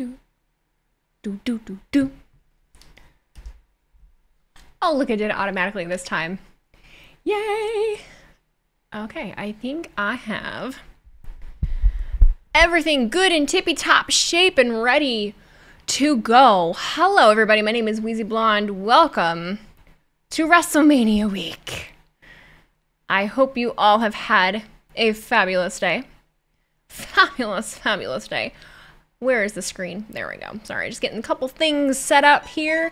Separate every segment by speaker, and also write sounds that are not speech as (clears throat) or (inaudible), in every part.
Speaker 1: do. Do, do, do, do. Oh, look, I did it automatically this time. Yay! Okay, I think I have everything good and tippy top shape and ready to go. Hello, everybody. My name is Wheezy Blonde. Welcome to WrestleMania week. I hope you all have had a fabulous day. (laughs) Fabulous, fabulous day. Where is the screen? There we go. Sorry, just getting a couple things set up here.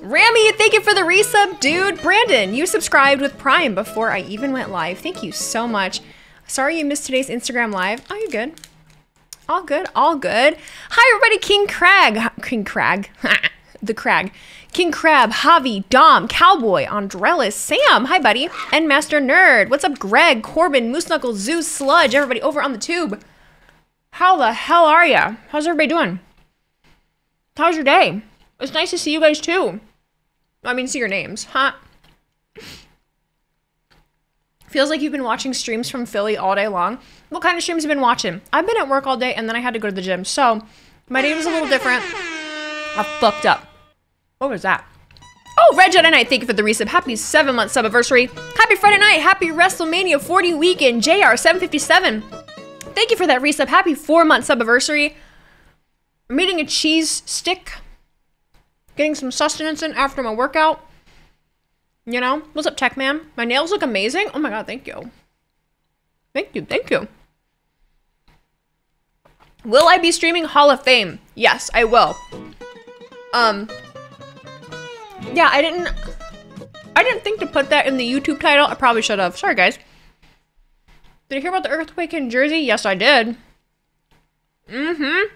Speaker 1: Rami, thank you for the resub, dude. Brandon, you subscribed with Prime before I even went live. Thank you so much. Sorry you missed today's Instagram live. Oh, you good? All good, all good. Hi, everybody. King Crag. King Crag. (laughs) the Crag. King Crab, Javi, Dom, Cowboy, Andrelis, Sam. Hi, buddy. And Master Nerd. What's up, Greg, Corbin, Moose Knuckles, Zeus, Sludge, everybody over on the tube. How the hell are ya? How's everybody doing? How's your day? It's nice to see you guys too. I mean, see your names, huh? Feels like you've been watching streams from Philly all day long. What kind of streams have you been watching? I've been at work all day and then I had to go to the gym. So my day was a little different. I fucked up. What was that? Oh, Red Jedi Knight, thank you for the resub. Happy seven month sub anniversary. Happy Friday night. Happy WrestleMania 40 weekend. JR757. Thank you for that resub. Happy four month sub anniversary. I'm eating a cheese stick. Getting some sustenance in after my workout. You know, what's up, Tech Man? My nails look amazing. Oh my god, thank you. Thank you, thank you. Will I be streaming Hall of Fame? Yes, I will. Um, yeah, I didn't, I didn't think to put that in the YouTube title. I probably should have. Sorry, guys. Did you hear about the earthquake in Jersey? Yes, I did. Mm-hmm.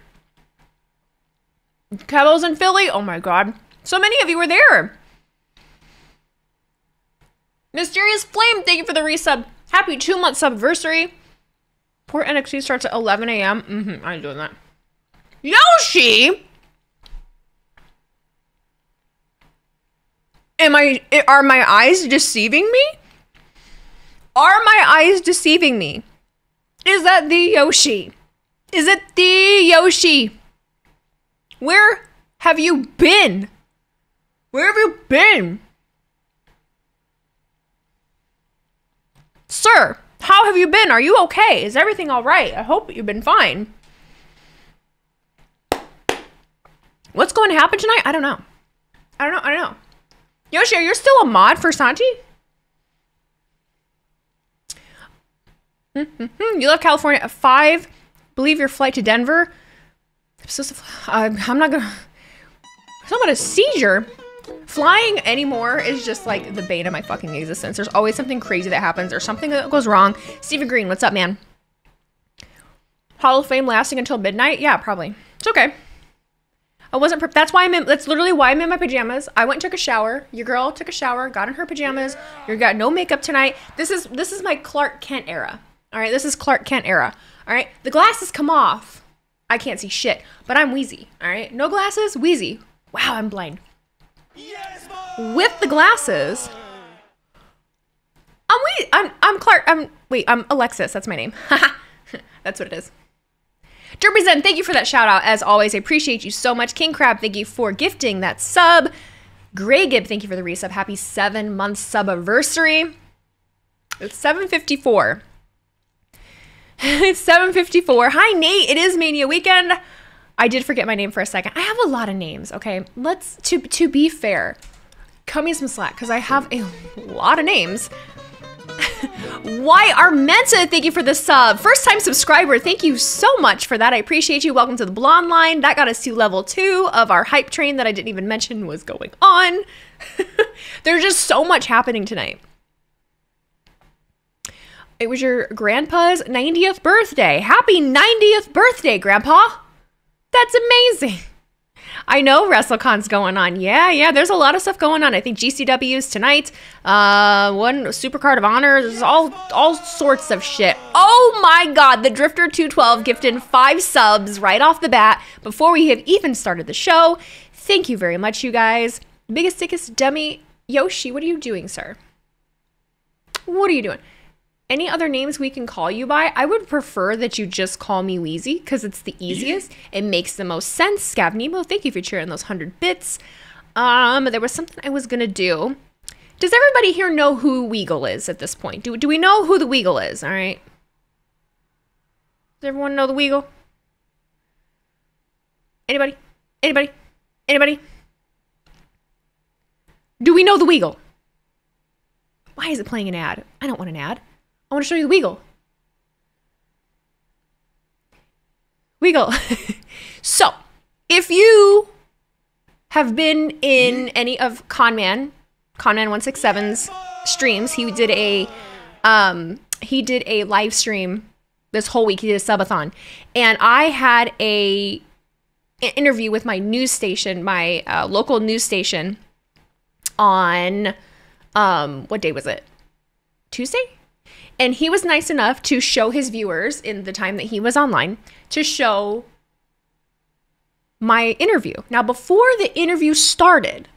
Speaker 1: Kevin's in Philly? Oh my god. So many of you were there. Mysterious Flame, thank you for the resub. Happy two month subversary. Port NXT starts at 11 a.m. Mm-hmm, I ain't doing that. Yoshi! Am I, are my eyes deceiving me? Are my eyes deceiving me? Is that the Yoshi? Is it the Yoshi? Where have you been? Where have you been? Sir, how have you been? Are you okay? Is everything all right? I hope you've been fine. What's going to happen tonight? I don't know. I don't know. I don't know. Yoshi, are you're still a mod for Santi? Mm-hmm. You left California at 5. Believe your flight to Denver. I'm, I'm not gonna. It's about a seizure. Flying anymore is just like the bane of my fucking existence. There's always something crazy that happens or something that goes wrong. Stephen Green, what's up, man? Hall of Fame lasting until midnight? Yeah, probably. It's okay. I wasn't. Pre- that's why I'm in. That's literally why I'm in my pajamas. I went and took a shower. Your girl took a shower, got in her pajamas. You got no makeup tonight. This is this is my Clark Kent era. All right, this is Clark Kent era. All right, the glasses come off. I can't see shit, but I'm wheezy. All right, no glasses, wheezy. Wow, I'm blind. Yes, With the glasses, I'm wait. I'm I'm Clark. I'm wait. I'm Alexis. That's my name. (laughs) That's what it is. Derby Zen, thank you for that shout out. As always, I appreciate you so much. King Crab, thank you for gifting that sub. Gray Gib, thank you for the resub. Happy seven month sub anniversary. It's 754. (laughs) it's 754. Hi, Nate. It is Mania weekend. I did forget my name for a second. I have a lot of names, okay? Let's, to, to be fair, cut me some slack because I have a lot of names. (laughs) Why Armenta, thank you for the sub. First time subscriber, thank you so much for that. I appreciate you. Welcome to the Blonde Line. That got us to level two of our hype train that I didn't even mention was going on. (laughs) There's just so much happening tonight. It was your grandpa's 90th birthday. Happy 90th birthday, Grandpa! That's amazing. I know WrestleCon's going on. Yeah, yeah, there's a lot of stuff going on. I think GCW's tonight. Uh, one Supercard of Honor. There's all all sorts of shit. Oh my God, the Drifter 212 gifted five subs right off the bat before we have even started the show. Thank you very much, you guys. Biggest, sickest dummy, Yoshi. What are you doing, sir? What are you doing? Any other names we can call you by, I would prefer that you just call me Wheezy because it's the easiest. It makes the most sense. Scav Nemo, thank you for sharing those 100 bits. Um, there was something I was going to do. Does everybody here know who Weagle is at this point? Do, do we know who the Weagle is? All right. Does everyone know the Weagle? Anybody? Anybody? Anybody? Do we know the Weagle? Why is it playing an ad? I don't want an ad. I want to show you the Weagle. Weagle. (laughs) so, if you have been in any of Conman, Conman 167's streams, he did a um he did a live stream this whole week. He did a subathon. And I had a interview with my news station, my uh, local news station on um what day was it? Tuesday? And he was nice enough to show his viewers in the time that he was online to show my interview. Now, before the interview started,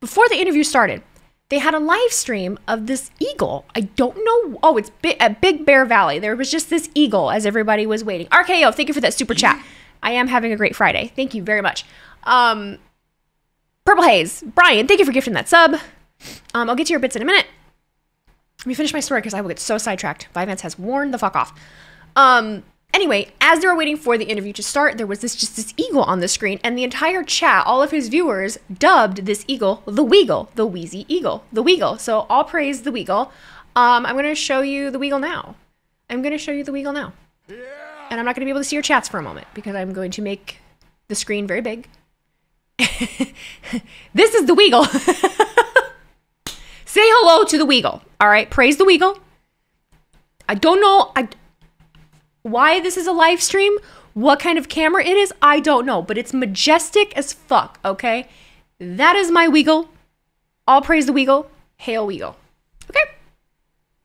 Speaker 1: before the interview started, they had a live stream of this eagle. I don't know. Oh, it's bi- at Big Bear Valley. There was just this eagle as everybody was waiting. RKO, thank you for that super chat. I am having a great Friday. Thank you very much. Um, Purple Haze, Brian, thank you for gifting that sub. Um, I'll get to your bits in a minute. Let me finish my story because I will get so sidetracked. Vyvanse has worn the fuck off. Um, anyway, as they were waiting for the interview to start, there was this just this eagle on the screen, and the entire chat, all of his viewers, dubbed this eagle the Weagle, the Wheezy Eagle, the Weagle. So all praise the Weagle. Um, I'm gonna show you the Weagle now. I'm gonna show you the Weagle now. And I'm not gonna be able to see your chats for a moment because I'm going to make the screen very big. (laughs) this is the Weagle. (laughs) Say hello to the Weagle. All right, praise the Weagle. I don't know I, why this is a live stream, what kind of camera it is, I don't know, but it's majestic as fuck, okay? That is my Weagle. All praise the Weagle. Hail Weagle. Okay?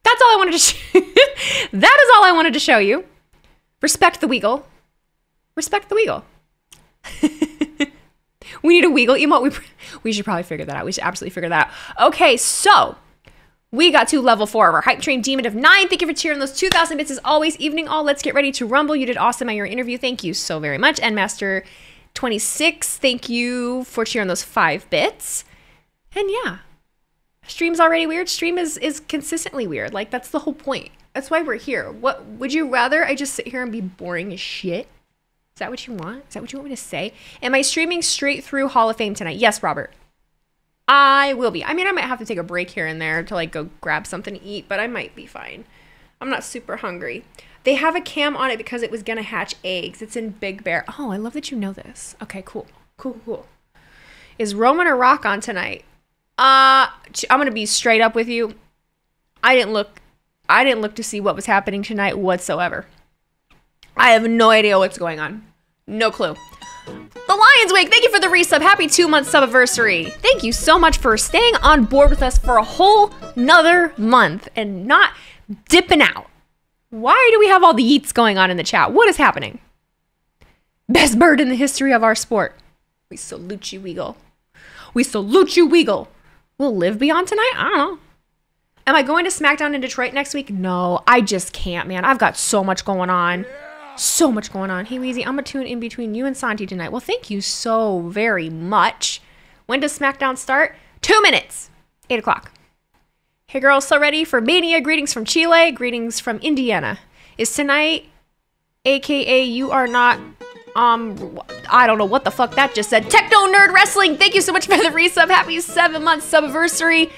Speaker 1: That's all I wanted to sh- (laughs) That is all I wanted to show you. Respect the Weagle. Respect the Weagle. (laughs) we need a Weagle emote. We, we should probably figure that out. We should absolutely figure that out. Okay, so we got to level four of our hype train demon of nine. Thank you for cheering those 2,000 bits as always. Evening all. Let's get ready to rumble. You did awesome on your interview. Thank you so very much. And Master 26, thank you for cheering those five bits. And yeah, stream's already weird. Stream is is consistently weird. Like that's the whole point. That's why we're here. What would you rather I just sit here and be boring as shit? Is that what you want? Is that what you want me to say? Am I streaming straight through Hall of Fame tonight? Yes, Robert. I will be. I mean, I might have to take a break here and there to like go grab something to eat, but I might be fine. I'm not super hungry. They have a cam on it because it was gonna hatch eggs. It's in Big Bear. Oh, I love that you know this. Okay, cool. Cool, cool. Is Roman or Rock on tonight? Uh, I'm gonna be straight up with you. I didn't look. I didn't look to see what was happening tonight whatsoever. I have no idea what's going on. No clue. The Lions Wake, thank you for the resub. Happy two month sub anniversary. Thank you so much for staying on board with us for a whole nother month and not dipping out. Why do we have all the yeets going on in the chat? What is happening? Best bird in the history of our sport. We salute you, Weagle. We salute you, Weagle. We'll live beyond tonight? I don't know. Am I going to SmackDown in Detroit next week? No, I just can't, man. I've got so much going on. So much going on. Hey, Wheezy, I'm going to tune in between you and Santi tonight. Well, thank you so very much. When does SmackDown start? Two minutes. Eight o'clock. Hey, girls, so ready for Mania? Greetings from Chile. Greetings from Indiana. Is tonight, aka you are not um, I don't know what the fuck that just said. Techno Nerd Wrestling, thank you so much for the resub. Happy seven month subversary.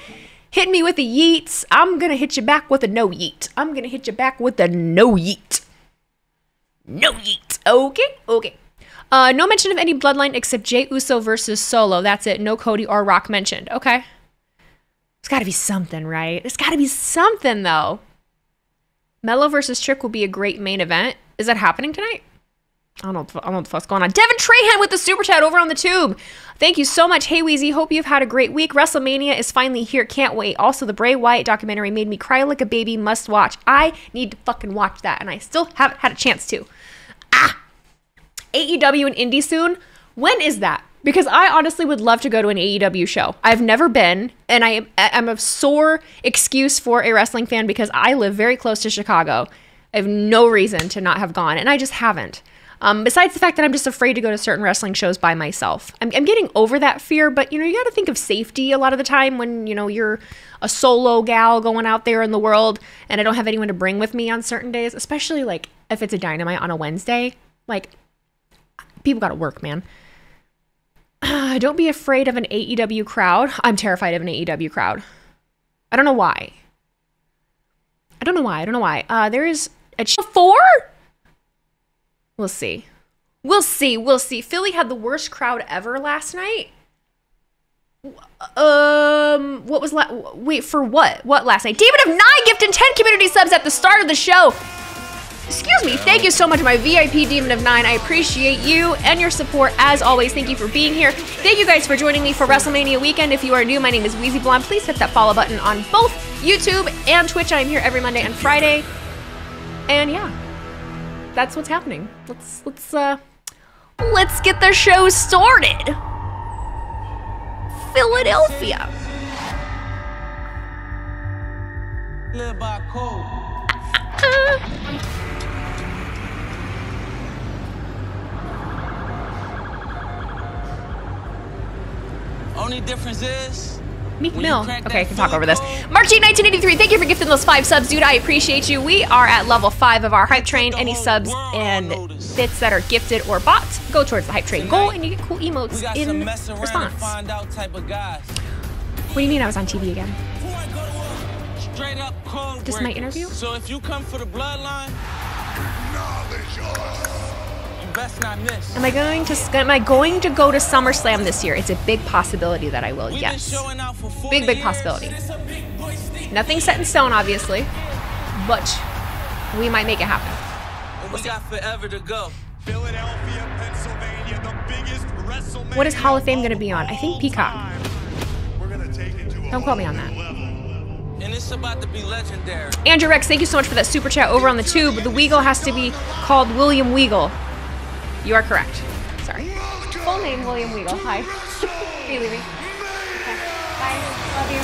Speaker 1: Hit me with the yeets. I'm gonna hit you back with a no yeet. I'm gonna hit you back with a no yeet. No yeet. Okay, okay. Uh, no mention of any bloodline except Jey Uso versus Solo. That's it. No Cody or Rock mentioned. Okay. There's got to be something, right? There's got to be something, though. Melo versus Trick will be a great main event. Is that happening tonight? I don't know. I don't know what the fuck's going on. Devin Trahan with the super chat over on the tube. Thank you so much. Hey Wheezy, hope you've had a great week. WrestleMania is finally here. Can't wait. Also, the Bray Wyatt documentary made me cry like a baby. Must watch. I need to fucking watch that, and I still haven't had a chance to. Ah, AEW and Indy soon. When is that? because I honestly would love to go to an AEW show. I've never been, and I am a sore excuse for a wrestling fan because I live very close to Chicago. I have no reason to not have gone, and I just haven't. Um, besides the fact that I'm just afraid to go to certain wrestling shows by myself. I'm, I'm getting over that fear, but you know, you got to think of safety a lot of the time when you know you're a solo gal going out there in the world, and I don't have anyone to bring with me on certain days, especially like if it's a dynamite on a Wednesday. Like, people got to work, man. (sighs) don't be afraid of an AEW crowd. I'm terrified of an AEW crowd. I don't know why. I don't know why. I don't know why. Uh, there is a four. We'll see. We'll see. We'll see. Philly had the worst crowd ever last night. Um, what was la- wait for what? What last night? David of Nine gifted 10 community subs at the start of the show. Excuse me. Thank you so much, my VIP Demon of Nine. I appreciate you and your support as always. Thank you for being here. Thank you guys for joining me for WrestleMania weekend. If you are new, my name is Wheezy Blonde. Please hit that follow button on both YouTube and Twitch. I'm here every Monday and Friday. And yeah, that's what's happening. Let's let's uh let's get the show started. Philadelphia.
Speaker 2: Live by code. Only difference is
Speaker 1: Meek
Speaker 2: When
Speaker 1: Mill. Okay, I can talk over this.
Speaker 2: code-
Speaker 1: Marchie 1983, thank you for gifting those five subs, dude. I appreciate you. We are at level five of our hype train. Any subs and bits that are gifted or bought go towards the hype train goal, and you get cool emotes in
Speaker 2: mess around
Speaker 1: response.
Speaker 2: and find out type of guys.
Speaker 1: What do you mean I was on TV again?
Speaker 2: Straight up code
Speaker 1: This is my interview?
Speaker 2: So if you come for the bloodline, you best not miss.
Speaker 1: Am I going to am I going to go to SummerSlam this year? It's a big possibility that I will.
Speaker 2: We've
Speaker 1: yes.
Speaker 2: been showing out for 40
Speaker 1: Big, big possibility.
Speaker 2: Big.
Speaker 1: Nothing set in stone, obviously, but we might make it happen.
Speaker 2: And we got forever to go.
Speaker 3: Philadelphia, Pennsylvania, the biggest WrestleMania.
Speaker 1: What is Hall of Fame gonna be on? I think Peacock.
Speaker 3: We're gonna take it to
Speaker 1: Don't quote me on that.
Speaker 3: level.
Speaker 2: And it's about to be legendary.
Speaker 1: Andrew Rex, thank you so much for that super chat over on the tube. The Weagle has to be called William Weagle. You are correct. Sorry. Full name William Weagle. Hi. (laughs) Leaving? Okay. Bye. Love you.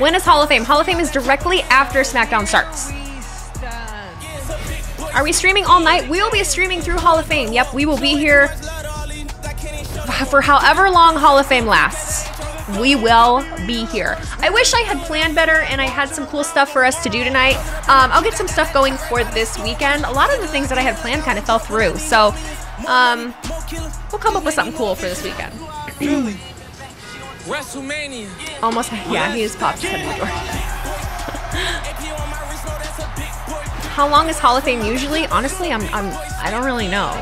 Speaker 1: When is Hall of Fame? Hall of Fame is directly after SmackDown starts. Are we streaming all night? We will be streaming through Hall of Fame. Yep, we will be here for however long Hall of Fame lasts. We will be here. I wish I had planned better and I had some cool stuff for us to do tonight. Um, I'll get some stuff going for this weekend. A lot of the things that I had planned kind of fell through. So um, we'll come up with something cool for this weekend.
Speaker 2: WrestleMania.
Speaker 1: Almost, yeah, he just popped his head in the door. How long is Hall of Fame usually? Honestly, I'm, I'm, I don't really know.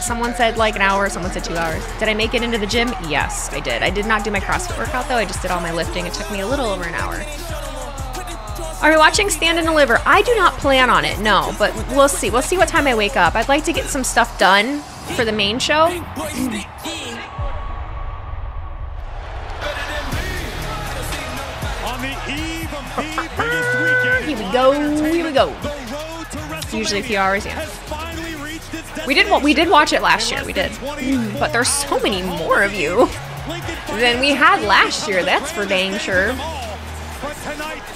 Speaker 1: Someone said like an hour, someone said two hours. Did I make it into the gym? Yes, I did. I did not do my CrossFit workout though. I just did all my lifting. It took me a little over an hour. Are we watching Stand and Deliver? I do not plan on it, no, but we'll see. We'll see what time I wake up. I'd like to get some stuff done for the main show.
Speaker 3: On the eve of the biggest weekend.
Speaker 1: Here we go, here we go.
Speaker 3: The road to WrestleMania
Speaker 1: Usually a few hours, yeah. We did we did watch it last year. We did, but there's so many more of you than we had last year. That's for dang sure.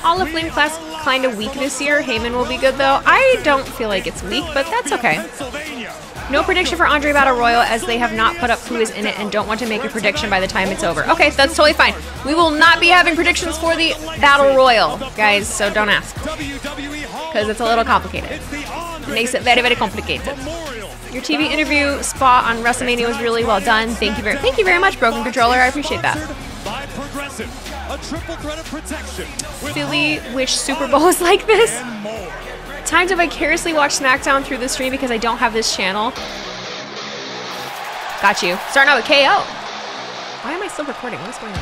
Speaker 1: Hall of
Speaker 3: Fame
Speaker 1: class kind of weak this year. Heyman will be good though. I don't feel like it's weak, but that's okay. No prediction for Andre Battle Royal as they have not put up who is in it and don't want to make a prediction by the time it's over. Okay, that's totally fine. We will not be having predictions for the Battle Royal, guys, so don't ask because it's a little complicated.
Speaker 3: It's the Andre
Speaker 1: It makes it very, very complicated. Your TV interview spot on WrestleMania was really well done. Thank you very, thank you very much, Broken Controller. I appreciate that.
Speaker 3: By Progressive, a triple threat of protection with
Speaker 1: Philly wish Super Bowl was (laughs) like this. Time to vicariously watch SmackDown through the stream because I don't have this channel. Got you. Starting out with KO. Why am I still recording? What's going on?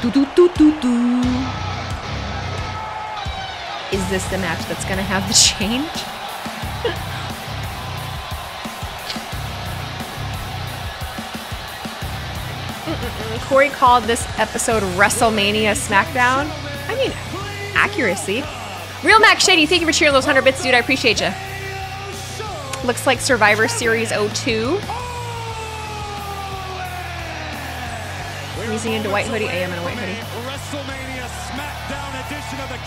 Speaker 1: Do do do do do. Is this the match that's gonna have the change? Corey called this episode WrestleMania SmackDown. I mean, accuracy. Real Mac Shady, thank you for cheering those 100 bits, dude. I appreciate you. Looks like Survivor Series 02. Easy into white hoodie. I am in a white hoodie.
Speaker 3: WrestleMania SmackDown edition of the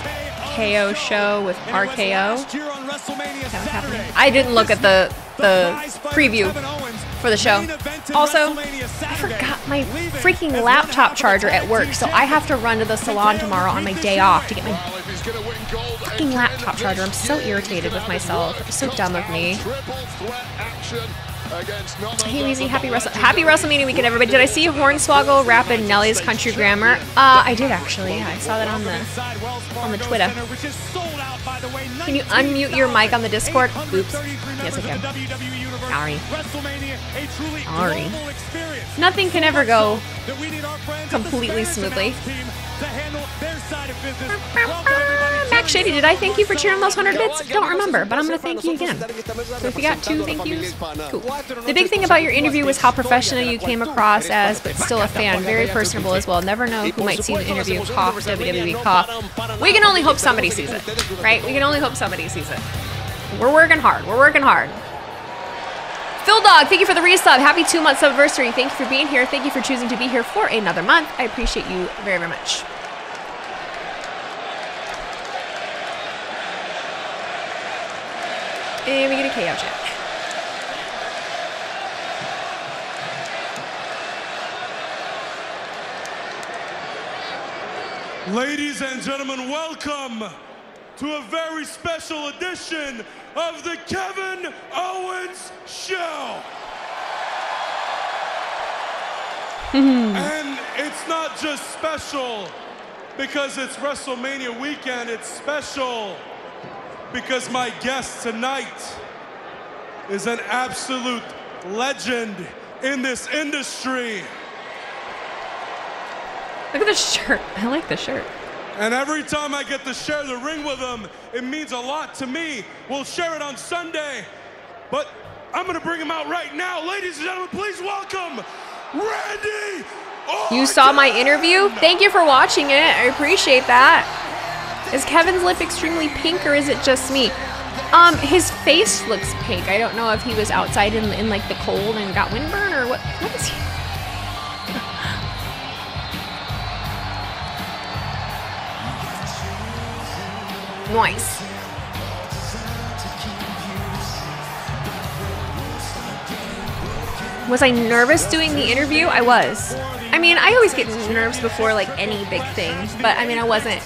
Speaker 3: KO,
Speaker 1: show with
Speaker 3: And it was
Speaker 1: RKO.
Speaker 3: last year on WrestleMania
Speaker 1: Is that what's happening? I didn't look at the the preview for the show. Also, I forgot my freaking laptop charger at work, so I have to run to the salon tomorrow on my day off to get my fucking laptop charger. I'm so irritated with myself. It's so dumb of me. Hey,
Speaker 4: Wheezy,
Speaker 1: happy Wrestle- happy WrestleMania weekend, everybody. Did I see Hornswoggle rapping Nelly's Country Grammar? Uh, I did actually. Yeah, I saw that on the. On the Twitter. Can you unmute your mic on the Discord? Oops. Yes, I can.
Speaker 3: Of the WWE Universe.
Speaker 1: Sorry.
Speaker 3: WrestleMania, a truly
Speaker 1: Sorry.
Speaker 3: global experience.
Speaker 1: Nothing can ever go
Speaker 3: so that we need our friends at the
Speaker 1: completely smoothly.
Speaker 3: announce team to handle their side of business. Welcome, everybody.
Speaker 1: Max Shady, did I thank you for cheering those 100 bits? Don't remember, but I'm going to thank you again. So if you got two thank yous, cool. The big thing about your interview was how professional you came across as, but still a fan. Very personable as well. Never know who might see the interview. Cough, WWE cough. We can only hope somebody sees it, right? We can only hope somebody sees it. We're working hard. We're working hard. Phil Dog, thank you for the resub. Happy two months anniversary. Thank you for being here. Thank you for choosing to be here for another month. I appreciate you very, very much. And we get a KO check.
Speaker 3: Ladies and gentlemen, welcome to a very special edition of the Kevin Owens Show. Hmm. and it's not just special because it's WrestleMania weekend, it's special because my guest tonight is an absolute legend in this industry.
Speaker 1: Look at the shirt. I like the shirt.
Speaker 3: And every time I get to share the ring with him, it means a lot to me. We'll share it on Sunday. But I'm going to bring him out right now. Ladies and gentlemen, please welcome Randy
Speaker 1: You saw my interview? Thank you for watching it. I appreciate that. Is Kevin's lip extremely pink or is it just me? Um, his face looks pink. I don't know if he was outside in, in like the cold and got windburn or what. What is he? Nice. Was I nervous doing the interview? I was. I mean, I always get nerves before like any big thing, but I mean, I wasn't,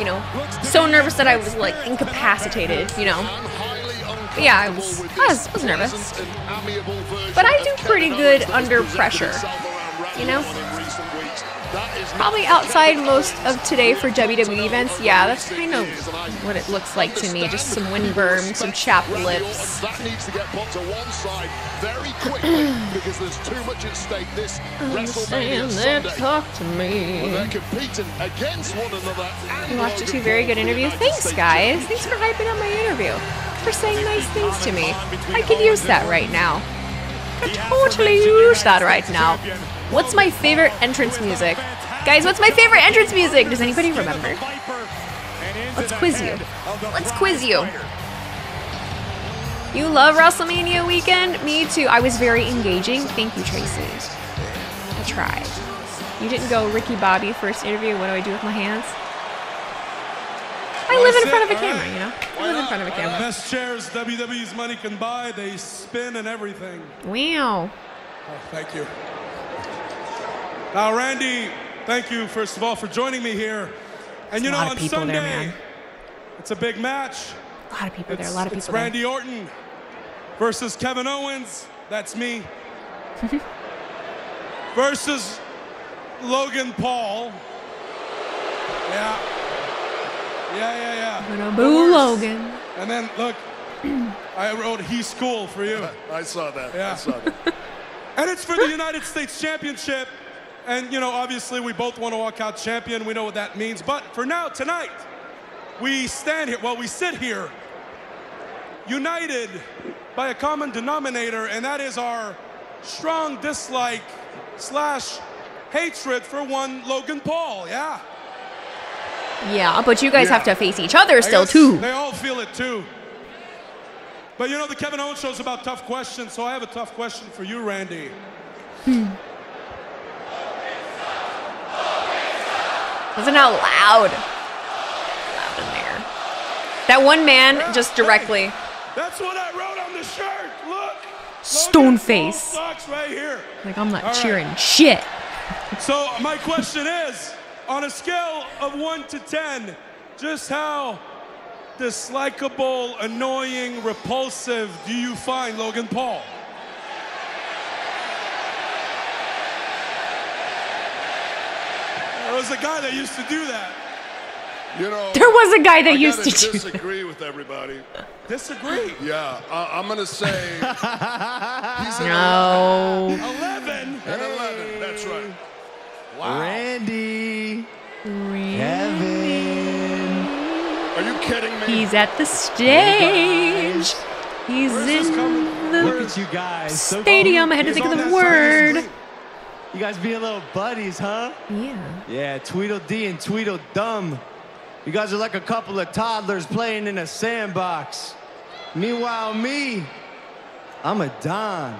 Speaker 1: you know, so nervous that I was like incapacitated, you know. Yeah, I was- I was- was nervous. But I do pretty good under pressure, you know? Probably outside most of today for WWE events. Yeah, that's kind of what it looks like to me. Just some windburn, some chapped lips.
Speaker 4: That needs to get put to one side very quickly (sighs) because there's too much at stake this WrestleMania Sunday.
Speaker 1: talk to me.
Speaker 4: They're competing against one another.
Speaker 1: You watched two very good interviews. Thanks, guys. Thanks for hyping up my interview. For saying nice things to me. I could use that right now. I could totally use that right now. What's my favorite entrance music? Guys, what's my favorite entrance music? Does anybody remember? Let's quiz you. Let's quiz you. You love WrestleMania weekend? Me too. I was very engaging. Thank you, Tracy. I tried. You didn't go Ricky Bobby first interview. What do I do with my hands? I live in front of a camera, you know? I live in front of a camera.
Speaker 3: Best chairs WWE's money can buy. They spin and everything.
Speaker 1: Wow.
Speaker 3: Oh, thank you. Now, Randy, thank you, first of all, for joining me here. And you know, on Sunday,
Speaker 1: there,
Speaker 3: it's a big match.
Speaker 1: A lot of people there. A lot of
Speaker 3: it's
Speaker 1: people there.
Speaker 3: Randy Orton versus Kevin Owens. That's me. (laughs) versus Logan Paul. Yeah. Yeah, yeah, yeah.
Speaker 1: I'm
Speaker 3: Gonna
Speaker 1: boo
Speaker 3: worst.
Speaker 1: Logan.
Speaker 3: And then, look, (clears throat) I wrote He's Cool for you. (laughs)
Speaker 4: I saw that.
Speaker 3: Yeah.
Speaker 4: I saw that. (laughs)
Speaker 3: And it's for the United States Championship. And, you know, obviously we both want to walk out champion. We know what that means. But for now, tonight, we stand here, well, we sit here united by a common denominator, and that is our strong dislike slash hatred for one Logan Paul. Yeah.
Speaker 1: Yeah, but you guys
Speaker 3: Yeah.
Speaker 1: have to face each other
Speaker 3: I
Speaker 1: still, too.
Speaker 3: They all feel it too. But you know, the Kevin Owens show is about tough questions, so I have a tough question for you, Randy. Hmm.
Speaker 1: Wasn't out loud. Loud in there. That one man just directly.
Speaker 3: That's what I wrote on the shirt. Look.
Speaker 1: Stone face.
Speaker 3: Right here.
Speaker 1: Like I'm not
Speaker 3: All right.
Speaker 1: cheering shit.
Speaker 3: So my question is, on a scale of one to ten, just how dislikable, annoying, repulsive do you find Logan Paul? There was a guy that used to do that.
Speaker 4: You know,
Speaker 1: There was a guy that
Speaker 4: I
Speaker 1: used
Speaker 4: gotta
Speaker 1: to do
Speaker 4: disagree with everybody.
Speaker 3: Disagree.
Speaker 4: Yeah, uh, I'm gonna say (laughs) he's an
Speaker 1: No.
Speaker 3: 11.
Speaker 4: and 11, that's right. Wow.
Speaker 5: Randy. Kevin.
Speaker 4: Are you kidding me?
Speaker 1: He's at the stage. He's
Speaker 3: Where's
Speaker 1: in
Speaker 3: coming?
Speaker 5: Look
Speaker 1: the
Speaker 5: at you guys. So
Speaker 1: stadium. I had to think of the
Speaker 3: that
Speaker 1: word.
Speaker 5: You guys being little buddies, huh?
Speaker 1: Yeah.
Speaker 5: Yeah, Tweedledee and Tweedledum. You guys are like a couple of toddlers playing in a sandbox. Meanwhile, me, I'm a Don.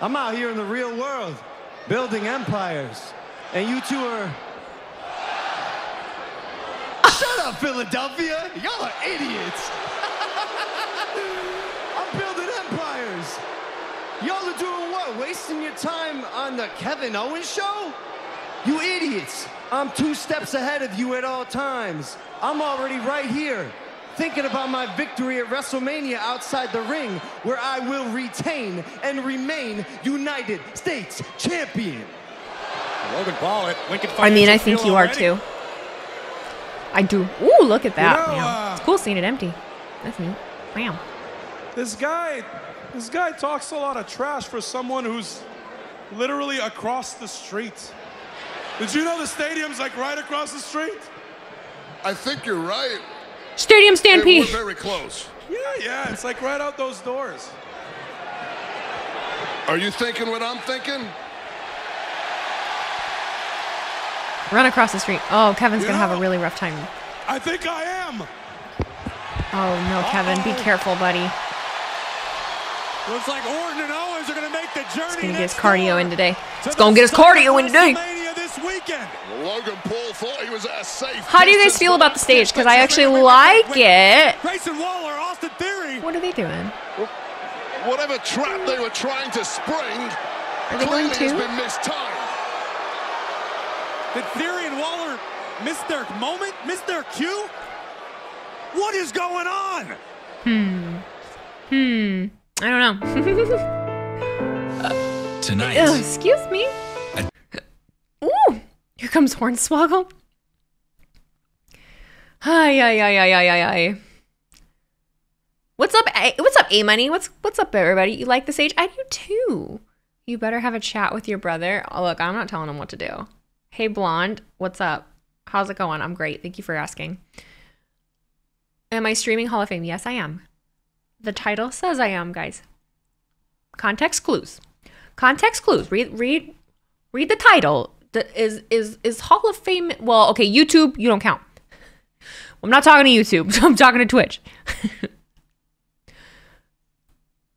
Speaker 5: I'm out here in the real world, building empires. And you two are. Shut up, Philadelphia! Y'all are idiots! (laughs) I'm building empires! Y'all are doing what? Wasting your time on the Kevin Owens show? You idiots! I'm two steps ahead of you at all times. I'm already right here, thinking about my victory at WrestleMania outside the ring, where I will retain and remain United States Champion.
Speaker 6: Logan Paul at Lincoln
Speaker 1: I mean, I think
Speaker 6: Field
Speaker 1: you are too. I do. Ooh, look at that.
Speaker 3: know, uh,
Speaker 1: it's cool seeing it empty. That's neat. Wow.
Speaker 3: This guy, this guy talks a lot of trash for someone who's literally across the street. Did you know the stadium's like right across the street?
Speaker 4: I think you're right.
Speaker 1: Stadium
Speaker 4: Hey,
Speaker 1: Stampede.
Speaker 4: We're very close.
Speaker 3: Yeah, yeah, it's like right out those doors.
Speaker 4: Are you thinking what I'm thinking?
Speaker 1: Run across the street. Oh, Kevin's gonna have a really rough time.
Speaker 3: I think I am.
Speaker 1: Oh no, Kevin, be oh. careful, buddy.
Speaker 6: Looks like Orton and Owens are going to make the journey.
Speaker 1: He's gonna get his cardio in today.
Speaker 6: It's
Speaker 1: gonna get his cardio in today.
Speaker 6: WrestleMania this weekend.
Speaker 4: Logan Paul thought he was at a safe.
Speaker 1: How do you guys feel about the stage? Because I actually
Speaker 6: wait, wait,
Speaker 1: like
Speaker 6: wait, wait.
Speaker 1: it.
Speaker 6: Grayson Waller, Austin Theory.
Speaker 1: What are they doing?
Speaker 4: Whatever trap they were trying to spring
Speaker 1: Are they going
Speaker 4: clearly has
Speaker 1: to?
Speaker 4: been mistimed.
Speaker 6: Did Theory and Waller miss their moment? Miss their cue? What is going on?
Speaker 1: Hmm. Hmm. I don't know. (laughs)
Speaker 7: Tonight,
Speaker 1: Ugh, excuse me. Ooh, here comes Hornswoggle. Hi, hi, hi, hi, hi, hi, hi. What's up? A- What's up, A Money? What's what's up, everybody? You like the stage? I do too. You better have a chat with your brother. Oh, look, I'm not telling him what to do. Hey, blonde, what's up? How's it going? I'm great. Thank you for asking. Am I streaming Hall of Fame? Yes, I am. The title says I am, guys. Context clues. Context clues. Read read read the title. The, is is is Hall of Fame? Well, okay, YouTube, you don't count. I'm not talking to YouTube. (laughs) I'm talking to Twitch. (laughs)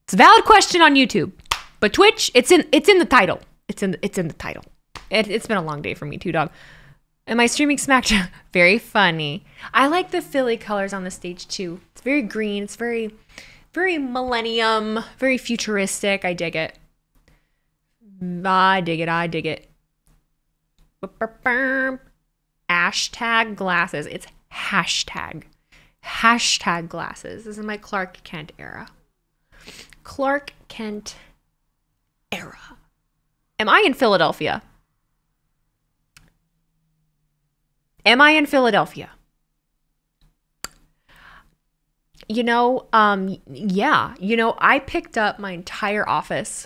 Speaker 1: it's a valid question on YouTube, but Twitch, it's in it's in the title. It's in it's in the title. It, it's been a long day for me too, dog. Am I streaming SmackDown? (laughs) very funny. I like the Philly colors on the stage too. It's very green. It's very, very millennium, very futuristic. I dig it. I dig it. I dig it. Hashtag glasses. It's hashtag. Hashtag glasses. This is my Clark Kent era. Clark Kent era. Am I in Philadelphia? Am I in Philadelphia? You know, um, yeah. You know, I picked up my entire office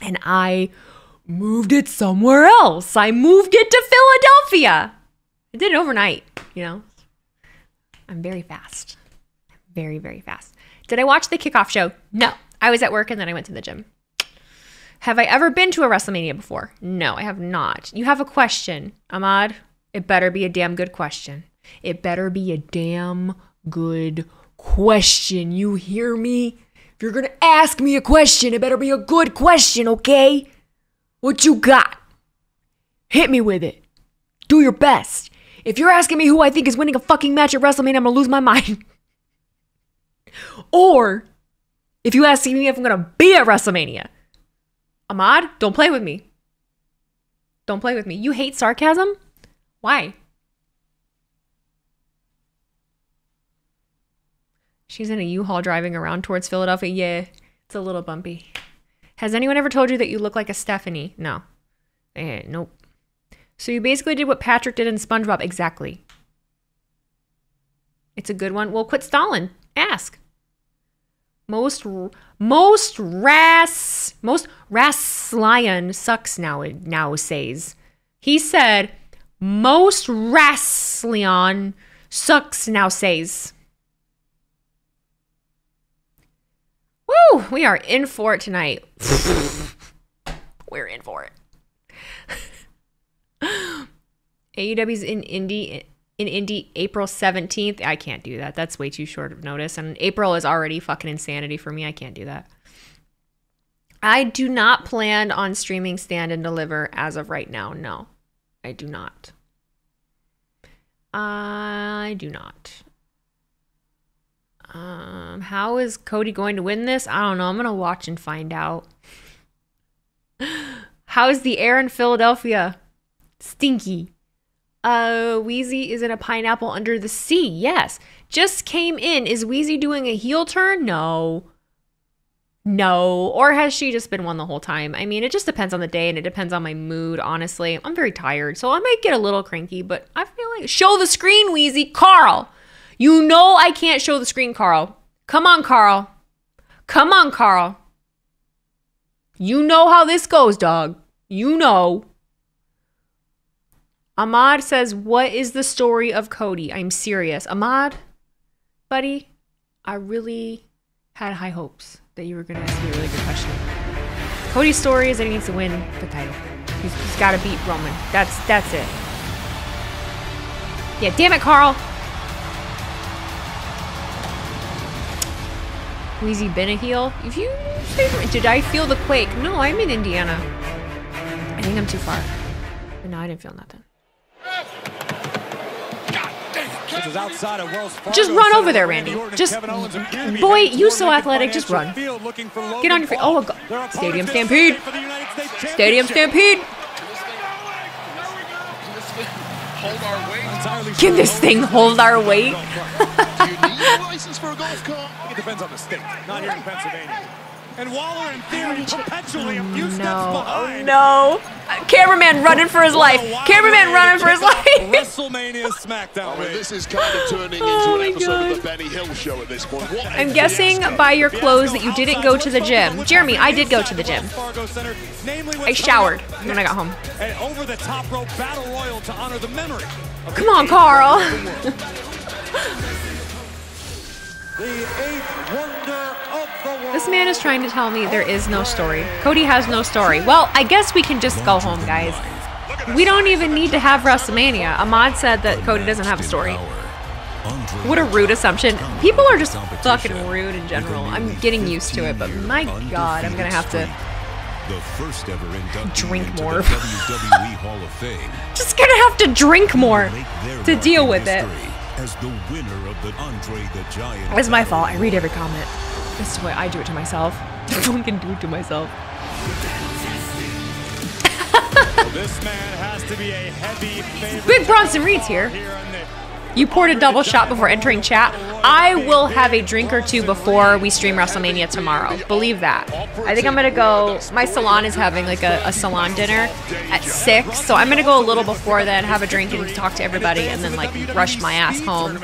Speaker 1: and I moved it somewhere else. I moved it to Philadelphia. I did it overnight, you know. I'm very fast. Very, very fast. Did I watch the kickoff show? No. I was at work and then I went to the gym. Have I ever been to a WrestleMania before? No, I have not. You have a question, Ahmad? It better be a damn good question. It better be a damn good question. You hear me? If you're gonna ask me a question, it better be a good question, okay? What you got? Hit me with it. Do your best. If you're asking me who I think is winning a fucking match at WrestleMania, I'm gonna lose my (laughs) mind. or if you ask me if I'm gonna be at WrestleMania, Ahmad, don't play with me. Don't play with me. You hate sarcasm? Why? She's in a U-Haul driving around towards Philadelphia. Yeah, it's a little bumpy. Has anyone ever told you that you look like a Stephanie? No. Eh, nope. So you basically did what Patrick did in SpongeBob. Exactly. It's a good one. Well, quit stalling. Ask. Most most ras most Raslion sucks now now says. He said most Raslion sucks now says. Woo! We are in for it tonight. (laughs) We're in for it. (laughs) AEW's in Indy in Indy April 17th. I can't do that. That's way too short of notice. And April is already fucking insanity for me. I can't do that. I do not plan on streaming Stand and Deliver as of right now. No, I do not. I do not. Um, how is Cody going to win this? I don't know. I'm gonna watch and find out. (gasps) How is the air in Philadelphia? Stinky. Uh, Wheezy is in a pineapple under the sea. Yes. Just came in. Is Wheezy doing a heel turn? No. No. Or has she just been one the whole time? I mean, it just depends on the day and it depends on my mood, honestly. I'm very tired, so I might get a little cranky, but I feel like show the screen, Wheezy. Carl. You know I can't show the screen, Carl. Come on, Carl. Come on, Carl. You know how this goes, dog. You know. Ahmad says, What is the story of Cody? I'm serious. Ahmad, buddy, I really had high hopes that you were going to ask me a really good question. Cody's story is that he needs to win the title. He's, he's got to beat Roman. That's that's it. Yeah, damn it, Carl. Wheezy been a heel? If you did I feel the quake? No, I'm in Indiana. I think I'm too far. But no, I didn't feel nothing.
Speaker 8: Outside of Wells Fargo
Speaker 6: Just run over there,
Speaker 8: Randy
Speaker 6: Randy. Just-
Speaker 8: Kevin Owens appear to be
Speaker 6: boy, you
Speaker 8: toward
Speaker 6: so athletic, just run.
Speaker 8: Field looking for
Speaker 6: Get on your feet. Oh, go-
Speaker 8: Their opponent
Speaker 6: Stadium Stampede.
Speaker 8: for the United
Speaker 6: Stadium Stampede.
Speaker 4: Hold our weight.
Speaker 6: Can this thing hold our weight? (laughs) (laughs)
Speaker 4: license for a golf cart?
Speaker 8: It depends on the state, not here in Pennsylvania. And Waller, in theory, perpetually a few steps
Speaker 6: No. Oh
Speaker 8: behind.
Speaker 6: no. Cameraman running for his life.
Speaker 8: What a
Speaker 6: Cameraman running for his
Speaker 8: kick off
Speaker 6: life.
Speaker 8: WrestleMania SmackDown.
Speaker 4: I mean,
Speaker 8: Ray.
Speaker 4: this is kind of turning into
Speaker 6: Oh
Speaker 4: an
Speaker 6: my
Speaker 4: episode
Speaker 6: God.
Speaker 4: of the Benny Hill show at this point. What a
Speaker 6: I'm guessing
Speaker 4: fiasco.
Speaker 6: by your clothes that you didn't go to the gym. Jeremy, I did go to the gym. I showered when I got home.
Speaker 8: An over-the-top rope battle royal to honor the memory.
Speaker 6: Come on, Carl. This man is trying to tell me there is no story. Cody has no story. Well, I guess we can just go home, guys. We don't even need to have WrestleMania. Ahmad said that Cody doesn't have a story. What a rude assumption. People are just fucking rude in general. I'm getting used to it, but my god, I'm gonna have to
Speaker 9: The first ever
Speaker 6: Drink more.
Speaker 9: WWE Hall of Fame.
Speaker 6: just gonna have to drink more to deal with it.
Speaker 9: As the winner of the Andre the Giant.
Speaker 6: It's my fault. I read every comment. This is why I do it to myself. (laughs) No one can do it to myself.
Speaker 8: This man has to be a heavy favorite.
Speaker 6: Big Bronson Reed's here.
Speaker 8: here
Speaker 6: You poured a double shot before entering chat. I will have a drink or two before we stream WrestleMania tomorrow. Believe that. I think I'm gonna go. My salon is having like a, a salon dinner at six, so I'm gonna go a little before then, have a drink and talk to everybody, and then like rush my ass home.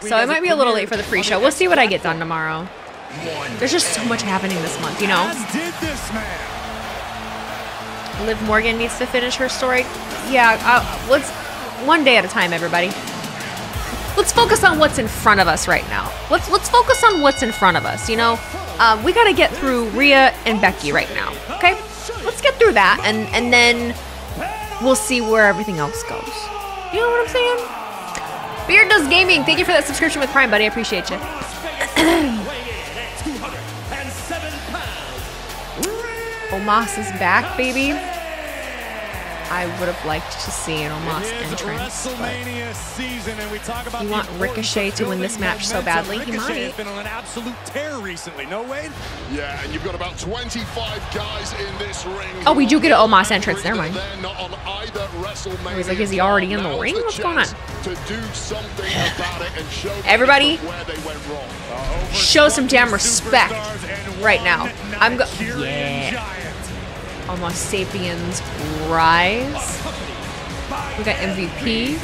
Speaker 6: So I might be a little late for the pre-show. We'll see what I get done tomorrow. There's just so much happening this month, you know.
Speaker 8: As did this man.
Speaker 6: Liv Morgan needs to finish her story. Yeah, uh, let's one day at a time, everybody. Let's focus on what's in front of us right now. Let's let's focus on what's in front of us. You know, um, we got to get through Rhea and Becky right now. Okay, let's get through that, and and then we'll see where everything else goes. You know what I'm saying? Beard does gaming. Thank you for that subscription with Prime, buddy. I appreciate you. (coughs)
Speaker 1: Omos is back, baby. I would have liked to see an Omos entrance. but
Speaker 6: WrestleMania season, and we talk about
Speaker 1: You want Ricochet to win this match so
Speaker 6: momentum.
Speaker 1: badly? He
Speaker 6: Ricochet has
Speaker 1: might.
Speaker 6: been on an absolute tear recently. No, Wade?
Speaker 4: Yeah, and you've got about 25 guys in this ring.
Speaker 1: Oh, we do get an
Speaker 4: all
Speaker 1: Omos entrance, never
Speaker 4: that
Speaker 1: mind.
Speaker 4: they're not on either WrestleMania
Speaker 1: was like, is he already in the ring? What's going on?
Speaker 4: To do something (sighs) about it and show
Speaker 1: Everybody,
Speaker 4: where they went wrong.
Speaker 6: Uh,
Speaker 1: Show some damn respect right now. I'm go-
Speaker 6: Nigerian
Speaker 1: Yeah. Almost Sapiens Rise. We got MVP.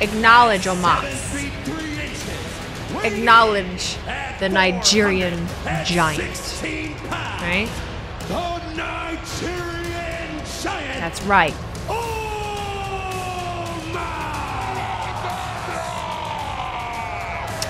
Speaker 1: Acknowledge Omos. Acknowledge the Nigerian giant. Right? That's right.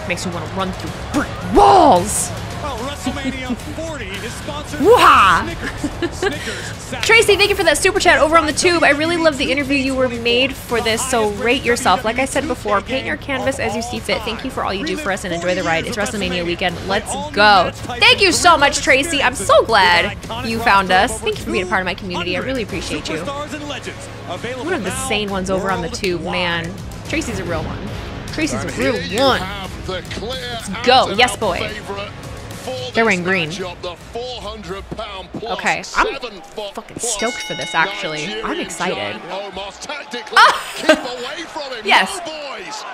Speaker 1: Makes me want to run through brick walls.
Speaker 6: Well, WrestleMania (laughs) 40 is sponsored by Snickers. Snickers.
Speaker 1: Tracy, thank you for that super chat over on the tube. I really love the interview you were made for this, so rate yourself. Like I said before, paint your canvas as you see fit. Thank you for all you do for us and enjoy the ride. It's WrestleMania weekend. Let's go. Thank you so much, Tracy. I'm so glad you found us. Thank you for being a part of my community. I really appreciate you.
Speaker 6: Superstars and legends. Available
Speaker 1: One of the sane ones over on the tube, man. Tracy's a real one. Tracy's a real one.
Speaker 4: Let's
Speaker 1: go. Yes,
Speaker 4: out
Speaker 1: boy.
Speaker 4: Favourite for
Speaker 1: They're wearing green.
Speaker 4: matchup, the 400-pound plus,
Speaker 1: Okay, I'm fucking stoked for this, actually. I'm excited.
Speaker 4: giant
Speaker 1: Ah!
Speaker 4: keep away from him. (laughs)
Speaker 1: Yes.
Speaker 4: No, boys.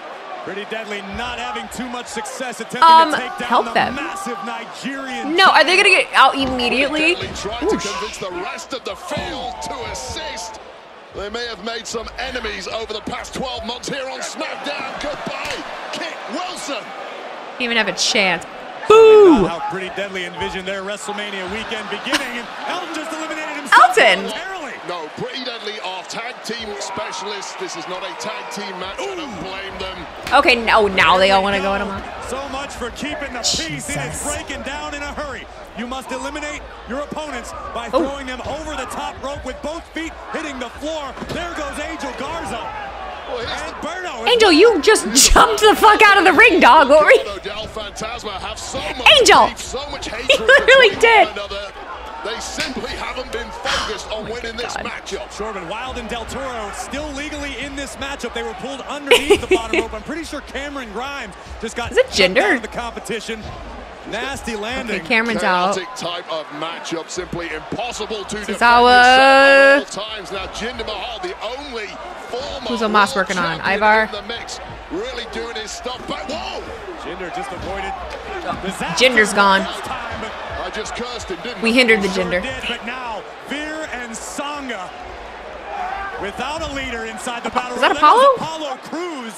Speaker 6: Pretty deadly, not having too much success attempting
Speaker 1: Um,
Speaker 6: to take down
Speaker 1: help
Speaker 6: the
Speaker 1: them.
Speaker 6: massive Nigerian.
Speaker 1: No, are they gonna get out immediately?
Speaker 4: Deadly tried to convince the rest of the field to assist. They may have made some enemies over the past 12 months here on SmackDown. Goodbye, Kit Wilson.
Speaker 1: Didn't even have a chance. Boo!
Speaker 6: How Pretty Deadly envisioned their WrestleMania weekend beginning, and Elton just eliminated himself
Speaker 1: Elton!
Speaker 4: No, Pretty Deadly are tag team specialists. This is not a tag team match. I don't blame them.
Speaker 1: Okay, no, oh, now they all want to go at him.
Speaker 6: So much for keeping the peace. It is
Speaker 1: Jesus.
Speaker 6: breaking down in a hurry. You must eliminate your opponents by
Speaker 1: Oh.
Speaker 6: throwing them over the top rope with both feet hitting the floor. There goes Angel Garza.
Speaker 4: Well, here's
Speaker 6: And
Speaker 4: the
Speaker 6: Berto. is
Speaker 1: Angel, you just (laughs) jumped the fuck out of the ring, dog. What were you?
Speaker 4: Gordo Del Fantasma have so much
Speaker 1: Angel!
Speaker 4: beef, so much hatred (laughs)
Speaker 1: literally did.
Speaker 4: They simply haven't been (sighs) focused on oh winning this
Speaker 1: Oh
Speaker 4: matchup.
Speaker 6: Joaquin Wilde and Del Toro still legally in this matchup. They were pulled underneath the bottom (laughs) rope. I'm pretty sure Cameron Grimes just got
Speaker 1: Is it gender?
Speaker 6: out of the competition. Nasty landing.
Speaker 1: Okay, Cameron's out.
Speaker 4: Chaotic type of matchup, simply impossible to defend
Speaker 1: Tozawa.
Speaker 4: yourself at times. Now, Jinder Mahal, the only former
Speaker 1: Who's Omos
Speaker 4: world
Speaker 1: working on? Ivar?
Speaker 4: the mix, really doing his stuff. But whoa!
Speaker 6: Jinder just avoided. disaster
Speaker 1: Jinder's gone.
Speaker 6: last time, but
Speaker 4: I just cursed him, didn't
Speaker 1: We hindered the
Speaker 6: Sure
Speaker 1: gender.
Speaker 6: but now Veer and Sangha without a leader inside the battle.
Speaker 1: Is that. Apollo?
Speaker 6: Apollo Crews.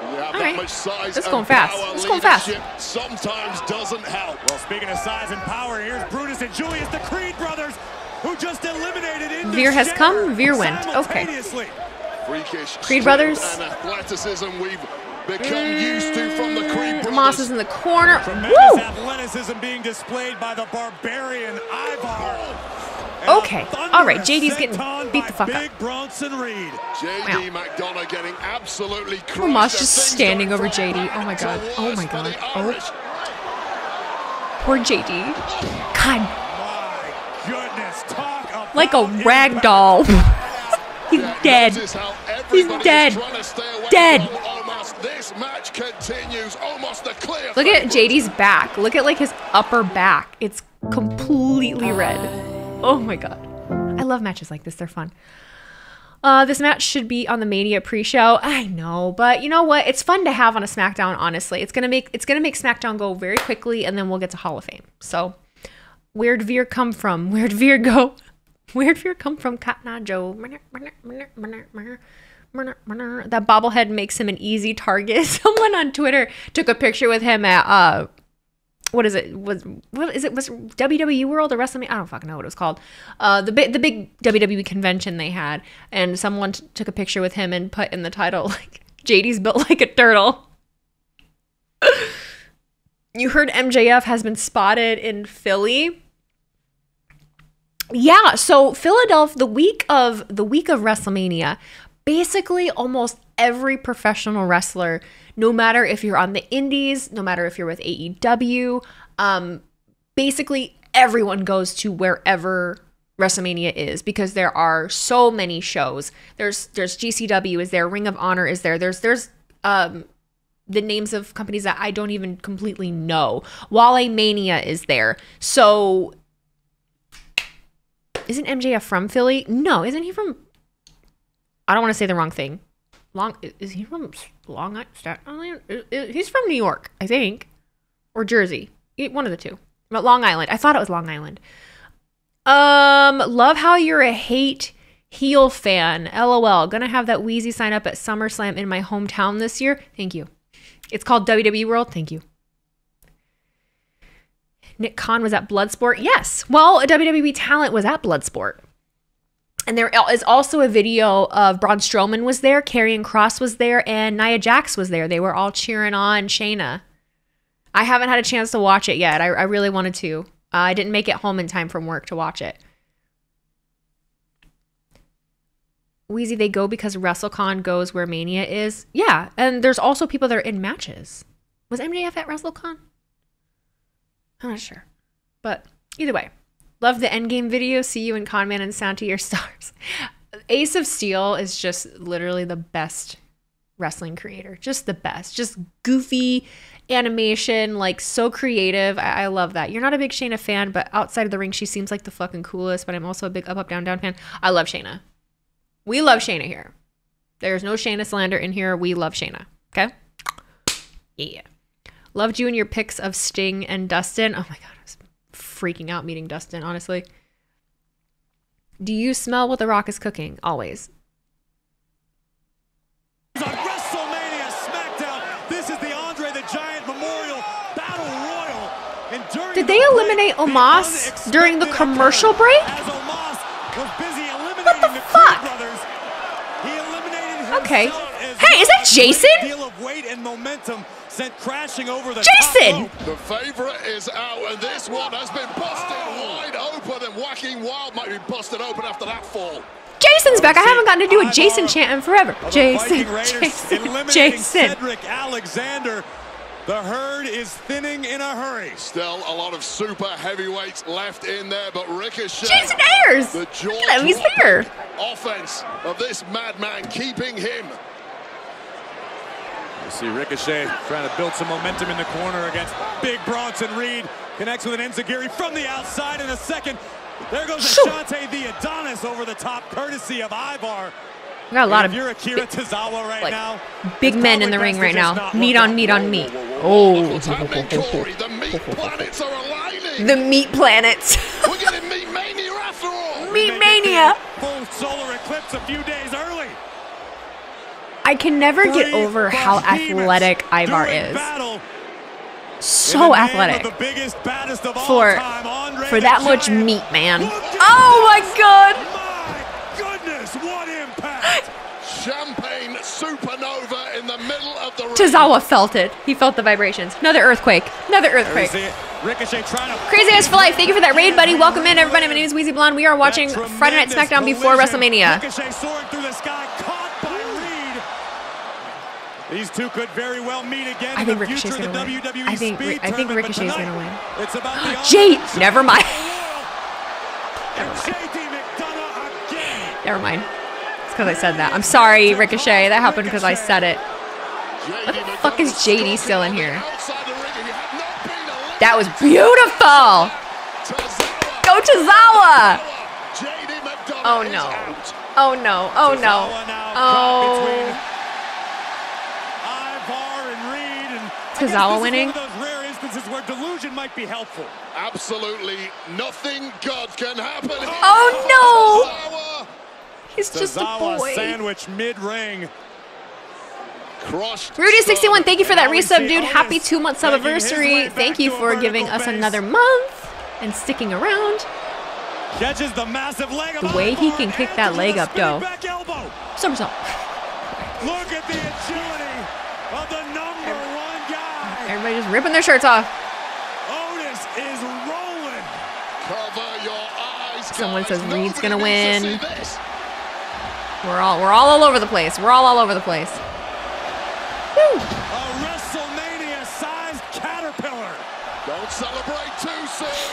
Speaker 4: You have
Speaker 1: All
Speaker 4: that
Speaker 1: right.
Speaker 4: much size
Speaker 1: This
Speaker 4: and
Speaker 1: going fast.
Speaker 4: power,
Speaker 1: This going fast.
Speaker 4: Sometimes doesn't help.
Speaker 6: Well, speaking of size and power, here's Brutus and Julius, the Creed brothers, who just eliminated Indus
Speaker 1: Veer has come, Veer went. Okay.
Speaker 4: Freakish
Speaker 1: Creed brothers.
Speaker 4: athleticism we've become used to from the Creed brothers.
Speaker 1: Moss is in the corner.
Speaker 6: Tremendous
Speaker 1: Woo!
Speaker 6: athleticism being displayed by the barbarian Ivar. Oh,
Speaker 1: Okay. All right, JD's getting beat the fuck up.
Speaker 6: Big Bronson Reed.
Speaker 4: JD McDonagh getting absolutely crushed.
Speaker 1: Just standing over JD. Oh my
Speaker 4: oh
Speaker 1: God. Oh my God. Oh. Poor JD. God,
Speaker 6: My goodness, talk about
Speaker 1: like a rag doll. (laughs) He's dead. He's dead.
Speaker 4: trying to stay away
Speaker 1: Dead.
Speaker 4: This match continues. Almost the clear.
Speaker 1: Look at. JD's back. Look at like his upper back. It's completely red. Oh my god. I love matches like this. They're fun. Uh, this match should be on the Mania pre-show. I know, but you know what? It's fun to have on a SmackDown. Honestly, it's gonna make it's gonna make SmackDown go very quickly, and then we'll get to Hall of Fame. So, where'd Veer come from? (laughs) Where'd Veer go? Where'd Veer come from? Cotton Joe. That bobblehead makes him an easy target. (laughs) Someone on Twitter took a picture with him at uh what is it? Was what is it? Was WWE World or WrestleMania? I don't fucking know what it was called. Uh, the big the big WWE convention they had, and someone took a picture with him and put in the title (laughs) like JD's built like a turtle. (laughs) you heard MJF has been spotted in Philly. Yeah, so Philadelphia, the week of the week of WrestleMania, basically almost every professional wrestler, no matter if you're on the indies, no matter if you're with AEW, um, basically everyone goes to wherever WrestleMania is because there are so many shows. There's there's GCW is there, Ring of Honor is there. There's there's um the names of companies that I don't even completely know. Wale Mania is there. So isn't MJF from Philly? No, isn't he from I don't want to say the wrong thing. Long is he from Long Island? Staten Island? He's from New York, I think, or Jersey. One of the two. But Long Island. I thought it was Long Island. Um, love how you're a hate heel fan. LOL. Gonna have that Wheezy sign up at SummerSlam in my hometown this year. Thank you. It's called WWE World. Thank you. Nick Khan was at Bloodsport. Yes. Well, a WWE talent was at Bloodsport. And there is also a video of Braun Strowman was there, Karrion Kross was there, and Nia Jax was there. They were all cheering on Shayna. I haven't had a chance to watch it yet. I, I really wanted to. Uh, I didn't make it home in time from work to watch it. Wheezy, they go because WrestleCon goes where Mania is. Yeah, and there's also people that are in matches. Was MJF at WrestleCon? I'm not sure. But either way, love the Endgame video. See you in Conman and Sound to Your Stars. (laughs) Ace of Steel is just literally the best wrestling creator. Just the best. Just goofy animation, like so creative. I, I love that. You're not a big Shayna fan, but outside of the ring, she seems like the fucking coolest. But I'm also a big up, up, down, down fan. I love Shayna. We love Shayna here. There's no Shayna slander in here. We love Shayna. Okay? Yeah. Loved you and your pics of Sting and Dustin. Oh my God, freaking out meeting Dustin, honestly. Do you smell what The Rock is cooking? Always.
Speaker 6: on WrestleMania SmackDown. This is the Andre the Giant Memorial Battle Royal. And during
Speaker 1: Did
Speaker 6: the
Speaker 1: they
Speaker 6: break,
Speaker 1: eliminate
Speaker 6: the
Speaker 1: during the commercial break?
Speaker 6: As Omos was busy
Speaker 1: What the
Speaker 6: the,
Speaker 1: fuck?
Speaker 6: Brothers. He eliminated
Speaker 1: Okay. Hey, is that
Speaker 6: well. A great
Speaker 1: Jason?
Speaker 6: Deal of weight and momentum sent crashing over the
Speaker 1: Jason!
Speaker 6: top rope.
Speaker 4: The favourite is out, and this one has been busted
Speaker 6: Oh.
Speaker 4: wide open, and Joaquin Wilde might be busted open after that fall.
Speaker 1: Jason's back. I haven't gotten to do a Jason chant in forever. Jason, Jason, Jason.
Speaker 6: Cedric Alexander. The herd is thinning in a hurry.
Speaker 4: Still a lot of super heavyweights left in there, but Ricochet.
Speaker 1: Jason Ayers.
Speaker 4: The jaw
Speaker 1: Look at him, he's here.
Speaker 4: offense of this madman keeping him.
Speaker 6: You see Ricochet trying to build some momentum in the corner against Big Bronson Reed. Connects with an Enzuigiri from the outside in a second. There goes
Speaker 1: Shoo.
Speaker 6: Ashante the Adonis over the top, courtesy of Ivar.
Speaker 1: We got a lot of
Speaker 6: you're Akira Tozawa right
Speaker 1: like,
Speaker 6: now,
Speaker 1: big men in the ring right now. Meat on meat on meat. Oh.
Speaker 4: The meat (laughs) planets are aligning.
Speaker 1: the meat planets.
Speaker 4: We're getting meat mania after all.
Speaker 1: meat mania.
Speaker 6: Full solar eclipse a few days early.
Speaker 1: I can never get over how athletic Ivar is. So
Speaker 6: the name of
Speaker 1: athletic
Speaker 6: the biggest, baddest of all
Speaker 1: for for that much meat, man. Oh my god.
Speaker 6: Goodness, what impact! (gasps)
Speaker 4: Champagne supernova in the middle of the ring.
Speaker 1: Tozawa felt it. He felt the vibrations. Another earthquake. Another earthquake.
Speaker 6: Ricochet trying to
Speaker 1: Crazy Ass for Life, thank you for that raid, buddy. Welcome in, everybody. My name is Wheezy Blonde. We are watching Friday Night SmackDown before. WrestleMania.
Speaker 6: Ricochet soaring through the sky, caught by Reed. These two could very well meet again
Speaker 1: I think Ricochet's
Speaker 6: the
Speaker 1: gonna win.
Speaker 6: WWE
Speaker 1: I think- I think Ricochet's gonna win.
Speaker 6: It's about the (gasps)
Speaker 1: Jade! Never mind. (laughs)
Speaker 6: McDonagh again.
Speaker 1: Never mind. It's because I said that. I'm sorry, Ricochet. That happened because I said it.
Speaker 4: What
Speaker 1: the fuck is JD still in here? That was beautiful. Go Tozawa. Oh, oh no. Oh no.
Speaker 6: Oh no. Caught between
Speaker 1: Oh.
Speaker 6: Ivar and Reed, and I guess
Speaker 1: Tozawa
Speaker 6: is
Speaker 1: winning?
Speaker 6: One of those rare instances where delusion might be helpful.
Speaker 4: Absolutely nothing good can happen. here.
Speaker 1: Oh,
Speaker 4: Tozawa
Speaker 1: He's just a
Speaker 6: Tozawa
Speaker 1: boy.
Speaker 6: sandwich mid-ring.
Speaker 4: crushed.
Speaker 1: Rudy61, thank you for that
Speaker 6: Now we
Speaker 1: resub, dude.
Speaker 6: Otis
Speaker 1: Happy two month
Speaker 6: making his
Speaker 1: anniversary. Thank you for giving
Speaker 6: vertical
Speaker 1: us another month and sticking around.
Speaker 6: Catches the massive leg
Speaker 1: The way he can kick that leg up, though.
Speaker 6: Back elbow.
Speaker 1: Somersault.
Speaker 6: Look at the agility of the number one guy.
Speaker 1: Everybody just ripping their shirts off.
Speaker 6: Otis is rolling.
Speaker 4: Cover your eyes.
Speaker 1: Someone says Reed's gonna win. We're all we're all all over the place. We're all all over the place.
Speaker 4: Woo. A WrestleMania
Speaker 6: sized caterpillar. Don't celebrate too soon.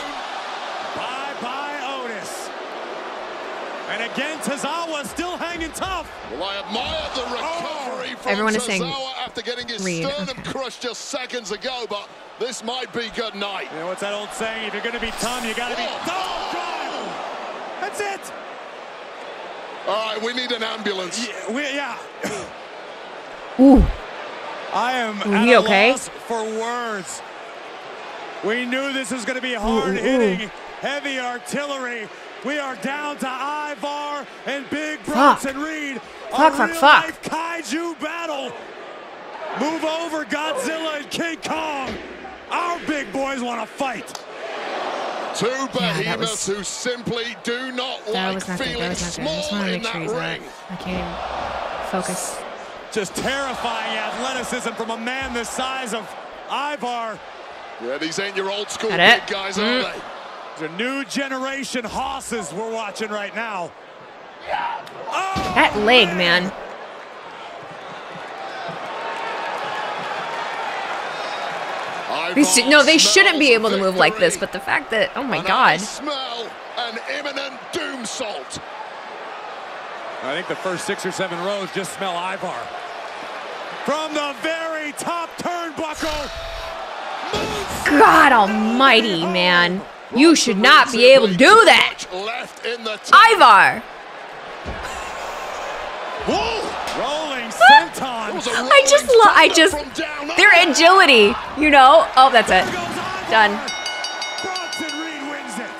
Speaker 6: Again, Tozawa still hanging tough.
Speaker 4: Well, I admire the oh. recovery from
Speaker 1: Everyone is saying
Speaker 4: Tozawa after getting his
Speaker 1: Reed,
Speaker 4: sternum
Speaker 1: okay.
Speaker 4: crushed just seconds ago, but this might be good night.
Speaker 6: You know what's that old saying? If you're going to be Tom, you got to be. Oh, God! Oh. That's it.
Speaker 4: All right, we need an ambulance.
Speaker 6: Yeah, we, yeah. (coughs)
Speaker 1: Ooh.
Speaker 6: I am
Speaker 1: Ooh,
Speaker 6: at a
Speaker 1: okay?
Speaker 6: loss for words. We knew this was going to be hard hitting, heavy artillery. We are down to Ivar and Big Bronson Reed.
Speaker 1: Fuck,
Speaker 6: a
Speaker 1: fuck,
Speaker 6: real
Speaker 1: fuck.
Speaker 6: life kaiju battle. Move over, Godzilla and King Kong. Our big boys want to fight.
Speaker 4: Two
Speaker 1: that
Speaker 4: behemoths
Speaker 1: was-
Speaker 4: who simply do not
Speaker 1: That
Speaker 4: like
Speaker 1: was
Speaker 4: feeling
Speaker 1: That was not. I
Speaker 4: small in
Speaker 1: make sure
Speaker 4: that ring.
Speaker 1: not. I can't even focus.
Speaker 6: Just terrifying athleticism from a man the size of Ivar.
Speaker 4: Yeah, these ain't your old school big
Speaker 1: it.
Speaker 4: guys,
Speaker 1: Mm.
Speaker 4: are they?
Speaker 6: The new generation hosses we're watching right now. Oh,
Speaker 1: That leg, man. They should- no, they shouldn't be able to move like this, but the fact that, oh my
Speaker 4: And I
Speaker 1: god.
Speaker 4: smell an imminent doomsault.
Speaker 6: I think the first six or seven rows just smell Ivar. From the very top turnbuckle.
Speaker 1: God almighty, man. You should not be able to do that.
Speaker 4: Much Left in the tank.
Speaker 1: Ivar!
Speaker 4: Whoa!
Speaker 6: Rolling
Speaker 4: It
Speaker 6: senton.
Speaker 4: was a
Speaker 1: I just love, I just, their agility, you know? Oh, that's it. Done.
Speaker 6: Bronson Reed wins it.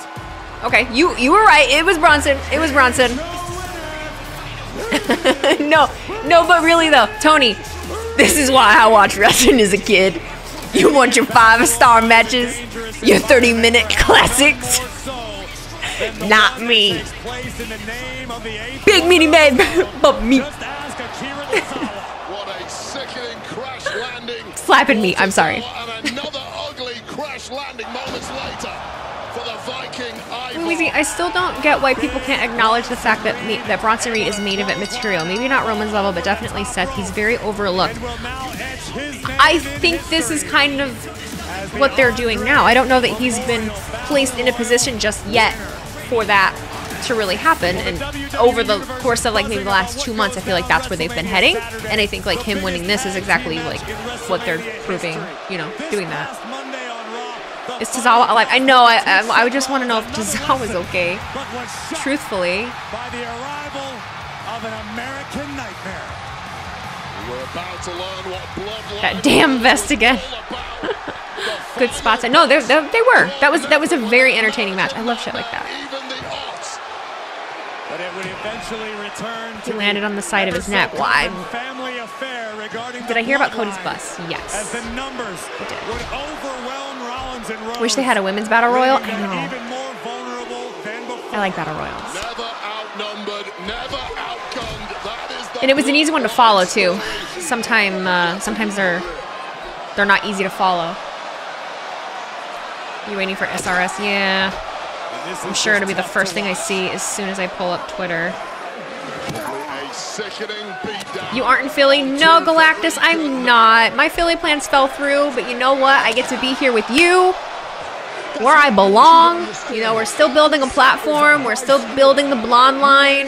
Speaker 1: Okay, you you were right. It was Bronson. It was Bronson. (laughs) no, no, but really though, Tony, this is why I watched wrestling as a kid. (laughs) You want your five star matches, your 30 minute classics. (laughs) Not me. Big meaty man, (laughs) but me.
Speaker 6: Just ask Akira Tozawa.
Speaker 4: What a sickening crash landing.
Speaker 1: Slapping me, I'm sorry.
Speaker 4: Oh,
Speaker 1: Wheezy, I still don't get why people can't acknowledge the fact that that Bronson Reed is made of event material. Maybe not Roman's level, but definitely Seth. He's very overlooked. I think this is kind of what they're doing now. I don't know that he's been placed in a position just yet for that to really happen. And over the course of like maybe the last two months, I feel like that's where they've been heading. And I think like him winning this is exactly like what they're proving, you know, doing that.
Speaker 6: Last Monday on Raw, the
Speaker 1: Is Tozawa alive? I know. I I, I would just want to know if Tozawa is okay.
Speaker 6: but was shocked
Speaker 1: Truthfully,
Speaker 6: by the arrival of an American nightmare.
Speaker 4: We're about to learn what bloodline
Speaker 1: that damn vest again.
Speaker 4: is all about. The (laughs)
Speaker 1: Good spots. I know they they they were. That was that was a very entertaining match. I love shit like that.
Speaker 4: Even the odds.
Speaker 6: But it would eventually return to
Speaker 1: He landed on the side of his neck.
Speaker 6: Why?
Speaker 1: Well, I-
Speaker 6: common family affair regarding
Speaker 1: Did I hear about Cody's
Speaker 6: bloodline
Speaker 1: bus?
Speaker 6: As
Speaker 1: Yes.
Speaker 6: the numbers
Speaker 1: did. Wish they had a women's battle royal. I know.
Speaker 6: Even more vulnerable than before.
Speaker 1: I like battle royals.
Speaker 4: Never outnumbered, never outgunned. That is the
Speaker 1: And it was an easy one to follow too.
Speaker 4: bloodline story.
Speaker 1: Sometime uh, sometimes they're they're not easy to follow. You waiting for SRS? Yeah. I'm sure it'll be the first thing I see as soon as I pull up Twitter. You aren't in Philly? No, Galactus, I'm not. My Philly plans fell through, but you know what? I get to be here with you where I belong. You know, we're still building a platform, we're still building the blonde line.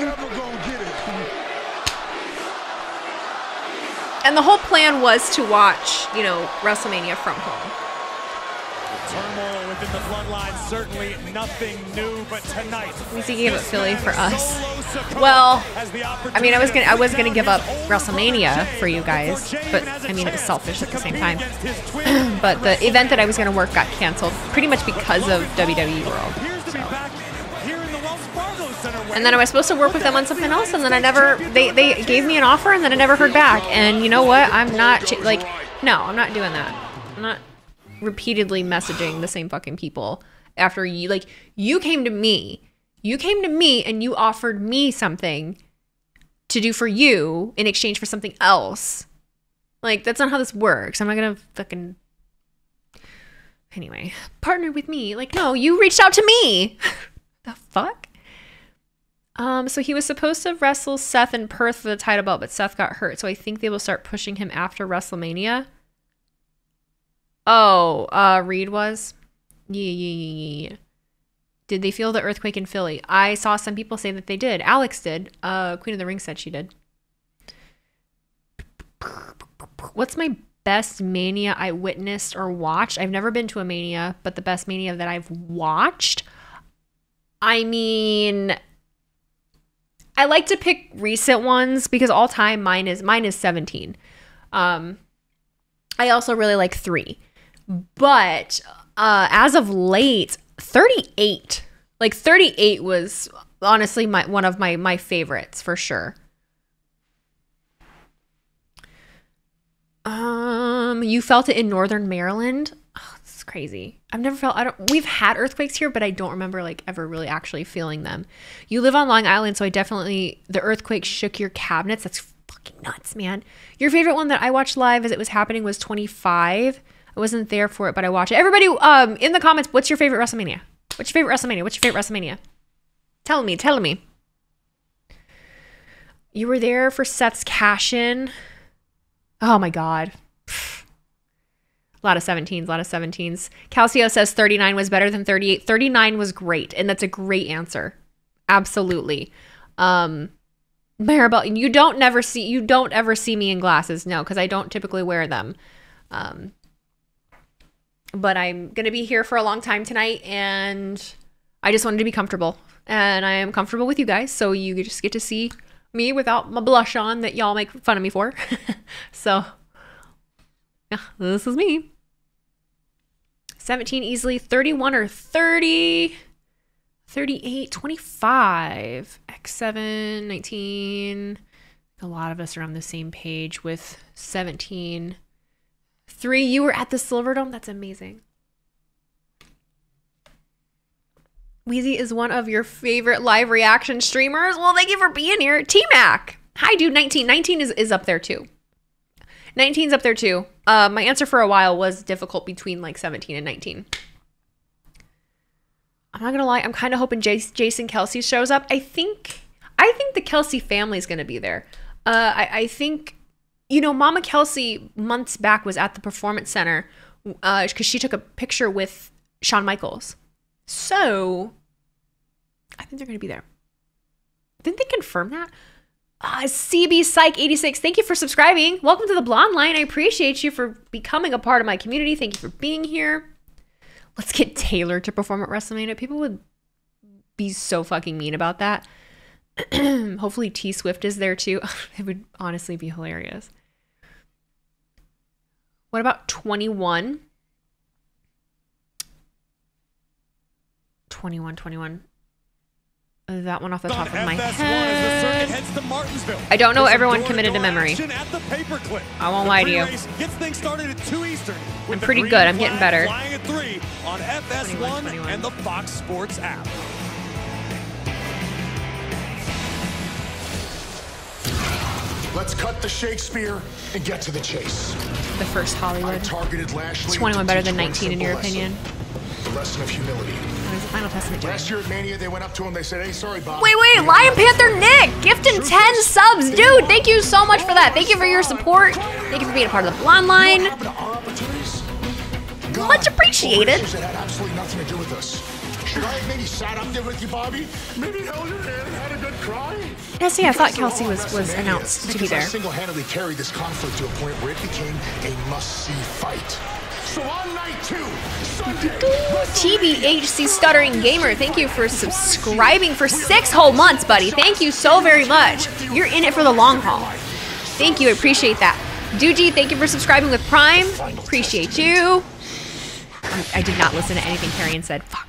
Speaker 1: And the whole plan was to watch, you know, WrestleMania from home.
Speaker 6: Nothing new, but tonight.
Speaker 1: We see gave up Philly for us. Well, I mean, I was gonna, I was gonna give up WrestleMania for you guys, but I mean, it was selfish at the same time.
Speaker 6: against his (clears throat) twin
Speaker 1: But the event that I was gonna work got canceled, pretty much because of WWE World.
Speaker 6: appears to be back here in the Wells Fargo Center.
Speaker 1: And then I was supposed to work with them on something else, and then I never. They they gave me an offer, and then I never heard back. And you know what? I'm not like, no, I'm not doing that. I'm not repeatedly messaging the same fucking people after you. Like, you came to me, you came to me, and you offered me something to do for you in exchange for something else. Like, that's not how this works. I'm not gonna fucking. Anyway, partner with me. Like, no, you reached out to me. (laughs) the fuck? Um, so he was supposed to wrestle Seth in Perth for the title belt, but Seth got hurt. So I think they will start pushing him after WrestleMania. Oh, uh, Reed was. Yeah, yeah, yeah, yeah. Did they feel the earthquake in Philly? I saw some people say that they did. Alex did. Uh, Queen of the Ring said she did. What's my best mania I witnessed or watched? I've never been to a mania, but the best mania that I've watched. I mean, I like to pick recent ones because all time mine is mine is 17. Um, I also really like three, but uh, as of late, 38. Like 38 was honestly my one of my my favorites for sure. Um, you felt it in Northern Maryland. Oh, this is crazy. I've never felt. I don't. We've had earthquakes here, but I don't remember like ever really actually feeling them. You live on Long Island, so I definitely the earthquake shook your cabinets. That's fucking nuts, man. Your favorite one that I watched live as it was happening was 25. I wasn't there for it, but I watched it. Everybody, um, in the comments, what's your favorite WrestleMania? What's your favorite WrestleMania? What's your favorite WrestleMania? Tell me, tell me. You were there for Seth's cash in. Oh my god. A lot of 17s, a lot of 17s. Calcio says 39 was better than 38. 39 was great, and that's a great answer. Absolutely. Um Maribel, you don't never see you don't ever see me in glasses, no, because I don't typically wear them. Um but I'm gonna be here for a long time tonight, and I just wanted to be comfortable, and I am comfortable with you guys, so you just get to see me without my blush on that y'all make fun of me for. (laughs) so, yeah, this is me. 17 easily, 31 or 30, 38, 25, X7, 19. A lot of us are on the same page with 17. Three, you were at the Silverdome. That's amazing. Wheezy is one of your favorite live reaction streamers. Well, thank you for being here. T Mac. Hi, dude. 19. 19 is, is up there too. 19's up there too. Uh, my answer for a while was difficult between like 17 and 19. I'm not gonna lie. I'm kind of hoping Jason Kelce shows up. I think I think the Kelce family is gonna be there. Uh, I, I think you know Mama Kelce months back was at the Performance Center because uh, she took a picture with Shawn Michaels. So I think they're gonna be there. Didn't they confirm that? Uh, CB Psych 86, thank you for subscribing. Welcome to the Blonde Line. I appreciate you for becoming a part of my community. Thank you for being here. Let's get Taylor to perform at WrestleMania. People would be so fucking mean about that. (clears throat) Hopefully, T Swift is there too. (laughs) it would honestly be hilarious. What about 21? 21, 21 that one off the top of my head. I don't know everyone committed to memory. I won't lie to you. I'm pretty good. I'm getting better.
Speaker 6: on FS1 and the Fox Sports app.
Speaker 10: Let's cut the Shakespeare and get to the chase.
Speaker 1: The first Hollywood.
Speaker 10: targeted Lashley
Speaker 1: 21 better than 19 in your opinion.
Speaker 10: The lesson of humility. Last year at Mania, they went up to him. They said, "Hey, sorry, Bob."
Speaker 1: Wait, wait, Lion Panther Nick, gifting 10 subs, dude. Thank you so much for that. Thank you for your support. Thank you for being a part of the Blonde Line. Much appreciated.
Speaker 10: It had absolutely nothing to do with us. Should I have maybe sat up there with you, Bobby? Maybe held your hand and had a good cry?
Speaker 1: Yeah, see, I thought Kelce was was announced to be there.
Speaker 10: Single-handedly carried this conflict to a point where it became a must-see fight. So on night two, Sunday,
Speaker 1: TBHC Stuttering Gamer, thank you for subscribing for six whole months, buddy. Thank you so very much. You're in it for the long haul. Thank you, I appreciate that. Doogie, thank you for subscribing with Prime. Appreciate you. I, I did not listen to anything Karrion said. Fuck,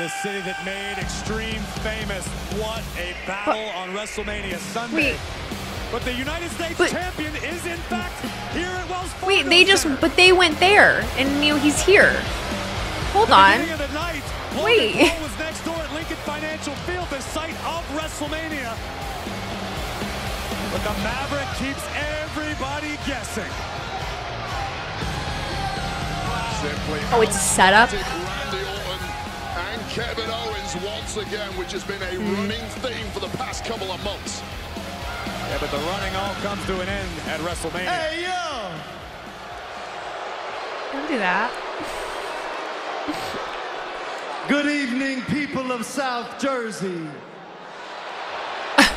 Speaker 6: the city that made Extreme famous. What a battle on WrestleMania Sunday.
Speaker 1: Wait.
Speaker 6: But the United States
Speaker 1: But-
Speaker 6: champion is in fact here at Wells Fargo
Speaker 1: Wait, they just,
Speaker 6: Center.
Speaker 1: but they went there, and you know he's here. Hold on.
Speaker 6: Night,
Speaker 1: Wait.
Speaker 6: Was next door at Lincoln Financial Field, the site of WrestleMania. But the Maverick keeps everybody guessing.
Speaker 4: Simply
Speaker 1: Oh, it's a setup?
Speaker 4: Kevin Owens once again, which has been a
Speaker 1: Hmm.
Speaker 4: running theme for the past couple of months.
Speaker 6: Yeah, but the running all comes to an end at WrestleMania.
Speaker 5: Hey, yo!
Speaker 1: Don't do that. (laughs)
Speaker 5: Good evening, people of South Jersey. (laughs)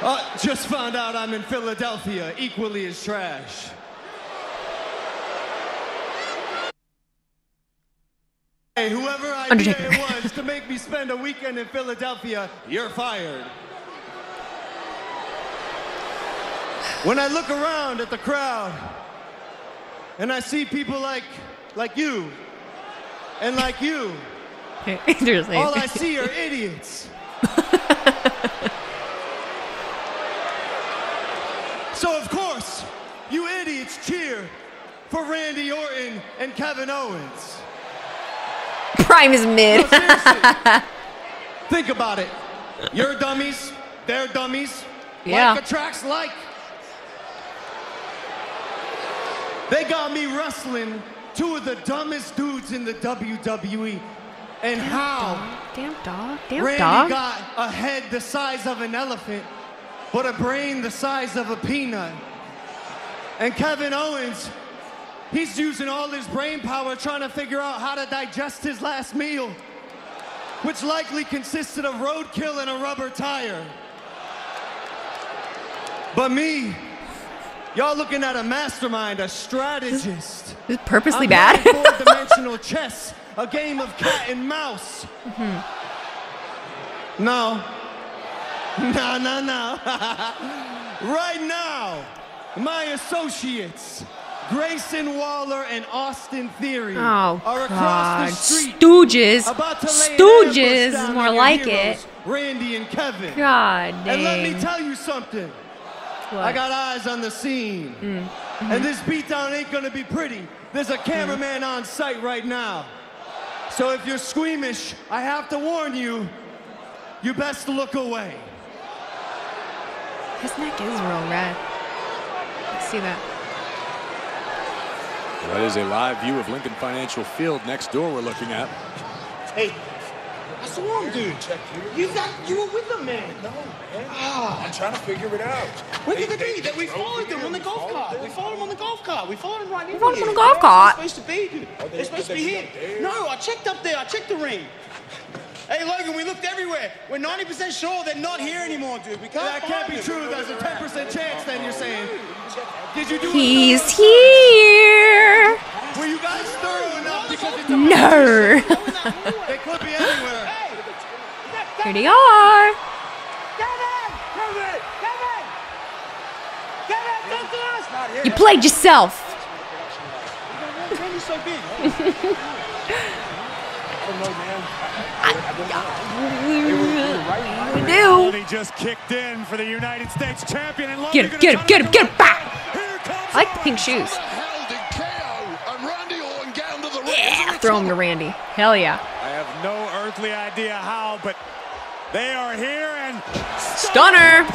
Speaker 5: uh, just found out I'm in Philadelphia, equally as trash. Hey, whoever
Speaker 1: Undertaker.
Speaker 5: it was to make me spend a weekend in Philadelphia, you're fired. When I look around at the crowd and I see people like like you and like you, (laughs)
Speaker 1: Interesting.
Speaker 5: all I see are idiots. (laughs) so of course, you idiots cheer for Randy Orton and Kevin Owens.
Speaker 1: Prime is mid.
Speaker 5: No. (laughs) Think about it. You're dummies, they're dummies.
Speaker 1: Yeah.
Speaker 5: Like attracts like. They got me wrestling two of the dumbest dudes in the WWE. And how
Speaker 1: Damn dog. Damn
Speaker 5: Randy
Speaker 1: dog.
Speaker 5: got a head the size of an elephant, but a brain the size of a peanut. And Kevin Owens, he's using all his brain power trying to figure out how to digest his last meal, which likely consisted of roadkill and a rubber tire. But me, y'all looking at a mastermind, a strategist.
Speaker 1: This is purposely
Speaker 5: I'm
Speaker 1: bad.
Speaker 5: Four-dimensional (laughs) chess, a game of cat and mouse. Mm-hmm. No. No, no, no. (laughs) right now, my associates, Grayson Waller and Austin Theory,
Speaker 1: Oh,
Speaker 5: are across
Speaker 1: God.
Speaker 5: the street.
Speaker 1: Stooges.
Speaker 5: About to
Speaker 1: Stooges is more like
Speaker 5: heroes,
Speaker 1: it.
Speaker 5: Randy and Kevin.
Speaker 1: God damn.
Speaker 5: And let me tell you something. I got eyes on the scene.
Speaker 1: Mm.
Speaker 5: And this beatdown ain't gonna be pretty. There's a cameraman on site right now. So if you're squeamish, I have to warn you, you best look away.
Speaker 1: His neck is real red. Let's see that.
Speaker 11: That is a live view of Lincoln Financial Field next door we're looking at.
Speaker 12: Hey, I saw him, dude. You got, you were with them, man. No, man. Ah,
Speaker 10: I'm trying to figure it out.
Speaker 12: where could they be? That we followed them on the golf cart. We followed them on the golf cart. We followed them right in We
Speaker 1: followed them on the golf cart?
Speaker 12: else are supposed to be, dude. They're supposed to be here. No, I checked up there. I checked the ring. Hey, Logan, we looked everywhere. We're 90% sure they're not here anymore, dude. We can't
Speaker 5: That can't be
Speaker 12: them.
Speaker 5: true. There's a 10% chance then you're saying. Did you do a
Speaker 1: He's
Speaker 5: thorough-
Speaker 1: here.
Speaker 5: Were you guys thorough enough because it's a
Speaker 1: No. (laughs)
Speaker 5: They could be anywhere.
Speaker 1: Here they are. You played yourself. (laughs) (laughs) We do.
Speaker 6: He just kicked in for the United States champion. And
Speaker 1: Get him, get him, get him, get him. Back. I like the pink shoes.
Speaker 4: Hell did KO and Randy Orton get under the ring?
Speaker 1: Yeah, throw him to Randy. Hell yeah.
Speaker 6: I have no earthly idea how, but they are here and
Speaker 1: Stunner.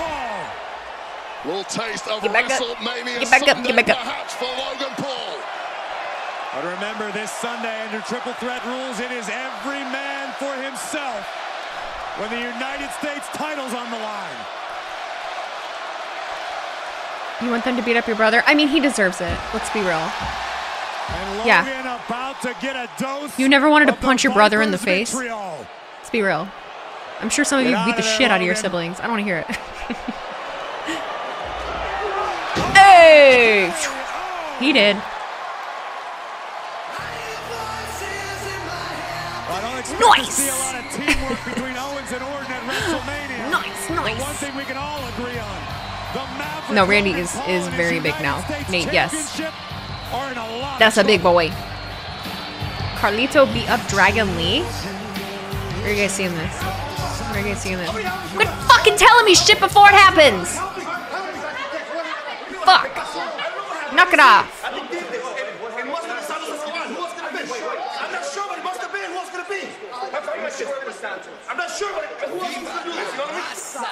Speaker 4: Little taste of
Speaker 1: Get back up.
Speaker 4: WrestleMania
Speaker 1: Get back up, get back up.
Speaker 4: perhaps for Logan Paul.
Speaker 6: But remember, this Sunday under triple threat rules, it is every man for himself when the United States title's on the line.
Speaker 1: You want them to beat up your brother? I mean, he deserves it. Let's be real. Yeah.
Speaker 6: about to get a dose.
Speaker 1: You never wanted to punch your brother in the face? Let's be real. I'm sure some of you beat the shit out of your siblings. I don't want to hear it. (laughs) hey!
Speaker 6: Oh, oh. He did. On. The Maverick
Speaker 1: No, Randy
Speaker 6: Logan
Speaker 1: is-
Speaker 6: Paul
Speaker 1: is
Speaker 6: and his
Speaker 1: very big now. Nate, yes.
Speaker 6: Championship are in a lot
Speaker 1: That's a big boy. Carlito beat up Dragon Lee. Where are you guys seeing this? Where are you guys seeing this? Quit fucking telling me shit before it happens! Fuck! Knock it off!
Speaker 10: I'm not sure, but it must have been. Who else could it be? I'm not sure, but who else was gonna do this? You know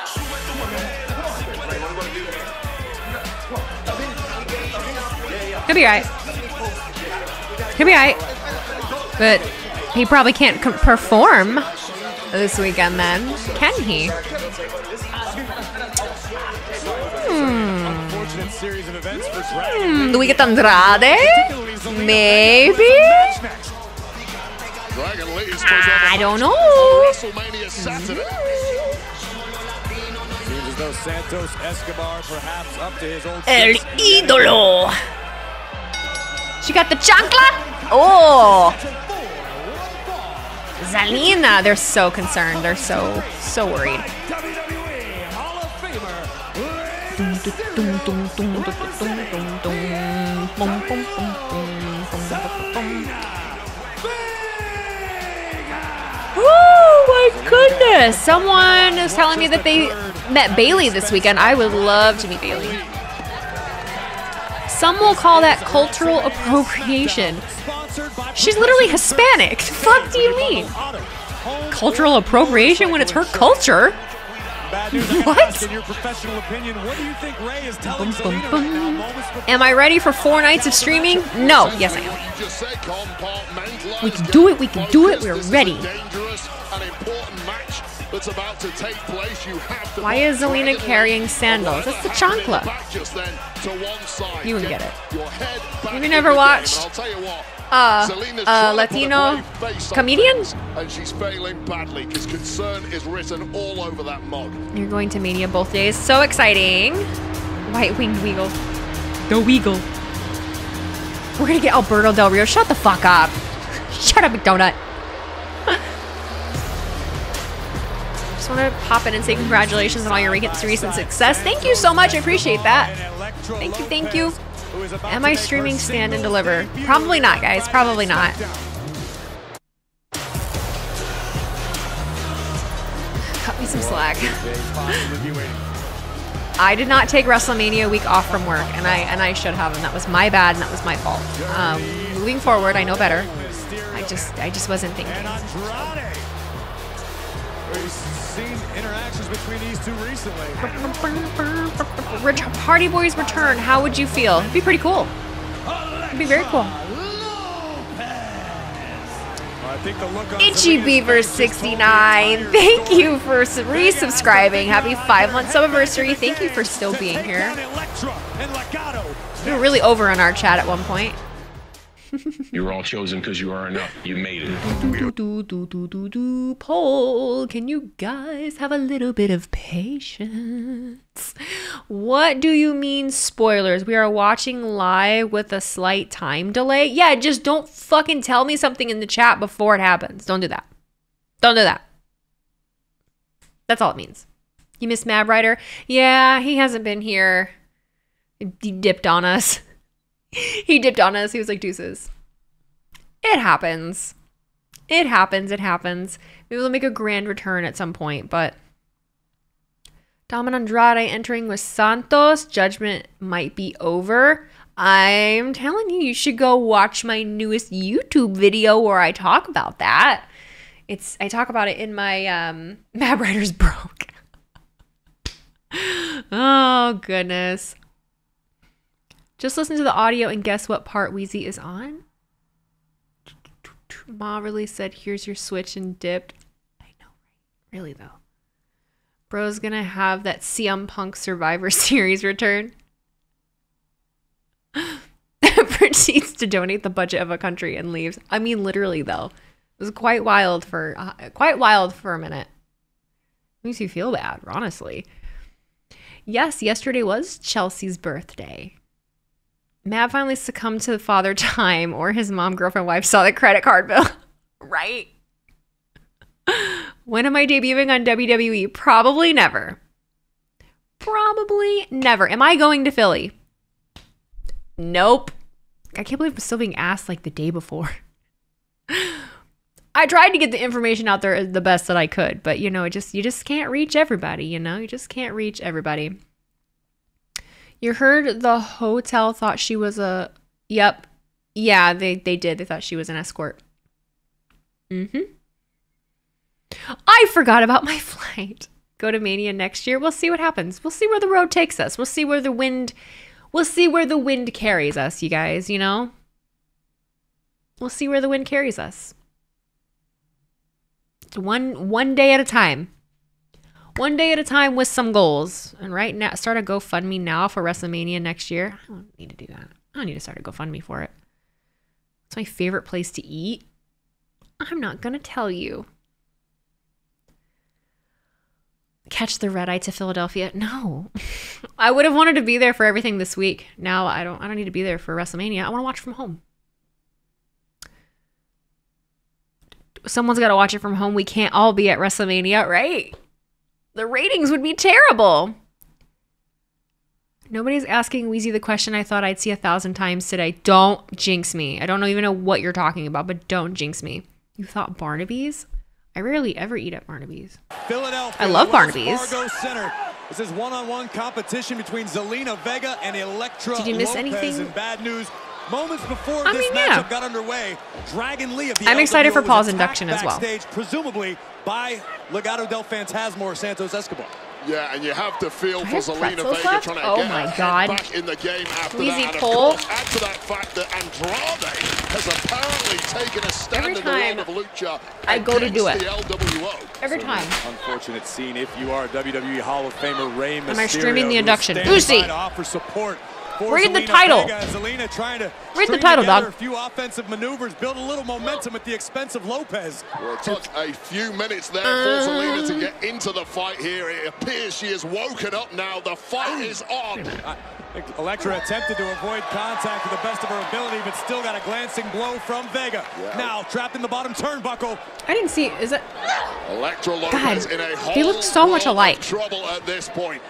Speaker 10: what I mean?
Speaker 1: He'll be alright. He'll be alright. But he probably can't com- perform this weekend then, can he? Hmm. Hmm, do we get Andrade? Maybe? I don't know.
Speaker 4: WrestleMania Saturday.
Speaker 6: Seems as though Santos Escobar perhaps up to his old
Speaker 1: El ídolo. She got the chancla. Oh. Zelina. They're so concerned. They're so, so worried.
Speaker 6: WWE Hall of Famer.
Speaker 1: Dum, dum, dum, Someone is telling me that they met Bayley this weekend. I would love to meet Bayley. Some will call that cultural appropriation. She's literally Hispanic. (laughs) Fuck do you mean? Cultural appropriation when it's her culture?
Speaker 6: Bad news,
Speaker 1: What?
Speaker 6: ask, In your professional opinion, what do you think Ray is telling Zelina right now,
Speaker 1: Am I ready for four nights of streaming? No. Yes, I am.
Speaker 4: You just say compartmentalize.
Speaker 1: We can do it. We can do it. We're ready.
Speaker 4: a important match that's about to take place. You have to
Speaker 1: Why is Zelina carrying sandals? That's the
Speaker 4: chancla.
Speaker 1: chancla.
Speaker 4: Just then to one side.
Speaker 1: You wouldn't get it.
Speaker 4: Your head back
Speaker 1: Have you never watched,
Speaker 4: and I'll tell you what,
Speaker 1: uh, uh,
Speaker 4: trying to put a
Speaker 1: Latino comedian?
Speaker 4: And she's failing badly because concern is written all over that mug.
Speaker 1: You're going to Mania both days. So exciting. White winged Weagle. The Weagle. We're gonna get Alberto Del Rio. Shut the fuck up. (laughs) Shut up, McDonut. (laughs) Just want to pop in and say congratulations on all your recent recent success. Thank you so much. I appreciate that. Thank you, thank you. Am I streaming stand and deliver? Probably not, guys. Probably not. Cut me some slack. (laughs) I did not take WrestleMania week off from work, and I and I should have, and that was my bad, and that was my fault. Um, moving forward, I know better. I just I just wasn't thinking.
Speaker 6: Andrade. We've seen interactions between these two recently.
Speaker 1: Ret- Hardy Boys return. How would you feel? It'd be pretty cool. It'd be very cool.
Speaker 6: I think the look on
Speaker 1: Itchy Beaver 69. Thank you for resubscribing. Happy five month anniversary. Thank you for still being here.
Speaker 6: down Elektra and Legado.
Speaker 1: We were really over in our chat at one point.
Speaker 13: You were all chosen because you are enough. You made it.
Speaker 1: Do, do, do, do, do, do. Poll. Can you guys have a little bit of patience? What do you mean spoilers? We are watching live with a slight time delay. Yeah, just don't fucking tell me something in the chat before it happens. Don't do that. Don't do that. That's all it means. You miss Mab Rider? Yeah, he hasn't been here. He dipped on us. (laughs) (laughs) he dipped on us. He was like, deuces. It happens. It happens. It happens. Maybe they'll make a grand return at some point, but Dom and Andrade entering with Santos. Judgment might be over. I'm telling you, you should go watch my newest YouTube video where I talk about that. It's I talk about it in my um, (laughs) Mab Riders broke. (laughs) oh goodness. Just listen to the audio and guess what part Wheezy is on. Ma really said, "Here's your switch," and dipped. I know, right? Really though. Bro's gonna have that CM Punk Survivor (laughs) Series return. (laughs) Proceeds to donate the budget of a country and leaves. I mean, literally though, it was quite wild for uh, quite wild for a minute. Makes you feel bad, honestly. Yes, yesterday was Chelsea's birthday. Matt finally succumbed to the father (laughs) time, or his mom, girlfriend, wife saw the credit card bill. (laughs) right? When am I debuting on WWE? Probably never. Probably never. Am I going to Philly? Nope. I can't believe I'm still being asked like the day before. (laughs) I tried to get the information out there the best that I could, but you know, it just you just can't reach everybody, you know? You just can't reach everybody. You heard the hotel thought she was a yep. Yeah, they they did. They thought she was an escort. Mm hmm. I forgot about my (laughs) flight. Go to Mania next year. We'll see what happens. We'll see where the road takes us. We'll see where the wind we'll see where the wind carries us, you guys, you know? We'll see where the wind carries us. It's one one day at a time. One day at a time with some goals. And right now start a GoFundMe now for WrestleMania next year. I don't need to do that. I don't need to start a GoFundMe for it. It's my favorite place to eat. I'm not gonna tell you. Catch the red eye to Philadelphia? No. (laughs) I would have wanted to be there for everything this week. Now I don't I don't need to be there for WrestleMania. I want to watch from home. Someone's got to watch it from home. We can't all be at WrestleMania, right? The ratings would be terrible. Nobody's asking Wheezy the question I thought I'd see a thousand times today. Don't jinx me. I don't even know what you're talking about, but don't jinx me. You thought Barnaby's? I rarely ever eat at Barnaby's.
Speaker 6: Philadelphia.
Speaker 1: I love Barnaby's.
Speaker 6: Fargo Center. This is one-on-one competition between Zelina Vega and Elektra
Speaker 1: Did you miss
Speaker 6: Lopez.
Speaker 1: anything?
Speaker 6: And bad news. Moments before
Speaker 1: I
Speaker 6: this
Speaker 1: mean,
Speaker 6: matchup
Speaker 1: yeah.
Speaker 6: got underway, Dragon Lee of the
Speaker 1: I'm excited
Speaker 6: LWO
Speaker 1: for Paul's induction as well.
Speaker 6: presumably by Legado del Fantasma or Santos Escobar.
Speaker 4: Yeah, and you have to feel
Speaker 1: I
Speaker 4: for
Speaker 1: have
Speaker 4: Zelina Vega
Speaker 1: left?
Speaker 4: trying to
Speaker 1: Oh
Speaker 4: get
Speaker 1: my God.
Speaker 4: back in the game after
Speaker 1: Wheezy
Speaker 4: that. And
Speaker 1: Cole.
Speaker 4: of course, add to that fact that Andrade has apparently taken a stand
Speaker 1: Every
Speaker 4: in the world
Speaker 1: time
Speaker 4: of lucha
Speaker 1: I go to do it.
Speaker 4: the LWO.
Speaker 1: Every time.
Speaker 6: Unfortunate scene if you are WWE Hall of Famer Rey Mysterio.
Speaker 1: Am I streaming the induction?
Speaker 6: standing
Speaker 1: Uzi.
Speaker 6: to offer support for
Speaker 1: Read the title.
Speaker 6: Vega. Zelina trying to
Speaker 1: Read the title,
Speaker 6: together
Speaker 1: dog.
Speaker 6: A few offensive maneuvers, build a little momentum at the expense of Lopez.
Speaker 4: Well, it took a few minutes there for Zelina to get into the fight here. It appears she has woken up now. The fight is on.
Speaker 6: I think Elektra attempted to avoid contact to the best of her ability, but still got a glancing blow from Vega. Now trapped in the bottom turnbuckle.
Speaker 1: I didn't see. Is it?
Speaker 4: Elektra Lopez
Speaker 1: God,
Speaker 4: in a whole
Speaker 1: they look so much alike.
Speaker 4: trouble at this point.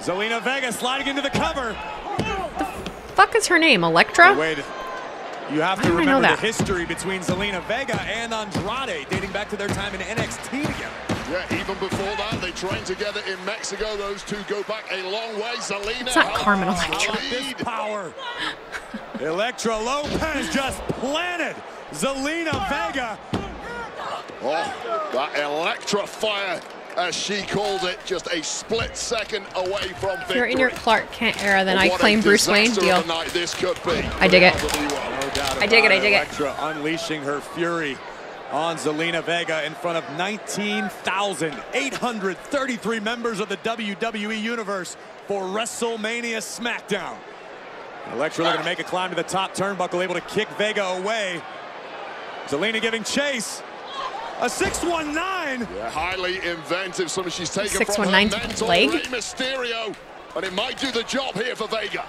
Speaker 6: Zelina Vega sliding into the cover.
Speaker 1: The fuck is her name? Elektra?
Speaker 6: Wait, you have
Speaker 1: Why
Speaker 6: to
Speaker 1: don't I know
Speaker 6: remember the history between Zelina Vega and Andrade, dating back to their time in NXT together.
Speaker 4: Yeah, even before that, they trained together in Mexico. Those two go back a long way. Zelina.
Speaker 1: It's not
Speaker 4: held
Speaker 1: Carmen
Speaker 4: the
Speaker 1: Electra.
Speaker 4: lead.
Speaker 6: Power. Elektra Lopez just planted Zelina Vega.
Speaker 4: Oh, that Elektra fire, as she called it, just a split second away from victory.
Speaker 1: If you're in your Clark Kent era, then I claim Bruce Wayne. Deal.
Speaker 4: of a night this could be.
Speaker 1: I dig it.
Speaker 6: No
Speaker 1: I dig it, I dig it.
Speaker 6: Elektra unleashing her fury on Zelina Vega in front of 19,833 members of the WWE Universe for WrestleMania SmackDown. Elektra looking to make a climb to the top turnbuckle, able to kick Vega away. Zelina giving chase. A 619.
Speaker 4: Yeah, highly inventive. Something she's taken from her
Speaker 1: 619 leg.
Speaker 4: Rey Mysterio. And it might do the job here for Vega.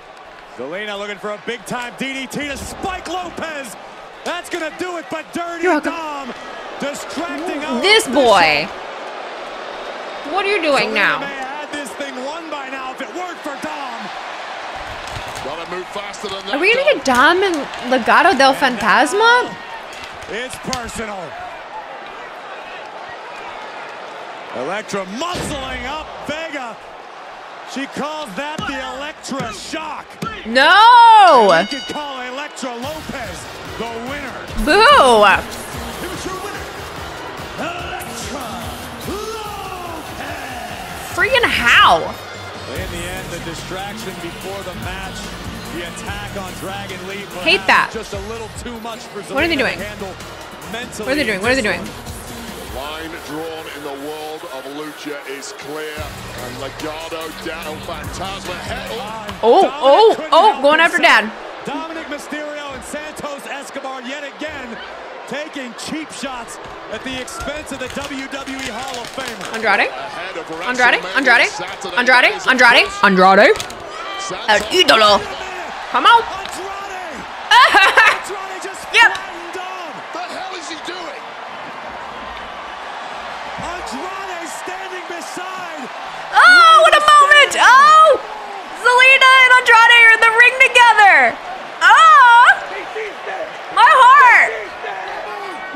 Speaker 6: Zelina looking for a big time DDT to Spike Lopez. That's gonna do it, but Dirty
Speaker 1: You're welcome.
Speaker 6: Dom distracting our
Speaker 1: This boy. What are you doing
Speaker 6: Zelina
Speaker 1: now?
Speaker 6: may have had this thing won by now if it weren't for Dom.
Speaker 4: Gotta move faster than that.
Speaker 1: Are we gonna get Dom and Legado del Fantasma?
Speaker 6: It's personal. Elektra muscling up Vega. She calls that the Elektra shock.
Speaker 1: No!
Speaker 6: You could call Elektra Lopez the winner.
Speaker 1: Boo!
Speaker 6: Here was your winner, Elektra Lopez.
Speaker 1: Freaking how?
Speaker 6: In the end, the distraction before the match, the attack on Dragon Lee.
Speaker 1: Hate that.
Speaker 6: Just a little too much for
Speaker 1: What are they doing? What are they doing? What are they doing?
Speaker 4: Line drawn in the world of Lucha is clear. And Legado down Fantasma. Head
Speaker 1: Oh, oh, oh, oh, oh going after Dad.
Speaker 6: Dominik Mysterio and Santos Escobar yet again taking cheap shots at the expense of the WWE Hall of Famer.
Speaker 1: Andrade? Andrade? Andrade? Andrade? Andrade? Andrade? El ídolo. Come on. (laughs)
Speaker 6: Andrade just
Speaker 1: Yep.
Speaker 6: flattened Dom.
Speaker 4: The hell is he doing?
Speaker 6: Andrade standing beside.
Speaker 1: Oh, what a moment! Oh! Zelina and Andrade are in the ring together! Oh! My heart!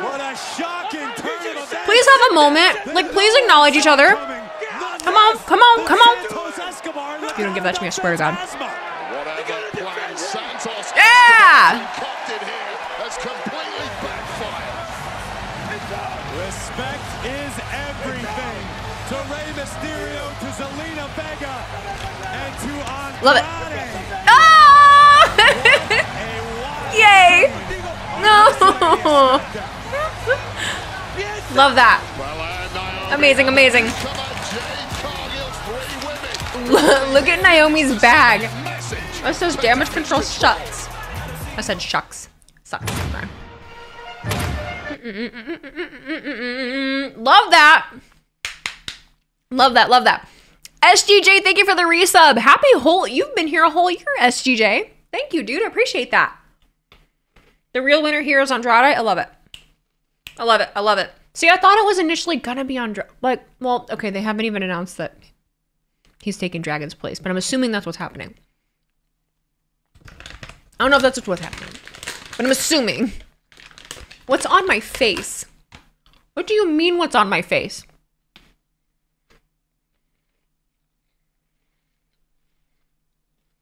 Speaker 6: What a shocking turn of events.
Speaker 1: Please have a moment. Like, please acknowledge each other. Come on, come on, come on. If you don't give that to me, I swear to God.
Speaker 4: Whatever plan
Speaker 1: Yeah! Love it. Oh! (laughs) Yay! No! (laughs) Love that. Amazing, amazing. Look at Naomi's bag. That says damage control shucks. I said shucks. Sucks. Love that. Love that. Love that. SGJ, thank you for the resub. Happy whole. You've been here a whole year, SGJ. Thank you, dude. I appreciate that. The real winner here is Andrade. I love it. I love it. I love it. See, I thought it was initially gonna be Andrade. Like, well, okay, they haven't even announced that he's taking Dragon's place, but I'm assuming that's what's happening. I don't know if that's what's happening, but I'm assuming. What's on my face? What do you mean, what's on my face?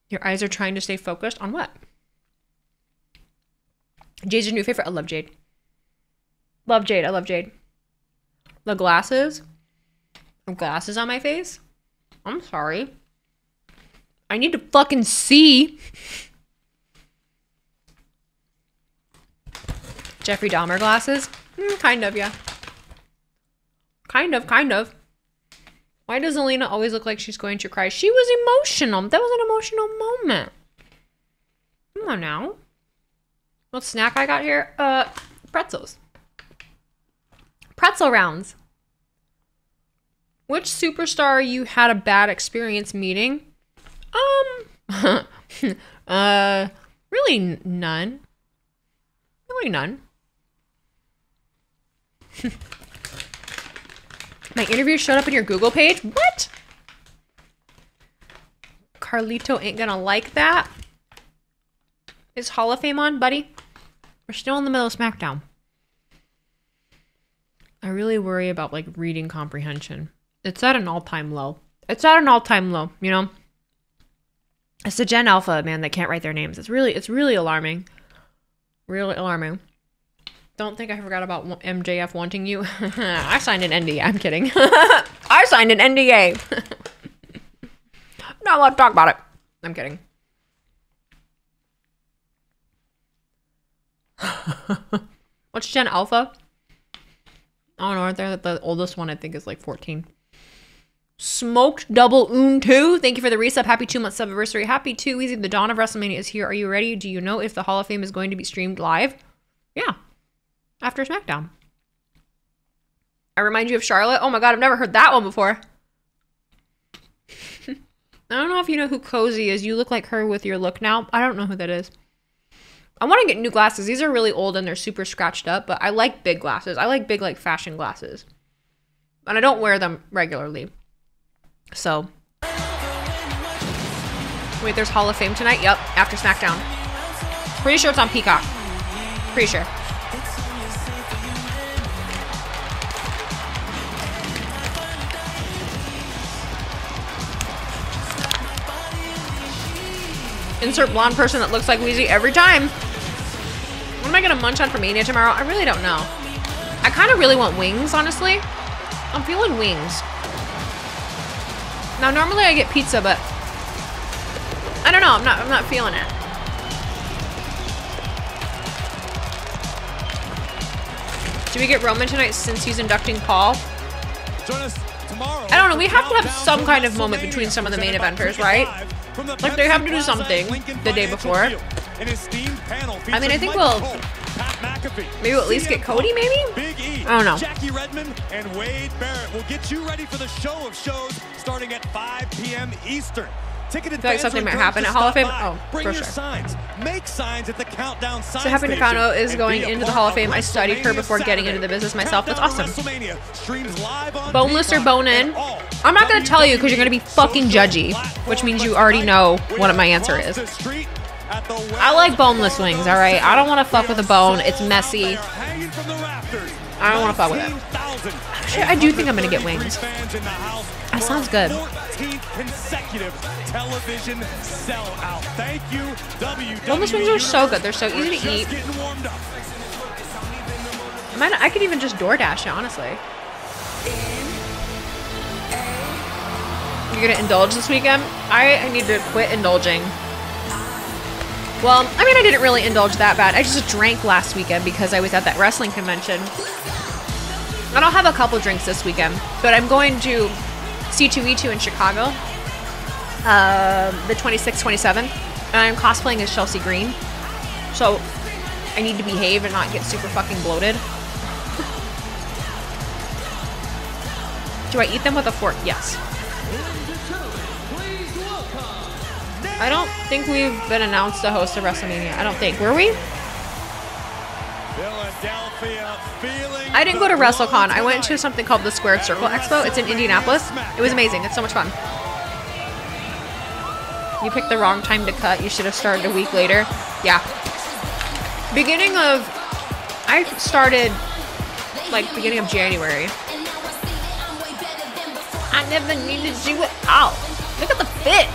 Speaker 1: Your eyes are trying to stay focused on what? Jade's your new favorite. I love Jade. Love Jade. I love Jade. The glasses. Glasses on my face. I'm sorry. I need to fucking see. Jeffrey Dahmer glasses? Mm, kind of, yeah. Kind of, kind of. Why does Alina always look like she's going to cry? She was emotional. That was an emotional moment. Come on now. What snack I got here? Uh, pretzels. Pretzel rounds. Which superstar you had a bad experience meeting? Um, (laughs) uh, really none. Really none. (laughs) My interview showed up in your Google page? What? Carlito ain't gonna like that. Is Hall of Fame on, buddy? We're still in the middle of SmackDown. I really worry about like reading comprehension. It's at an all-time low. It's at an all-time low, you know? It's the Gen Alpha, man, that can't write their names. It's really it's really alarming. Really alarming. Don't think I forgot about MJF wanting you. (laughs) I signed an NDA. I'm kidding. (laughs) I signed an NDA. Not allowed to talk about it. I'm kidding. (laughs) What's Gen Alpha? I don't know. Aren't they the oldest one? I think is like 14. Smoked Double Un 2. Thank you for the resub. Happy two months anniversary. Happy two Easy. The dawn of WrestleMania is here. Are you ready? Do you know if the Hall of Fame is going to be streamed live? Yeah. After SmackDown. I remind you of Charlotte. Oh my god, I've never heard that one before. (laughs) I don't know if you know who Cozy is. You look like her with your look now. I don't know who that is. I want to get new glasses. These are really old and they're super scratched up, but I like big glasses. I like big, like, fashion glasses. And I don't wear them regularly. So. Wait, there's Hall of Fame tonight? Yep, after SmackDown. Pretty sure it's on Peacock. Pretty sure. Insert blonde person that looks like Wheezy every time. What am I gonna munch on for Mania tomorrow? I really don't know. I kind of really want wings, honestly. I'm feeling wings. Now, normally I get pizza, but I don't know. I'm not. I'm not feeling it. Do we get Roman tonight since he's inducting Paul?
Speaker 6: Join us tomorrow.
Speaker 1: I don't know. We have to have some kind of moment between some of the main eventers, right? Like they have to do something the day before. I mean, I think we'll maybe we'll at least get Cody. Maybe I don't know.
Speaker 6: Jackie Redmond and Wade Barrett will get you ready for the show of shows starting at 5 p.m. Eastern. Ticket
Speaker 1: I feel like something might happen at Hall of Fame. Oh,
Speaker 6: Bring
Speaker 1: for sure.
Speaker 6: signs. Make signs at the countdown sign
Speaker 1: So Happy Nakano is going into the Hall of Fame. I studied her before getting into the business myself. That's awesome.
Speaker 6: WrestleMania streams live on
Speaker 1: Boneless or bone in? I'm not gonna tell you because you're gonna be fucking judgy, which means you already know what my answer is. I like boneless wings, all right. I don't want to fuck with a bone. It's messy. I don't want to fuck with it. Actually, I do think I'm gonna get wings. That sounds good.
Speaker 6: 14th consecutive television sellout. Thank you, WWE.
Speaker 1: Boneless wings are so good. They're so easy to eat. I, might, I could even just DoorDash it, honestly. You're gonna indulge this weekend? I, I need to quit indulging. Well, I mean, I didn't really indulge that bad. I just drank last weekend because I was at that wrestling convention. And I'll have a couple drinks this weekend. But I'm going to C2E2 in Chicago, uh, the 26th, 27th. And I'm cosplaying as Chelsea Green. So I need to behave and not get super fucking bloated. (laughs) Do I eat them with a fork? Yes. I don't think we've been announced to host a WrestleMania. I don't think. Were we?
Speaker 6: Philadelphia feeling
Speaker 1: I didn't go to WrestleCon. I went to something called the Squared Circle Expo. It's in Indianapolis. It was amazing. It's so much fun. You picked the wrong time to cut. You should have started a week later. Yeah. Beginning of. I started like beginning of January. I never needed you at all. Look at the fit.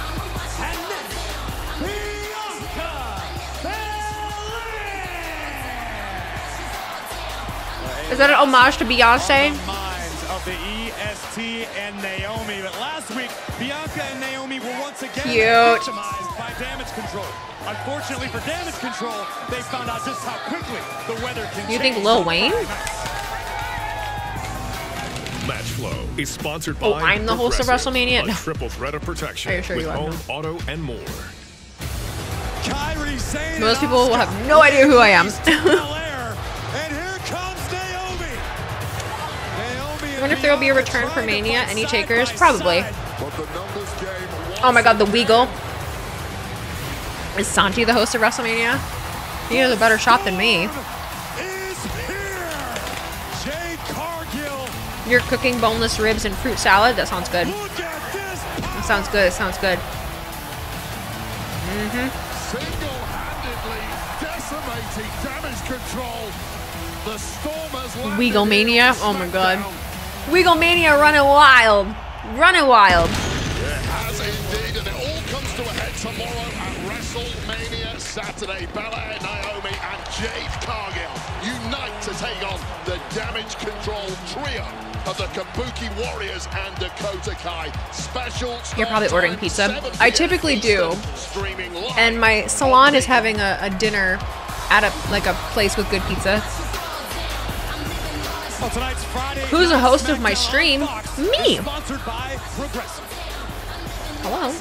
Speaker 1: Is that an homage to Beyonce?
Speaker 6: minds of the EST and Naomi. But last week, Bianca and Naomi were once again
Speaker 1: Cute.
Speaker 6: victimized by damage control. Unfortunately for damage control, they found out just how quickly the weather can
Speaker 1: You
Speaker 6: change.
Speaker 1: think Lil Wayne?
Speaker 14: Match Flow is sponsored oh, by
Speaker 1: Oh, I'm the host of WrestleMania?
Speaker 14: A
Speaker 1: No.
Speaker 14: triple threat of protection
Speaker 1: Are you sure
Speaker 14: with
Speaker 1: you are?
Speaker 14: home, auto, and more.
Speaker 6: Kairi Sane
Speaker 1: Most people will have no idea who I am. I wonder if there will be a return for Mania. Any takers? Probably. Oh my god, the Weagle. Is Santi the host of WrestleMania? He has a better shot than me.
Speaker 6: is here. Jade Cargill.
Speaker 1: You're cooking boneless ribs and fruit salad? That sounds good.
Speaker 6: Look at this.
Speaker 1: That sounds good. It sounds good. Mm-hmm.
Speaker 4: Single-handedly decimating damage control. The Stormers landed
Speaker 1: Weagle Mania. Oh my god.
Speaker 4: SmackDown.
Speaker 1: Weagle Mania running wild. Running wild.
Speaker 4: It has indeed, and it all comes to a head tomorrow at WrestleMania Saturday. Belair, Naomi, and Jade Cargill unite to take on the damage control trio of the Kabuki Warriors and Dakota Kai. Special
Speaker 1: You're probably ordering pizza. I typically do.
Speaker 4: Eastern, streaming live
Speaker 1: And my salon is having a, a dinner at a like a place with good pizza.
Speaker 6: Well, tonight's Friday
Speaker 1: Who's the host of my stream? Me.
Speaker 6: Sponsored by Progressive.
Speaker 1: Hello.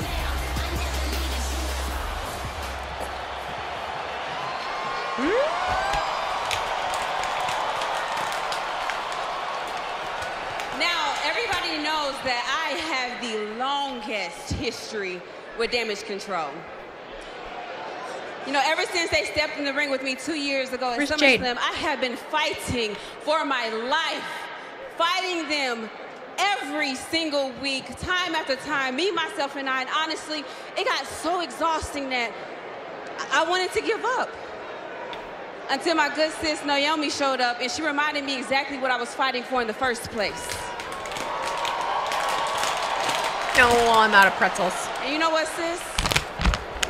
Speaker 1: Hmm?
Speaker 15: Now, everybody knows that I have the longest history with damage control. You know, ever since they stepped in the ring with me two years ago at? SummerSlam, I have been fighting for my life, fighting them every single week, time after time, me, myself, and I. And honestly, it got so exhausting that I I wanted to give up. Until my good sis Naomi showed up and she reminded me exactly what I was fighting for in the first place.
Speaker 1: No, I'm out of pretzels.
Speaker 15: And you know what, sis?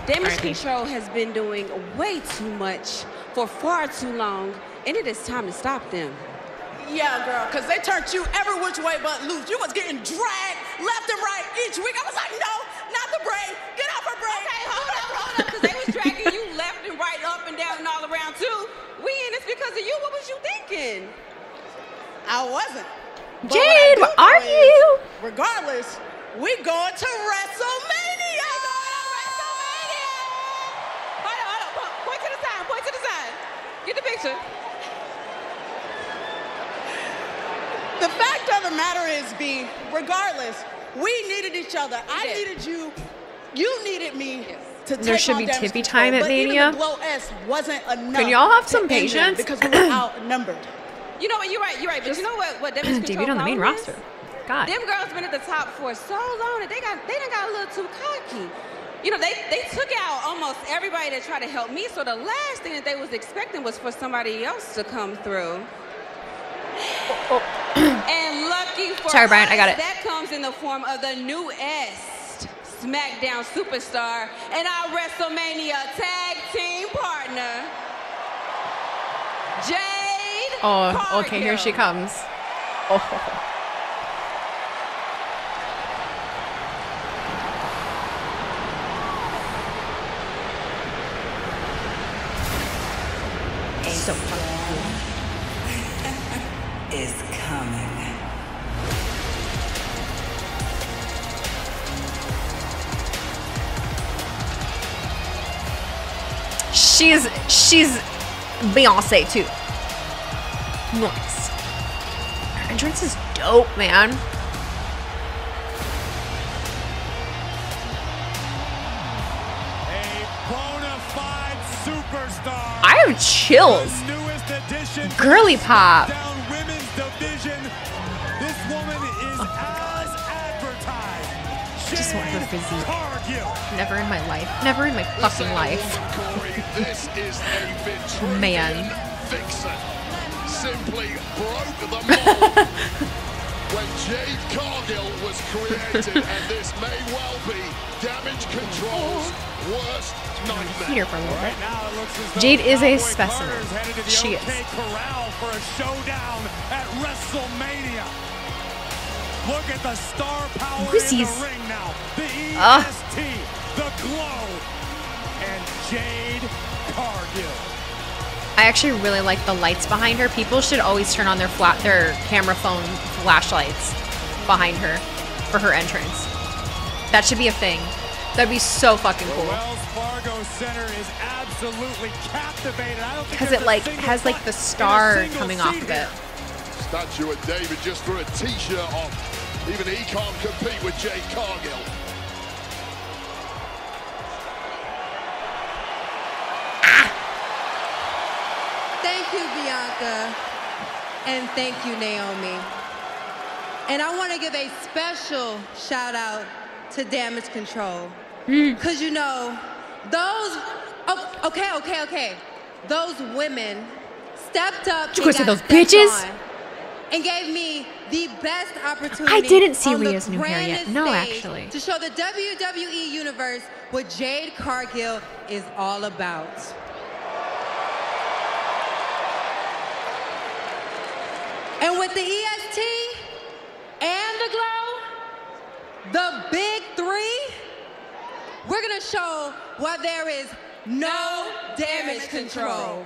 Speaker 15: Damage
Speaker 1: R.I.P.
Speaker 15: control has been doing way too much for far too long, and it is time to stop them.
Speaker 16: Yeah, girl, because they turned you every which way but loose. You was getting dragged left and right each week. I was like, no, not the brain. Get off her brain.
Speaker 15: Okay, hold up, hold up, because they was dragging you left and right, up and down, and all around too. We in this because of you. What was you thinking?
Speaker 16: I wasn't. But
Speaker 1: Jade,
Speaker 16: what I do
Speaker 1: where are
Speaker 16: is,
Speaker 1: you?
Speaker 16: Regardless, we going to WrestleMania.
Speaker 15: Hold on, hold on. Point, point to the side. Point to the side. Get the picture.
Speaker 16: The fact of the matter is, B, regardless, we needed each other. I
Speaker 15: did.
Speaker 16: needed you. You needed me. To
Speaker 1: There should be tippy
Speaker 16: control,
Speaker 1: time at Mania.
Speaker 16: the blow S wasn't enough.
Speaker 1: y'all have some patience?
Speaker 16: Because we were (clears throat) outnumbered.
Speaker 15: You know what? You're right. You're right. But you know what? What damage (clears throat) control
Speaker 1: Debuted on the main
Speaker 15: is?
Speaker 1: roster. God.
Speaker 15: Them girls been at the top for so long that they got they done got a little too cocky. You know, they, they took out almost everybody that tried to help me. So the last thing that they was expecting was for somebody else to come through. Oh, oh. and lucky for
Speaker 1: Sorry, Brian, I
Speaker 15: us,
Speaker 1: got it.
Speaker 15: that comes in the form of the new S SmackDown superstar and our WrestleMania tag team partner, Jade.
Speaker 1: Oh, okay, here she comes. Oh. (laughs)
Speaker 17: is coming.
Speaker 1: She's she's Beyonce too. Nice. Her entrance is dope, man. I have chills. Girly pop. Just want her physique. Never in my life. Never in my fucking life.
Speaker 4: This is a Vitruvian (laughs)
Speaker 1: Man.
Speaker 4: Simply broke the mold (laughs) when Jade Cargill was created, (laughs) and this may well be Damage Control's worst nightmare.
Speaker 1: Heat her for a little bit. Jade is a specimen. She is.
Speaker 6: Corral for a showdown at WrestleMania. Look at the star power
Speaker 1: Who's
Speaker 6: in the ring now. The
Speaker 1: Ah.
Speaker 6: EST, the glow, and Jade Cargill.
Speaker 1: I actually really like the lights behind her. People should always turn on their flat their camera phone flashlights behind her for her entrance. That should be a thing. That'd be so fucking cool.
Speaker 6: Wells Fargo Center is absolutely captivated. I don't think
Speaker 1: Because it like has like the star coming off of it.
Speaker 4: Statue of David just threw a t-shirt on. Even he can't compete with Jade Cargill.
Speaker 18: Thank you, Bianca. And thank you, Naomi. And I want to give a special shout out to Damage Control. Because, you know, those, oh, okay, okay, okay. Those women stepped up
Speaker 1: You
Speaker 18: and
Speaker 1: gonna say
Speaker 18: got
Speaker 1: those
Speaker 18: stepped
Speaker 1: bitches?
Speaker 18: on and gave me the best opportunity.
Speaker 1: I didn't see Rhea's new hair yet. No, actually.
Speaker 18: To show the WWE Universe what Jade Cargill is all about. And with the EST and the glow, the big three, we're gonna show why there is no damage control.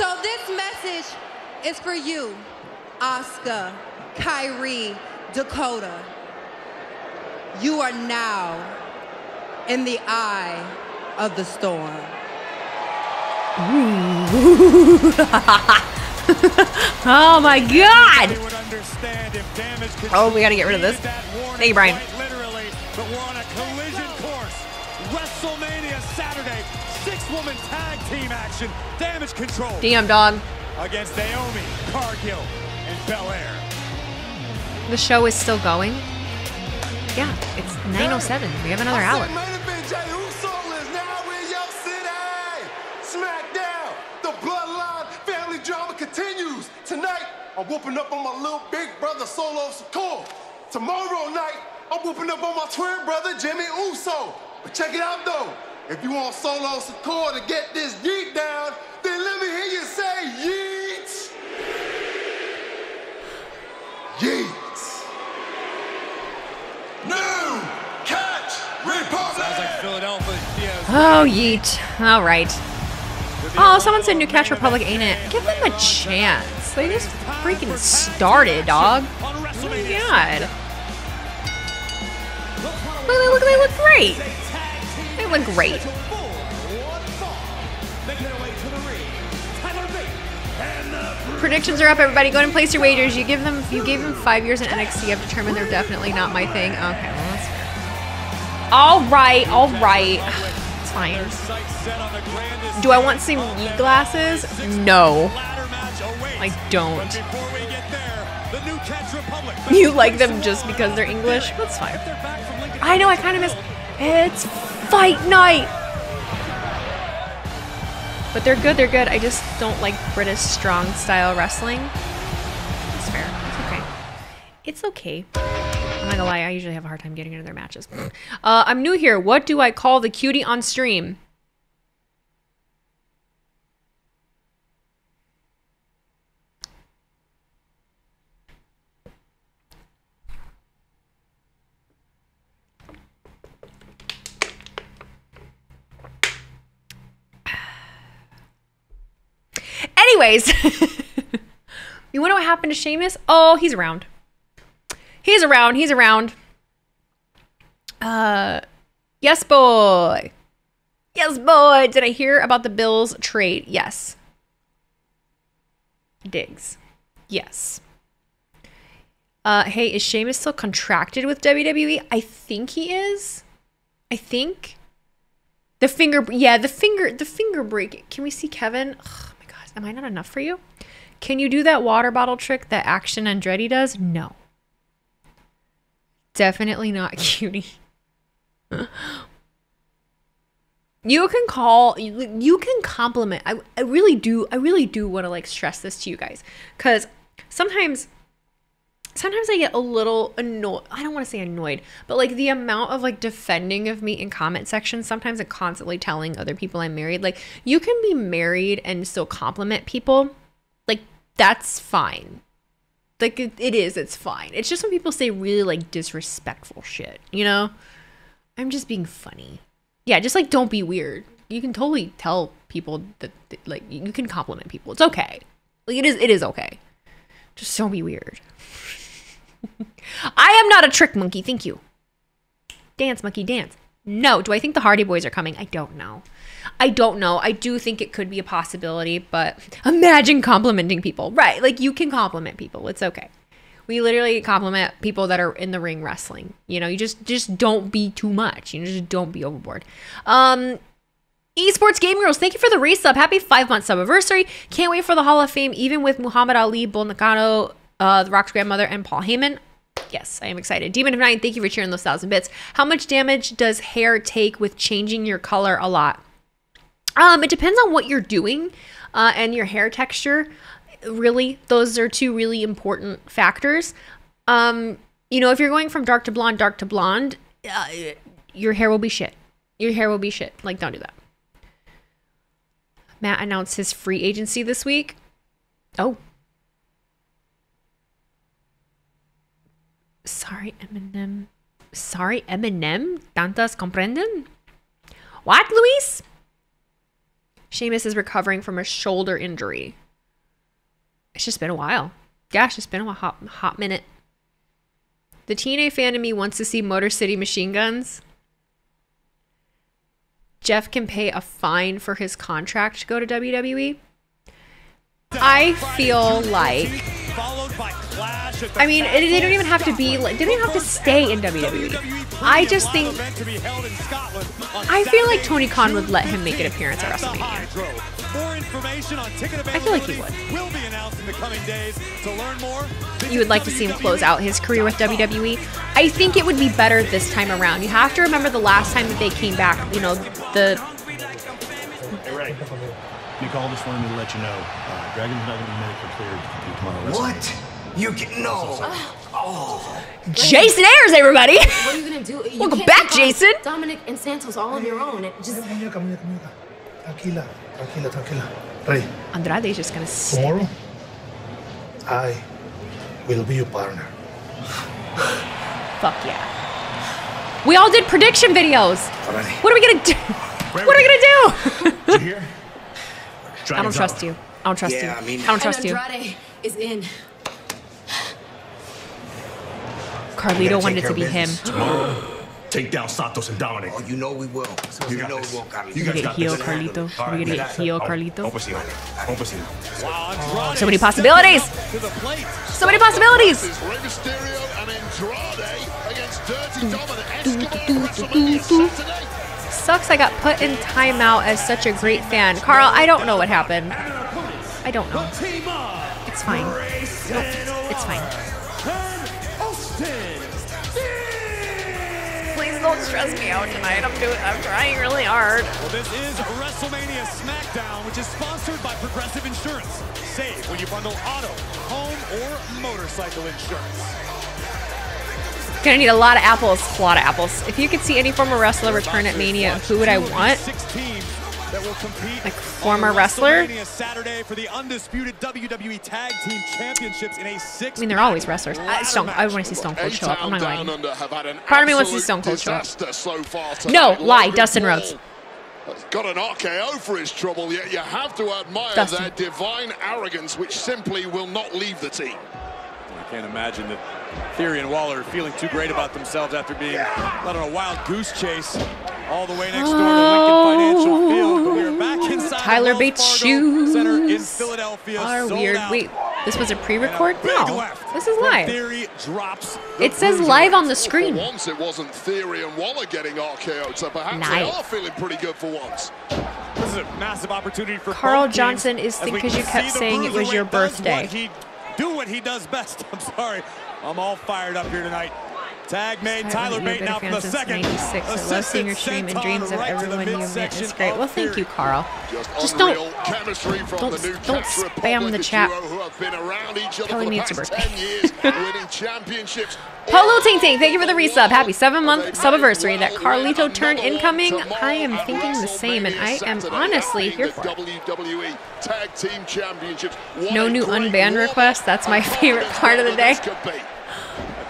Speaker 18: So this message is for you, Asuka, Kairi, Dakota. You are now in the eye of the storm. (laughs)
Speaker 1: oh my god! Oh, we gotta get rid of this. Thank you, Brian.
Speaker 6: Six-woman tag team action, damage control.
Speaker 1: Damn, dog.
Speaker 6: Against Naomi, Cargill, and Belair.
Speaker 1: The show is still going. Yeah, it's 9:07. We have another hour.
Speaker 12: Main event, Jey Uso is now in your city. SmackDown, the bloodline family drama continues. Tonight, I'm whooping up on my little big brother Solo Sikoa. Tomorrow night, I'm whooping up on my twin brother Jimmy Uso. But check it out though. If you want Solo Sikoa to get this yeet down, then let me hear you say yeet. Yeet. New catch Republic.
Speaker 6: Sounds like Philadelphia.
Speaker 1: Oh, yeet. All right. Oh, someone said New Catch Republic, ain't it? Give them a chance. They just freaking started, dog. Oh my god. Look, they look, they look great. They look great. Predictions are up, everybody. Go ahead and place your wagers. You give them, you gave them five years in NXT, I've determined they're definitely not my thing. Okay, well that's fair. All right, all right. (sighs) It's fine. Do I want some yeet glasses? No. I don't. You like them just because they're English? That's fine. I know, I kind of miss. It's fight night! But they're good, they're good. I just don't like British strong style wrestling. It's fair. It's okay. It's okay. I'm not gonna lie, I usually have a hard time getting into their matches. Uh, I'm new here. What do I call the cutie on stream? Anyways, (laughs) you know what happened to Sheamus? Oh, he's around. He's around. He's around. Uh, yes, boy. Yes, boy. Did I hear about the Bills trade? Yes. Diggs. Yes. Uh, hey, is Sheamus still contracted with WWE? I think he is. I think. The finger, yeah, the finger, the finger break. Can we see Kevin? God, am I not enough for you? Can you do that water bottle trick that Action Andretti does? No. Definitely not (laughs) cutie. you can call you, can compliment I, I really do i really do want to like stress this to you guys because sometimes sometimes i get a little annoyed i don't want to say annoyed but like the amount of like defending of me in comment sections sometimes and constantly telling other people i'm married like you can be married and still compliment people like that's fine like it, it is it's fine it's just when people say really like disrespectful shit you know i'm just being funny yeah, just like don't be weird. You can totally tell people that, that, like you can compliment people. It's okay. Like it is it is okay. Just don't be weird. (laughs) I am not a trick monkey, thank you. Dance monkey dance. No, do I think the Hardy Boys are coming? I don't know. I don't know. I do think it could be a possibility, but (laughs) imagine complimenting people. Right, like you can compliment people. It's okay we literally compliment people that are in the ring wrestling. You know, you just just don't be too much. You know, just don't be overboard. Um Esports Game Girls, thank you for the resub. Happy five month sub anniversary. Can't wait for the Hall of Fame, even with Muhammad Ali, Bull Nakano, uh, The Rock's grandmother, and Paul Heyman. Yes, I am excited. Demon of Nine, thank you for cheering those thousand bits. How much damage does hair take with changing your color? A lot. Um, it depends on what you're doing uh, and your hair texture really those are two really important factors um you know if you're going from dark to blonde dark to blonde uh, your hair will be shit your hair will be shit like don't do that matt announced his free agency this week oh sorry eminem sorry eminem tantas comprenden what luis Sheamus is recovering from a shoulder injury it's just been a while. Gosh, it's been a hot, hot minute. The TNA fan in me wants to see Motor City Machine Guns. Jeff can pay a fine for his contract to go to WWE. I feel like. I mean, they don't even have to be. Like, They don't even have to stay in WWE. I just think. I feel like Tony Khan would let him make an appearance at WrestleMania.
Speaker 6: More information on ticket
Speaker 1: I feel like he would.
Speaker 6: Will be announced in the coming days. To learn more,
Speaker 1: you would like to see him close out his career with WWE. I think it would be better this time around. You have to remember the last time that they came back. You know the.
Speaker 19: Hey, Ray. Nicole just wanted me to let you know. Uh, Dragon's not going to be medically cleared to do tomorrow.
Speaker 10: What? You can no. Oh.
Speaker 1: Jason Ayers, everybody.
Speaker 20: What are you gonna do? You
Speaker 1: Welcome
Speaker 20: can't
Speaker 1: back, Jason.
Speaker 20: Dominik and Santos all on your own. It just
Speaker 21: Muñeca, muñeca, muñeca. Tranquila, tranquila, tranquila. Ray,
Speaker 1: Andrade's just gonna. St-
Speaker 21: tomorrow, I will be your partner.
Speaker 1: Fuck yeah. We all did prediction videos. What are we gonna do? What are we gonna do?
Speaker 19: Did you hear? (laughs)
Speaker 1: I don't trust you. I don't trust
Speaker 10: Yeah,
Speaker 1: you.
Speaker 10: I mean-
Speaker 1: I don't trust you.
Speaker 20: Andrade is in.
Speaker 1: Carlito wanted it to be him.
Speaker 19: Tomorrow, take down Santos and Dominik.
Speaker 10: Oh, you know we will.
Speaker 19: You
Speaker 10: You know
Speaker 19: this.
Speaker 10: we will, Carlito.
Speaker 19: You
Speaker 1: We
Speaker 19: guys
Speaker 1: get
Speaker 19: got
Speaker 1: heel
Speaker 19: this.
Speaker 1: Carlito.
Speaker 19: All
Speaker 1: We
Speaker 19: right,
Speaker 1: get
Speaker 19: that's-
Speaker 1: heel
Speaker 19: oh,
Speaker 1: Carlito.
Speaker 19: Vamos encima. Vamos encima.
Speaker 1: So many possibilities.
Speaker 6: to the plate.
Speaker 1: So many possibilities.
Speaker 4: Rey Mysterio and Andrade against Dirty Dominik Escobar at WrestleMania Saturday.
Speaker 1: Sucks I got put in timeout as such a great fan. Carl, I don't know what happened. I don't know. It's fine. Nope, it's fine. Don't stress me out tonight. I'm doing I'm trying really hard.
Speaker 6: Well, this is WrestleMania SmackDown, which is sponsored by Progressive Insurance. Save when you bundle auto, home, or motorcycle insurance.
Speaker 1: Gonna need a lot of apples. A lot of apples. If you could see any former wrestler return at Mania, who would I want?
Speaker 6: Six teams that will compete
Speaker 1: Like former wrestler?
Speaker 6: WrestleMania Saturday for the undisputed WWE Tag Team Championships in a six.
Speaker 1: I mean, they're always wrestlers. I, Stone, I want to see Stone Cold show up. I'm not lying.
Speaker 4: Under have had an
Speaker 1: Part of me wants to see Stone Cold show up.
Speaker 4: disaster so far
Speaker 1: No, lie. Dustin Rhodes.
Speaker 4: Got an RKO for his trouble, yet you have to admire
Speaker 1: Dustin.
Speaker 4: their divine arrogance, which simply will not leave the team.
Speaker 6: I can't imagine that Theory and Waller are feeling too great about themselves after being led on a wild goose chase all the way next door to Lincoln Financial Field. But we are back oh. inside
Speaker 1: Tyler
Speaker 6: the
Speaker 1: Bates
Speaker 6: Fargo Center in Philadelphia.
Speaker 1: are
Speaker 6: sold
Speaker 1: weird.
Speaker 6: out.
Speaker 1: Wait, This was a pre-record? No,
Speaker 6: left
Speaker 1: this is live.
Speaker 6: Theory drops. the
Speaker 1: It says live on the screen.
Speaker 4: For once, it wasn't Theory and Waller getting RKO'd, so perhaps
Speaker 1: Nice.
Speaker 4: they are feeling pretty good for once.
Speaker 6: This is a massive opportunity for
Speaker 1: Carl Johnson is
Speaker 6: as
Speaker 1: thinking
Speaker 6: we
Speaker 1: 'cause you kept saying it was your birthday.
Speaker 6: what he- Do what he does best. (laughs) I'm sorry. I'm all fired up here tonight. Tag made.
Speaker 1: I
Speaker 6: Tyler
Speaker 1: haven't
Speaker 6: Bate
Speaker 1: been a
Speaker 6: now from
Speaker 1: fan
Speaker 6: the
Speaker 1: since
Speaker 6: second.
Speaker 1: 96. I love seeing
Speaker 6: Assistant
Speaker 1: your stream and dreams of
Speaker 6: right
Speaker 1: everyone you met. It's great. Well, thank you, Carl.
Speaker 4: Just,
Speaker 1: Just don't
Speaker 4: chemistry from
Speaker 1: don't-
Speaker 4: the new
Speaker 1: don't spam the chat.
Speaker 4: duo who have been around each other
Speaker 1: Telling me it's your birthday.
Speaker 4: 10 years, (laughs) winning championships.
Speaker 1: Polo Ting Ting, thank you for the resub. Happy seven month subiversary. That Carlito turn incoming. I am thinking the same, and I am honestly here for it.
Speaker 4: WWE Tag Team Championships.
Speaker 1: No new unbanned requests. That's my favorite part of the day.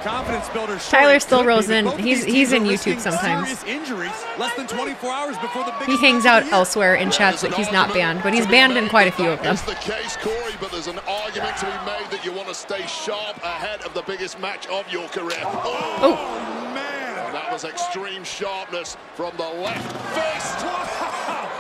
Speaker 6: Confidence builder.
Speaker 1: Tyler still rolls in. He's he's in YouTube sometimes.
Speaker 6: Injuries less than 24 hours before the
Speaker 1: He hangs out
Speaker 6: year.
Speaker 1: elsewhere in chats, but he's not banned. But he's banned in quite a few of them.
Speaker 4: That's the case, Corey, but there's an argument to be made that you want to stay sharp ahead of the biggest match of your career. Oh, oh.
Speaker 6: man.
Speaker 4: That was extreme sharpness from the left fist.
Speaker 6: How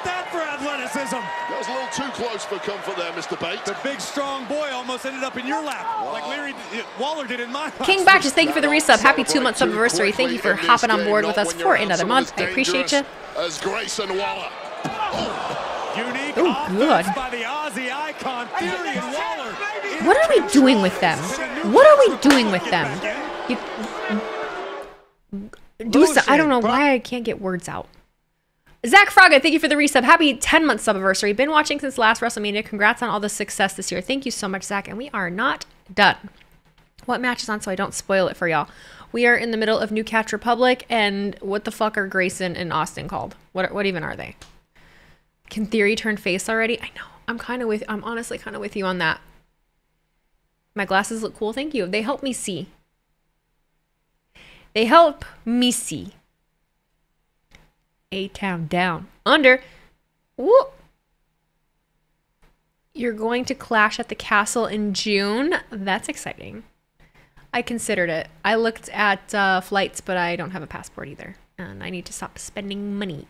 Speaker 6: about that for athleticism?
Speaker 4: That was a little too close for comfort there, Mr. Bates.
Speaker 6: The big strong boy almost ended up in your lap, like Larry uh, Waller did in my
Speaker 1: King Batches, thank you for the resub. Happy two month anniversary. Thank you for hopping on board with us for another month. I appreciate you.
Speaker 4: As Grayson Waller.
Speaker 6: Unique
Speaker 1: Oh, good.
Speaker 6: by the Aussie icon Theory and Waller.
Speaker 1: What are we doing with them? What are we doing with them? You, do so, I don't know why I can't get words out. Zach Fraga, thank you for the resub. Happy 10 month subiversary. Been watching since last WrestleMania. Congrats on all the success this year. Thank you so much, Zach. And we are not done. What match is on so I don't spoil it for y'all? We are in the middle of New Catch Republic, and what the fuck are Grayson and Austin called? What what even are they? Can Theory turn face already? I know. I'm kind of with. I'm honestly kind of with you on that. My glasses look cool. Thank you. They help me see. They help me see. A town down under. Whoop. You're going to clash at the castle in June. That's exciting. I considered it. I looked at uh, flights, but I don't have a passport either, and I need to stop spending money.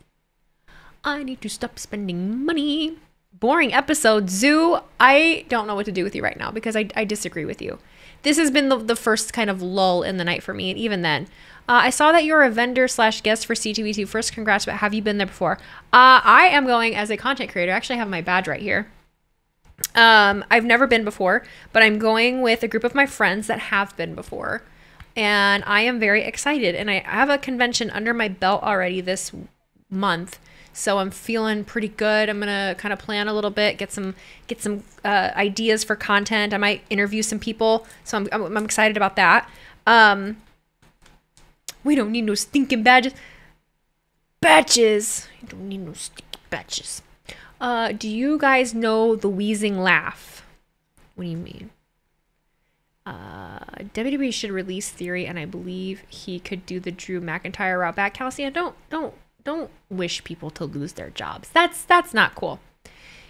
Speaker 1: I need to stop spending money. Boring episode. Zoo, I don't know what to do with you right now because I, I disagree with you. This has been the, the first kind of lull in the night for me, and even then. Uh, I saw that you're a vendor slash guest for C2E2. First, congrats, but have you been there before? Uh, I am going as a content creator. I actually have my badge right here. Um, I've never been before, but I'm going with a group of my friends that have been before. And I am very excited. And I have a convention under my belt already this month. So I'm feeling pretty good. I'm gonna kind of plan a little bit, get some get some uh, ideas for content. I might interview some people, so I'm, I'm, I'm excited about that. Um, we don't need no stinking badges. Batches. You don't need no stinking batches. Uh, do you guys know the wheezing laugh? What do you mean? Uh, WWE should release Theory, and I believe he could do the Drew McIntyre route back. Calcia, don't don't don't wish people to lose their jobs. That's that's not cool.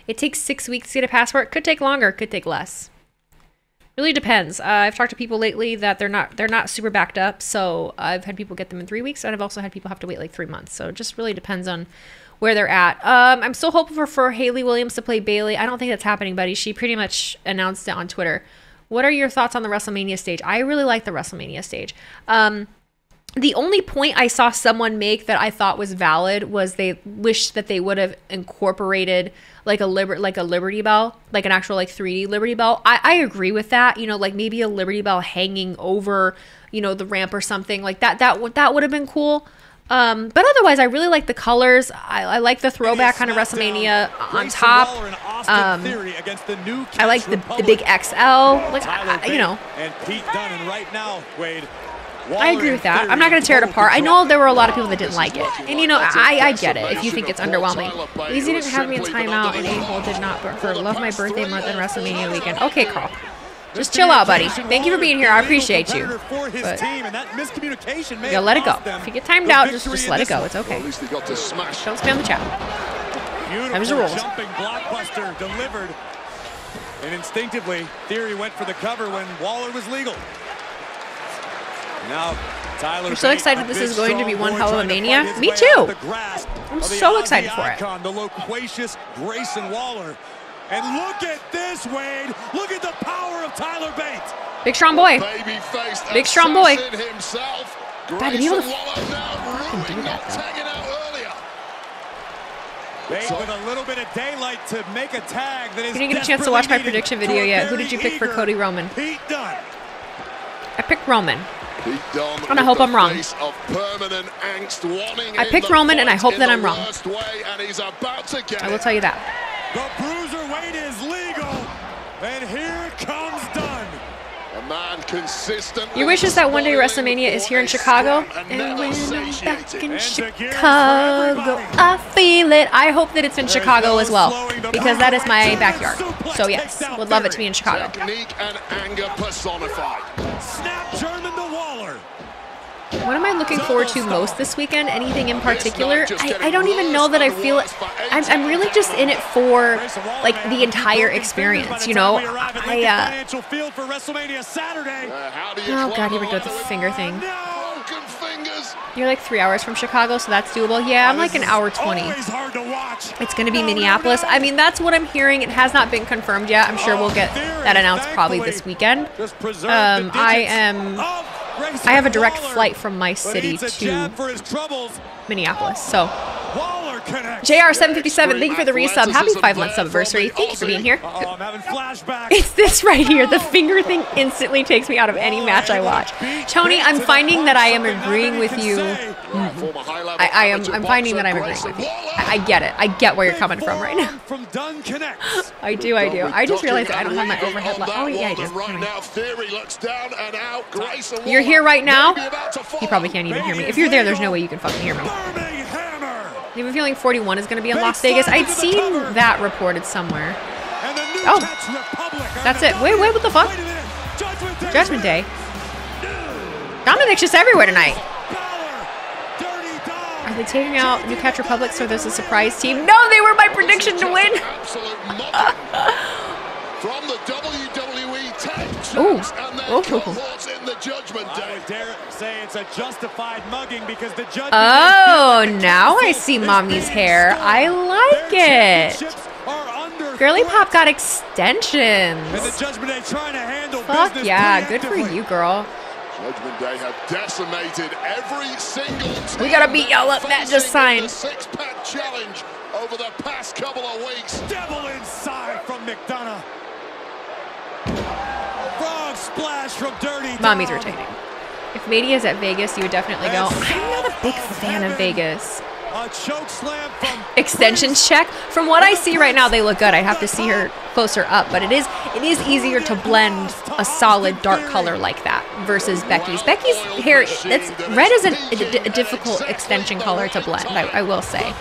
Speaker 1: It takes six weeks to get a passport. Could take longer. Could take less. Really depends. Uh, I've talked to people lately that they're not they're not super backed up. So I've had people get them in three weeks, and I've also had people have to wait like three months. So it just really depends on where they're at. Um, I'm still hoping for, for Hayley Williams to play Bayley. I don't think that's happening, buddy. She pretty much announced it on Twitter. What are your thoughts on the WrestleMania stage? I really like the WrestleMania stage. Um, the only point I saw someone make that I thought was valid was they wished that they would have incorporated like a liber- like a Liberty Bell, like an actual like 3D Liberty Bell. I, I agree with that. You know, like maybe a Liberty Bell hanging over, you know, the ramp or something like that. That would that would have been cool. Um, but otherwise, I really like the colors. I, I like the throwback kind of WrestleMania on top. Um, I like the, the big XL. Like I, I- you know,
Speaker 6: And Pete Dunne, and right now, Wade.
Speaker 1: I agree with that. I'm not going to tear it apart. I know there were a lot of people that didn't like it, and you know, I, I get it if you think it's underwhelming. Easy didn't have me a timeout, and A-Hole did not for love my birthday month and WrestleMania weekend. Okay, Carl, just chill out, buddy. Thank you for being here. I appreciate you. But you let it go. If you get timed out, just just let it go. It's okay. Don't spam the chat. That was the rules.
Speaker 6: And instinctively, Theory went for the cover when Waller was legal. Now, Tyler
Speaker 1: I'm so excited this is going to be one hell of a Mania. Me too.
Speaker 6: out of the grasp
Speaker 1: I'm so excited for it.
Speaker 6: The loquacious Grayson Waller. And look at this, Wade. Look at the power of Tyler Bate.
Speaker 1: Big strong boy. Big strong boy.
Speaker 4: assassin himself.
Speaker 1: God, to be able to
Speaker 4: Grayson Waller now
Speaker 1: fucking do that, though.
Speaker 4: tagging out earlier.
Speaker 6: Bate with a little bit of daylight to make a tag that is
Speaker 1: You didn't get a chance to watch my prediction video yet. Who did you pick for Cody Roman?
Speaker 6: Pete Dunne.
Speaker 1: I picked Roman.
Speaker 4: Pete Dunne
Speaker 1: And I hope I'm wrong.
Speaker 4: of angst,
Speaker 1: I picked Roman, and I hope that I'm wrong.
Speaker 4: way, and he's about to get
Speaker 1: I will tell you that.
Speaker 6: The bruiserweight is legal. And here comes Dunne.
Speaker 4: A man consistent.
Speaker 1: Your wish is that one day WrestleMania is here in Chicago. And when I'm back in Chicago, I feel it. I hope that it's in Chicago as well, because that is my backyard. So yes, would love it to be in Chicago.
Speaker 4: Technique and anger personified.
Speaker 6: Snap German to Waller.
Speaker 1: What am I looking forward to most this weekend? Anything in particular? I, I don't even know that I feel it. I'm, I'm really just in it for like the entire experience, you know? I, uh,
Speaker 6: Financial field for WrestleMania Saturday.
Speaker 1: oh god, here we go with the finger thing. You're like three hours from Chicago, so that's doable. Yeah, I'm like an hour 20.
Speaker 6: Always hard to watch.
Speaker 1: It's going to be Minneapolis. I mean, that's what I'm hearing. It has not been confirmed yet. I'm sure we'll get that announced probably this weekend. Um, I am. I have a direct flight from my city to
Speaker 6: jab for his troubles.
Speaker 1: Minneapolis. So,
Speaker 6: Waller connects.
Speaker 1: JR757, thank you for the resub. Happy five months anniversary. Thank you for being here.
Speaker 6: Oh, I'm having flashbacks.
Speaker 1: It's this right here. The finger thing instantly takes me out of any match I watch. Tony, I'm finding that I am agreeing with you. Mm-hmm. I, I am. I'm finding that I'm agreeing with you. I, I get it. I get where you're coming from right now.
Speaker 6: From
Speaker 1: I do. I do. I just realized I don't have my overhead. Li- oh yeah, I do.
Speaker 4: Right
Speaker 1: Never mind.
Speaker 4: now, Theory looks down and out. Grayson
Speaker 1: You're here right now.
Speaker 4: Maybe about to fall.
Speaker 1: You probably can't even hear me. If you're there, there's no way you can fucking hear me. You have a feeling 41 is going to be in Las Vegas? I'd seen that reported somewhere. Oh, that's it. Wait, wait, what the fuck? Judgment Day. Dominic's just everywhere tonight. Are they taking out New Catch Republic so there's a surprise team? No, they were my prediction to win. (laughs)
Speaker 4: From the WWE tag
Speaker 1: Ooh.
Speaker 4: champs and their
Speaker 1: Ooh.
Speaker 4: in the Judgment
Speaker 6: I would dare say it's a justified mugging because the judge.
Speaker 1: Oh, now I see mommy's hair. I like it. Girly Pop got extensions.
Speaker 6: And the Judgment Day trying to handle
Speaker 1: Fuck yeah, good for you, girl.
Speaker 4: Judgment Day have decimated every single team.
Speaker 1: We gotta beat y'all up. Matt just
Speaker 4: facing
Speaker 1: signed.
Speaker 4: Six-pack challenge over the past couple of weeks.
Speaker 6: Devil inside from McDonagh. Frog splash from Dirty.
Speaker 1: Mommy's rotating. If Mania's at Vegas, you would definitely go. I'm not a big fan of Vegas.
Speaker 6: A choke slam from (laughs)
Speaker 1: Extensions check. From what I see right now, they look good. I'd have to see her closer up, but it is it is easier to blend a solid dark color like that versus Becky's. Becky's hair, that's red is an, a, a difficult extension color to blend. I, I will say,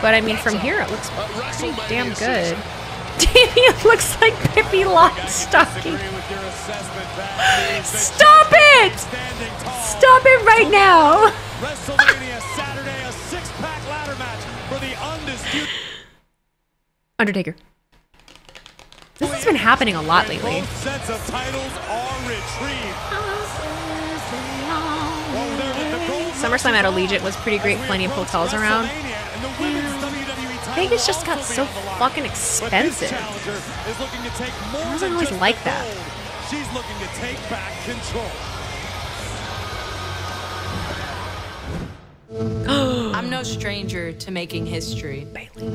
Speaker 1: but I mean from here it looks pretty damn good. (laughs) Damian looks like Pippi Longstocking. Stop it! Stop it right now!
Speaker 6: WrestleMania Saturday, a six-pack ladder match for the undisputed. (sighs)
Speaker 1: Undertaker. This has been happening a lot lately.
Speaker 6: Sets of titles are retrieved. Well, there with the gold
Speaker 1: SummerSlam at Allegiant was pretty great. Plenty of hotels around. Vegas just got so
Speaker 6: on the line.
Speaker 1: fucking expensive.
Speaker 6: challenger is looking to take more
Speaker 1: I wasn't always like that.
Speaker 6: She's looking to take back control. (gasps)
Speaker 22: I'm no stranger to making history. Bayley.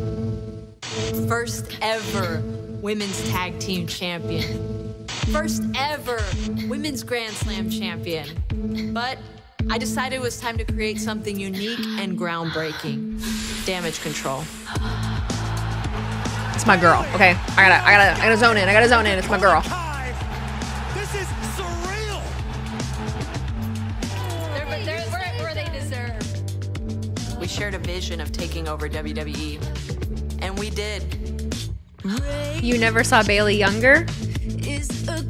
Speaker 22: First ever women's tag team champion. First ever women's Grand Slam champion. But I decided it was time to create something unique and groundbreaking. Damage control.
Speaker 1: It's my girl. Okay, I gotta, I gotta, I gotta zone in. I gotta zone in. It's my girl.
Speaker 6: This is surreal.
Speaker 22: They're, they're, where, where they deserve. We shared a vision of taking over WWE. And we did.
Speaker 1: You never saw Bayley younger?
Speaker 22: Is a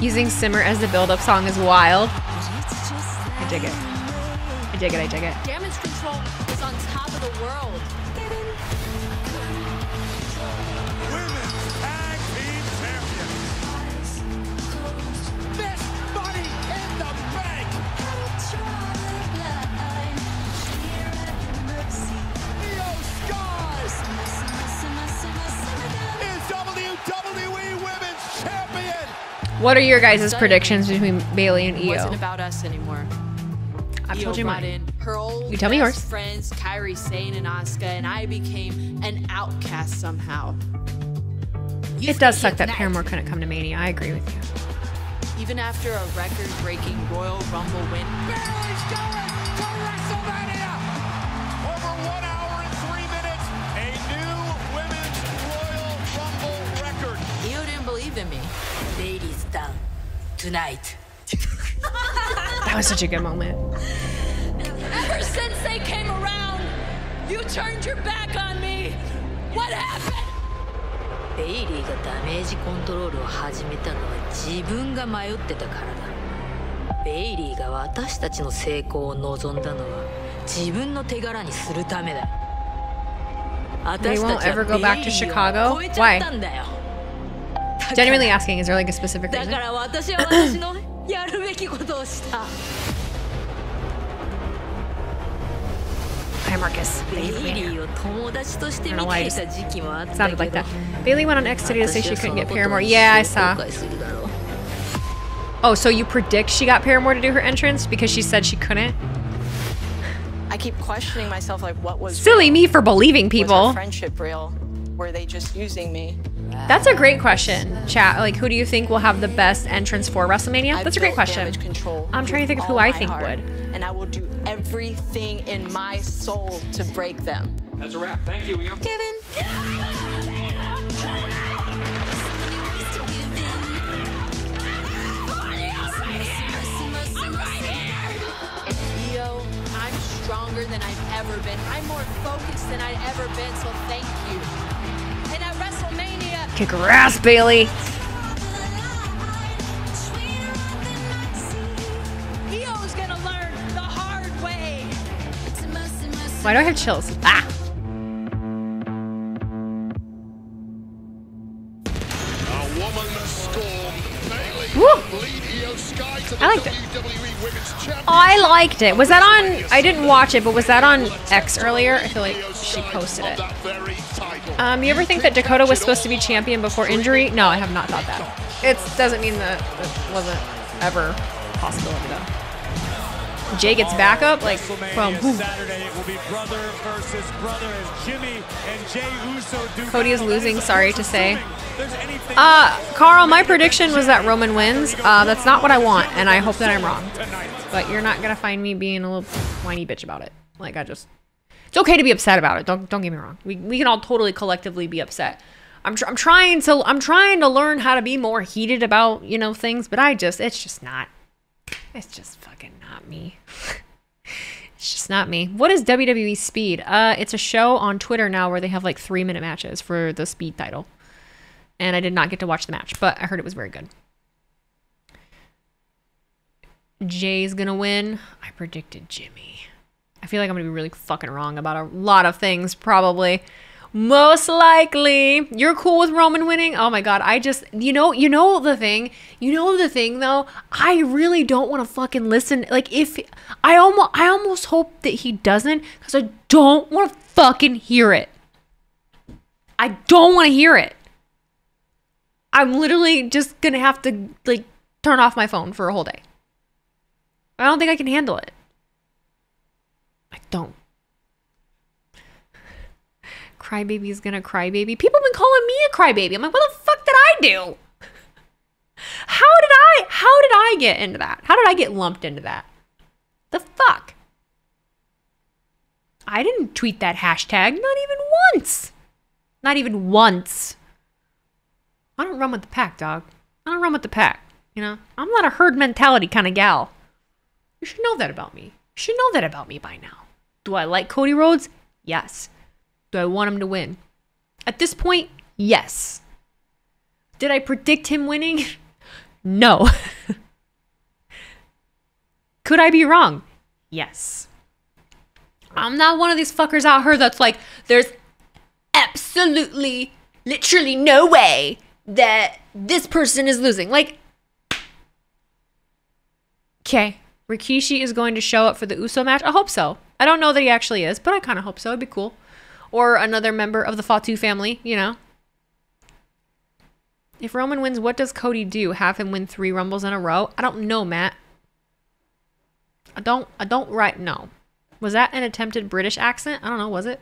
Speaker 1: Using Simmer as the build-up song is wild. I dig it. I dig it. I dig it.
Speaker 22: Damage control is on top of the world.
Speaker 1: What are your guys' predictions between Bayley and
Speaker 22: It wasn't
Speaker 1: Io?
Speaker 22: about us anymore.
Speaker 1: I've
Speaker 22: Io
Speaker 1: told you
Speaker 22: brought
Speaker 1: mine.
Speaker 22: in her old
Speaker 1: You tell me yours.
Speaker 22: friends, Kairi Sane and Asuka, and I became an outcast somehow.
Speaker 1: It does suck that Paramore couldn't come to Mania. I agree with you.
Speaker 22: Even after a record-breaking Royal Rumble win,
Speaker 6: Bayley's going to
Speaker 22: believe in me.
Speaker 23: Ladies down tonight. (laughs)
Speaker 1: That was such a good moment.
Speaker 16: Ever since they came around, you turned your back on me. What happened?
Speaker 23: ベイリーがダメージコントロールを始めたのは自分が迷ってたからだベイリーが私たちの成功を望んだのは自分の手柄にするためだ
Speaker 1: They
Speaker 23: 私
Speaker 1: won't
Speaker 23: たち
Speaker 1: ever
Speaker 23: は
Speaker 1: go
Speaker 23: ベ
Speaker 1: back
Speaker 23: イ
Speaker 1: to
Speaker 23: リー
Speaker 1: Chicago?
Speaker 23: を (laughs)
Speaker 1: Genuinely asking, is there like a specific reason? (coughs) Hi, Marcus. I don't know why sounded like that. Bayley went on X today to say she couldn't get Paramore. Yeah, I saw. Oh, so you predict she got Paramore to do her entrance because she said she couldn't?
Speaker 24: I keep questioning myself, like, what was
Speaker 1: silly
Speaker 24: real?
Speaker 1: me for believing people.
Speaker 24: Was friendship real? Were they just using me?
Speaker 1: That's a great question, chat. Like, who do you think will have the best entrance for WrestleMania? That's a great question.
Speaker 24: Control
Speaker 1: I'm trying to think of who I think
Speaker 24: heart,
Speaker 1: would.
Speaker 24: and I will do everything in my soul to break them.
Speaker 13: That's a wrap. Thank you, Io.
Speaker 24: Kevin.
Speaker 22: Io, I'm stronger than I've ever been. I'm more focused than I've ever been, so thank you.
Speaker 16: And at WrestleMania,
Speaker 1: Kick her ass, Bayley.
Speaker 16: Io's gonna learn the hard way.
Speaker 1: Why do I have chills? Ah.
Speaker 4: A woman
Speaker 1: Woo.
Speaker 4: will lead Io Sky to the
Speaker 1: I liked it. I liked it. Was that on? I didn't watch it, but was that on X earlier? I feel like she posted it. Um, you ever think that Dakota was supposed to be champion before injury? No, I have not thought that. It doesn't mean that it wasn't ever a possibility though. Jey gets back up like boom,
Speaker 6: WrestleMania
Speaker 1: boom.
Speaker 6: Saturday, it will be brother versus brother as Jimmy and Jey Uso do
Speaker 1: Cody is losing. Sorry to say.
Speaker 6: assuming there's anything
Speaker 1: Uh, Carl, my prediction was that Roman wins. Uh, that's not what I want, and I hope that I'm wrong. But you're not gonna find me being a little whiny bitch about it. Like I just, it's okay to be upset about it. Don't don't get me wrong. We we can all totally collectively be upset. I'm tr- I'm trying to I'm trying to learn how to be more heated about you know things, but I just it's just not. It's just fucking not me. (laughs) It's just not me. What is WWE Speed? Uh, it's a show on Twitter now where they have like three minute matches for the Speed title. And I did not get to watch the match, but I heard it was very good. Jey's gonna win. I predicted Jimmy. I feel like I'm gonna be really fucking wrong about a lot of things, probably. Most likely. You're cool with Roman winning? Oh my god, I just you know, you know the thing. You know the thing though, I really don't want to fucking listen. Like if I almost I almost hope that he doesn't cuz I don't want to fucking hear it. I don't want to hear it. I'm literally just to have to like turn off my phone for a whole day. I don't think I can handle it. I don't. Crybaby is gonna crybaby. People have been calling me a crybaby. I'm like, what the fuck did I do? How did I how did I get into that? How did I get lumped into that? The fuck? I didn't tweet that hashtag, not even once. Not even once. I don't run with the pack, dog. I don't run with the pack. You know, I'm not a herd mentality kind of gal. You should know that about me. Should know that about me by now. Do I like Cody Rhodes? Yes. Do I want him to win? At this point, yes. Did I predict him winning? (laughs) no. (laughs) Could I be wrong? Yes. I'm not one of these fuckers out here that's like, there's absolutely, literally no way that this person is losing. Like, okay, Rikishi is going to show up for the Uso match. I hope so. I don't know that he actually is, but I kind of hope so. It'd be cool. Or another member of the Fatu family, you know. If Roman wins, what does Cody do? Have him win three rumbles in a row? I don't know, Matt. I don't I don't right know. Was that an attempted British accent? I don't know, was it?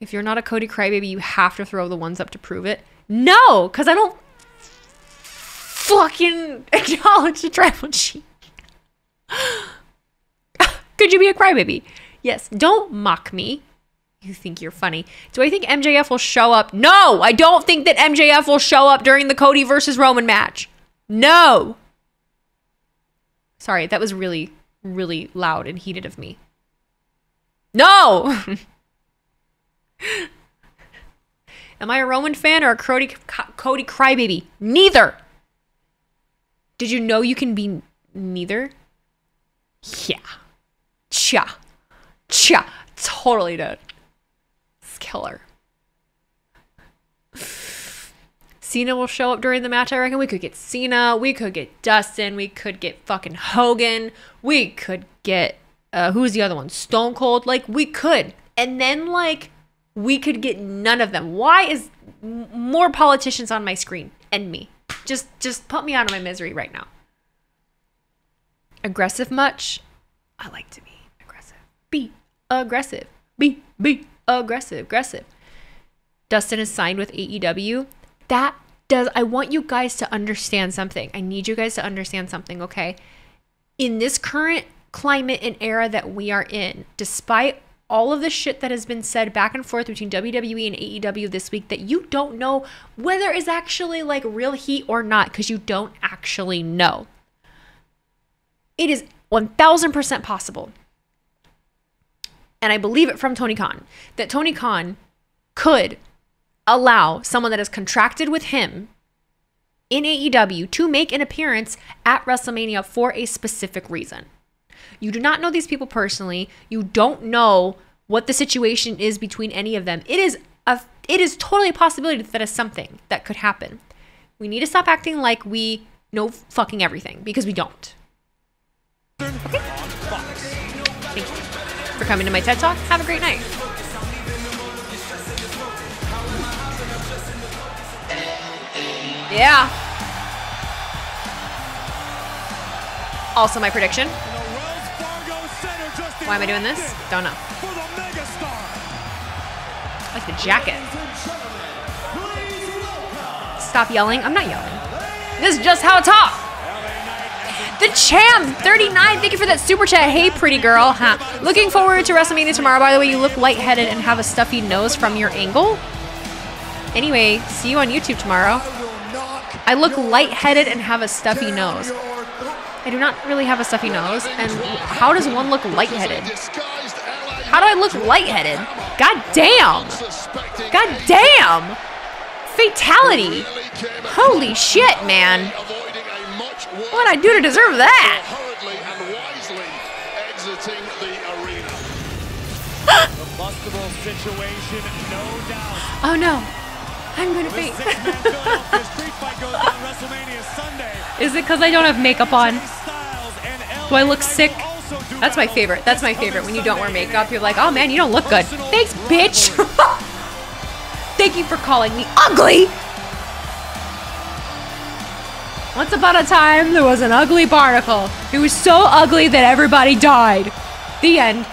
Speaker 1: If you're not a Cody crybaby, you have to throw the ones up to prove it. No, because I don't fucking (laughs) acknowledge the tribal chief. (laughs) Could you be a crybaby? Yes. Don't mock me. You think you're funny. Do I think MJF will show up? No, I don't think that MJF will show up during the Cody versus Roman match. No. Sorry, that was really, really loud and heated of me. No. (laughs) Am I a Roman fan or a Cody, Cody crybaby? Neither. Did you know you can be neither? Yeah. Cha. Cha. Totally did. It's killer. Cena will show up during the match, I reckon. We could get Cena. We could get Dustin. We could get fucking Hogan. We could get, uh, who's the other one? Stone Cold. Like, we could. And then, like, we could get none of them. Why is more politicians on my screen and me? Just just put me out of my misery right now. Aggressive much? I like to be aggressive. Be aggressive. Be be aggressive. Aggressive. Dustin is signed with AEW. That does I want you guys to understand something. I need you guys to understand something, okay? In this current climate and era that we are in, despite all of the shit that has been said back and forth between WWE and AEW this week that you don't know whether is actually like real heat or not because you don't actually know. It is 1000% possible. And I believe it from Tony Khan that Tony Khan could allow someone that is contracted with him in AEW to make an appearance at WrestleMania for a specific reason. You do not know these people personally. You don't know what the situation is between any of them. It is a it is totally a possibility that is something that could happen. We need to stop acting like we know fucking everything because we don't. Okay. Thank you for coming to my TED Talk. Have a great night. Yeah. Also, my prediction. Why am I doing this? Don't know. I like the jacket. Stop yelling. I'm not yelling. This is just how I talk. The champ, 39. Thank you for that super chat. Hey, pretty girl. Huh. Looking forward to WrestleMania tomorrow. By the way, you look lightheaded and have a stuffy nose from your angle. Anyway, see you on YouTube tomorrow. I look lightheaded and have a stuffy nose. I do not really have a stuffy nose. And how does one look lightheaded? How do I look lightheaded? God damn. God damn. Fatality. Holy shit, man. What'd I do to deserve that? (gasps) oh no. I'm gonna faint. (laughs) Is it because I don't have makeup on? Do I look sick? That's my favorite. That's my favorite. When you don't wear makeup, you're like, oh man, you don't look good. Thanks, bitch. (laughs) Thank you for calling me ugly. Once upon a time, there was an ugly barnacle. It was so ugly that everybody died. The end.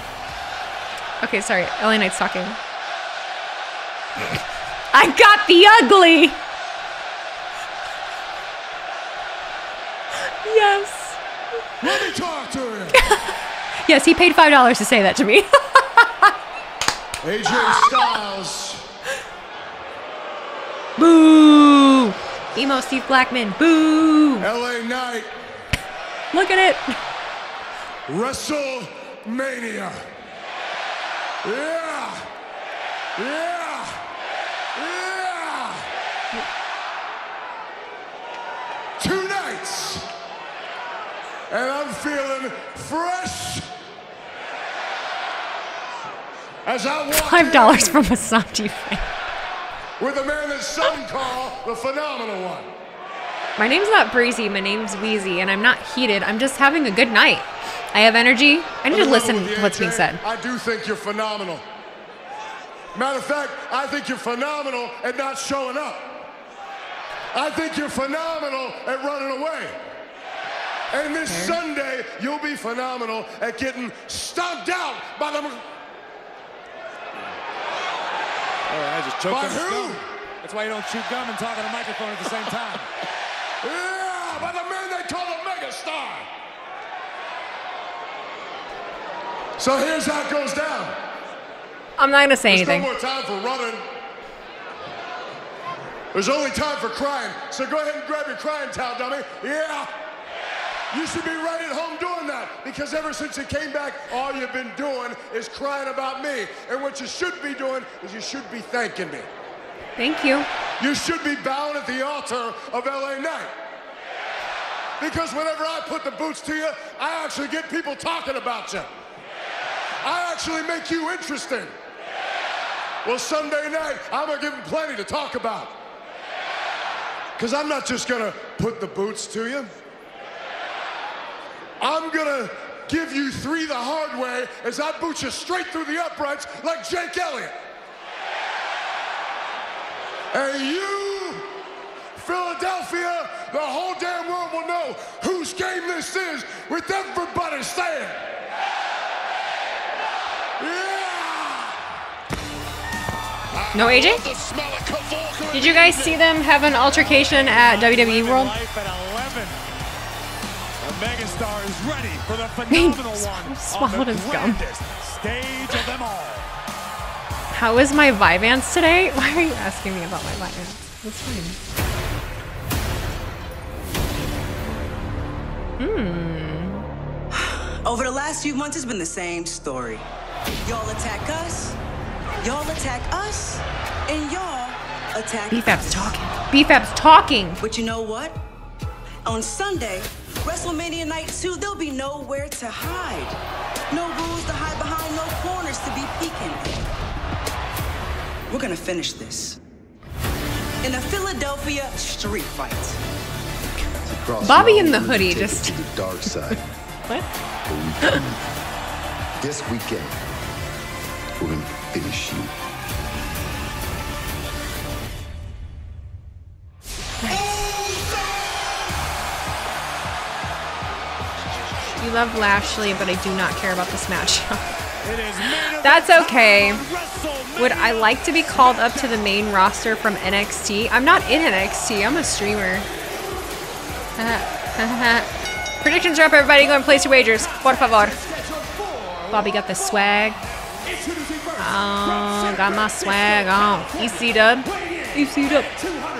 Speaker 1: Okay, sorry. LA Knight's talking. (laughs) I got the ugly! Yes.
Speaker 25: Let me talk to him.
Speaker 1: yes, he paid $5 to say that to me. (laughs)
Speaker 25: AJ Styles.
Speaker 1: Boo! Emo Steve Blackman. Boo!
Speaker 25: LA Knight.
Speaker 1: Look at it.
Speaker 25: WrestleMania. Yeah. Yeah. Two nights. And I'm feeling fresh. As I walk
Speaker 1: Five dollars from a Santi fan.
Speaker 25: with the man that some call the phenomenal one.
Speaker 1: My name's not Breezy, my name's Wheezy, and I'm not heated. I'm just having a good night. I have energy. I need to listen to what's being said.
Speaker 25: I do think you're phenomenal. Matter of fact, I think you're phenomenal at not showing up. I think you're phenomenal at running away. And this Sunday, you'll be phenomenal at getting stomped out by the.
Speaker 6: Oh, I just choked
Speaker 25: By who?
Speaker 6: gum. That's why you don't chew gum and talk on a microphone at the same time. (laughs)
Speaker 25: Yeah, by the man they call a megastar. So here's how it goes down.
Speaker 1: I'm not gonna say
Speaker 25: There's
Speaker 1: anything.
Speaker 25: no more time for running. There's only time for crying. So go ahead and grab your crying towel, dummy. Yeah. You should be right at home doing that because ever since you came back, all you've been doing is crying about me. And what you should be doing is you should be thanking me.
Speaker 1: Thank you.
Speaker 25: You should be bowing at the altar of LA Knight. Because whenever I put the boots to you, I actually get people talking about you. I actually make you interesting. Well, Sunday night, I'm gonna give them plenty to talk about. Because I'm not just gonna put the boots to you. I'm gonna give you three the hard way as I boot you straight through the uprights like Jake Elliott. And you, Philadelphia, the whole damn world will know whose game this is with everybody saying,
Speaker 1: No AJ? Did you guys see them have an altercation at WWE World?
Speaker 6: Megastar is ready for the (laughs) phenomenal one
Speaker 1: swallowed
Speaker 6: on the
Speaker 1: his gum.
Speaker 6: stage of them all.
Speaker 1: How is my Vyvanse today? (laughs) Why are you asking me about my Vyvanse? That's fine. Hmm.
Speaker 26: Over the last few months, it's been the same story. Y'all attack us, y'all attack us, and y'all attack
Speaker 1: B-Fab's
Speaker 26: us.
Speaker 1: talking. B-Fab's talking.
Speaker 26: But you know what? On Sunday, WrestleMania Night 2, there'll be nowhere to hide. No rules to hide behind, no corners to be peeking in. We're gonna finish this. In a Philadelphia street fight.
Speaker 1: Bobby in the hoodie just.
Speaker 27: to the dark side. (laughs)
Speaker 1: What?
Speaker 27: But we can. this weekend, we're gonna finish you.
Speaker 1: You love Lashley, but I do not care about this match. That's okay. Would I like to be called up to the main roster from NXT? I'm not in NXT. I'm a streamer. (laughs) Predictions are up, everybody. Go and place your wagers. Por favor. Bobby got the swag. Oh, got my swag on. EC dub. EC dub.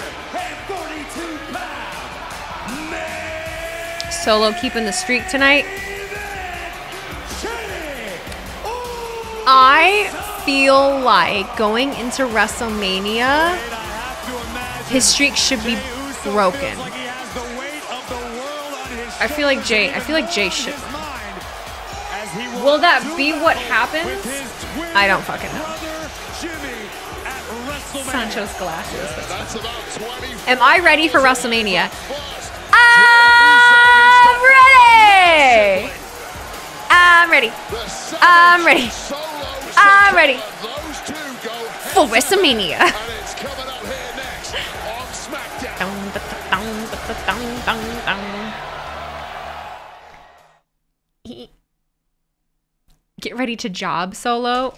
Speaker 1: Solo keeping the streak tonight. I feel like going into WrestleMania, his streak should be broken. I feel like Jey. I feel like Jey should. Will that be what happens? I don't fucking know. Sancho's glasses.
Speaker 4: That's about 20.
Speaker 1: Am I ready for WrestleMania? Ah! I'm ready. I'm ready. I'm ready. I'm ready for WrestleMania. (laughs) Get ready to job solo.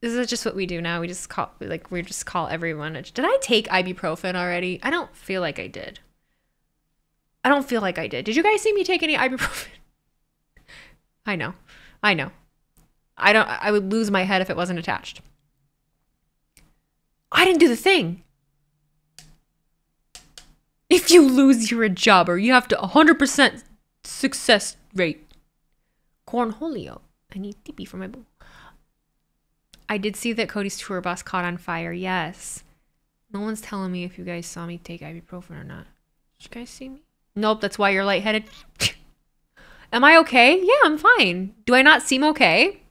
Speaker 1: This is just what we do now. We just call like we just call everyone. Did I take ibuprofen already? I don't feel like I did. I don't feel like I did. Did you guys see me take any ibuprofen? (laughs) I know. I know. I don't I would lose my head if it wasn't attached. I didn't do the thing. If you lose, you're a jobber. You have to 100% success rate. Cornholio. I need TP for my boo. I did see that Cody's tour bus caught on fire. Yes. No one's telling me if you guys saw me take ibuprofen or not. Did you guys see me? Nope, that's why you're lightheaded. (laughs) Am I okay? Yeah, I'm fine. Do I not seem okay?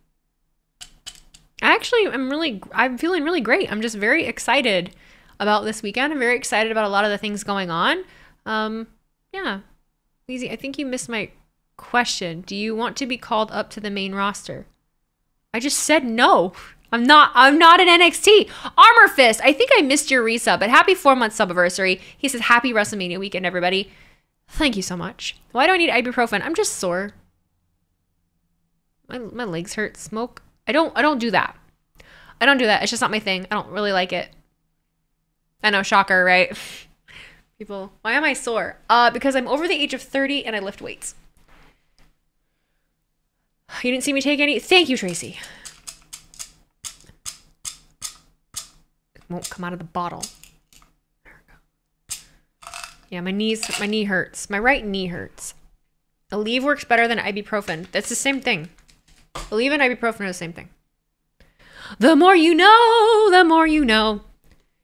Speaker 1: I actually am really, I'm feeling really great. I'm just very excited about this weekend. I'm very excited about a lot of the things going on. Um, yeah. Easy. I think you missed my question. Do you want to be called up to the main roster? I just said no. I'm not I'm not an NXT. Armor Fist, I think I missed your resub, but happy four month subiversary. He says happy WrestleMania weekend, everybody. Thank you so much. Why do I need ibuprofen? I'm just sore. My, my legs hurt. Smoke. I don't I don't do that. I don't do that. It's just not my thing. I don't really like it. I know, shocker, right? (laughs) People, why am I sore? Uh, because I'm over the age of 30 and I lift weights. You didn't see me take any? Thank you, Tracy. It won't come out of the bottle. Yeah, my knees, my knee hurts. My right knee hurts. Aleve works better than ibuprofen. That's the same thing. Aleve and ibuprofen are the same thing. The more you know, the more you know.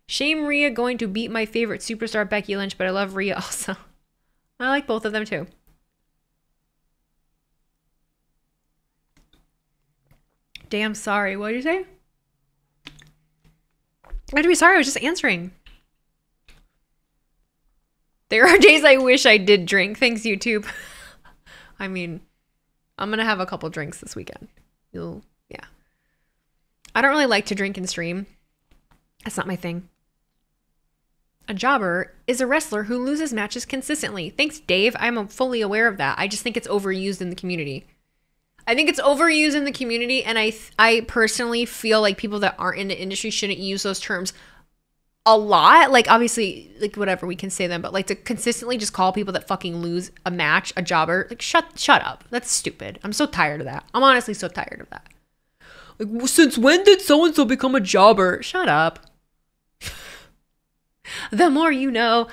Speaker 1: Shame Rhea going to beat my favorite superstar Becky Lynch, but I love Rhea (laughs) also. I like both of them too. Damn sorry. What did you say? I had to be sorry. I was just answering. There are (laughs) days I wish I did drink. Thanks, YouTube. (laughs) I mean, I'm gonna have a couple drinks this weekend. You'll, yeah. I don't really like to drink and stream. That's not my thing. A jobber is a wrestler who loses matches consistently. Thanks, Dave. I'm fully aware of that. I just think it's overused in the community. I think it's overused in the community, and I I personally feel like people that aren't in the industry shouldn't use those terms a lot. Like obviously, like whatever we can say them, but like to consistently just call people that fucking lose a match a jobber, like shut shut up. That's stupid. I'm so tired of that. I'm honestly so tired of that. Like since when did so and so become a jobber? Shut up. (laughs) the more you know.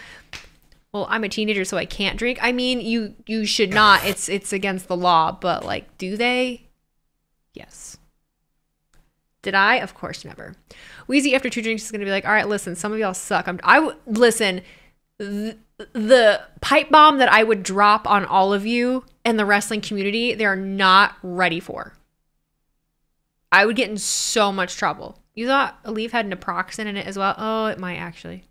Speaker 1: Well, I'm a teenager, so I can't drink. I mean, you you should not. It's it's against the law, but like, do they? Yes. Did I? Of course, never. Wheezy after two drinks is gonna be like, all right, listen, some of y'all suck. I'm I w- listen. Th- the pipe bomb that I would drop on all of you in the wrestling community, they are not ready for. I would get in so much trouble. You thought Aleve had naproxen in it as well? Oh, it might actually.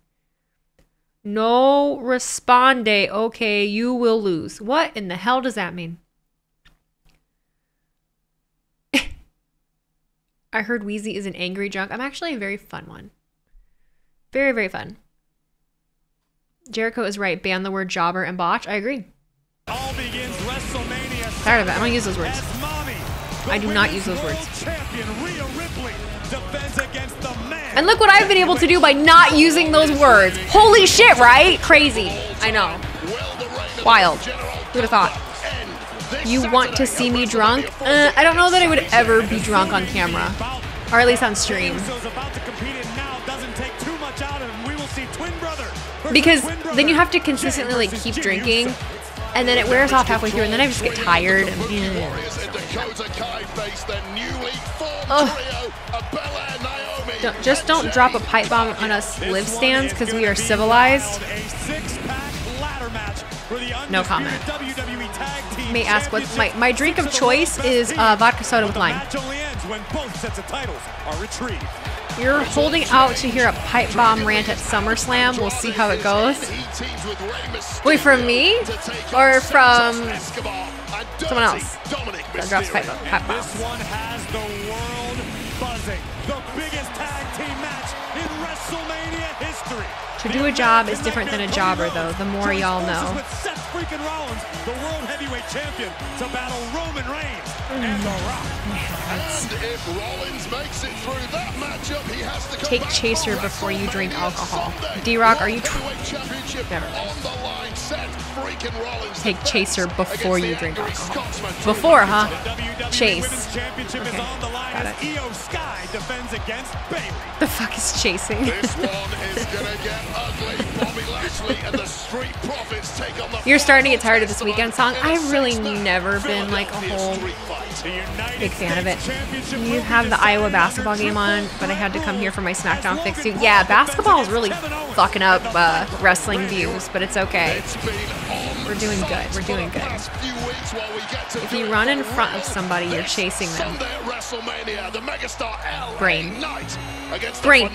Speaker 1: No responde. Okay, you will lose. What in the hell does that mean? I heard Wheezy is an angry drunk. I'm actually a very fun one. Very, very fun. Jericho is right. Ban the word jobber and botch. I agree.
Speaker 6: All begins WrestleMania.
Speaker 1: Tired of it. I don't use those words. Mommy, I do not use those words.
Speaker 6: Champion Rhea Ripley defends against the man.
Speaker 1: And look what I've been able to do by not using those words. Holy shit, right? Crazy. I know. Wild. Who would have thought? You want to see me drunk? Uh, I don't know that I would ever be drunk on camera. Or at least on stream. Because then you have to consistently like keep drinking and then it wears off halfway through and then I just get tired and don't, just don't drop a pipe bomb on us live stands because we are civilized. No comment. You may ask what my, my drink of choice is uh, vodka soda with lime. You're holding out to hear a pipe bomb rant at SummerSlam. We'll see how it goes. Wait, from me? Or from someone else? That drops pipe, pipe bombs.
Speaker 6: This one has the world buzzing. The biggest tag team match in WrestleMania history.
Speaker 1: To do a job is different than a jobber, though. The more y'all know.
Speaker 6: With Seth freaking Rollins, the world heavyweight champion, to battle Roman Reigns and The Rock.
Speaker 4: And if Rollins makes it through that matchup, he has to come
Speaker 1: Take
Speaker 4: back
Speaker 1: chaser before you drink alcohol. D-Rock, are you?
Speaker 4: World Heavyweight Championship
Speaker 1: Never.
Speaker 4: on the line. Seth freaking Rollins
Speaker 1: Take chaser before you drink alcohol. Before, huh? Chase.
Speaker 6: Women's Championship is on the line
Speaker 1: Got
Speaker 6: as
Speaker 1: it.
Speaker 6: Sky defends against Bayley.
Speaker 1: The fuck is chasing?
Speaker 4: This one is gonna get ugly. Bobby Lashley and the Street Profits take on the
Speaker 1: You're starting to get tired of this weekend song. I've really never been like a whole big fan of it. You have the Iowa basketball game on, but I had to come here for my SmackDown fix too. Yeah, basketball is really fucking up uh, wrestling views, but it's okay. We're doing good. We're doing good. If you run in front of somebody, you're chasing them.
Speaker 4: Sunday at WrestleMania, the megastar LA
Speaker 1: Brain.
Speaker 4: Knight against
Speaker 1: Brain.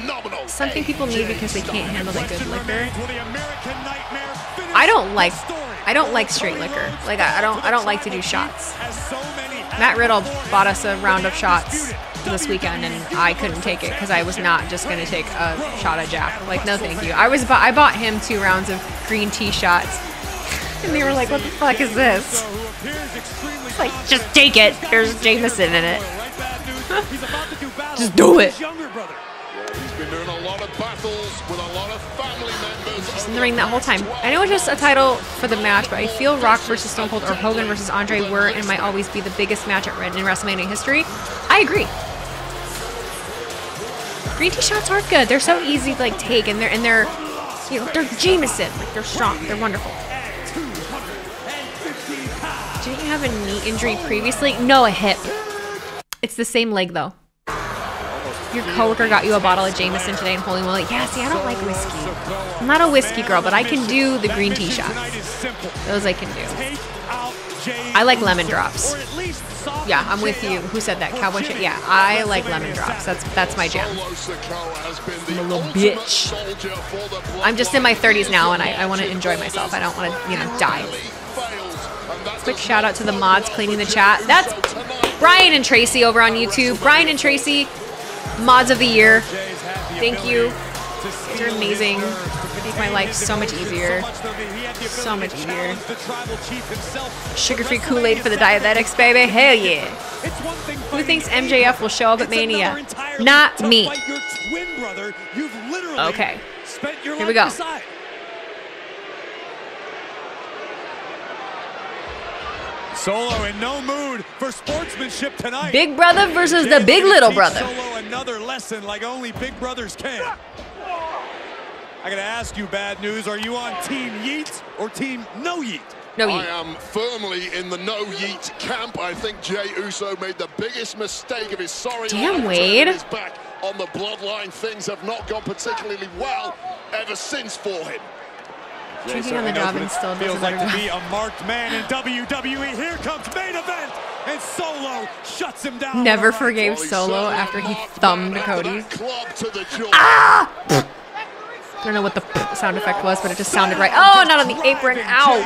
Speaker 1: Something people need because they can't handle the good liquor.
Speaker 6: Will the American Nightmare
Speaker 1: I don't like I don't like straight liquor. Like I, I don't I don't like to do shots.
Speaker 6: As so many
Speaker 1: Matt Riddle bought us a round of shots. this weekend, and I couldn't take it because I was not just gonna take a shot of Jack. Like, no, thank you. I was bu- I bought him two rounds of green tea shots, (laughs) and they were like, "What the fuck is this?" It's like, just take it. There's Jameson in it. (laughs) just do it. The ring that whole time. I know it's just a title for the match, but I feel Rock versus Stone Cold or Hogan versus Andre were and might always be the biggest match at in WrestleMania history. I agree. Green tea shots aren't good. They're so easy to like take, and they're and they're you know they're Jameson. Like they're strong. They're wonderful. Didn't you have a knee injury previously? No, a hip. It's the same leg though. Your coworker got you a bottle of Jameson today and holy moly. Yeah, see, I don't like whiskey. I'm not a whiskey girl, but I can do the green tea shots. Those I can do. I like lemon drops. Yeah, I'm with you. Who said that? Cowboy shit? Yeah, I like lemon drops. That's that's my jam. I'm a little bitch. I'm just in my 30s now and I, I want to enjoy myself. I don't want to, you know, die. Quick shout out to the mods cleaning the chat. That's Brian and Tracy over on YouTube. Brian and Tracy, mods of the year. Thank you. These are amazing. Make my life so much easier. So much easier. Sugar-free Kool-Aid for the diabetics, baby. Hell yeah. Who thinks MJF will show up at Mania? Not me. Okay. Here we go.
Speaker 6: Solo in no mood for sportsmanship tonight.
Speaker 1: Big brother versus the big little brother.
Speaker 6: Solo another lesson like only big brothers can. I gotta ask you, bad news. Are you on Team Yeet or Team No Yeet?
Speaker 1: No Yeet.
Speaker 4: I am firmly in the no yeet camp. I think Jey Uso made the biggest mistake of his sorry
Speaker 1: Damn,
Speaker 4: life.
Speaker 1: Wade.
Speaker 4: He's back on the bloodline. Things have not gone particularly well ever since for him.
Speaker 1: Drinking on the job and still
Speaker 6: feels like to be a marked man in WWE. Here comes main event, and Solo shuts him down.
Speaker 1: Never forgave Solo after he thumbed Cody.
Speaker 4: The.
Speaker 1: Ah! I don't know what the sound effect was, but it just sounded right. Oh, not on the apron. Ow.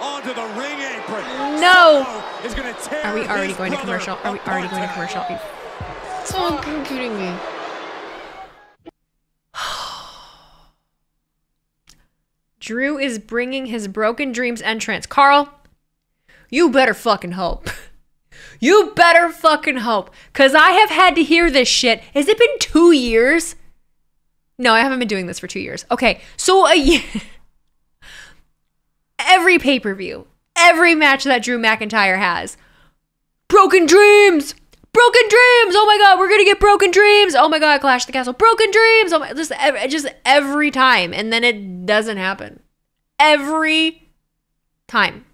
Speaker 6: Onto the ring apron.
Speaker 1: No.
Speaker 6: Is gonna tear
Speaker 1: Are we already going to commercial? Are we already going to commercial? Are you fucking kidding me? Drew is bringing his Broken Dreams entrance. Carl, you better fucking hope. (laughs) You better fucking hope. Because I have had to hear this shit. Has it been two years? No, I haven't been doing this for two years. Okay, so a (laughs) year. every pay per view, every match that Drew McIntyre has. Broken Dreams! Broken Dreams! Oh my god, we're gonna get Broken Dreams! Oh my god, Clash of the Castle. Broken Dreams! Oh my, just, ev- just every time. And then it doesn't happen. Every time.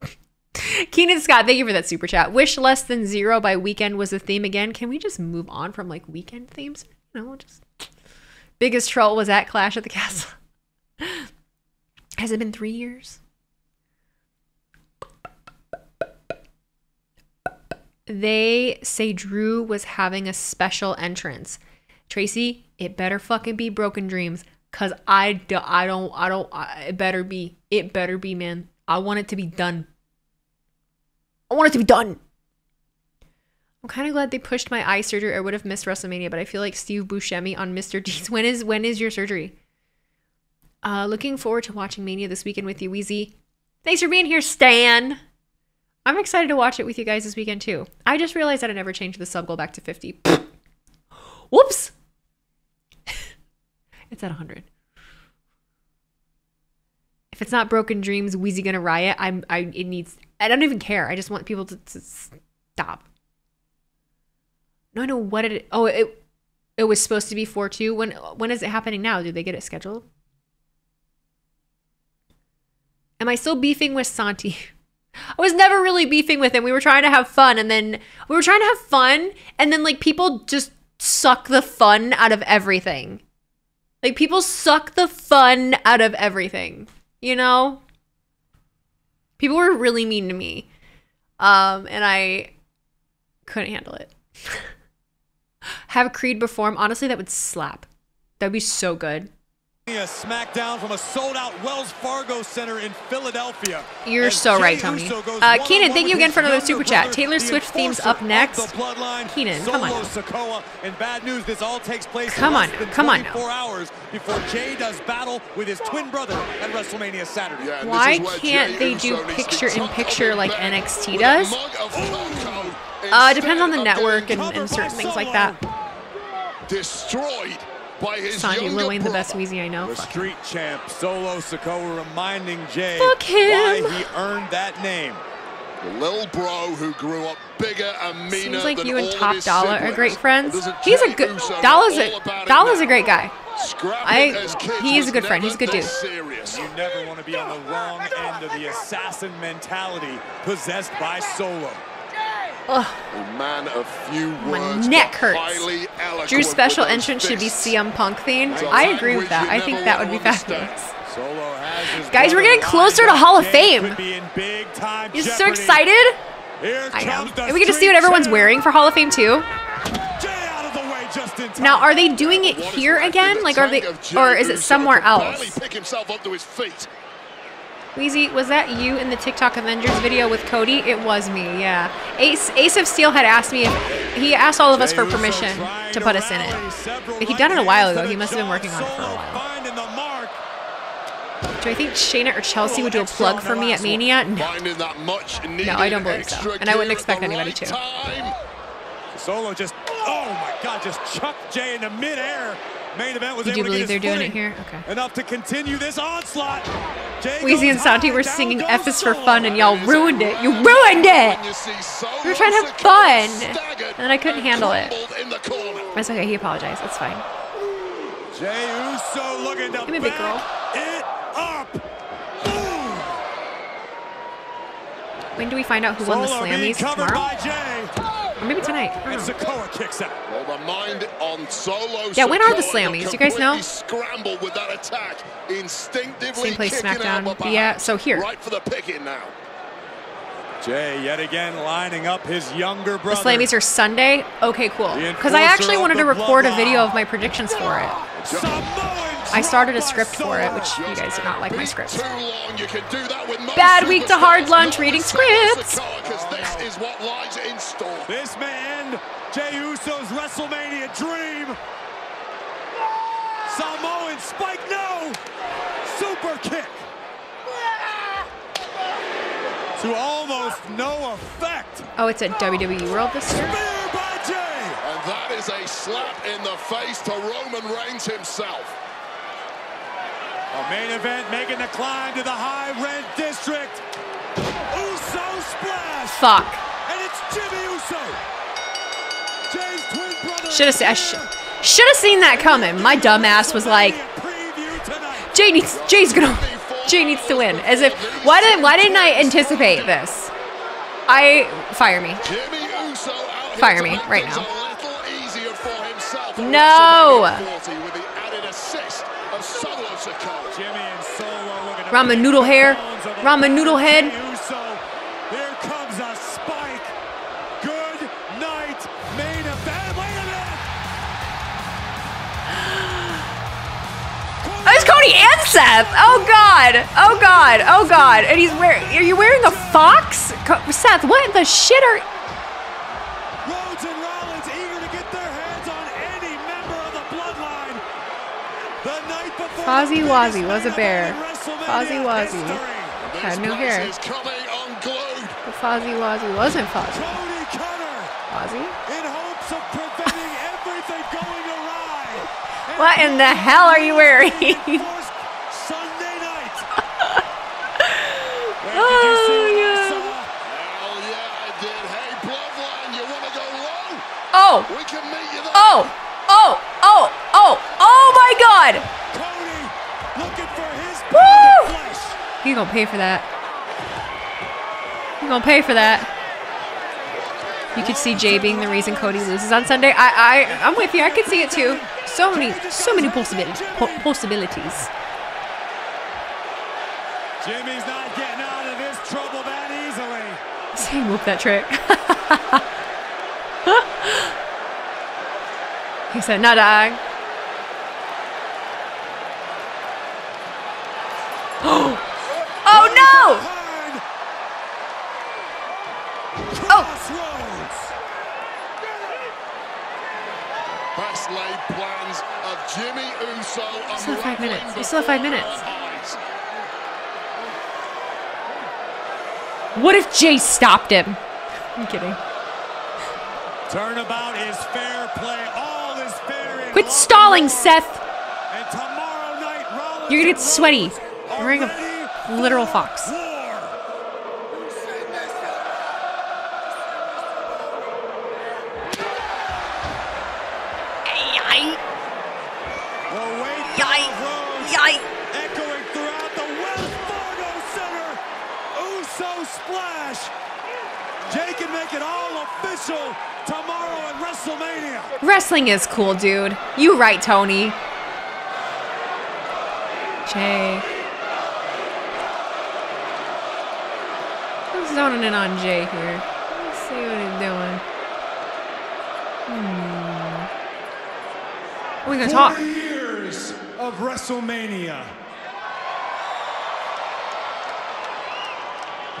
Speaker 1: (laughs) Keenan Scott, thank you for that super chat. Wish less than zero by Weeknd was the theme again. Can we just move on from like Weeknd themes? No, just biggest troll was at Clash at the Castle. (laughs) Has it been three years? They say Drew was having a special entrance. Tracy, it better fucking be Broken Dreams, cause I do, I don't I don't I, it better be it better be man. I want it to be done. I want it to be done. I'm kind of glad they pushed my eye surgery. I would have missed WrestleMania, but I feel like Steve Buscemi on Mr. Deeds. (laughs) When is when is your surgery? Uh, looking forward to watching Mania this weekend with you, Wheezy. Thanks for being here, Stan. I'm excited to watch it with you guys this weekend too. I just realized that I never changed the sub goal back to 50. (laughs) Whoops. (laughs) it's at 100. If it's not Broken Dreams, Wheezy gonna riot. I'm. I. It needs. I don't even care. I just want people to, to stop. No, I know what it. Oh, it. It was supposed to be four two. When when is it happening now? Do they get it scheduled? Am I still beefing with Santi? (laughs) I was never really beefing with him. We were trying to have fun, and then we were trying to have fun, and then like people just suck the fun out of everything. Like people suck the fun out of everything. You know? People were really mean to me. Um, and I couldn't handle it. (laughs) have Creed perform. Honestly, that would slap. That would be so good.
Speaker 6: SmackDown from a sold-out Wells Fargo Center in Philadelphia.
Speaker 1: You're
Speaker 6: As
Speaker 1: so
Speaker 6: Jey
Speaker 1: right, Tony. Uh, Keenan, thank you again for another
Speaker 6: younger
Speaker 1: super chat. Taylor
Speaker 6: the
Speaker 1: Swift theme's up next.
Speaker 6: the
Speaker 1: Keenan, come on.
Speaker 6: Solo Sikoa. And bad news, this all takes place
Speaker 1: Come
Speaker 6: in
Speaker 1: on now, come on now.
Speaker 6: hours before Jey does battle with his twin brother at WrestleMania Saturday.
Speaker 1: Why can't they do picture in picture like NXT does? Uh, depends on the network and, and certain things like that.
Speaker 4: Destroyed by his
Speaker 1: Sandy
Speaker 4: younger
Speaker 1: Lil the best Wheezy I know.
Speaker 6: The street champ, Solo Sikoa, reminding Jey
Speaker 1: Fuck him.
Speaker 6: why he earned that name.
Speaker 4: The little bro who grew up bigger and meaner
Speaker 1: Seems like
Speaker 4: than
Speaker 1: you and Top
Speaker 4: his
Speaker 1: Dollar are great friends. He's a good
Speaker 4: Uso
Speaker 1: Dolla's
Speaker 4: all
Speaker 1: a
Speaker 4: about it
Speaker 1: Dolla's a great guy. I
Speaker 4: as
Speaker 1: he is a good friend. He's a good dude.
Speaker 4: serious.
Speaker 6: You never want to be on the wrong end of the assassin mentality possessed by Solo.
Speaker 1: Ugh,
Speaker 4: A man of few
Speaker 1: my
Speaker 4: words.
Speaker 1: neck hurts. Drew's special entrance should be. CM Punk themed. I agree with that. I think that would be fabulous.
Speaker 6: Solo has his
Speaker 1: Guys, we're getting closer to. Hall of Fame.
Speaker 6: could be in big time
Speaker 1: You so excited? I
Speaker 6: comes
Speaker 1: And we get to see what everyone's wearing for Hall of Fame too.
Speaker 6: Jey out of the way just in time.
Speaker 1: Now, are they doing it here again? Like, are they, or is it somewhere else?
Speaker 4: pick himself up to his feet.
Speaker 1: Wheezy, was that you in the TikTok Avengers video with Cody? It was me, yeah. Ace, Ace of Steel had asked me if he asked all of us for permission to put us in it. He'd done it a while ago. He must have been working on it for a while. Do I think Shayna or Chelsea would do a plug for me at Mania? No.
Speaker 4: Finding that much needed
Speaker 1: No, I don't believe so. And I wouldn't expect anybody to.
Speaker 4: Time.
Speaker 6: Solo just, oh my God, just chucked Jey into midair. Main event was
Speaker 1: You do
Speaker 6: able to
Speaker 1: believe
Speaker 6: get
Speaker 1: they're doing it here? Okay.
Speaker 6: Enough to continue this onslaught. Jay
Speaker 1: Wheezy and Santi were singing
Speaker 6: goes
Speaker 1: F is for fun and y'all ruined it. You ruined it! We were trying to have fun. And then I couldn't handle it. That's okay. He apologized. That's fine.
Speaker 6: Jey Uso looking to
Speaker 1: Give me a big girl.
Speaker 6: it up.
Speaker 1: When do we find out who won the
Speaker 6: Solo being
Speaker 1: Slammies?
Speaker 6: covered
Speaker 1: Tomorrow?
Speaker 6: By Jey.
Speaker 1: Or maybe tonight. I
Speaker 6: And
Speaker 1: don't know.
Speaker 6: Sikoa kicks out.
Speaker 4: Well, the mind on Solo
Speaker 1: Yeah, when are the
Speaker 4: Sikoa
Speaker 1: Slammies? You guys know?
Speaker 4: completely Scrambled with that attack, instinctively
Speaker 1: Same place SmackDown.
Speaker 4: but
Speaker 1: But yeah, so here.
Speaker 4: Right for the picking now.
Speaker 6: Jey yet again lining up his younger brother.
Speaker 1: The
Speaker 6: brother.
Speaker 1: Slammies are Sunday? Okay, cool. Because I actually wanted to record a video of my predictions for it. I started a script for it, which you guys did not like my script.
Speaker 4: Too long, you can do that with most
Speaker 1: Bad week to hard lunch reading scripts.
Speaker 4: This is what lies in store.
Speaker 6: This man, Jey Uso's WrestleMania dream. Samoan spike, no! Super kick. To almost no effect.
Speaker 1: Oh, it's at WWE World this year?
Speaker 6: by Jey.
Speaker 4: And that is a slap in the face to Roman Reigns himself.
Speaker 6: A main event making the climb to the high rent district. Uso splash.
Speaker 1: Fuck.
Speaker 6: And it's Jimmy Uso. Jey's twin brother.
Speaker 1: Should have sh- should have seen that coming. My dumb ass was like, Jey needs Jey's gonna Jey needs to win. As if why didn't why didn't I anticipate this? I fire me.
Speaker 4: Jimmy Uso out
Speaker 1: Fire me right now.
Speaker 4: a little easier for himself at
Speaker 1: No.
Speaker 4: WrestleMania 40 with the added assist of Solo Sikoa.
Speaker 6: Jimmy and Solo looking to
Speaker 1: Ramen noodle hair, ramen noodle head. Oh, it's Cody and Seth. Oh God. Oh God. Oh God. And he's wearing. Are you wearing a fox? Co- Seth, what the shit are?
Speaker 6: Rhodes and Rollins eager to get their hands on any member of the bloodline. The night before
Speaker 1: Fozzie Wazzy was a bear. Fozzie Wazzy had no hair.
Speaker 4: Is coming unglued.
Speaker 1: But Fozzie Wazzy wasn't Fozzie.
Speaker 6: Cody
Speaker 1: What in the hell are you wearing?
Speaker 6: Sunday night. (laughs)
Speaker 1: oh yeah.
Speaker 4: Hell yeah, I did. Hey, Bloodline, you want to go low?
Speaker 1: Oh.
Speaker 4: We can meet you there.
Speaker 1: Oh. Oh. Oh. Oh. Oh my God.
Speaker 6: Looking for his
Speaker 1: Woo! You gonna pay for that? You gonna pay for that? You could see Jey being the reason Cody loses on Sunday. I, I, I'm with you. I could see it too. So many, so many possibilities. possibilities.
Speaker 6: Jimmy's not getting out of this trouble that easily. (laughs)
Speaker 1: Same whoop that trick. (laughs) he said, "Not I." (gasps) oh no! Oh. "Nah, dog."
Speaker 4: Jimmy Uso
Speaker 1: We still have five minutes. We still have five minutes. What if Jey stopped him? I'm kidding.
Speaker 6: Turnabout is fair play. All is fair
Speaker 1: Quit stalling, Seth. You're gonna get sweaty. You're wearing a literal fox.
Speaker 6: Yike. Echoing throughout the Wells Fargo Center. Uso splash. Jey can make it all official tomorrow at WrestleMania.
Speaker 1: Wrestling is cool, dude. You right, Tony. Jey. I'm zoning in on Jey here. Let's see what he's doing. Hmm. We gonna talk?
Speaker 5: 40 years of WrestleMania.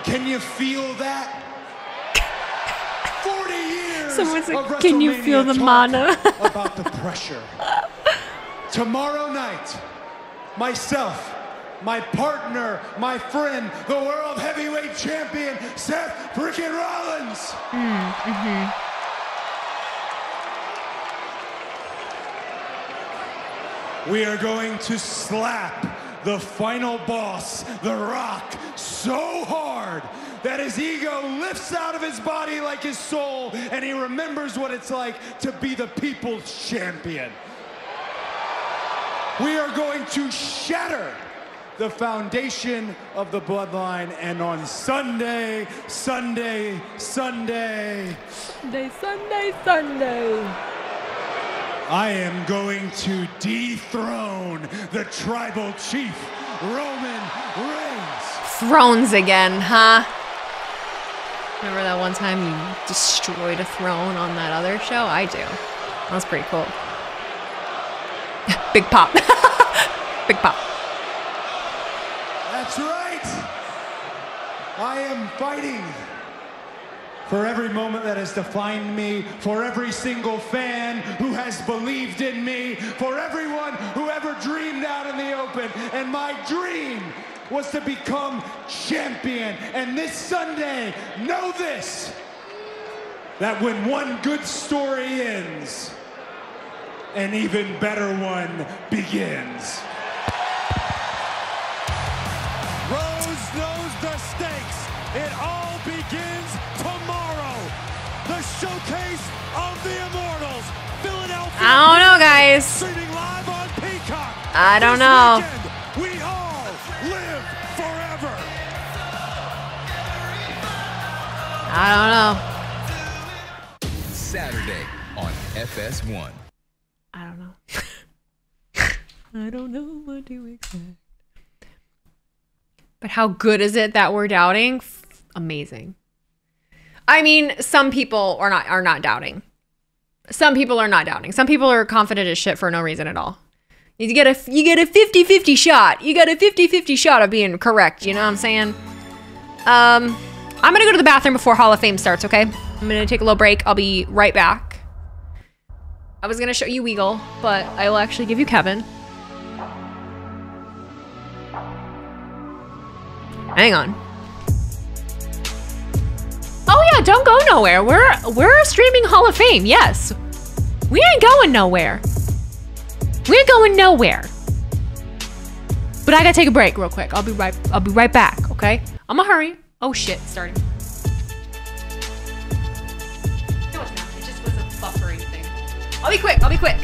Speaker 5: Can you feel that? 40 years
Speaker 1: Someone said,
Speaker 5: of
Speaker 1: "Can you feel the mana?" (laughs)
Speaker 5: about the pressure. Tomorrow night, myself, my partner, my friend, the world heavyweight champion, Seth freaking Rollins.
Speaker 1: Mm-hmm.
Speaker 5: We are going to slap the final boss, The Rock, so hard that his ego lifts out of his body like his soul and he remembers what it's like to be the people's champion. We are going to shatter the foundation of the bloodline and on Sunday, Sunday, Sunday,
Speaker 1: Sunday, Sunday, Sunday.
Speaker 5: I am going to dethrone the tribal chief, Roman Reigns.
Speaker 1: Thrones again, huh? Remember that one time you destroyed a throne on that other show? I do. That was pretty cool. (laughs) Big pop. (laughs) Big pop.
Speaker 5: That's right. I am fighting for every moment that has defined me, for every single fan who has believed in me, for everyone who ever dreamed out in the open. And my dream was to become champion. And this Sunday, know this that when one good story ends, an even better one begins.
Speaker 1: I don't know, guys.
Speaker 6: Streaming live on Peacock.
Speaker 1: I don't know.
Speaker 6: weekend, We all live forever.
Speaker 1: I don't know.
Speaker 28: Saturday on FS1.
Speaker 1: I don't know. (laughs) I don't know what to expect. But how good is it that we're doubting? Amazing. I mean, some people are not are not doubting. Some people are not doubting. Some people are confident as shit for no reason at all. You get a you get a 50-50 shot. You got a 50-50 shot of being correct, you know what I'm saying? Um I'm going to go to the bathroom before Hall of Fame starts, okay? I'm going to take a little break. I'll be right back. I was going to show you Weagle, but I will actually give you Kevin. Hang on. Oh yeah, don't go nowhere. We're we're streaming Hall of Fame. Yes. We ain't going nowhere. We ain't going nowhere. But I gotta take a break real quick. I'll be right I'll be right back, okay? I'm gonna hurry. Oh shit, starting. A. I'll be quick, I'll be quick.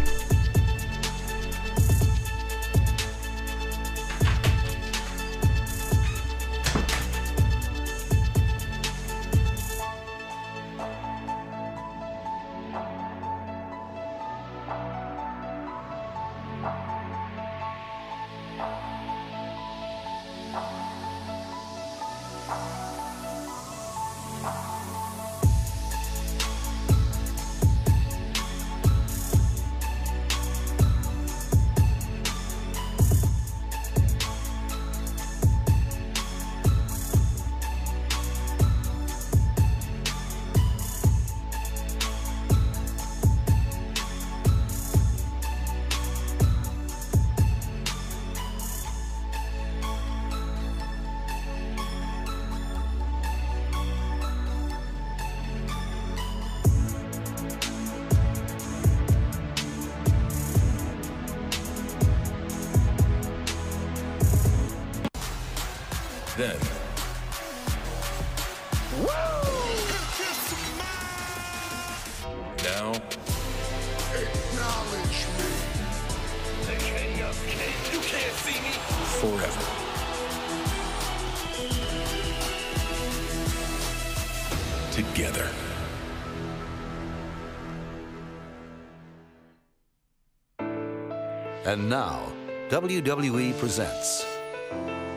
Speaker 29: And now, WWE presents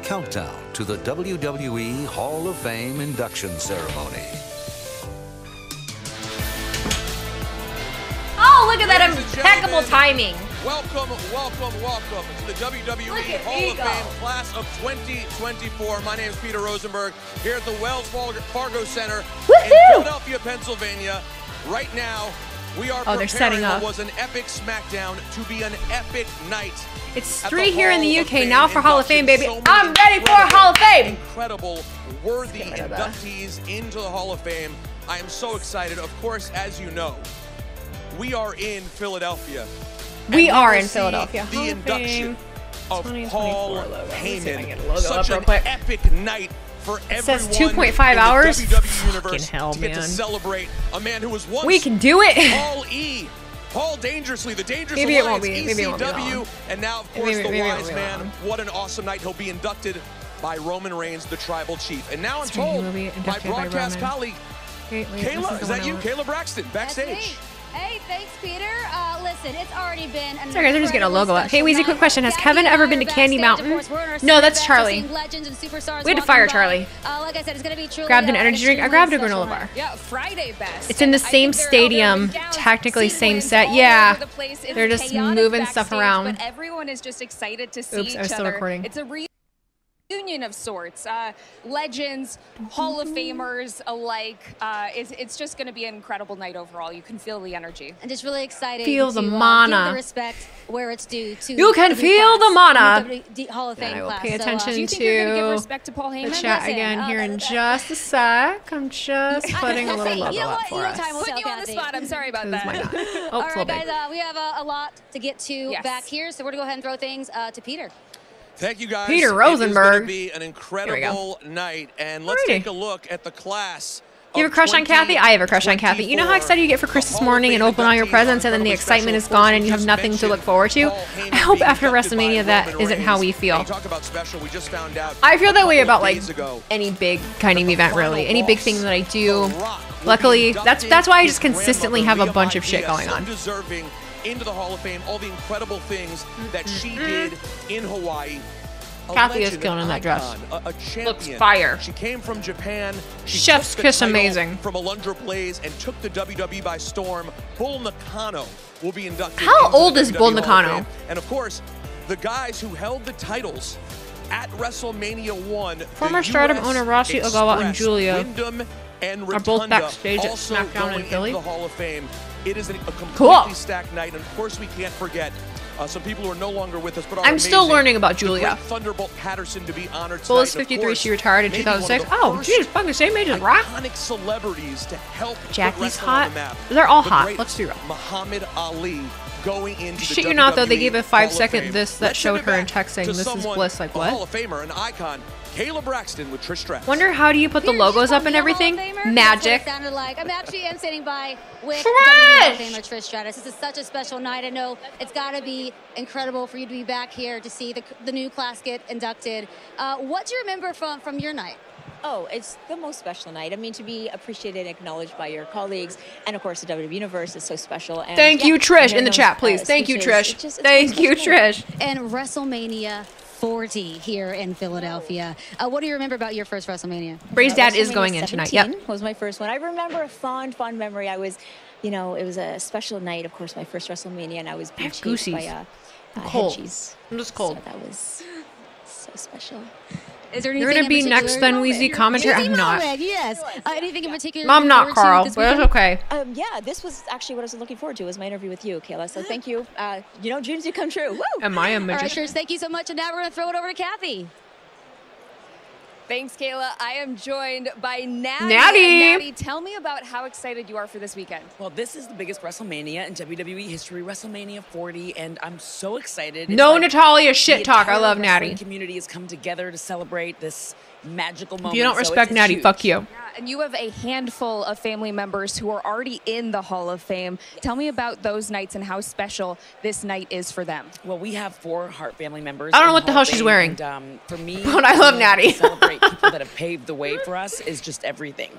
Speaker 29: Countdown to the WWE Hall of Fame induction ceremony.
Speaker 1: Oh, look at that
Speaker 30: Ladies
Speaker 1: impeccable timing.
Speaker 30: Welcome, welcome, welcome to the WWE
Speaker 1: Look at
Speaker 30: Hall of Fame Class of 2024. My name is Peter Rosenberg here at the Wells Fargo Fargo Center in Philadelphia, Pennsylvania. Right now, we are
Speaker 1: Oh, they're setting up.
Speaker 30: what was an epic SmackDown to be an epic night.
Speaker 1: It's three here in the UK now for Hall of Fame, baby.
Speaker 30: So
Speaker 1: I'm ready for Hall of Fame.
Speaker 30: Incredible, worthy
Speaker 1: rid of that.
Speaker 30: inductees into the Hall of Fame. I am so excited. Of course, as you know, we are in Philadelphia. and
Speaker 1: We are in Philadelphia.
Speaker 30: The
Speaker 1: Hall of
Speaker 30: induction
Speaker 1: Fame
Speaker 30: of Paul
Speaker 1: logo. Let me see if I can get a logo
Speaker 30: Heyman. Such
Speaker 1: up
Speaker 30: an epic night for
Speaker 1: It says 2.5 hours?
Speaker 30: WWE
Speaker 1: Fucking
Speaker 30: universe
Speaker 1: hell,
Speaker 30: to get to
Speaker 1: man.
Speaker 30: celebrate a man who was once
Speaker 1: We can do it.
Speaker 30: Paul E. Paul Dangerously, the Dangerous
Speaker 1: Maybe it won't be- maybe it won't be
Speaker 30: ECW,
Speaker 1: long.
Speaker 30: and now of
Speaker 1: Maybe-
Speaker 30: course the
Speaker 1: maybe
Speaker 30: Wise Man.
Speaker 1: long.
Speaker 30: What an awesome night! He'll be inducted by Roman Reigns, the Tribal Chief. And now I'm
Speaker 1: That's right, he
Speaker 30: told my
Speaker 1: by
Speaker 30: broadcast
Speaker 1: Roman.
Speaker 30: colleague
Speaker 1: Wait, wait,
Speaker 30: Kayla,
Speaker 1: the
Speaker 30: is that you. Kayla Braxton, backstage?
Speaker 31: Hey, thanks, Peter. Uh, listen, it's already been
Speaker 1: Sorry, guys, they're just getting a logo up. Hey, Wheezy, quick question. Has Kevin ever been to Candy Mountain?
Speaker 31: course, we're in our
Speaker 1: No, that's Charlie.
Speaker 31: seeing legends and superstars
Speaker 1: We had to fire. Charlie.
Speaker 31: Uh, like I said, it's to be truly
Speaker 1: Grabbed an energy drink. I grabbed a granola bar.
Speaker 32: Yeah, Friday best.
Speaker 1: It's in the same
Speaker 32: think they're out there
Speaker 1: stadium, technically same set. Yeah.
Speaker 32: the
Speaker 1: They're just moving stuff around.
Speaker 32: But everyone is just excited to see
Speaker 1: Oops,
Speaker 32: each
Speaker 1: I was still
Speaker 32: other.
Speaker 1: recording.
Speaker 32: It's a reunion of sorts. Uh, legends, Hall of Famers alike. Uh, it's, it's just going to be an incredible night overall. You can feel the energy.
Speaker 31: And just really excited
Speaker 1: Feel
Speaker 31: to
Speaker 1: the
Speaker 31: uh,
Speaker 1: mana.
Speaker 31: give the respect where it's due to
Speaker 1: You can
Speaker 31: the new
Speaker 1: feel the mana.
Speaker 31: the WWE Hall of
Speaker 1: And
Speaker 31: Fame
Speaker 1: I will
Speaker 31: class.
Speaker 1: pay
Speaker 31: So, uh,
Speaker 1: attention
Speaker 31: do you think you're gonna give respect to Paul Heyman?
Speaker 1: the chat
Speaker 31: Listen,
Speaker 1: again
Speaker 31: uh,
Speaker 1: here in
Speaker 31: that- (laughs)
Speaker 1: just a sec. I'm just (laughs) putting a little
Speaker 31: You know
Speaker 1: up for
Speaker 31: You know
Speaker 1: us.
Speaker 31: time will tell,
Speaker 32: you on the spot. I'm sorry about
Speaker 1: 'Cause
Speaker 32: that.
Speaker 1: Oh, (laughs)
Speaker 31: All
Speaker 1: it's a
Speaker 31: right,
Speaker 1: little
Speaker 31: guys, uh, we have a, a lot to get to
Speaker 32: Yes.
Speaker 31: back here, so we're gonna go ahead and throw things uh, to Peter.
Speaker 30: Thank you guys.
Speaker 1: Peter Rosenberg.
Speaker 30: going to be an
Speaker 1: we go.
Speaker 30: incredible night, and let's
Speaker 1: Alrighty.
Speaker 30: take a look at the class.
Speaker 1: You have a crush on Kathy? I have a crush on Kathy. You know how excited you get for Christmas morning and open all your presents and then the excitement is gone and you have nothing to look forward to? I hope after WrestleMania that isn't how we feel.
Speaker 30: Talk about special. We just found out.
Speaker 1: I feel that way about like any big kind of event really. Any big thing that I do. Luckily, that's that's why I just consistently have a bunch of shit going on.
Speaker 30: Into the Hall of Fame, all the incredible things that she did in Hawaii. A
Speaker 1: Kathy is killing in that dress.
Speaker 30: icon, A, a champion.
Speaker 1: fire.
Speaker 30: She came from Japan. She
Speaker 1: Chef's kiss amazing.
Speaker 30: From Alundra Blaze and took the WWE by storm. Bull Nakano will be inducted.
Speaker 1: How old is
Speaker 30: WWE
Speaker 1: Bull Nakano?
Speaker 30: And of course, the guys who held the titles at WrestleMania 1.
Speaker 1: Former Stardom owner Rossi Ogawa and Julia
Speaker 30: Windham and
Speaker 1: are both
Speaker 30: Rotunda
Speaker 1: backstage at SmackDown in Philly.
Speaker 30: The Hall of Fame. It is a, completely
Speaker 1: Cool.
Speaker 30: stacked night, and of course we can't forget uh, some people who are no longer with us, but
Speaker 1: I'm still learning about Julia.
Speaker 30: Thunderbolt Patterson to be honored
Speaker 1: Bull is
Speaker 30: tonight, and of
Speaker 1: 53.
Speaker 30: course,
Speaker 1: She retired in
Speaker 30: maybe one of
Speaker 1: 2006.
Speaker 30: the
Speaker 1: Oh, she's fucking same age as Rock.
Speaker 30: iconic celebrities to help
Speaker 1: Jackie's hot.
Speaker 30: the.
Speaker 1: They're all
Speaker 30: The
Speaker 1: hot. Let's be real.
Speaker 30: Muhammad Ali going into
Speaker 1: Shit
Speaker 30: the
Speaker 1: you not though, they gave a five second this that
Speaker 30: Let's
Speaker 1: showed her in
Speaker 30: back
Speaker 1: text saying
Speaker 30: to
Speaker 1: this is bliss. Like
Speaker 30: a Hall of Famer, an icon, Kayla Braxton with Trish Stratus.
Speaker 1: Wonder how do you put the logos up and everything?
Speaker 31: That's it
Speaker 1: Magic.
Speaker 31: sounded like. I'm actually am sitting by with
Speaker 1: Trish!
Speaker 31: WWE Hall of Famer Trish Stratus. This is such a special night. I know it's got to be incredible for you to be back here to see the, the new class get inducted. Uh, what do you remember from from your night?
Speaker 33: Oh, it's the most special night. I mean, to be appreciated and acknowledged by your colleagues, and of course, the WWE Universe is so special. And
Speaker 1: Thank
Speaker 33: yeah,
Speaker 1: you, Trish, in the
Speaker 33: those,
Speaker 1: chat, please.
Speaker 33: uh,
Speaker 1: Thank you, Trish.
Speaker 33: it's just- it's
Speaker 1: Thank you. Trish.
Speaker 31: And WrestleMania 40 here in Philadelphia. Uh, what do you remember about your first WrestleMania?
Speaker 1: Bray's dad is going in tonight. Yep.
Speaker 33: 17 Was my first one. I remember a fond, fond memory. I was, you know, it was a special night. Of course, my first WrestleMania, and I was being
Speaker 1: have
Speaker 33: chased by
Speaker 1: goosies.
Speaker 33: uh,
Speaker 1: I'm
Speaker 33: uh, head
Speaker 1: cold.
Speaker 33: cheese.
Speaker 1: I'm just cold.
Speaker 33: So that was so special.
Speaker 31: Is there
Speaker 1: You're gonna be next then, Wheezy commentary. I'm not.
Speaker 31: Moment, yes. Uh, anything in particular?
Speaker 1: I'm not Carl, but it's okay.
Speaker 33: Um, yeah, this was actually what I was looking forward to. Was my interview with you, Kayla. So thank you. Uh, you know, dreams do come true. Woo!
Speaker 1: Am I a
Speaker 31: All right,
Speaker 1: magician?
Speaker 31: Thank you so much. And now we're to throw it over to Kathy.
Speaker 32: Thanks, Kayla. I am joined by Natty.
Speaker 1: Natty.
Speaker 32: Natty, tell me about how excited you are for this weekend.
Speaker 34: Well, this is the biggest WrestleMania in WWE history, WrestleMania 40, and I'm so excited.
Speaker 1: No
Speaker 34: like
Speaker 1: Natalya shit talk. I love
Speaker 34: wrestling
Speaker 1: Natty.
Speaker 34: community has come together to celebrate this magical moment.
Speaker 1: If you don't
Speaker 34: so
Speaker 1: respect Natty,
Speaker 34: huge.
Speaker 1: fuck you.
Speaker 32: And you have a handful of family members who are already in the Hall of Fame. Tell me about those nights and how special this night is for them.
Speaker 34: Well, we have four Hart family members.
Speaker 1: I don't know what the hell she's wearing.
Speaker 34: And, um, for me, (laughs)
Speaker 1: But I love
Speaker 34: being able to
Speaker 1: Natty.
Speaker 34: celebrate people that have paved the way for us is just everything.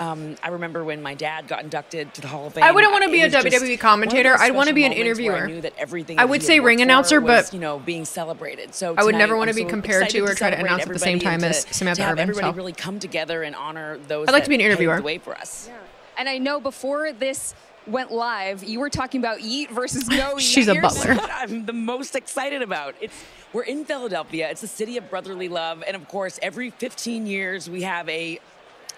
Speaker 34: Um, I remember when my dad got inducted to the Hall of Fame.
Speaker 1: I wouldn't wanna be a WWE commentator. I'd wanna be an interviewer.
Speaker 34: I knew that everything
Speaker 1: I would say ring announcer,
Speaker 34: was,
Speaker 1: but
Speaker 34: you know being celebrated. So
Speaker 1: I would never wanna
Speaker 34: I'm
Speaker 1: be compared to or try to announce at the same time as
Speaker 34: to-
Speaker 1: Samantha
Speaker 34: to have
Speaker 1: Irvin,
Speaker 34: everybody
Speaker 1: so.
Speaker 34: really come together and honor those.
Speaker 1: I'd like to be an interviewer.
Speaker 34: the way for us.
Speaker 32: And I know before this went live, you were talking about Yeet versus No Yeet. (laughs)
Speaker 1: She's a
Speaker 34: Here's
Speaker 1: butler.
Speaker 34: what I'm the most excited about. It's we're in Philadelphia. It's a city of brotherly love, and of course, every 15 years we have a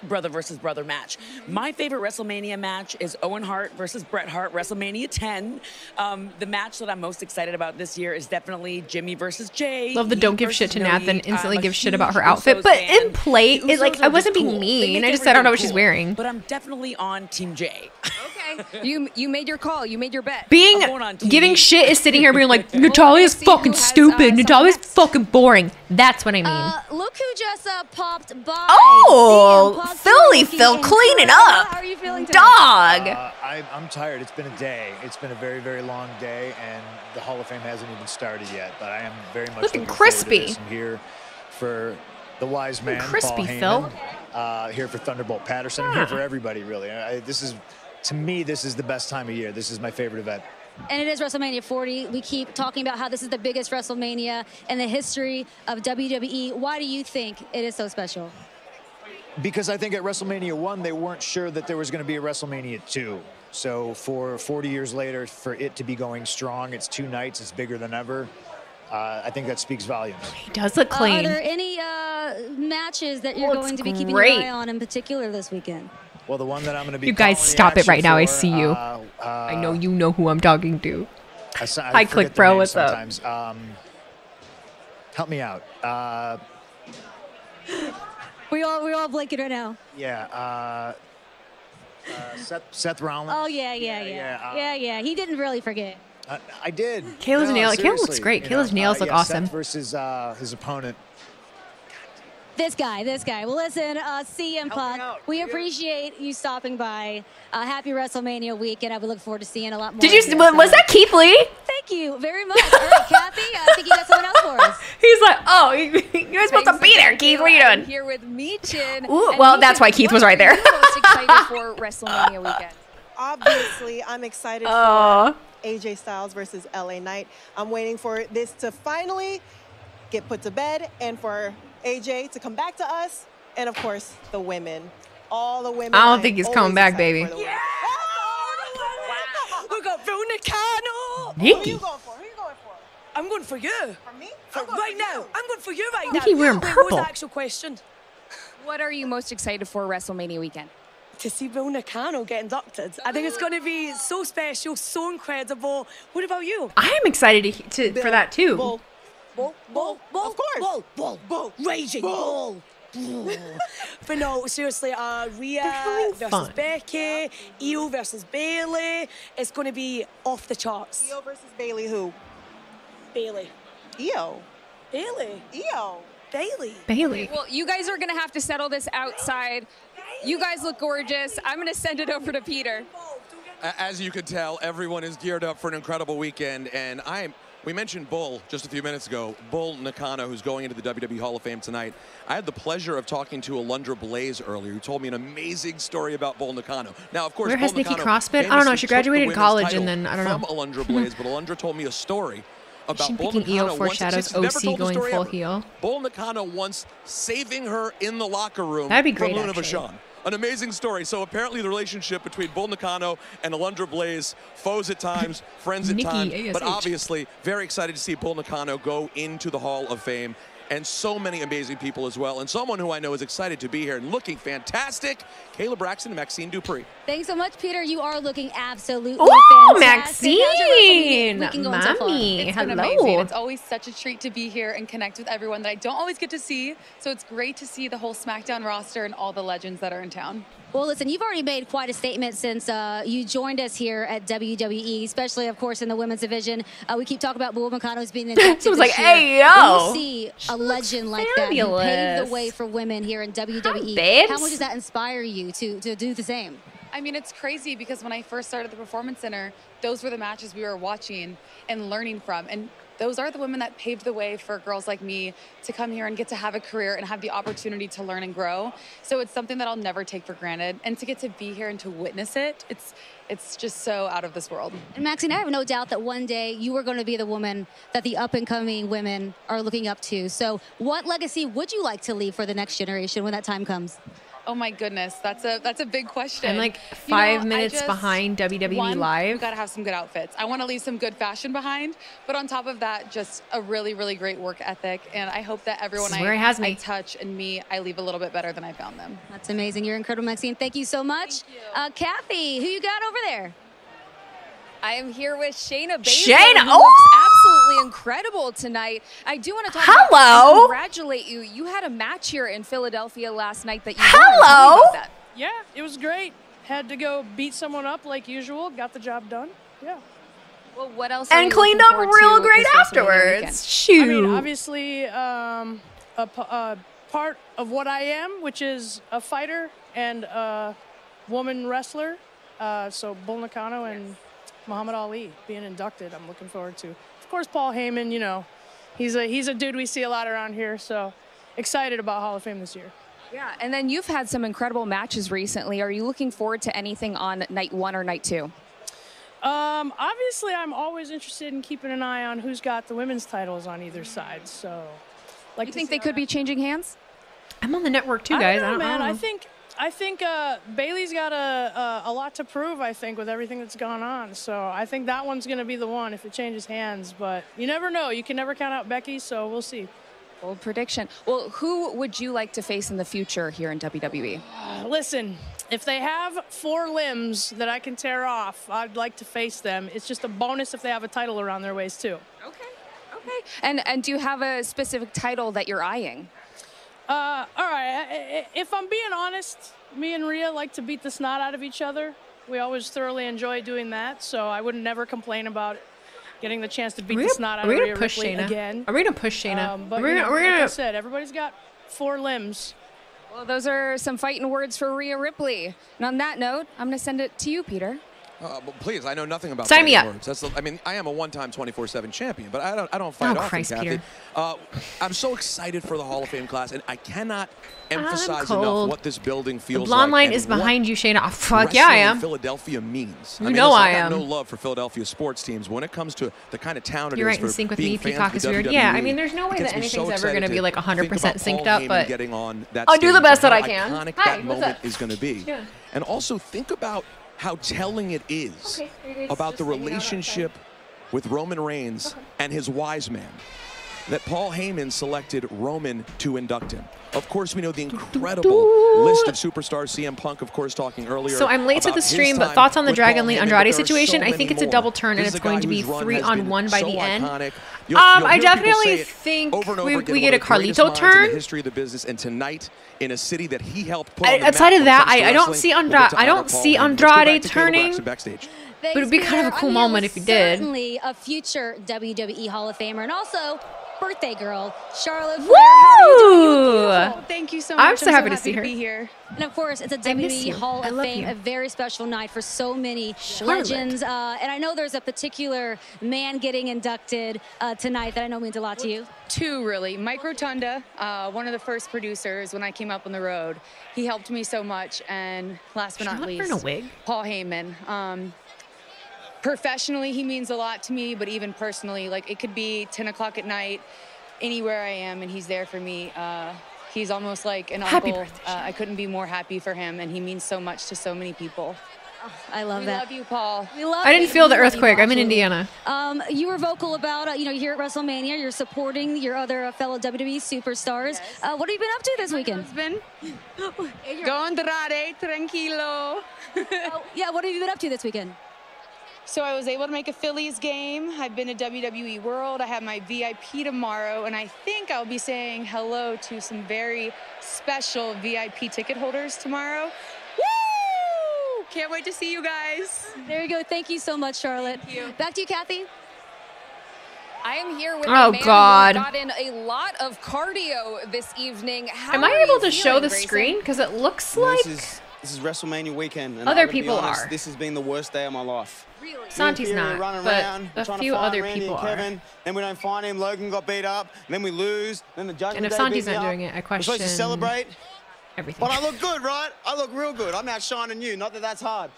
Speaker 34: brother versus brother match. My favorite WrestleMania match is Owen Hart versus Bret Hart, WrestleMania 10. Um, the match that I'm most excited about this year is definitely Jimmy versus Jey.
Speaker 1: Love the don't give shit to
Speaker 34: No
Speaker 1: Nat, then instantly give shit about her outfit. But in play,
Speaker 34: The
Speaker 1: it like I wasn't being mean. I just said I don't know what she's wearing.
Speaker 34: But I'm definitely on Team Jey.
Speaker 32: Okay. you you made your call. You made your bet.
Speaker 1: Being
Speaker 34: on
Speaker 1: giving shit is sitting here being like (laughs) Natalya's fucking stupid. Natalya's fucking boring. That's what I mean.
Speaker 31: Uh, look who just uh, popped by.
Speaker 1: oh,
Speaker 31: CM Punk
Speaker 1: Philly Phil cleaning
Speaker 31: incredible.
Speaker 1: up.
Speaker 31: How are you feeling today?
Speaker 1: Dog.
Speaker 35: Uh, I, I'm tired. It's been a day. It's been a very, very long day, and the Hall of Fame hasn't even started yet. But I am very much
Speaker 1: Looking
Speaker 35: looking
Speaker 1: crispy.
Speaker 35: To this. I'm here for the wise man,
Speaker 1: crispy,
Speaker 35: Paul
Speaker 1: Phil.
Speaker 35: Heyman. Uh, here for Thunderbolt Patterson. I'm here for everybody, really. I, this is, to me, this is the best time of year. This is my favorite event.
Speaker 31: And it is WrestleMania 40. We keep talking about how this is the biggest WrestleMania in the history of WWE. Why do you think it is so special?
Speaker 35: Because I think at WrestleMania 1, they weren't sure that there was going to be a WrestleMania 2. So for 40 years later, for it to be going strong, it's two nights, it's bigger than ever. Uh, I think that speaks volumes.
Speaker 1: He does look
Speaker 31: Uh, are there any uh, matches that you're
Speaker 1: Looks
Speaker 31: going to be keeping
Speaker 1: great.
Speaker 31: your eye on in particular this weekend?
Speaker 35: Well, the one that I'm going to be
Speaker 1: You guys stop it
Speaker 35: action
Speaker 1: right now. I see you.
Speaker 35: uh, uh,
Speaker 1: I know you know who I'm talking to.
Speaker 35: I,
Speaker 1: Hi,
Speaker 35: forget
Speaker 1: Click
Speaker 35: the
Speaker 1: Bro,
Speaker 35: names
Speaker 1: what's up?
Speaker 35: Um, help me out.
Speaker 31: We all we all blinking right now.
Speaker 35: yeah. Uh, uh, Seth, Seth Rollins.
Speaker 31: Oh yeah, yeah, yeah,
Speaker 35: yeah,
Speaker 31: yeah,
Speaker 35: uh,
Speaker 31: yeah. He didn't really forget.
Speaker 35: I, I did.
Speaker 1: Kayla's
Speaker 35: no,
Speaker 1: nail- Kayla looks great.
Speaker 35: you
Speaker 1: Kayla's
Speaker 35: know,
Speaker 1: nails
Speaker 35: uh,
Speaker 1: look
Speaker 35: yeah,
Speaker 1: awesome.
Speaker 35: Seth versus uh, his opponent.
Speaker 31: This guy, this guy. Well, listen, uh, CM Punk, we appreciate you stopping by. Uh, happy WrestleMania weekend. I would look forward to seeing a lot more.
Speaker 1: Did you?
Speaker 31: of you,
Speaker 1: Was
Speaker 31: so-
Speaker 1: that Keith Lee?
Speaker 31: Thank you very much. All right, (laughs) Kathy, I think you got someone else for us. (laughs)
Speaker 1: He's like, oh, you, you were supposed to be there, Keith. What are you
Speaker 32: I'm
Speaker 1: doing?
Speaker 32: here with Michin.
Speaker 1: Ooh,
Speaker 32: And
Speaker 1: well, that's why Keith was right there.
Speaker 32: most excited for (laughs) WrestleMania weekend?
Speaker 36: Obviously, I'm excited
Speaker 1: Aw.
Speaker 36: for AJ Styles versus LA Knight. I'm waiting for this to finally get put to bed and for AJ to come back to us. And of course, the women. All the women.
Speaker 1: I don't think he's coming back, baby.
Speaker 36: for the women.
Speaker 37: We got Phil Nakano.
Speaker 1: Nikki.
Speaker 36: Who you going for? Who you going for?
Speaker 37: I'm going for you.
Speaker 36: For me?
Speaker 37: For right now. I'm going for you right
Speaker 1: Nikki
Speaker 37: now.
Speaker 1: wearing
Speaker 37: Wait, What was
Speaker 1: purple.
Speaker 37: the actual question?
Speaker 32: What are you most excited for WrestleMania weekend?
Speaker 37: To see Bill Nakano get inducted. I think it's going to be so special, so incredible. What about you?
Speaker 1: I am excited to, to for that too.
Speaker 37: Bull, bull, bull, of course. Bull, bull, bull, raging bull. (laughs) but no, seriously, uh, Rhea
Speaker 1: having
Speaker 37: versus
Speaker 1: fun.
Speaker 37: Becky, Io versus Bayley. It's going to be off the charts.
Speaker 36: Io versus Bayley, who?
Speaker 37: Bayley.
Speaker 36: Io.
Speaker 37: Bayley.
Speaker 36: Io.
Speaker 37: Bayley.
Speaker 1: Bayley.
Speaker 32: Well, you guys are going to have to settle this outside. You guys look gorgeous. I'm going to send it over to Peter.
Speaker 30: As you can tell, everyone is geared up for an incredible weekend, and I'm. We mentioned Bull just a few minutes ago. Bull Nakano, who's going into the WWE Hall of Fame tonight. I had the pleasure of talking to Alundra Blaze earlier, who told me an amazing story about Bull Nakano. Now, of course,
Speaker 1: Where has
Speaker 30: Bull
Speaker 1: Nikki
Speaker 30: Nakano
Speaker 1: CrossFit? I don't know. She graduated college and then, I don't know. from.
Speaker 30: Alundra (laughs) Blaze, but Alundra told me a story about Bull Nakano
Speaker 1: EO
Speaker 30: once-
Speaker 1: foreshadows
Speaker 30: never
Speaker 1: OC going full
Speaker 30: ever.
Speaker 1: heel.
Speaker 30: Bull Nakano once saving her in the locker room
Speaker 1: That'd be
Speaker 30: from Luna. Vachon. An amazing story. So apparently the relationship between Bull Nakano and Alundra Blaze, foes at times, friends at
Speaker 1: Nikki
Speaker 30: times, but obviously very excited to see Bull Nakano go into the Hall of Fame. And so many amazing people as well. And someone who I know is excited to be here and looking fantastic, Kayla Braxton and Maxxine Dupri.
Speaker 31: Thanks so much, Peter. You are looking absolutely
Speaker 38: Ooh,
Speaker 31: fantastic. How's your
Speaker 38: Maxine!
Speaker 31: weekend going so far?
Speaker 38: Mommy,
Speaker 39: It's been amazing. It's always such a treat to be here and connect with everyone that I don't always get to see. So it's great to see the whole SmackDown roster and all the legends that are in town.
Speaker 31: Well, listen, you've already made quite a statement since uh, you joined us here at WWE, especially, of course, in the women's division. Uh, we keep talking about Bull Nakano's being inducted (laughs)
Speaker 38: She was
Speaker 31: this
Speaker 38: like,
Speaker 31: year.
Speaker 38: "Hey, yo."
Speaker 31: When you see a legend like that who paved
Speaker 38: fabulous.
Speaker 31: the way for women here in WWE,
Speaker 39: babes.
Speaker 31: how much does that inspire you to, to do the same?
Speaker 39: I mean, it's crazy because when I first started the Performance Center, those were the matches we were watching and learning from. And those are the women that paved the way for girls like me to come here and get to have a career and have the opportunity to learn and grow. So it's something that I'll never take for granted. And to get to be here and to witness it, it's it's just so out of this world.
Speaker 31: And Maxxine, I have no doubt that one day you are going to be the woman that the up and coming women are looking up to. So, what legacy would you like to leave for the next generation when that time comes?
Speaker 39: Oh my goodness, that's a that's a big question.
Speaker 38: I'm like
Speaker 39: You
Speaker 38: five
Speaker 39: know,
Speaker 38: minutes
Speaker 39: just-
Speaker 38: behind WWE
Speaker 39: one,
Speaker 38: Live.
Speaker 39: We gotta have some good outfits. I want to leave some good fashion behind, but on top of that, just a really really great work ethic. And I hope that everyone
Speaker 38: This
Speaker 39: I,
Speaker 38: has.
Speaker 39: I touch and me, I leave a little bit better than I found them.
Speaker 31: That's amazing. You're incredible, Maxxine. Thank you so much. Uh, Kathy, who you got over there?
Speaker 32: I am here with Shayna Baszler,
Speaker 38: Shayna,
Speaker 32: who
Speaker 38: oh!
Speaker 32: Looks absolutely incredible tonight. I do want to talk about
Speaker 38: Hello.
Speaker 32: and congratulate you. You had a match here in Philadelphia last night that you won.
Speaker 38: Hello.
Speaker 32: Tell me about that.
Speaker 40: Yeah, it was great. Had to go beat someone up like usual. Got the job done. Yeah.
Speaker 32: Well, what else? are
Speaker 38: And
Speaker 32: you
Speaker 38: cleaned up real great afterwards. Shoot.
Speaker 40: I mean, obviously, um, a, p- a part of what I am, which is a fighter and a woman wrestler. Uh, so Bull Nakano and Muhammad Ali being inducted, I'm looking forward to. Of course, Paul Heyman. You know, he's a he's a dude we see a lot around here. So excited about Hall of Fame this year.
Speaker 32: Yeah, and then you've had some incredible matches recently. Are you looking forward to anything on night one or night two?
Speaker 40: Um, obviously, I'm always interested in keeping an eye on who's got the women's titles on either side. So, like,
Speaker 32: you think they could be changing hands?
Speaker 38: I'm on the network too, guys.
Speaker 40: I
Speaker 38: guys.
Speaker 40: don't know,
Speaker 38: I don't
Speaker 40: man.
Speaker 38: know.
Speaker 40: I think I think uh, Bayley's got a, a a lot to prove. I think with everything that's gone on. So I think that one's going to be the one if it changes hands. But you never know. You can never count out Becky. So we'll see.
Speaker 32: Bold prediction. Well, who would you like to face in the future here in? WWE?
Speaker 40: Uh, (sighs) listen, if they have four limbs that I can tear off, I'd like to face them. It's just a bonus if they have a title around their waist too.
Speaker 32: Okay. Okay. And and do you have a specific title that you're eyeing?
Speaker 40: Uh, all right. I- I- If I'm being honest, me and Rhea like to beat the snot out of each other. We always thoroughly enjoy doing that, so I would never complain about getting the chance to beat
Speaker 38: Are we
Speaker 40: the snot out
Speaker 38: are we
Speaker 40: of
Speaker 38: gonna
Speaker 40: Rhea
Speaker 38: push
Speaker 40: Ripley
Speaker 38: Shayna?
Speaker 40: again.
Speaker 38: Are we gonna push Shayna?
Speaker 40: Um, but
Speaker 38: We're
Speaker 40: you
Speaker 38: gonna-
Speaker 40: know,
Speaker 38: we're
Speaker 40: like I said, everybody's got four limbs.
Speaker 32: Well, those are some fighting words for Rhea Ripley. And on that note, I'm going to send it to you, Peter.
Speaker 30: Uh, well, please, I know nothing about
Speaker 32: Sign me up.
Speaker 30: words. That's the, I mean, I am a one-time 24/7 champion, but I don't, I don't fight
Speaker 38: Oh,
Speaker 30: often,
Speaker 38: Christ,
Speaker 30: Kathy.
Speaker 38: Peter.
Speaker 30: Uh, I'm so excited for the Hall of Fame class, and I cannot emphasize enough what this building feels The
Speaker 38: blonde
Speaker 30: like.
Speaker 38: line is behind you, Shayna. Oh, fuck yeah, I am.
Speaker 30: Philadelphia means.
Speaker 38: You
Speaker 30: I mean,
Speaker 38: know
Speaker 30: listen,
Speaker 38: I
Speaker 30: got
Speaker 38: am.
Speaker 30: no love for Philadelphia sports teams. When it comes to the kind of town it
Speaker 38: You're
Speaker 30: is
Speaker 38: right in sync with me. Peacock is weird. Yeah, I mean, there's no way that
Speaker 30: me so
Speaker 38: anything's ever gonna be, like, 100% synced up, but
Speaker 30: getting on that
Speaker 38: I'll do the best that I can.
Speaker 30: Iconic
Speaker 38: Hi,
Speaker 30: that moment is going to be. And also think about how telling it is
Speaker 38: Okay, there it is.
Speaker 30: about the
Speaker 38: Just hanging out
Speaker 30: relationship with Roman Reigns and his wise man. That Paul Heyman selected Roman to induct him. Of course, we know the incredible list of superstars. CM Punk, of course, talking earlier.
Speaker 38: So I'm late to the stream, but thoughts on the Dragon
Speaker 30: Paul
Speaker 38: Lee Andrade situation?
Speaker 30: so
Speaker 38: I think it's a double turn, and it's going to be three on one by
Speaker 30: so
Speaker 38: the end.
Speaker 30: iconic. You'll-
Speaker 38: Um,
Speaker 30: you'll
Speaker 38: I definitely think
Speaker 30: over and
Speaker 38: we-
Speaker 30: again,
Speaker 38: we get a Carlito
Speaker 30: minds in
Speaker 38: turn.
Speaker 30: the history of the business, and tonight in a city that he helped put
Speaker 38: I-
Speaker 30: on the
Speaker 38: outside
Speaker 30: map
Speaker 38: of that, I- I don't
Speaker 30: wrestling.
Speaker 38: see
Speaker 30: We'll
Speaker 38: Andra-
Speaker 30: get to
Speaker 38: I don't see
Speaker 30: Heyman. Let's go
Speaker 38: Andrade
Speaker 30: back to Kayla
Speaker 38: turning.
Speaker 30: Backstage.
Speaker 38: But it'd be kind of a cool moment if he did.
Speaker 31: Certainly a future WWE Hall of Famer and also birthday girl, Charlotte Flair. How you doing? You look
Speaker 38: Woo!
Speaker 31: beautiful.
Speaker 41: Thank you so much.
Speaker 38: I'm
Speaker 41: much.
Speaker 38: so happy to see her.
Speaker 41: be here.
Speaker 31: And of course, it's a
Speaker 38: miss
Speaker 31: WWE. Hall of Fame,
Speaker 38: you.
Speaker 31: a very special night for so many
Speaker 38: Charlotte.
Speaker 31: legends. Uh, and I know there's a particular man getting inducted uh, tonight that I know means a lot to you.
Speaker 41: Two, really. Mike Rotunda, uh, one of the first producers when I came up on the road. He helped me so much. And last but not least,
Speaker 38: a wig?
Speaker 41: Paul Heyman. Um, professionally, he means a lot to me, but even personally, like it could be 10 o'clock at night, anywhere I am, and he's there for me. Uh, he's almost like an
Speaker 38: Happy
Speaker 41: uncle.
Speaker 38: birthday,
Speaker 41: Uh, I couldn't be more happy for him, and he means so much to so many people.
Speaker 31: I love
Speaker 32: We
Speaker 31: that.
Speaker 32: love you, Paul.
Speaker 31: We love
Speaker 1: I didn't
Speaker 31: you.
Speaker 1: feel the
Speaker 31: We you,
Speaker 1: earthquake. I'm in. Indiana.
Speaker 31: Um, you were vocal about, uh, you know, here at WrestleMania, you're supporting your other uh, fellow WWE superstars. Uh, what have you been up to this weekend?
Speaker 39: Husband. (laughs) Go Andrade, tranquilo.
Speaker 31: Oh, yeah, what have you been up to this weekend?
Speaker 39: So I was able to make a Phillies game. I've been to WWE World. I have my VIP tomorrow, and I think I'll be saying hello to some very special VIP ticket holders tomorrow. Woo! Can't wait to see you guys.
Speaker 31: There you go. Thank you so much, Charlotte. Back to you, Kathy.
Speaker 32: I am here with
Speaker 1: Oh,
Speaker 32: a man
Speaker 1: God.
Speaker 32: who got in a lot of cardio this evening. How
Speaker 1: Am I able to show the
Speaker 32: Grayson?
Speaker 1: screen? Because it looks
Speaker 42: No,
Speaker 1: like
Speaker 42: This is, WrestleMania weekend. And
Speaker 1: Other
Speaker 42: I gotta be
Speaker 1: people
Speaker 42: honest,
Speaker 1: are.
Speaker 42: This has been the worst day of my life.
Speaker 32: Really?
Speaker 1: Santi's not,
Speaker 42: running
Speaker 1: but
Speaker 42: around,
Speaker 1: a few
Speaker 42: to
Speaker 1: other
Speaker 42: Randy
Speaker 1: people
Speaker 42: and
Speaker 1: are.
Speaker 42: Kevin, Then we don't find him. Logan got beat up. Then we lose. Then the judgment
Speaker 1: And if Santi's not doing it, I
Speaker 42: We're supposed
Speaker 1: question
Speaker 42: to celebrate.
Speaker 1: everything.
Speaker 42: But I look good, right? I look real good. I'm outshining you. Not that that's hard.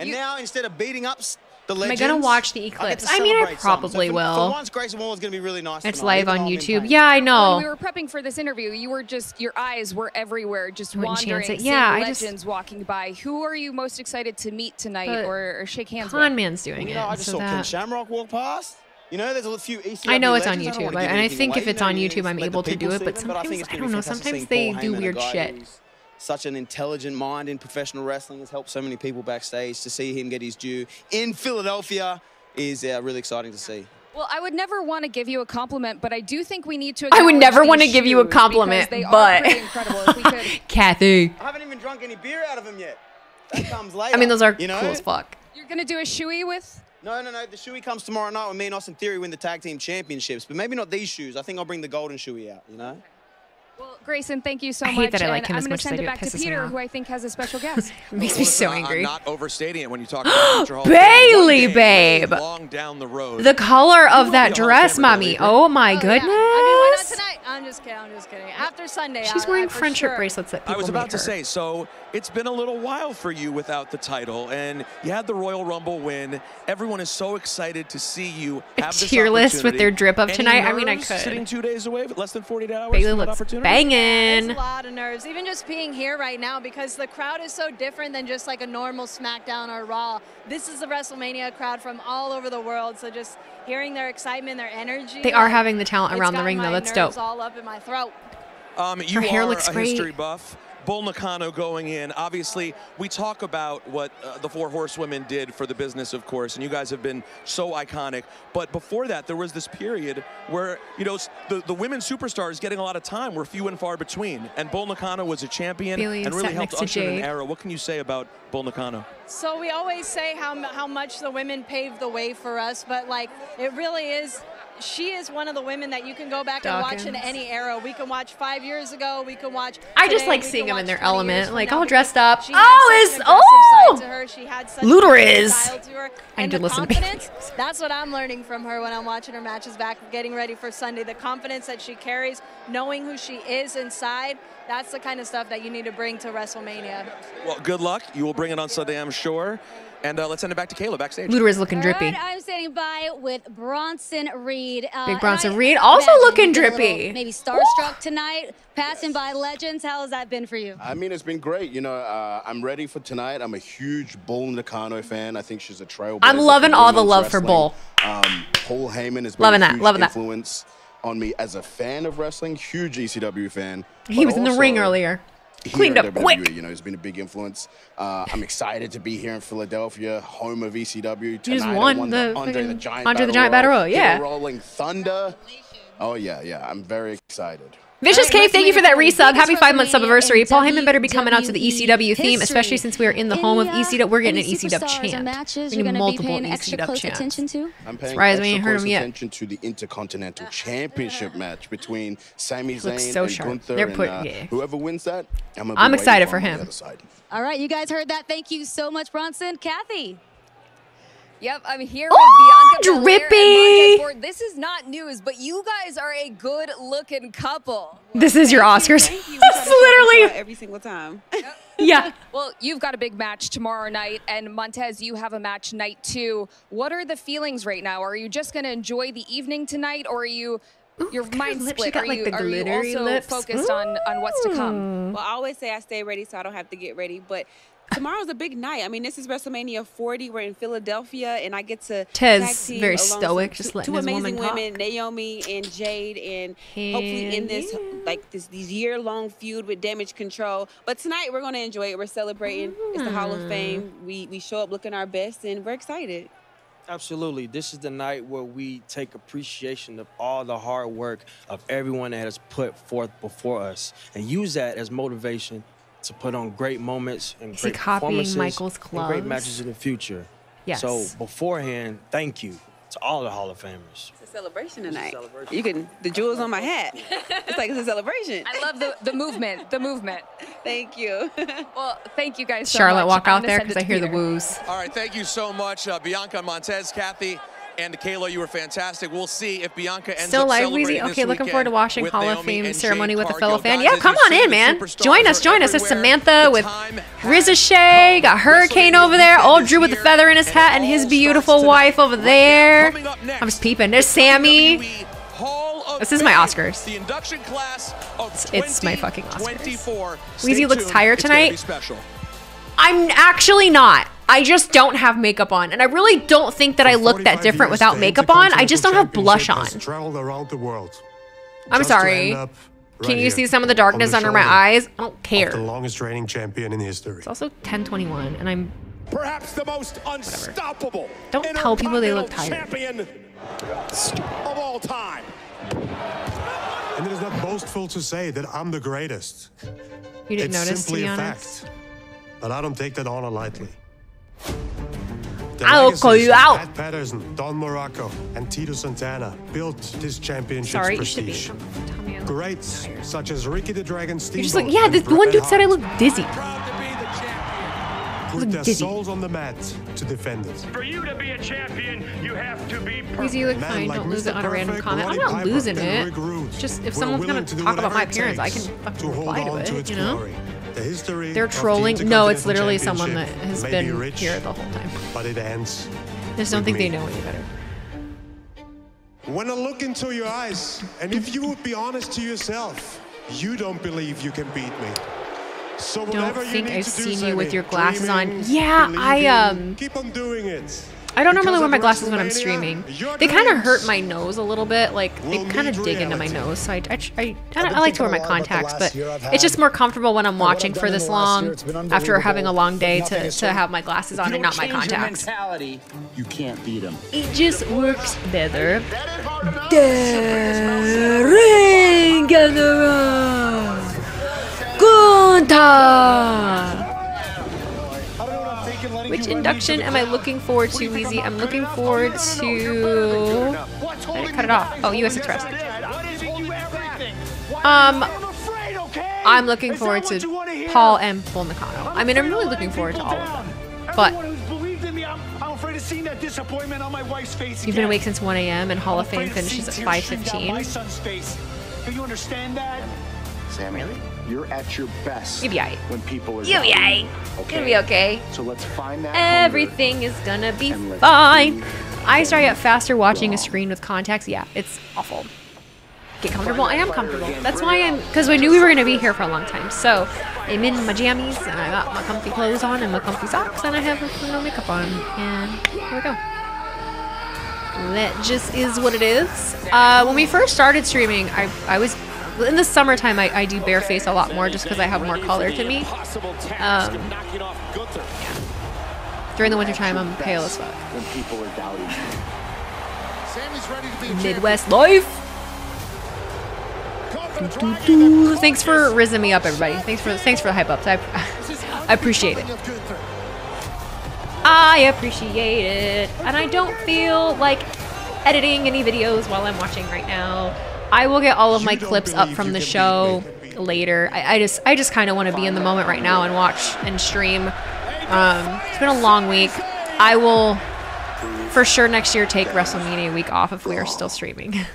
Speaker 42: And now instead of beating up
Speaker 1: Am I gonna watch the eclipse?
Speaker 42: to
Speaker 1: I mean, I
Speaker 42: celebrate something.
Speaker 1: probably
Speaker 42: so for,
Speaker 1: will.
Speaker 42: For once, Grayson Waller is going to be really nice.
Speaker 1: It's
Speaker 42: tonight,
Speaker 1: live on
Speaker 42: though I'm in
Speaker 1: YouTube. Yeah, I know.
Speaker 32: When
Speaker 1: know.
Speaker 32: we were prepping for this interview, you were just your eyes were everywhere, just
Speaker 1: I wouldn't chance
Speaker 32: wandering,
Speaker 1: it. Yeah, I just-
Speaker 32: legends walking by. Who are you most excited to meet tonight or, or shake hands
Speaker 1: Con
Speaker 32: with?
Speaker 1: Man's doing
Speaker 42: You know,
Speaker 1: it.
Speaker 42: I just
Speaker 1: so
Speaker 42: saw Ken Shamrock walk past. You know, there's a few ECW
Speaker 1: I know it's on
Speaker 42: legends. I
Speaker 1: YouTube,
Speaker 42: wanna
Speaker 1: and I think
Speaker 42: away,
Speaker 1: if it's
Speaker 42: you know,
Speaker 1: on YouTube, I'm able to do it. But
Speaker 42: them, I think
Speaker 1: sometimes I don't know. Sometimes they do weird shit.
Speaker 42: Who's Such an intelligent mind in professional wrestling has helped so many people backstage. To see him get his due in Philadelphia is uh, really exciting to see.
Speaker 32: Well, I would never want to give you a compliment, but I do think we need to.
Speaker 1: I would never want to give you a compliment,
Speaker 32: they
Speaker 1: but
Speaker 32: pretty incredible. If we could (laughs)
Speaker 1: Kathy.
Speaker 42: I haven't even drunk any beer out of him yet. That (laughs) comes later.
Speaker 1: I mean, those are
Speaker 42: you know?
Speaker 1: cool as fuck.
Speaker 32: You're gonna do a shoey with?
Speaker 42: No, no, no. The shoey comes tomorrow night when me and Austin Theory win the tag team championships. But maybe not these shoes. I think I'll bring the golden shoey out. You know.
Speaker 32: Well, Grayson, thank you so
Speaker 1: I
Speaker 32: much.
Speaker 1: hate that I like
Speaker 32: and
Speaker 1: him
Speaker 32: I'm
Speaker 1: as
Speaker 32: gonna
Speaker 1: much as
Speaker 32: send
Speaker 1: I
Speaker 32: it.
Speaker 1: It
Speaker 32: back to
Speaker 1: pisses me
Speaker 32: Peter, who I think has a special guest. (laughs)
Speaker 1: It makes me so angry.
Speaker 30: I'm not overstating it when you talk (gasps) about future Hall. Bayley,
Speaker 1: babe.
Speaker 30: Long down the road.
Speaker 1: The color of that
Speaker 30: be a Hall of
Speaker 1: dress, mommy.
Speaker 30: Bayley.
Speaker 1: Oh my oh, goodness.
Speaker 43: I mean, why not tonight? I'm just kidding. I'm just kidding. After Sunday,
Speaker 1: She's
Speaker 43: I,
Speaker 1: wearing
Speaker 43: I,
Speaker 1: friendship
Speaker 43: sure.
Speaker 1: bracelets that people
Speaker 30: I was about to say, so it's been a little while for you without the title, and you had the Royal Rumble win. Everyone is so excited to see you have this
Speaker 1: tier list with their drip of tonight? I mean, I could.
Speaker 30: Sitting two days away, less than 48 hours Bayley
Speaker 1: looks
Speaker 30: opportunity?
Speaker 1: banging.
Speaker 43: It's a lot of nerves, even just being here right now because the crowd is so different than just like a normal SmackDown or Raw. This is the WrestleMania crowd from all over the world, so just hearing their excitement, their energy.
Speaker 1: They are having the talent around the ring, though.
Speaker 43: my
Speaker 1: That's
Speaker 43: nerves
Speaker 1: dope.
Speaker 43: all up in my throat.
Speaker 30: Um, you
Speaker 1: Her hair
Speaker 30: are
Speaker 1: looks
Speaker 30: a
Speaker 1: great.
Speaker 30: history buff. Bull Nakano going in. Obviously, we talk about what uh, the Four Horsewomen did for the business, of course, and you guys have been so iconic. But before that, there was this period where, you know, the, the women superstars getting a lot of time were few and far between. And Bull Nakano was a champion
Speaker 1: Bayley
Speaker 30: and really helped usher in an era. What can you say about Bull Nakano?
Speaker 43: So we always say how, how much the women paved the way for us, but like it really is. She is one of the women that you can go back and watch in any era. We can watch five years ago. We can watch.
Speaker 1: I just like
Speaker 43: we
Speaker 1: seeing them in their element, like all dressed up.
Speaker 43: she had
Speaker 1: Oh,
Speaker 43: such
Speaker 1: it's
Speaker 43: an aggressive
Speaker 1: oh,
Speaker 43: side to oh! her. She had such a
Speaker 1: Luderiz.
Speaker 43: style to her.
Speaker 1: I
Speaker 43: And
Speaker 1: did
Speaker 43: the
Speaker 1: listen to
Speaker 43: confidence, that's what I'm learning from her when I'm watching her matches back, getting ready for Sunday. The confidence that she carries, knowing who she is inside, that's the kind of stuff that you need to bring to WrestleMania.
Speaker 30: Well, good luck. You will bring it on Sunday, I'm sure. And uh, let's send it back to Kayla backstage.
Speaker 1: Luder is looking drippy.
Speaker 31: right, I'm standing by with Bronson Reed. Uh,
Speaker 1: Big Bronson Reed, also looking
Speaker 31: you've been a little
Speaker 1: drippy.
Speaker 31: Maybe starstruck tonight, passing by legends. How has that been for you?
Speaker 44: I mean, it's been great. You know, uh, I'm ready for tonight. I'm a huge Bull Nakano fan. I think she's a trailblazer.
Speaker 1: I'm loving all the
Speaker 44: women's
Speaker 1: love for
Speaker 44: wrestling.
Speaker 1: Bull.
Speaker 44: Um, Paul Heyman has been
Speaker 1: Loving
Speaker 44: a
Speaker 1: that,
Speaker 44: huge
Speaker 1: loving that.
Speaker 44: influence on me as a fan of wrestling. Huge ECW fan.
Speaker 1: He
Speaker 44: but
Speaker 1: was in the ring earlier. Cleaned up
Speaker 44: WWE,
Speaker 1: quick.
Speaker 44: You know, he's been a big influence. Uh, I'm excited to be here in Philadelphia, home of ECW. Tonight,
Speaker 1: You just won
Speaker 44: won
Speaker 1: the
Speaker 44: Andre the Giant
Speaker 1: Andre the
Speaker 44: Battle
Speaker 1: Giant Battle
Speaker 44: Royal,
Speaker 1: Royal, yeah.
Speaker 44: Rolling Thunder. Oh yeah, yeah. I'm very excited.
Speaker 1: Vicious Cave, thank you for that resub. Happy five month
Speaker 31: WrestleMania
Speaker 1: anniversary. Paul Heyman better be coming out to the
Speaker 31: WWE
Speaker 1: ECW theme, especially since we are in the home of ECW. We're getting an ECW
Speaker 31: superstars
Speaker 1: chant.
Speaker 31: matches
Speaker 1: We're
Speaker 31: you're gonna be
Speaker 1: multiple
Speaker 31: paying extra
Speaker 1: ECW
Speaker 31: close
Speaker 1: chants.
Speaker 31: attention to?
Speaker 44: I'm paying
Speaker 1: Surprised
Speaker 44: extra
Speaker 1: ain't heard
Speaker 44: close
Speaker 1: him yet.
Speaker 44: attention to the Intercontinental (laughs) Championship match between Sami Zayn
Speaker 1: so
Speaker 44: and
Speaker 1: sharp.
Speaker 44: Gunther.
Speaker 1: They're
Speaker 44: and,
Speaker 1: put-
Speaker 44: uh,
Speaker 1: yeah.
Speaker 44: Whoever wins that, I'm, gonna
Speaker 1: I'm excited
Speaker 44: for
Speaker 1: for
Speaker 44: him on
Speaker 1: him.
Speaker 44: the other side.
Speaker 31: All right, you guys heard that. Thank you so much, Bronson. Kathy.
Speaker 32: Yep, I'm here
Speaker 1: Oh,
Speaker 32: with Bianca Belair and
Speaker 1: drippy.
Speaker 32: Montez This is not news, but you guys are a good-looking couple.
Speaker 1: This is your Oscars.
Speaker 15: Thank you. (laughs)
Speaker 1: That's literally.
Speaker 15: every single time. (laughs)
Speaker 1: Yeah.
Speaker 32: Well, you've got a big match tomorrow night, and Montez, you have a match night two. What are the feelings right now? Are you just going to enjoy the evening tonight, or are you your mind
Speaker 1: lips. She
Speaker 32: split?
Speaker 1: got,
Speaker 32: are
Speaker 1: like,
Speaker 32: you,
Speaker 1: the
Speaker 32: are you
Speaker 1: glittery
Speaker 32: also
Speaker 1: lips.
Speaker 32: focused on, on what's to come?
Speaker 15: Well, I always say I stay ready so I don't have to get ready. But tomorrow's a big night. I mean, this is WrestleMania 40. We're in Philadelphia, and I get to
Speaker 1: Tez,
Speaker 15: tag team
Speaker 1: very
Speaker 15: alongside
Speaker 1: stoic,
Speaker 15: two,
Speaker 1: just letting
Speaker 15: two amazing
Speaker 1: woman
Speaker 15: women, Naomi and Jade, and hopefully in
Speaker 1: And
Speaker 15: this like this these year long feud with Damage Control. But tonight we're gonna enjoy it. We're celebrating. It's the Hall of
Speaker 1: Mm.
Speaker 15: Fame. We we show up looking our best, and we're excited.
Speaker 42: Absolutely. This is the night where we take appreciation of all the hard work of everyone that has put forth before us and use that as motivation to put on great moments and
Speaker 1: Is he
Speaker 42: great
Speaker 1: copying
Speaker 42: performances
Speaker 1: Michael's
Speaker 42: and great matches in the future.
Speaker 1: Yes.
Speaker 42: So beforehand, thank you to all the Hall of Famers.
Speaker 15: It's a celebration tonight. You can the jewels on my hat. It's like it's a celebration.
Speaker 32: I love the, the movement, the movement.
Speaker 15: Thank you. (laughs)
Speaker 32: well, thank you guys so
Speaker 1: Charlotte
Speaker 32: much.
Speaker 1: walk
Speaker 32: I'm
Speaker 1: out there because I
Speaker 32: to
Speaker 1: hear the
Speaker 32: Peter.
Speaker 1: woos.
Speaker 30: All right, thank you so much, uh, Bianca Montez, Kathy, and Kayla. You were fantastic. We'll see if Bianca ends
Speaker 1: Still live,
Speaker 30: Wheezy?
Speaker 1: Okay, looking forward to watching Hall of Fame ceremony with a fellow fan.
Speaker 30: Guys,
Speaker 1: Yeah, come on in, man. Join us, join us. It's. Samantha with Shay. Got Hurricane over there. Old Drew with the feather in his hat and his beautiful wife over there. I'm just peeping. There's Sammy. This is my Oscars.
Speaker 30: The induction class of
Speaker 1: It's, it's my fucking Oscars.
Speaker 30: 24.
Speaker 1: Wheezy looks tired
Speaker 30: It's gonna be
Speaker 1: tonight. I'm actually not. I just don't have makeup on. And I really don't think that I look that different without makeup on. I just don't have blush on.
Speaker 45: The world.
Speaker 1: I'm sorry.
Speaker 45: end up
Speaker 1: Can you
Speaker 45: here,
Speaker 1: see some of the darkness
Speaker 45: the
Speaker 1: under my eyes? I don't care.
Speaker 45: The longest reigning champion in history.
Speaker 1: It's also 1021 and I'm
Speaker 6: Perhaps the most unstoppable.
Speaker 1: Don't tell people they look tired.
Speaker 6: Champion of all time.
Speaker 45: And it is not boastful to say that I'm the greatest.
Speaker 1: You didn't
Speaker 45: it's
Speaker 1: notice, to
Speaker 45: simply
Speaker 1: be
Speaker 45: a
Speaker 1: honest.
Speaker 45: fact. But I don't take that honor lightly. The
Speaker 1: I'll call you out.
Speaker 45: Pat Patterson, Don Muraco, and Tito Santana built this championship's
Speaker 1: Sorry, you should be.
Speaker 45: prestige.
Speaker 1: Tell me
Speaker 45: Greats such as Ricky the Dragon
Speaker 1: You're just like, yeah,
Speaker 45: and
Speaker 1: the one dude said I
Speaker 45: Hart
Speaker 1: look dizzy.
Speaker 45: put
Speaker 1: look
Speaker 45: their
Speaker 1: dizzy.
Speaker 45: souls on the mat to defend it.
Speaker 6: For you to be a champion, you have to be
Speaker 1: Wheezy, you look
Speaker 45: Man
Speaker 1: fine.
Speaker 45: like
Speaker 1: Don't lose it on a random
Speaker 45: Perfect,
Speaker 1: comment. I'm not
Speaker 45: Piper,
Speaker 1: losing it. Just if
Speaker 45: were
Speaker 1: someone's gonna
Speaker 45: to
Speaker 1: talk about my
Speaker 45: it
Speaker 1: appearance, I can fucking
Speaker 45: to hold
Speaker 1: reply to it.
Speaker 45: to its
Speaker 1: you know?
Speaker 45: glory. The history
Speaker 1: They're trolling. No, it's literally someone that has been
Speaker 45: be rich,
Speaker 1: here the whole time.
Speaker 45: But it ends.
Speaker 1: Just don't think they know any better.
Speaker 45: When I look into your eyes, and if you would be honest to yourself, you don't believe you can beat me. So
Speaker 1: Don't
Speaker 45: whatever you
Speaker 1: think
Speaker 45: need
Speaker 1: I've
Speaker 45: to do,
Speaker 1: seen you with your glasses on. Yeah, I um
Speaker 45: keep on doing it.
Speaker 1: I don't normally wear my glasses when I'm streaming. They kind of hurt my nose a little bit. Like they kind of dig into my nose. So I I, I, I, like to wear my
Speaker 45: a lot about the
Speaker 1: contacts, but it's just more comfortable when I'm watching for this long
Speaker 45: year. It's been
Speaker 1: after having a long day to, to have my glasses on and not my contacts.
Speaker 35: you can't beat them.
Speaker 1: It just works better. General. Gunther. Which induction am I looking forward to, Wheezy? I'm looking forward to. I didn't cut it off. Oh, U.S. Express. Um, I'm looking forward to Paul and Bull Nakano. I mean, I'm really looking forward to all of them. But
Speaker 6: Everyone who's believed in me, I'm, I'm afraid of seeing that disappointment on my wife's face
Speaker 1: you've been awake since 1 a.m. and Hall of Fame
Speaker 6: afraid
Speaker 1: finishes at
Speaker 6: tears stream down My
Speaker 1: 5:15.
Speaker 6: son's face. Do you understand that?
Speaker 35: Sammy, you're at your best
Speaker 1: You'll be
Speaker 35: when people are
Speaker 1: You'll be
Speaker 35: doubting.
Speaker 1: aight. You'll be okay.
Speaker 35: So let's find that
Speaker 1: Everything is gonna be fine. I start to get faster watching a screen with contacts. Yeah, it's awful. Get comfortable. I am comfortable. That's why I'm, because we knew we were gonna be here for a long time. So I'm in my jammies and I got my comfy clothes on and my comfy socks and I have no makeup on. And here we go. That just is what it is. Uh, when we first started streaming, I I was in the summertime. I, I do bare face a lot more just because I have more color to me. Um, during the wintertime, I'm pale as fuck.
Speaker 35: When people are doubting.
Speaker 25: Sammy's ready to be
Speaker 1: Midwest life. Doo-doo-doo. Thanks for rizzing me up, everybody. Thanks for thanks for the hype ups. I, (laughs) I appreciate it. I appreciate it, and I don't feel like editing any videos while I'm watching right now. I will get all of my clips up from the show later. I, I just I just kind of want to be in the moment right now and watch and stream. Um, it's been a long week. I will for sure next year take WrestleMania week off if we are still streaming. (laughs)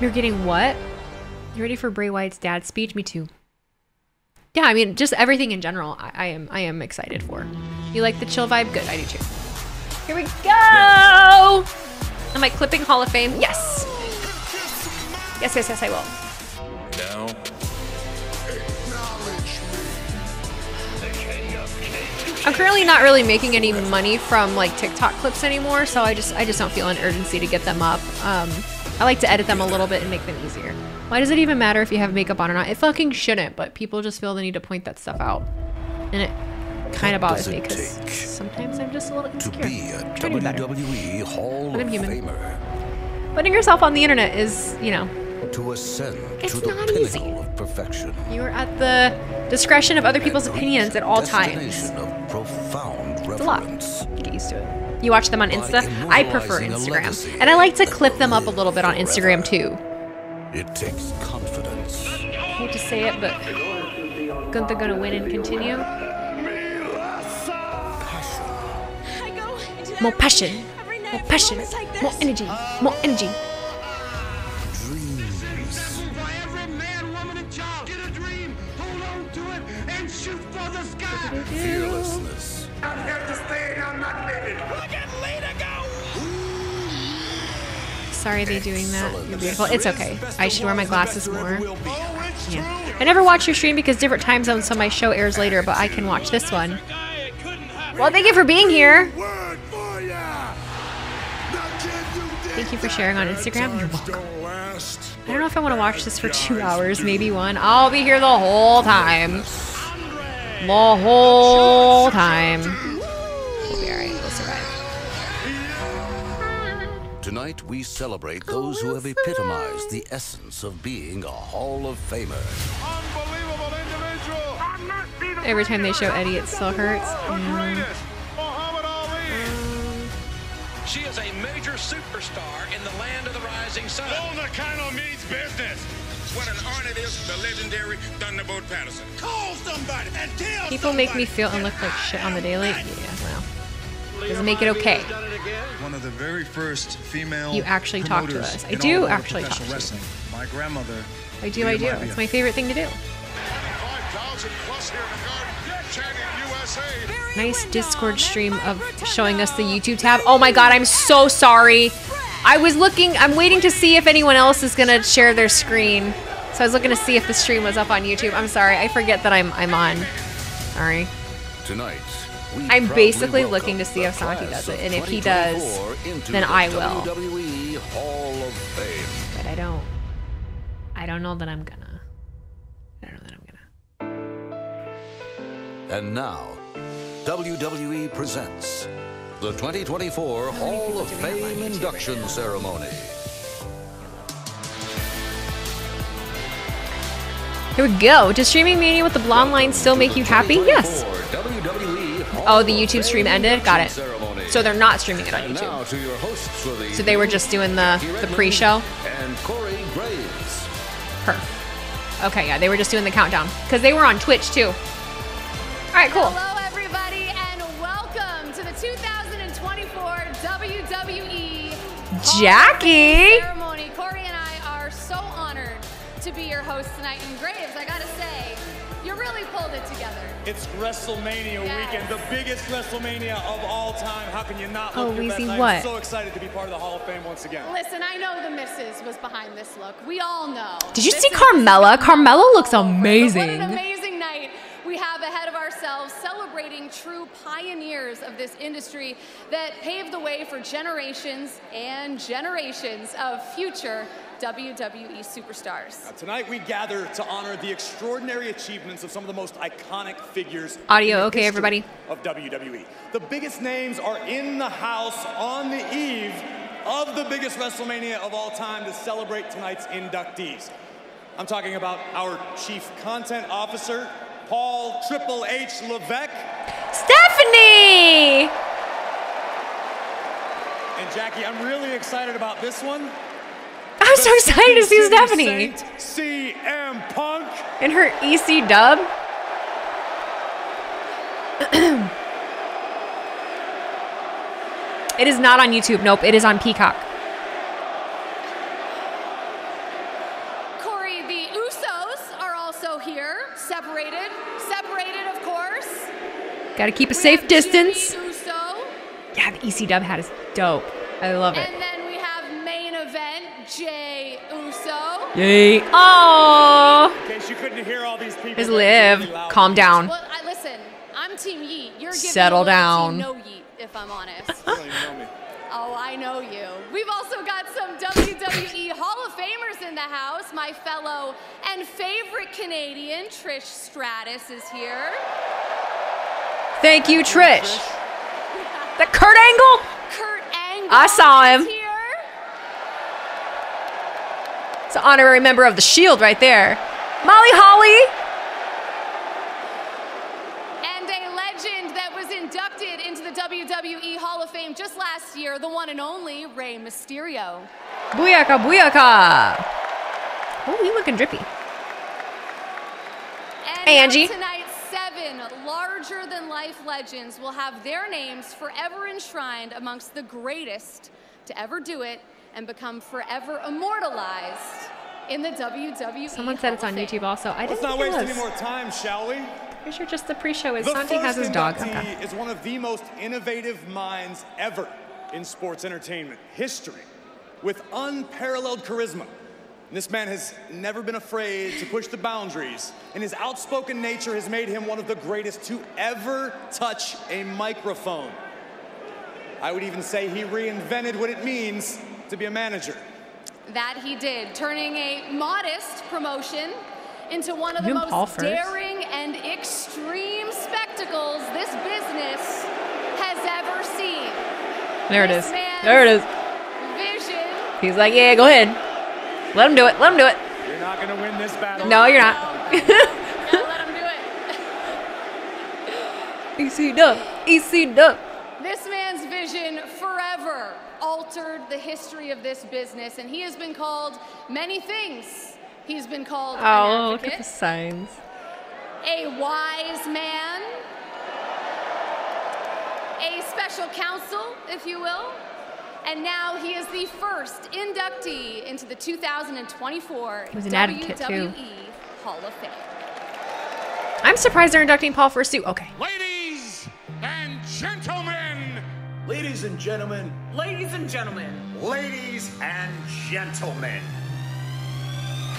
Speaker 1: You're getting what? You ready for Bray Wyatt's dad speech? Me too. Yeah, I mean, just everything in general. I, I am, I am excited for. You like the chill vibe? Good, I do too. Here we go. Am I clipping Hall of Fame? Yes. Yes, yes, yes, I will.
Speaker 46: Now,
Speaker 1: I'm currently not really making any money from like TikTok clips anymore, so I just I just don't feel an urgency to get them up. Um, I like to edit them a little bit and make them easier. Why does it even matter if you have makeup on or not? It fucking shouldn't, but people just feel the need to point that stuff out, and it kind of bothers me because sometimes I'm just a little insecure.
Speaker 46: be a
Speaker 1: I'm trying to be better.
Speaker 46: WWE Hall
Speaker 1: But I'm human.
Speaker 46: Famer,
Speaker 1: Putting yourself on the internet is, you know,
Speaker 46: to ascend
Speaker 1: It's
Speaker 46: to the
Speaker 1: not easy.
Speaker 46: of perfection,
Speaker 1: you are at the discretion of other people's opinions at all times.
Speaker 46: of profound
Speaker 1: It's a lot. Get used to it. You watch them on Insta. I prefer Instagram, and I like to clip them up a little bit on Instagram too.
Speaker 46: It takes confidence,
Speaker 1: I hate to say it, but Gunther gonna win and continue. More passion, more passion, more energy, more energy.
Speaker 46: fearlessness,
Speaker 1: Sorry they're doing that. You're beautiful. It's okay. I should wear my glasses more. Yeah. I never watch your stream because different time zones, so my show airs later, but I can watch this one. Well, thank you for being here. Thank you for sharing on Instagram. You're welcome. I don't know if I want to watch this for two (laughs) hours, maybe one. I'll be here the whole time. The whole time. We'll be alright. We'll survive.
Speaker 46: Tonight we celebrate those who have epitomized the essence of being a Hall of Famer. Unbelievable individual!
Speaker 1: Every time they show Eddie, it still hurts. Mm.
Speaker 47: She is a major superstar in the land of the rising sun.
Speaker 48: Bull Nakano means business. What an honor it is the legendary Thunderbolt Patterson. Call somebody and tell
Speaker 1: People make me feel and look like shit on the daily. Yeah, well. Doesn't make it okay.
Speaker 35: One of the very first female
Speaker 1: You actually talk to us. I do actually talk
Speaker 35: professional
Speaker 1: to you.
Speaker 35: My grandmother.
Speaker 1: I do, I do.
Speaker 35: Leah
Speaker 1: It's my favorite thing to do.
Speaker 25: 5,000 plus here in the garden. Chanting USA.
Speaker 1: Nice Discord stream of showing us the YouTube tab. Oh my god, I'm so sorry. I was looking, I'm waiting to see if anyone else is gonna share their screen. So I was looking to see if the stream was up on YouTube. I'm sorry, I forget that I'm I'm on. Sorry.
Speaker 46: Tonight, we
Speaker 1: I'm basically looking to see if Santi does it, and if he does, then
Speaker 46: the
Speaker 1: I will.
Speaker 46: Hall of Fame.
Speaker 1: But I don't. I don't know that I'm gonna.
Speaker 46: And now, WWE presents the 2024 Hall of Fame induction ceremony.
Speaker 1: Here we go. Does streaming mania with the blonde line still make you happy? Yes. Oh, the YouTube stream ended. Got it. So they're not streaming it on YouTube.
Speaker 46: to your hosts for the
Speaker 1: So they were just doing the the pre-show.
Speaker 46: and Corey Graves.
Speaker 1: Perf. Okay, yeah, they were just doing the countdown because they were on Twitch too. All right, cool.
Speaker 49: Hello, everybody, and welcome to the 2024 WWE
Speaker 1: Jackie.
Speaker 49: ceremony. Corey and I are so honored to be your hosts tonight. And Graves, I gotta say, you really pulled it together.
Speaker 6: It's WrestleMania
Speaker 49: Yes.
Speaker 6: weekend, the biggest WrestleMania of all time. How can you not
Speaker 1: Oh,
Speaker 6: look your
Speaker 1: Wheezy,
Speaker 6: best?
Speaker 1: what?
Speaker 6: I'm so excited to be part of the Hall of Fame once again.
Speaker 49: Listen, I know the missus was behind this look. We all know.
Speaker 1: Did you
Speaker 49: This
Speaker 1: see
Speaker 49: is-
Speaker 1: Carmella? Carmella looks
Speaker 49: What an
Speaker 1: amazing.
Speaker 49: Amazing night we have ahead of ourselves, celebrating true pioneers of this industry that paved the way for generations and generations of future WWE superstars.
Speaker 6: Now, tonight we gather to honor the extraordinary achievements of some of the most iconic figures.
Speaker 1: Audio,
Speaker 6: in the
Speaker 1: okay, everybody?
Speaker 6: Of WWE. The biggest names are in the house on the eve of the biggest WrestleMania of all time to celebrate tonight's inductees. I'm talking about our chief content officer, Paul Triple H Levesque.
Speaker 1: Stephanie.
Speaker 6: And Jackie, I'm really excited about this one.
Speaker 1: I'm so excited to see Stephanie
Speaker 6: Saint, CM Punk.
Speaker 1: in her EC dub. (clears throat) it is not on YouTube. Nope, it is on Peacock.
Speaker 49: Corey, the Usos are also here, separated, separated, of course.
Speaker 1: Got to keep a safe distance. Yeah, the EC dub hat is dope. I love it.
Speaker 49: And then we have main event Jey Uso.
Speaker 1: Yay. Oh.
Speaker 6: In case you couldn't hear all these people.
Speaker 1: Here's
Speaker 6: that are
Speaker 1: Liv.
Speaker 6: really.
Speaker 1: Calm down.
Speaker 49: Well, I listen. I'm Team Yeet. You're giving
Speaker 1: Settle down.
Speaker 49: Team no Yeet, if I'm honest.
Speaker 6: You don't even know me.
Speaker 49: Oh, I know you. We've also got some WWE (laughs) Hall of Famers in the house. My fellow and favorite Canadian, Trish Stratus, is here.
Speaker 1: Thank you, Trish. The Kurt Angle?
Speaker 49: Kurt Angle.
Speaker 1: I saw him.
Speaker 49: here.
Speaker 1: It's an honorary member of the Shield right there. Molly Holly.
Speaker 49: And a legend that was inducted into the WWE Hall of Fame just last year, the one and only Rey Mysterio.
Speaker 1: Booyaka, booyaka. Oh, you looking drippy.
Speaker 49: And
Speaker 1: Hey, Angie.
Speaker 49: Tonight, seven larger than life legends will have their names forever enshrined amongst the greatest to ever do it and become forever immortalized in the WWE.
Speaker 1: Someone said it's on YouTube also. I
Speaker 6: Let's
Speaker 1: didn't
Speaker 6: not
Speaker 1: think it
Speaker 6: waste
Speaker 1: was.
Speaker 6: any more time, shall we?
Speaker 1: Pretty sure just the pre-show is
Speaker 6: The
Speaker 1: Santi has his dog.
Speaker 6: inductee
Speaker 1: Okay.
Speaker 6: is one of the most innovative minds ever in sports entertainment history, with unparalleled charisma. And This man has never been afraid to push the boundaries, and his outspoken nature has made him one of the greatest to ever touch a microphone. I would even say he reinvented what it means to be a manager.
Speaker 49: That he did, turning a modest promotion into one of the
Speaker 1: You and
Speaker 49: most
Speaker 1: first.
Speaker 49: daring and extreme spectacles this business has ever seen.
Speaker 1: There it
Speaker 49: This
Speaker 1: is. There it is.
Speaker 49: Vision
Speaker 1: He's like, yeah, go ahead. Let him do it. Let him do it.
Speaker 6: You're not going to win this battle.
Speaker 1: No, you're not. (laughs)
Speaker 49: let him do it.
Speaker 1: EC dub. EC dub.
Speaker 49: This man's vision forever altered the history of this business, and he has been called many things. He's been called
Speaker 1: Oh,
Speaker 49: an
Speaker 1: look at the signs.
Speaker 49: a wise man, a special counsel, if you will, and now he is the first inductee into the 2024
Speaker 1: He was an
Speaker 49: WWE
Speaker 1: too.
Speaker 49: Hall of Fame.
Speaker 1: I'm surprised they're inducting Paul for a suit. Okay.
Speaker 12: Ladies and gentlemen.
Speaker 50: Ladies and gentlemen,
Speaker 51: Ladies and gentlemen,
Speaker 50: ladies and gentlemen.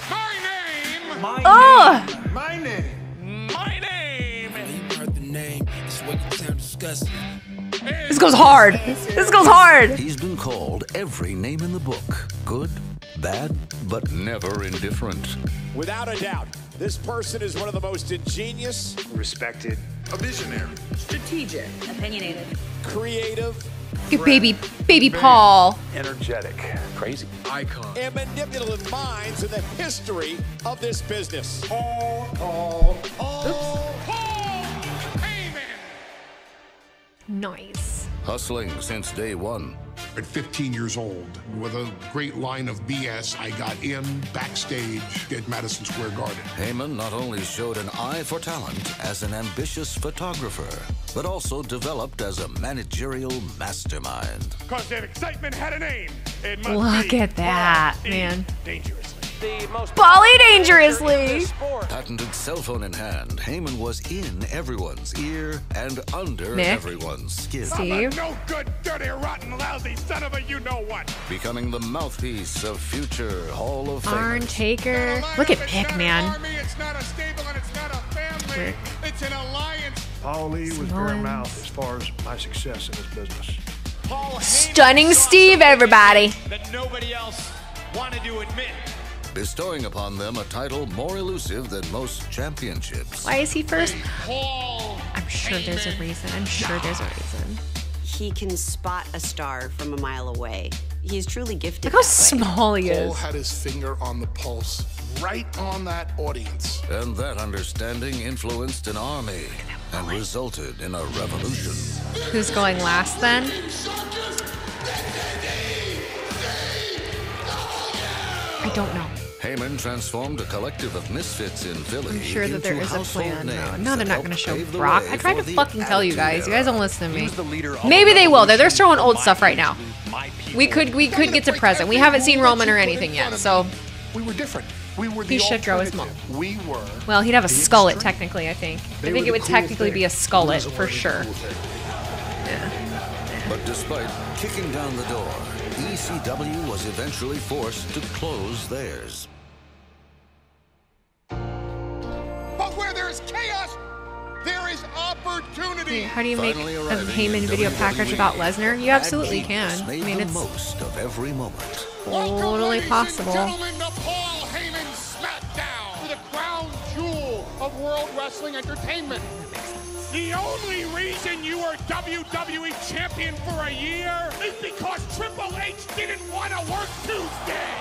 Speaker 12: My name.
Speaker 50: My
Speaker 1: Oh!
Speaker 50: name. My name.
Speaker 12: My name.
Speaker 52: You heard the name. It's what you sound disgusting.
Speaker 1: This goes hard. This goes hard.
Speaker 46: He's been called every name in the book good, bad, but never indifferent.
Speaker 35: Without a doubt, this person is one of the most ingenious, respected, a visionary,
Speaker 51: strategic, opinionated,
Speaker 35: creative,
Speaker 1: Good baby, baby Paul.
Speaker 35: energetic, crazy,
Speaker 52: icon,
Speaker 35: and manipulative minds in the history of this business.
Speaker 50: Paul, Paul,
Speaker 1: Nice.
Speaker 46: Hustling since day one.
Speaker 25: At 15 years old, with a great line of BS, I got in backstage at Madison Square Garden.
Speaker 46: Heyman not only showed an eye for talent as an ambitious photographer, but also developed as a managerial mastermind.
Speaker 12: Cause that excitement had a name. It must
Speaker 1: Look
Speaker 12: be
Speaker 1: at that, man.
Speaker 12: dangerously.
Speaker 35: The most
Speaker 1: Bally dangerously.
Speaker 46: Patented cell phone in hand, Heyman was in everyone's ear and under
Speaker 1: Nick?
Speaker 46: everyone's skin.
Speaker 1: Steve?
Speaker 12: I'm a no good, dirty, rotten, lousy son of a you know what.
Speaker 46: Becoming the mouthpiece of future Hall of
Speaker 1: Arn
Speaker 46: Famers.
Speaker 1: Taker. Look at Pick, man.
Speaker 12: Army, it's not a stable and it's not a family.
Speaker 1: Rick.
Speaker 12: It's an alliance.
Speaker 53: Paul Lee was
Speaker 1: Samoans.
Speaker 53: mouth as far as my success in this business.
Speaker 12: Paul
Speaker 1: Stunning Steve, everybody.
Speaker 12: That nobody else wanted to admit.
Speaker 46: Bestowing upon them a title more elusive than most championships.
Speaker 1: Why is he first?
Speaker 12: Paul.
Speaker 1: I'm sure there's a reason. I'm sure there's a reason.
Speaker 54: He can spot a star from a mile away. He's truly gifted.
Speaker 1: Look how
Speaker 54: that way.
Speaker 1: small he
Speaker 25: Paul
Speaker 1: is.
Speaker 25: had his finger on the pulse, right on that audience.
Speaker 46: And that understanding influenced an army and resulted in a revolution.
Speaker 1: Who's going last then? I don't know.
Speaker 46: Heyman transformed a collective of misfits in Philly.
Speaker 1: I'm sure that there
Speaker 46: into
Speaker 1: a plan. No, no, they're not going to show Brock. I tried to fucking tell you guys. You guys don't listen to me. Maybe they will. They're, they're showing old stuff right now. We could we could get to present. We haven't seen Roman or anything yet, so
Speaker 25: We were different. We were the
Speaker 1: he should grow his
Speaker 25: alternative. We were.
Speaker 1: Well, he'd have a
Speaker 25: the
Speaker 1: skullet technically. I think.
Speaker 25: They
Speaker 1: I think it would
Speaker 25: cool
Speaker 1: technically
Speaker 25: thing.
Speaker 1: be a skullet for
Speaker 25: the
Speaker 1: sure.
Speaker 25: cool.
Speaker 1: Yeah.
Speaker 46: But despite kicking down the door, ECW was eventually forced to close theirs.
Speaker 55: But where there is chaos, there is opportunity.
Speaker 1: How do you make
Speaker 46: Finally
Speaker 1: a
Speaker 46: arriving
Speaker 1: Heyman video
Speaker 46: WWE,
Speaker 1: package about Lesnar? You absolutely can. I mean, it's
Speaker 46: most of every moment.
Speaker 1: totally possible.
Speaker 55: Gentlemen, the Paul Heyman SmackDown the crown jewel of World Wrestling Entertainment.
Speaker 56: The only reason you were WWE champion for a year is because Triple H didn't want to work Tuesday.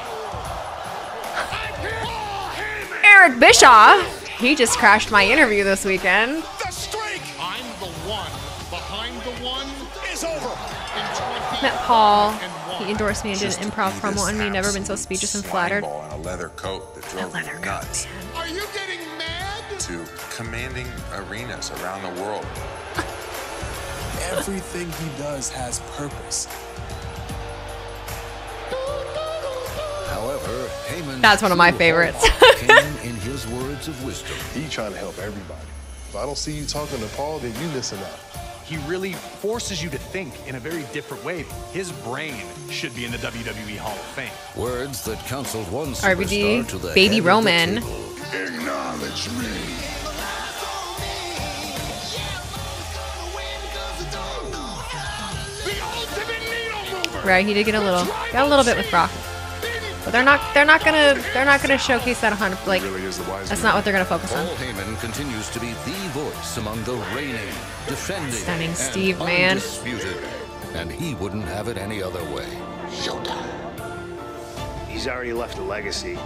Speaker 56: I'm Paul
Speaker 1: Eric Bischoff. He just crashed my interview this weekend.
Speaker 55: The streak. I'm the one behind the one is over. In 20
Speaker 1: Met Paul. He endorsed me and did an improv promo on me. Never been so speechless and flattered.
Speaker 57: A leather coat that drove
Speaker 1: leather
Speaker 57: me nuts.
Speaker 55: Are you getting mad?
Speaker 57: To commanding arenas around the world. (laughs) Everything he does has purpose.
Speaker 46: However, Heyman's
Speaker 1: That's one of my
Speaker 46: true
Speaker 1: favorites.
Speaker 46: hope (laughs) came in (laughs) his words of wisdom.
Speaker 58: He trying to help everybody. If I don't see you talking to Paul, then you listen up.
Speaker 59: He really forces you to think in a very different way. His brain should be in the WWE Hall of Fame.
Speaker 46: Words that counseled one
Speaker 1: RVD,
Speaker 46: superstar to the
Speaker 1: Baby
Speaker 46: head
Speaker 1: Roman.
Speaker 46: Of the table.
Speaker 55: Acknowledge me.
Speaker 1: Right, he did get a little, got a little bit with Brock, but they're not, they're not gonna, they're not gonna showcase that 100. Like, that's not what they're gonna focus
Speaker 46: Paul
Speaker 1: on.
Speaker 46: Heyman continues to be the voice among the reigning, defending,
Speaker 1: Stunning Steve, man.
Speaker 46: undisputed, and he wouldn't have it any other way.
Speaker 35: He's already left a legacy,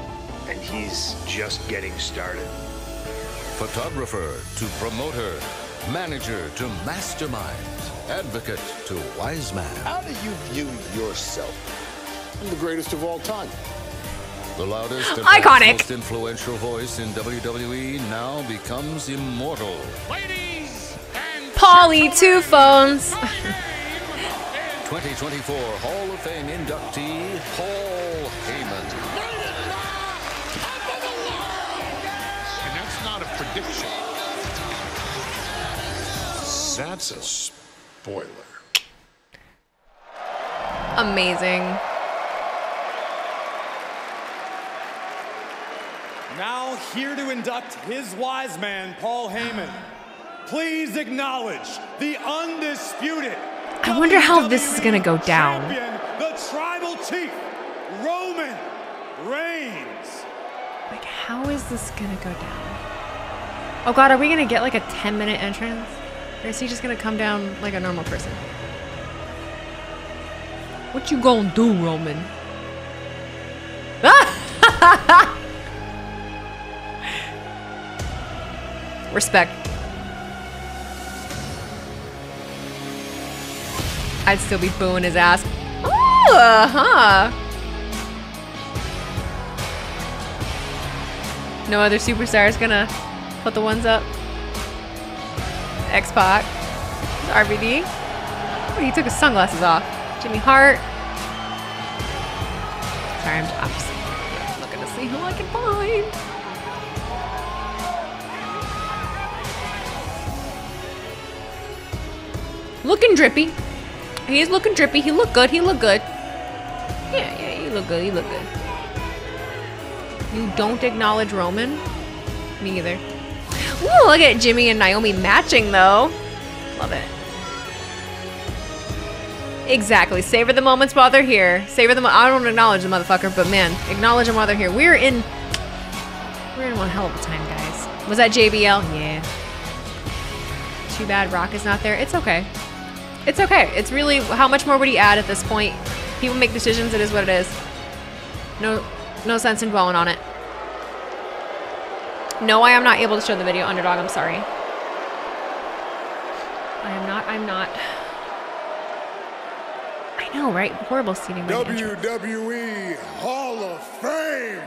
Speaker 35: and he's just getting started.
Speaker 46: Photographer to promoter, manager to mastermind, advocate to wise man.
Speaker 55: How do you view yourself? I'm the greatest of all time.
Speaker 46: The loudest and
Speaker 1: Iconic.
Speaker 46: most influential voice in WWE now becomes immortal.
Speaker 1: Ladies and Paulie, two phones.
Speaker 46: 2024 Hall of Fame inductee, Paul Heyman.
Speaker 60: And that's not a prediction. That's a spoiler.
Speaker 1: Amazing.
Speaker 6: Now, here to induct his wise man, Paul Heyman. Please acknowledge the undisputed.
Speaker 1: I wonder how this is gonna go down.
Speaker 6: Champion, the tribal chief, Roman Reigns.
Speaker 1: Like, how is this gonna go down? Oh God, are we gonna get like a 10 minute entrance? Or is he just gonna come down like a normal person? What you gonna do, Roman? (laughs) Respect. I'd still be booing his ass. Ooh, huh. No other superstar is gonna put the ones up. X Pac, RVD. Oh, he took his sunglasses off. Jimmy Hart. Sorry, I'm, just looking to see who I can find. Looking drippy. He's looking drippy. He looked good. He looked good. Yeah, yeah, he look good. He look good. You don't acknowledge Roman? Me either. Ooh, look at Jimmy and Naomi matching though. Love it. Exactly. Savor the moments while they're here. Savor them. I don't acknowledge the motherfucker, but man, acknowledge them while they're here. We're in. We're in one hell of a time, guys. Was that JBL? Yeah. Too bad Rock is not there. It's okay. It's okay. It's really how much more would he add at this point? People make decisions. It is what it is. No, no sense in dwelling on it. No, I am not able to show the video. Underdog, I'm sorry. I am not. I'm not. I know, right? Horrible seating.
Speaker 55: WWE Hall of Fame.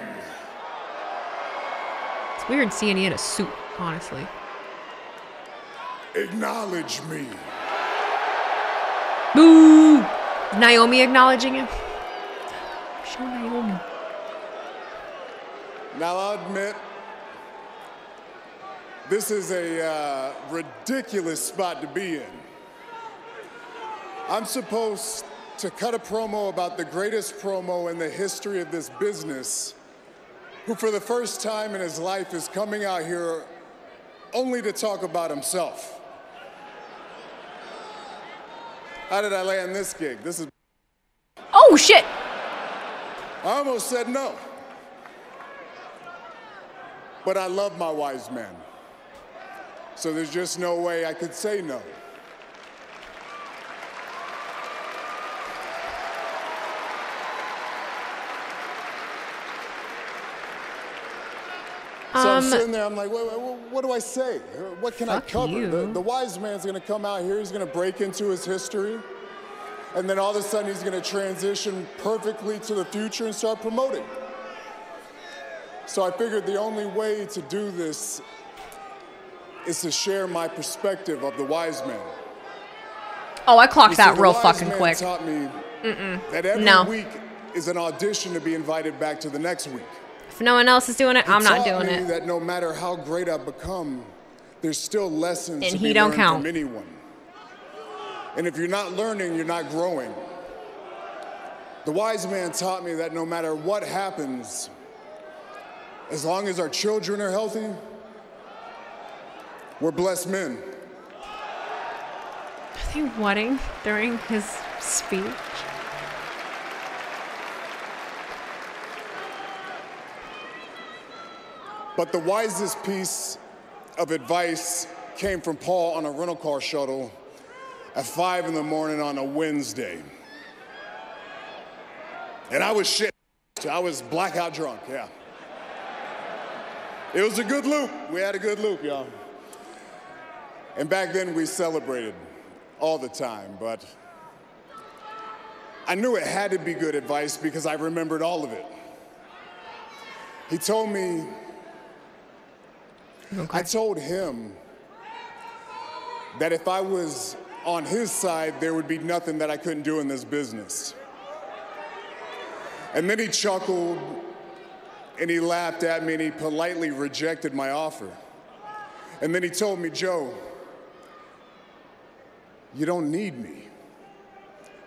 Speaker 1: It's weird seeing you in a suit, honestly.
Speaker 55: Acknowledge me.
Speaker 1: Boo! Naomi acknowledging him. Show Naomi.
Speaker 55: Now I'll admit, this is a uh, ridiculous spot to be in. I'm supposed to cut a promo about the greatest promo in the history of this business, who for the first time in his life is coming out here only to talk about himself. How did I land this gig? This is.
Speaker 1: Oh shit!
Speaker 55: I almost said no. But I love my wise man. So there's just no way I could say no. So I'm
Speaker 1: Um,
Speaker 55: sitting there, I'm like, what, what, what do I say? What can I
Speaker 1: Fuck
Speaker 55: cover?
Speaker 1: you.
Speaker 55: The, the wise man's gonna come out here, he's gonna break into his history, and then all of a sudden he's gonna transition perfectly to the future and start promoting. So I figured the only way to do this is to share my perspective of the wise man.
Speaker 1: Oh, I clocked that real fucking quick.
Speaker 55: taught me
Speaker 1: Mm-mm.
Speaker 55: that every
Speaker 1: No.
Speaker 55: week is an audition to be invited back to the next week.
Speaker 1: If no one else is doing it,
Speaker 55: He
Speaker 1: I'm not doing it.
Speaker 55: That no matter how great I become, there's still lessons
Speaker 1: And
Speaker 55: to
Speaker 1: he
Speaker 55: be
Speaker 1: don't
Speaker 55: learned
Speaker 1: count.
Speaker 55: from anyone. And if you're not learning, you're not growing. The wise man taught me that no matter what happens, as long as our children are healthy, we're blessed men.
Speaker 1: Are they wedding during his speech?
Speaker 55: But the wisest piece of advice came from Paul on a rental car shuttle at five in the morning on a Wednesday. And I was shit. I was blackout drunk, yeah. It was a good loop. We had a good loop, y'all. And back then we celebrated all the time, but I knew it had to be good advice because I remembered all of it. He told me, I told him that if I was on his side, there would be nothing that I couldn't do in this business. And then he chuckled and he laughed at me and he politely rejected my offer. And then he told me, Joe, you don't need me.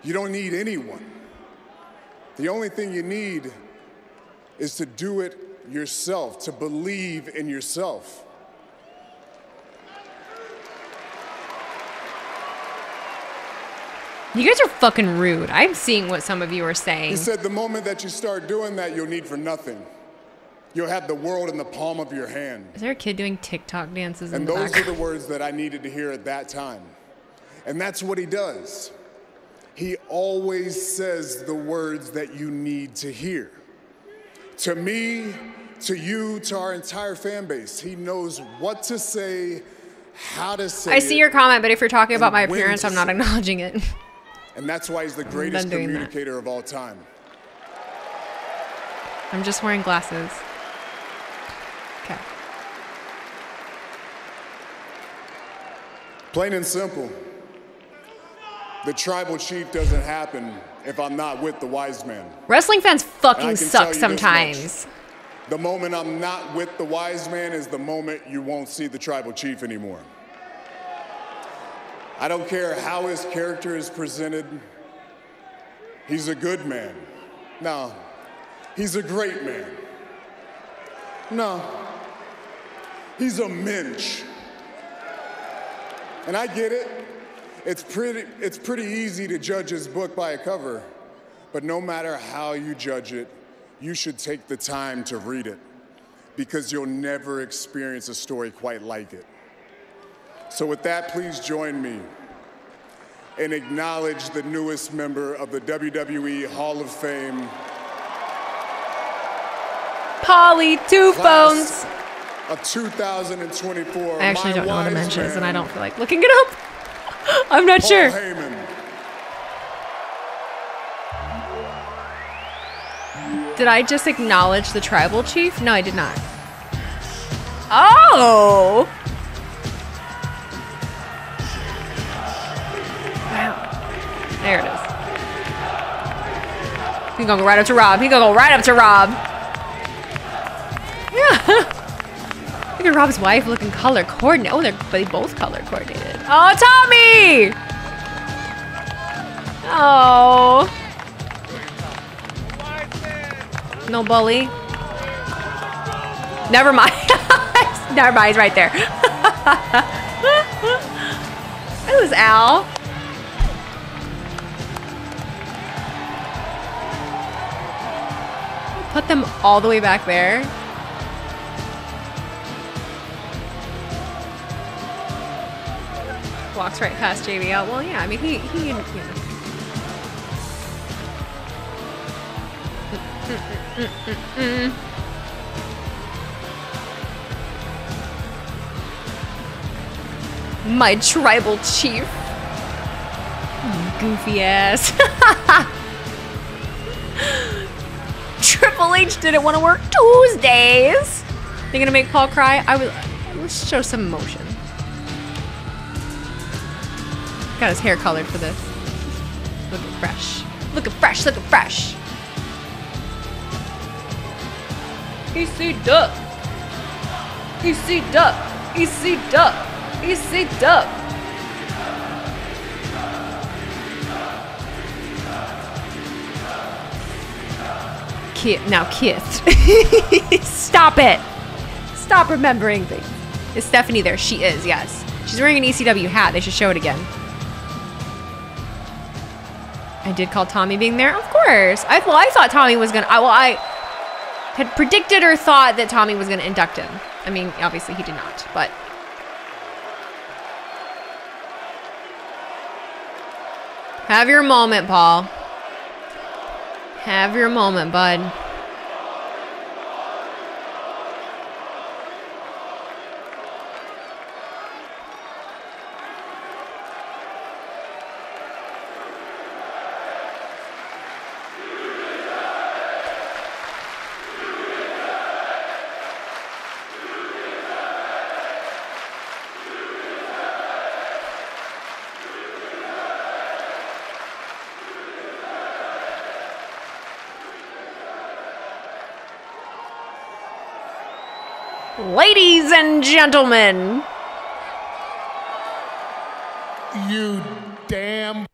Speaker 55: You don't need anyone. The only thing you need is to do it yourself, to believe in yourself.
Speaker 1: You guys are fucking rude. I'm seeing what some of you are saying.
Speaker 55: He said, the moment that you start doing that, you'll need for nothing. You'll have the world in the palm of your hand.
Speaker 1: Is there a kid doing TikTok dances in
Speaker 55: And those are the words that I needed to hear at that time. And that's what he does. He always says the words that you need to hear. To me, to you, to our entire fan base, he knows what to say, how to say
Speaker 1: I see
Speaker 55: it,
Speaker 1: your comment, but if you're talking about my appearance, I'm not acknowledging it.
Speaker 55: And that's why he's the greatest
Speaker 1: doing that.
Speaker 55: communicator of all time.
Speaker 1: I'm just wearing glasses. Okay.
Speaker 55: Plain and simple. The tribal chief doesn't happen if I'm not with the wise man.
Speaker 1: Wrestling fans fucking suck
Speaker 55: tell you this much.
Speaker 1: sometimes.
Speaker 55: The moment I'm not with the wise man is the moment you won't see the tribal chief anymore. I don't care how his character is presented. He's a good man. No, he's a great man. No, he's a mensch. And I get it. It's pretty, it's pretty easy to judge his book by a cover, but no matter how you judge it, you should take the time to read it because you'll never experience a story quite like it. So, with that, please join me and acknowledge the newest member of the WWE Hall of Fame.
Speaker 1: Polly Two
Speaker 55: class Of 2024.
Speaker 1: I actually don't know what a
Speaker 55: wise
Speaker 1: mensch is, and I don't feel like looking it up. (laughs) I'm not
Speaker 55: Paul
Speaker 1: sure.
Speaker 55: Heyman.
Speaker 1: Did I just acknowledge the tribal chief? No, I did not. Oh! Wow. There it is. He's gonna go right up to Rob. He's gonna go right up to Rob. Look at Rob's wife looking color coordinated. Oh, they're they both color coordinated. Oh, Tommy! Oh. No bully. Never mind. (laughs) Never mind. He's right there. (laughs) it was Al. Put them all the way back there. Walks right past JBL. Well, yeah, I mean, he, he, you know. Mm-mm-mm-mm. My tribal chief. Goofy ass. (laughs) Triple H didn't want to work Tuesdays. They're gonna make Paul cry. I would. Let's show some emotion. Got his hair colored for this. Looking fresh. Looking fresh. Looking fresh. EC Duck. EC Duck. EC Duck. EC Duck. Now kissed. (laughs) Stop it. Stop remembering things. Is Stephanie there? She is, yes. She's wearing an ECW hat. They should show it again. I did call Tommy being there. Of course. I well, I thought Tommy was gonna. I well, I had predicted or thought that Tommy was gonna induct him. I mean, obviously he did not, but. Have your moment, Paul. Have your moment, bud. Ladies and gentlemen,
Speaker 12: You damn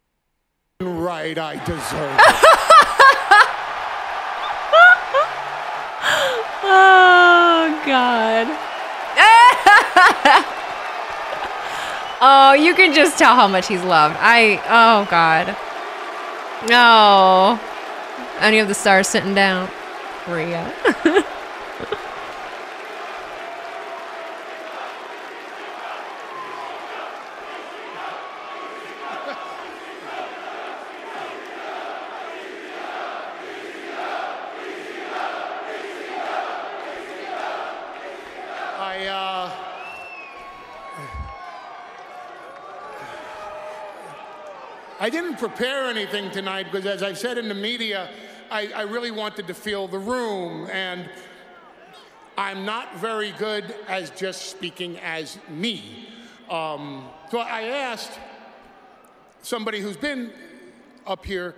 Speaker 12: right I deserve (laughs)
Speaker 1: Oh God. (laughs) oh, you can just tell how much he's loved. I oh God. No. Any of the stars sitting down. Rhea. (laughs)
Speaker 12: I, uh. I prepare anything tonight because, as I've said in the media, I, I really wanted to feel the room. And I'm not very good as just speaking as me. Um, so I asked somebody who's been up here,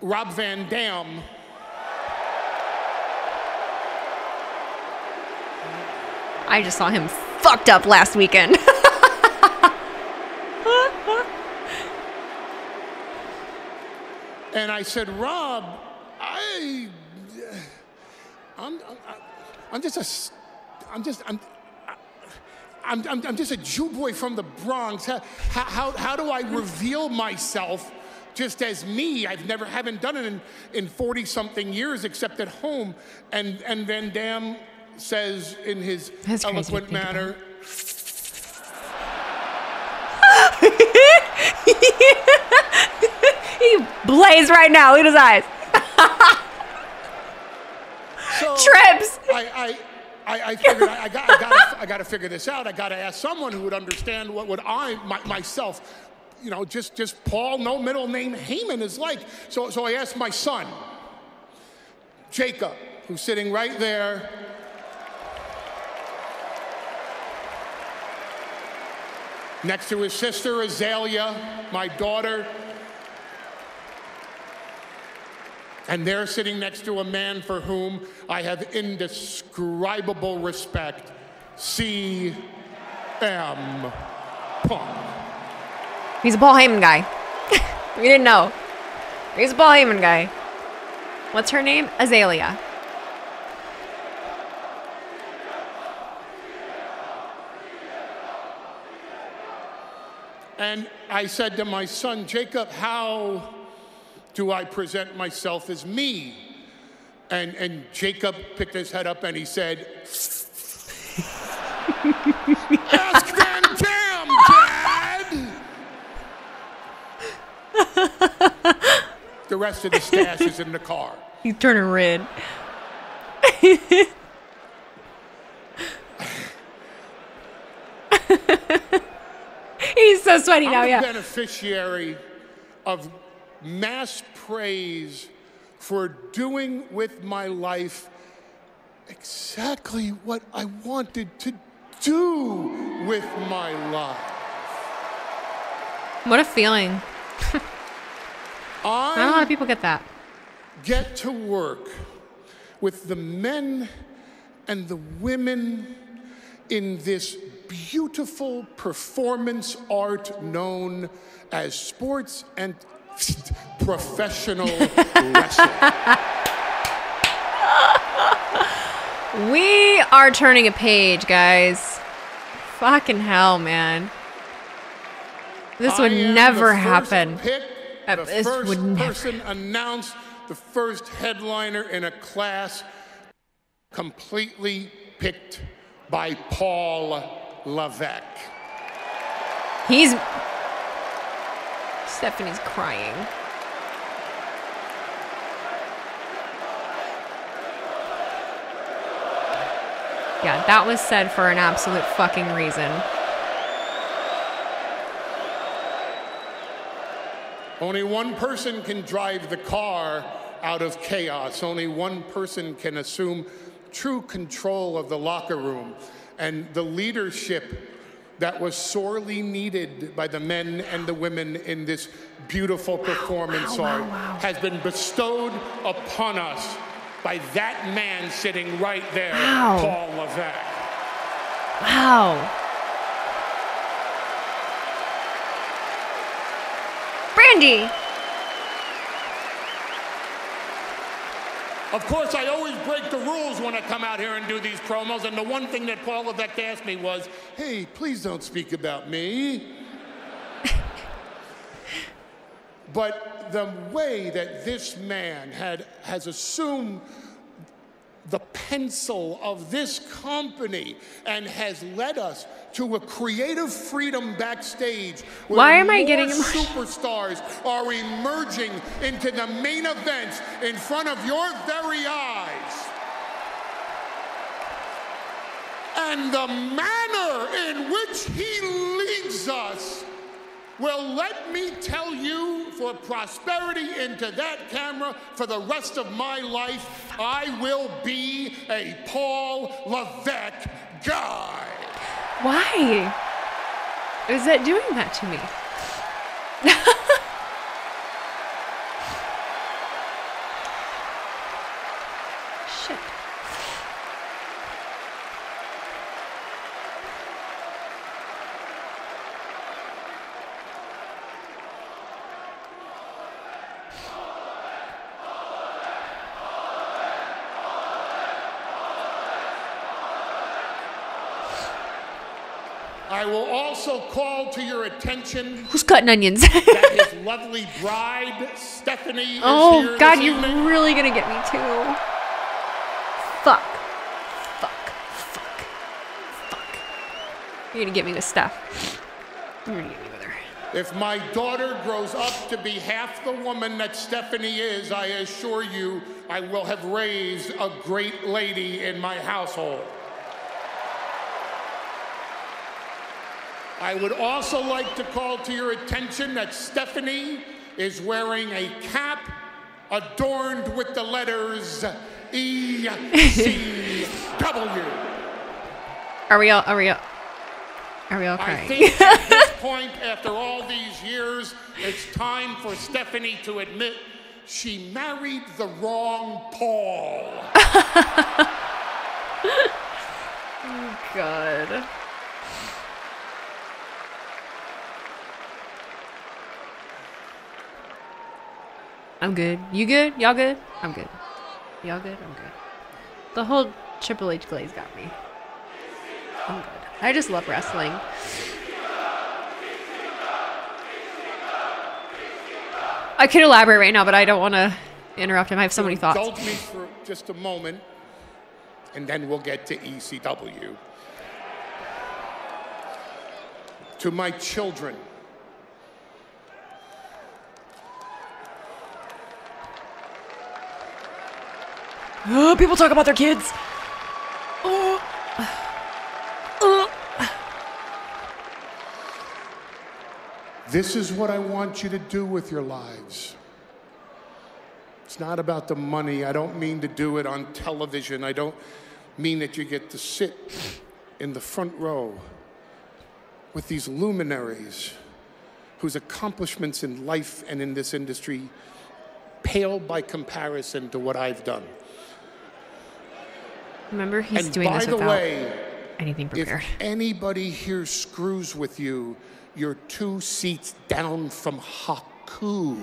Speaker 12: Rob Van Dam.
Speaker 1: I just saw him fucked up last weekend. (laughs)
Speaker 12: And I said, Rob, I, I'm, I'm, I'm just a, I'm just, I'm, I'm, I'm, I'm just a Jew boy from the Bronx. How, how, how do I reveal myself just as me? I've never, haven't done it in, in 40 something years except at home. And, and Van Dam says in his
Speaker 1: That's
Speaker 12: eloquent manner, (laughs)
Speaker 1: he blazed right now. Look at his eyes. Trips.
Speaker 12: I, I, I, I figured I, I got, I got, I got to figure this out. I got to ask someone who would understand what would I my, myself, you know, just just Paul, no middle name, Heyman is like. So, so I asked my son, Jacob, who's sitting right there. Next to his sister Azalea, my daughter, And they're sitting next to a man for whom I have indescribable respect, C.M. Punk.
Speaker 1: He's a Paul Heyman guy. (laughs) we didn't know. He's a Paul Heyman guy. What's her name? Azalea.
Speaker 12: And I said to my son, Jacob, how do I present myself as me? And, and Jacob picked his head up and he said, Ask Van Dam, Dad! the rest of the stash is in the car. (laughs)
Speaker 1: He's turning red. (laughs) (laughs) He's so sweaty now,
Speaker 12: I'm
Speaker 1: yeah.
Speaker 12: beneficiary of mass praise for doing with my life exactly what I wanted to do with my life.
Speaker 1: What a feeling.
Speaker 12: I
Speaker 1: Not a lot of people get that.
Speaker 12: get to work with the men and the women in this beautiful performance art known as sports and professional wrestling. (laughs)
Speaker 1: We are turning a page, guys. Fucking hell, man. This would never happen.
Speaker 12: Pick,
Speaker 1: Uh,
Speaker 12: the
Speaker 1: this
Speaker 12: first
Speaker 1: would never.
Speaker 12: person announced, the first headliner in a class completely picked by Paul Levesque.
Speaker 1: He's. Stephanie's crying. Yeah, that was said for an absolute fucking reason.
Speaker 12: Only one person can drive the car out of chaos. Only one person can assume true control of the locker room and the leadership that was sorely needed by the men and the women in this beautiful performance
Speaker 38: wow,
Speaker 12: art
Speaker 38: wow.
Speaker 12: has been bestowed upon us by that man sitting right there. Paul Levesque.
Speaker 1: Wow. Brandy!
Speaker 12: Of course, I always break the rules when I come out here and do these promos, and the one thing that Paul Levesque asked me was, hey, please don't speak about me. (laughs) but the way that this man had, has assumed the pencil of this company and has led us to a creative freedom backstage where
Speaker 1: Why am I getting
Speaker 12: superstars are emerging into the main events in front of your very eyes. And the manner in which he leads us will let me tell you for prosperity into that camera for the rest of my life, I will be a Paul Levesque guy.
Speaker 1: Why? Is that doing that to me? (laughs) Shit.
Speaker 12: I will also call to your attention
Speaker 1: Who's cutting onions?
Speaker 12: that (laughs) his lovely bride, Stephanie, is
Speaker 1: oh, God, you're
Speaker 12: evening.
Speaker 1: really gonna get me too. Fuck. Fuck. Fuck. Fuck. You're gonna get me with stuff. You're gonna get me with her.
Speaker 12: If my daughter grows up to be half the woman that Stephanie is, I assure you I will have raised a great lady in my household. I would also like to call to your attention that Stephanie is wearing a cap adorned with the letters E C W.
Speaker 1: Are we all? Are we all? Are we all crying?
Speaker 12: I think at (laughs) this point, after all these years, it's time for Stephanie to admit she married the wrong Paul. (laughs)
Speaker 1: oh, God.
Speaker 38: I'm good. You good? Y'all good? I'm good. Y'all good? I'm good. The whole Triple H glaze got me. I'm good. I just love wrestling. I could elaborate right now, but I don't want to interrupt him. I have so many thoughts.
Speaker 12: Indulge me for just a moment, and then we'll get to ECW. To my children,
Speaker 38: Oh, (gasps) people talk about their kids. Oh.
Speaker 12: This is what I want you to do with your lives. It's not about the money. I don't mean to do it on television. I don't mean that you get to sit in the front row with these luminaries whose accomplishments in life and in this industry pale by comparison to what I've done.
Speaker 38: Remember, he's
Speaker 12: and
Speaker 38: doing
Speaker 12: by
Speaker 38: this
Speaker 12: the
Speaker 38: without
Speaker 12: way,
Speaker 38: anything prepared.
Speaker 12: if anybody here screws with you, you're two seats down from Haku.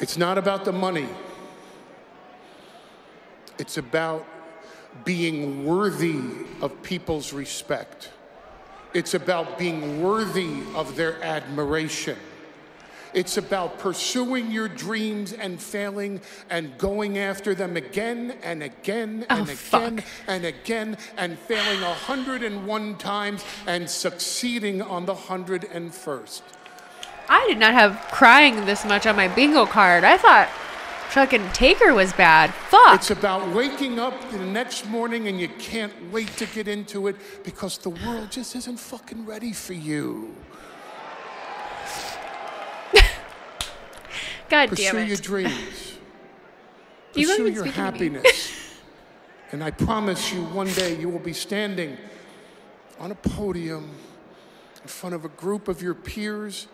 Speaker 12: It's not about the money. It's about being worthy of people's respect. It's about being worthy of their admiration. It's about pursuing your dreams and failing and going after them again and again and oh, again and again and failing 101 times and succeeding on the 101st.
Speaker 38: I did not have crying this much on my bingo card. I thought fucking Taker was bad. Fuck.
Speaker 12: It's about waking up the next morning and you can't wait to get into it because the world just isn't fucking ready for you. (laughs)
Speaker 38: God
Speaker 12: Pursue
Speaker 38: damn it.
Speaker 12: your dreams. (laughs)
Speaker 38: You
Speaker 12: Pursue your
Speaker 38: speaking to me.
Speaker 12: happiness. (laughs) and I promise you, one day you will be standing on a podium in front of a group of your peers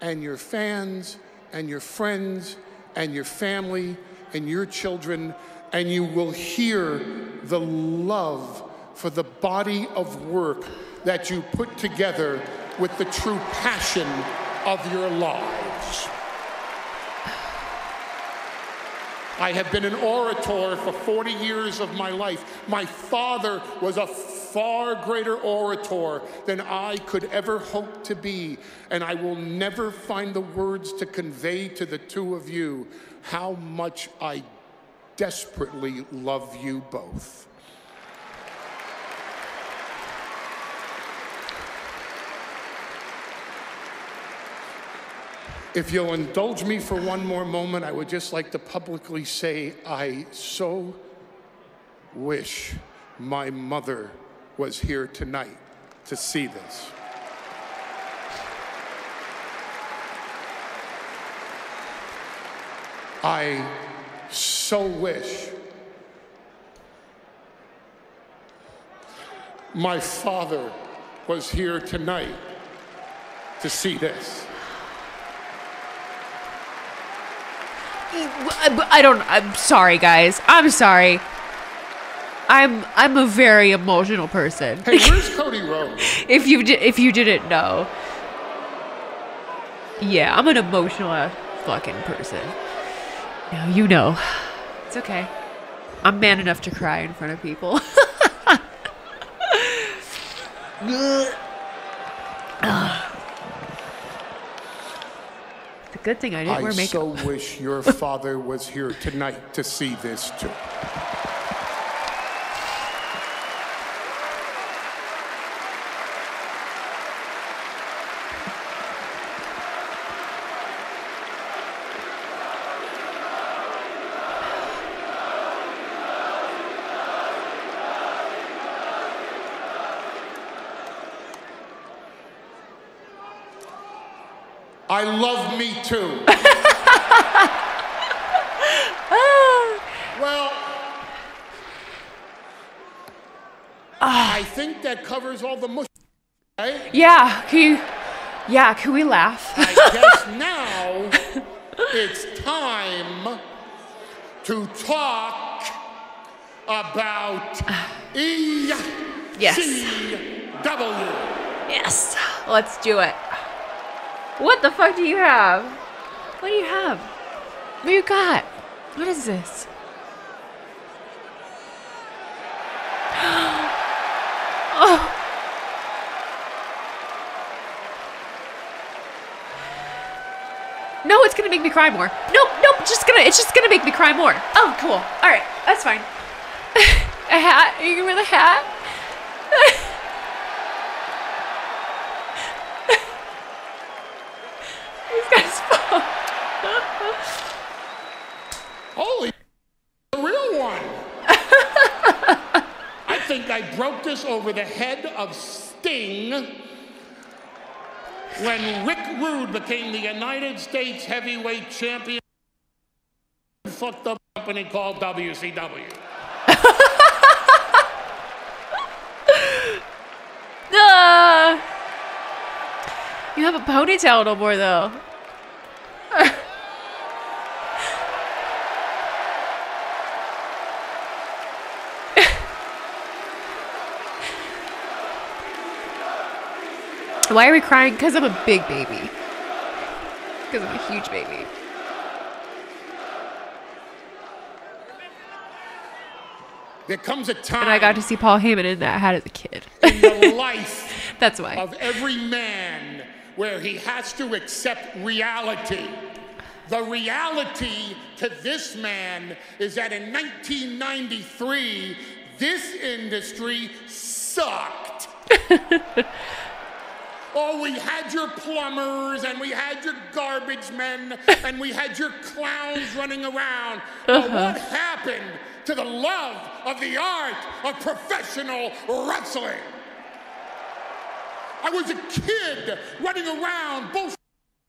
Speaker 12: and your fans and your friends and your family and your children, and you will hear the love for the body of work that you put together with the true passion of your lives. I have been an orator for 40 years of my life. My father was a far greater orator than I could ever hope to be, and I will never find the words to convey to the two of you how much I desperately love you both. If you'll indulge me for one more moment, I would just like to publicly say I so wish my mother was here tonight to see this. I so wish my father was here tonight to see this.
Speaker 38: Uh, I don't. I'm sorry, guys. I'm sorry. I'm I'm a very emotional person.
Speaker 12: Hey, where's (laughs) Cody Rhodes?
Speaker 38: if you di- if you didn't know, yeah, I'm an emotional ass fucking person. Now you know, it's okay. I'm man enough to cry in front of people. (laughs) good thing I didn't
Speaker 12: I
Speaker 38: wear makeup.
Speaker 12: so (laughs) wish your father was here tonight to see this too. I love me too. (laughs) well, ah. I think that covers all the mush. Right?
Speaker 38: Yeah, can you? Yeah, can we laugh?
Speaker 12: I (laughs) guess now it's time to talk
Speaker 61: about E
Speaker 38: Yes.
Speaker 61: ECW.
Speaker 38: Yes. Let's do it. What the fuck do you have? What do you have? What you got? What is this? (gasps) oh. No, it's gonna make me cry more. Nope, nope, just gonna it's just gonna make me cry more. Oh, cool. Alright, that's fine. (laughs) a hat? Are you gonna wear the hat? He's got his phone.
Speaker 61: Holy, (laughs) the real one. I think I broke this over the head of Sting when Rick Rude became the United States heavyweight champion. Fucked up company called WCW.
Speaker 38: Ah. (laughs) you have a ponytail no more though. Why are we crying? Because I'm a big baby. Because I'm a huge baby.
Speaker 61: There comes a time
Speaker 38: And I got to see Paul Heyman in that hat as a kid.
Speaker 61: in the life (laughs)
Speaker 38: That's why.
Speaker 61: of every man where he has to accept reality. The reality to this man is that in 1993, this industry sucked. (laughs) Oh, we had your plumbers and we had your garbage men (laughs) and we had your clowns running around. But
Speaker 38: Uh-huh.
Speaker 61: what happened to the love of the art of professional wrestling? I was a kid running around both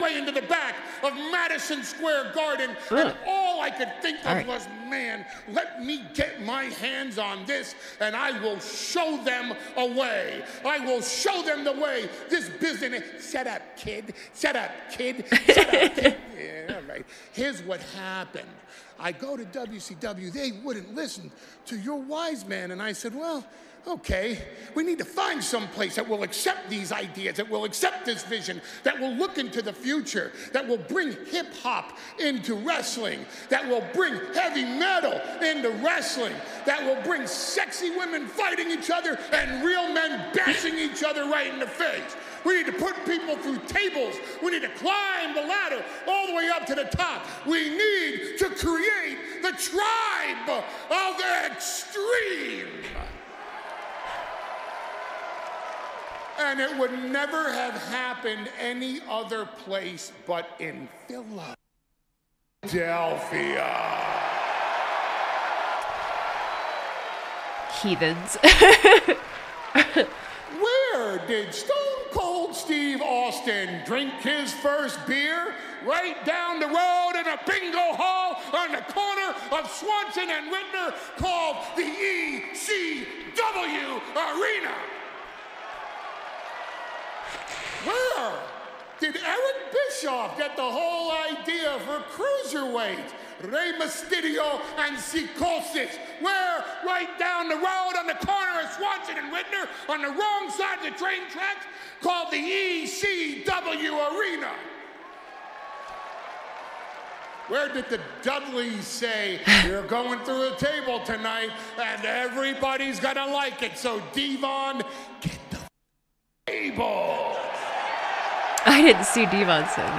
Speaker 61: way into the back of Madison Square Garden, and all I could think of
Speaker 62: right.
Speaker 61: was, man, let me get my hands on this, and I will show them a way. I will show them the way. This business. Shut up, kid. Shut up, kid. Shut up, kid. (laughs) Yeah, all right. Here's what happened. I go to WCW. They wouldn't listen to your wise man, and I said, well. Okay, we need to find some place that will accept these ideas, that will accept this vision, that will look into the future, that will bring hip hop into wrestling, that will bring heavy metal into wrestling, that will bring sexy women fighting each other and real men bashing each other right in the face. We need to put people through tables. We need to climb the ladder all the way up to the top. We need to create the tribe of the extreme. And it would never have happened any other place but in Philadelphia.
Speaker 38: Heathens. (laughs)
Speaker 61: Where did Stone Cold Steve Austin drink his first beer? Right down the road in a bingo hall on the corner of Swanson and Ritner called the ECW Arena. Where did Eric Bischoff get the whole idea for cruiserweight? Rey Mysterio and Psychosis. Where? Right down the road on the corner of Swanson and Ritner on the wrong side of the train tracks called the ECW Arena. Where did the Dudleys say, you're going through a table tonight and everybody's gonna like it, so D-Von, get the table.
Speaker 38: I didn't see D-Von sitting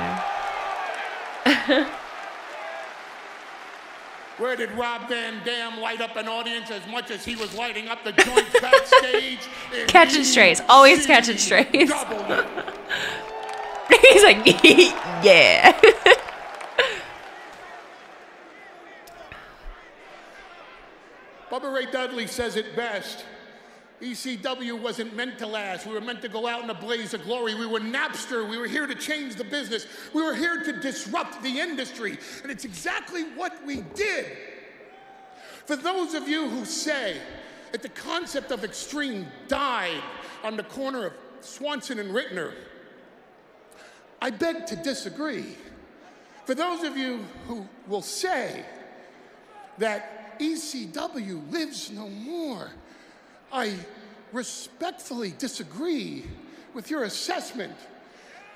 Speaker 38: there. (laughs)
Speaker 61: Where did Rob Van Dam light up an audience as much as he was lighting up the joint backstage? (laughs) in
Speaker 38: catching strays. Always catching strays. (laughs) He's like, yeah.
Speaker 61: Bubba Ray Dudley says it best. ECW wasn't meant to last. We were meant to go out in a blaze of glory. We were Napster. We were here to change the business. We were here to disrupt the industry. And it's exactly what we did. For those of you who say that the concept of extreme died on the corner of Swanson and Ritner, I beg to disagree. For those of you who will say that ECW lives no more. I respectfully disagree with your assessment.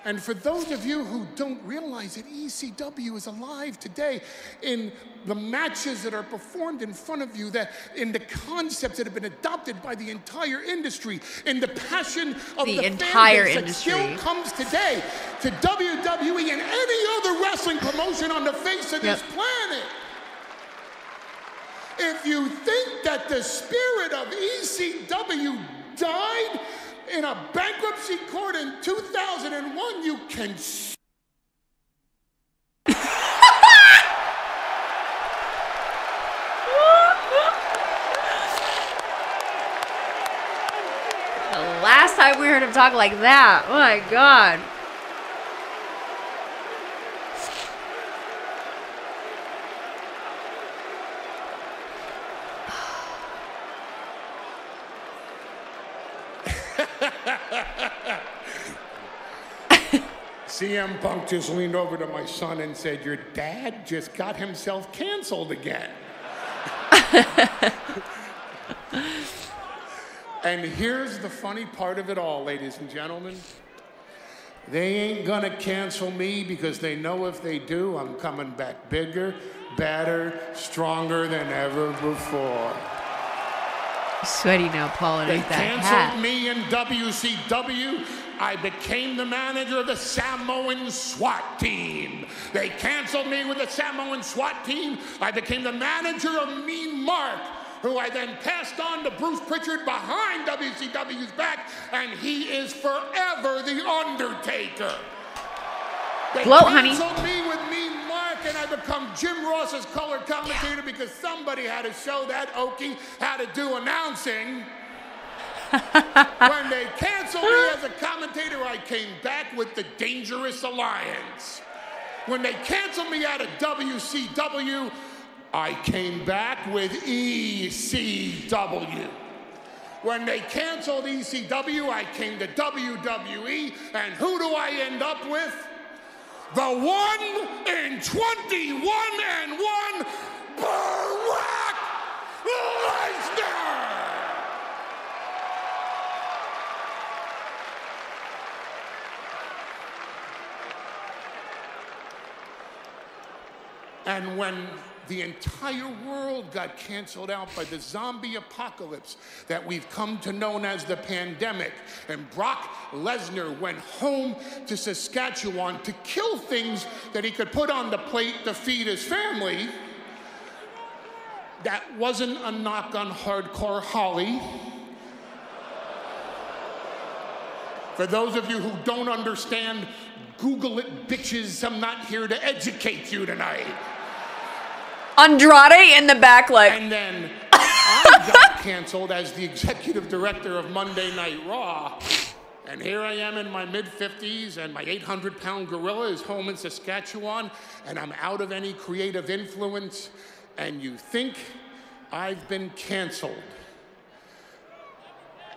Speaker 61: And for those of you who don't realize that ECW is alive today in the matches that are performed in front of you, that in the concepts that have been adopted by the entire industry, in the passion of
Speaker 38: The
Speaker 61: the,
Speaker 38: entire
Speaker 61: fan base that still comes today to WWE and any other wrestling promotion on the face of this planet. If you think that the spirit of ECW died in a bankruptcy court in 2001, you can.
Speaker 38: last time we heard him talk like that. Oh my god.
Speaker 61: CM Punk just leaned over to my son and said, Your dad just got himself canceled again. (laughs) and here's the funny part of it all, ladies and gentlemen. They ain't gonna cancel me because they know if they do, I'm coming back bigger, better, stronger than ever before.
Speaker 38: Sweaty now, Paul,
Speaker 61: They
Speaker 38: underneath that
Speaker 61: canceled
Speaker 38: hat.
Speaker 61: me in WCW. I became the manager of the Samoan SWAT team. They canceled me with the Samoan SWAT team. I became the manager of Mean Mark, who I then passed on to Bruce Prichard behind WCW's back, and he is forever the Undertaker. They
Speaker 38: Gloat, honey.
Speaker 61: canceled me with Mean Mark, and I become Jim Ross's color commentator because somebody had to show that Okie how to do announcing. When they canceled me as a commentator, I came back with the Dangerous Alliance. When they canceled me out of WCW, I came back with ECW. When they canceled ECW, I came to WWE, and who do I end up with? The one in 21 and 1, Brock Lesnar! And when the entire world got canceled out by the zombie apocalypse that we've come to know as the pandemic, and Brock Lesnar went home to Saskatchewan to kill things that he could put on the plate to feed his family, that wasn't a knock on hardcore Holly. For those of you who don't understand, Google it, bitches. I'm not here to educate you tonight.
Speaker 38: Andrade in the back, like.
Speaker 61: And then (laughs) I got canceled as the executive director of Monday Night Raw. And here I am in my mid 50s, and my 800 pound gorilla is home in Saskatchewan, and I'm out of any creative influence. And you think I've been canceled.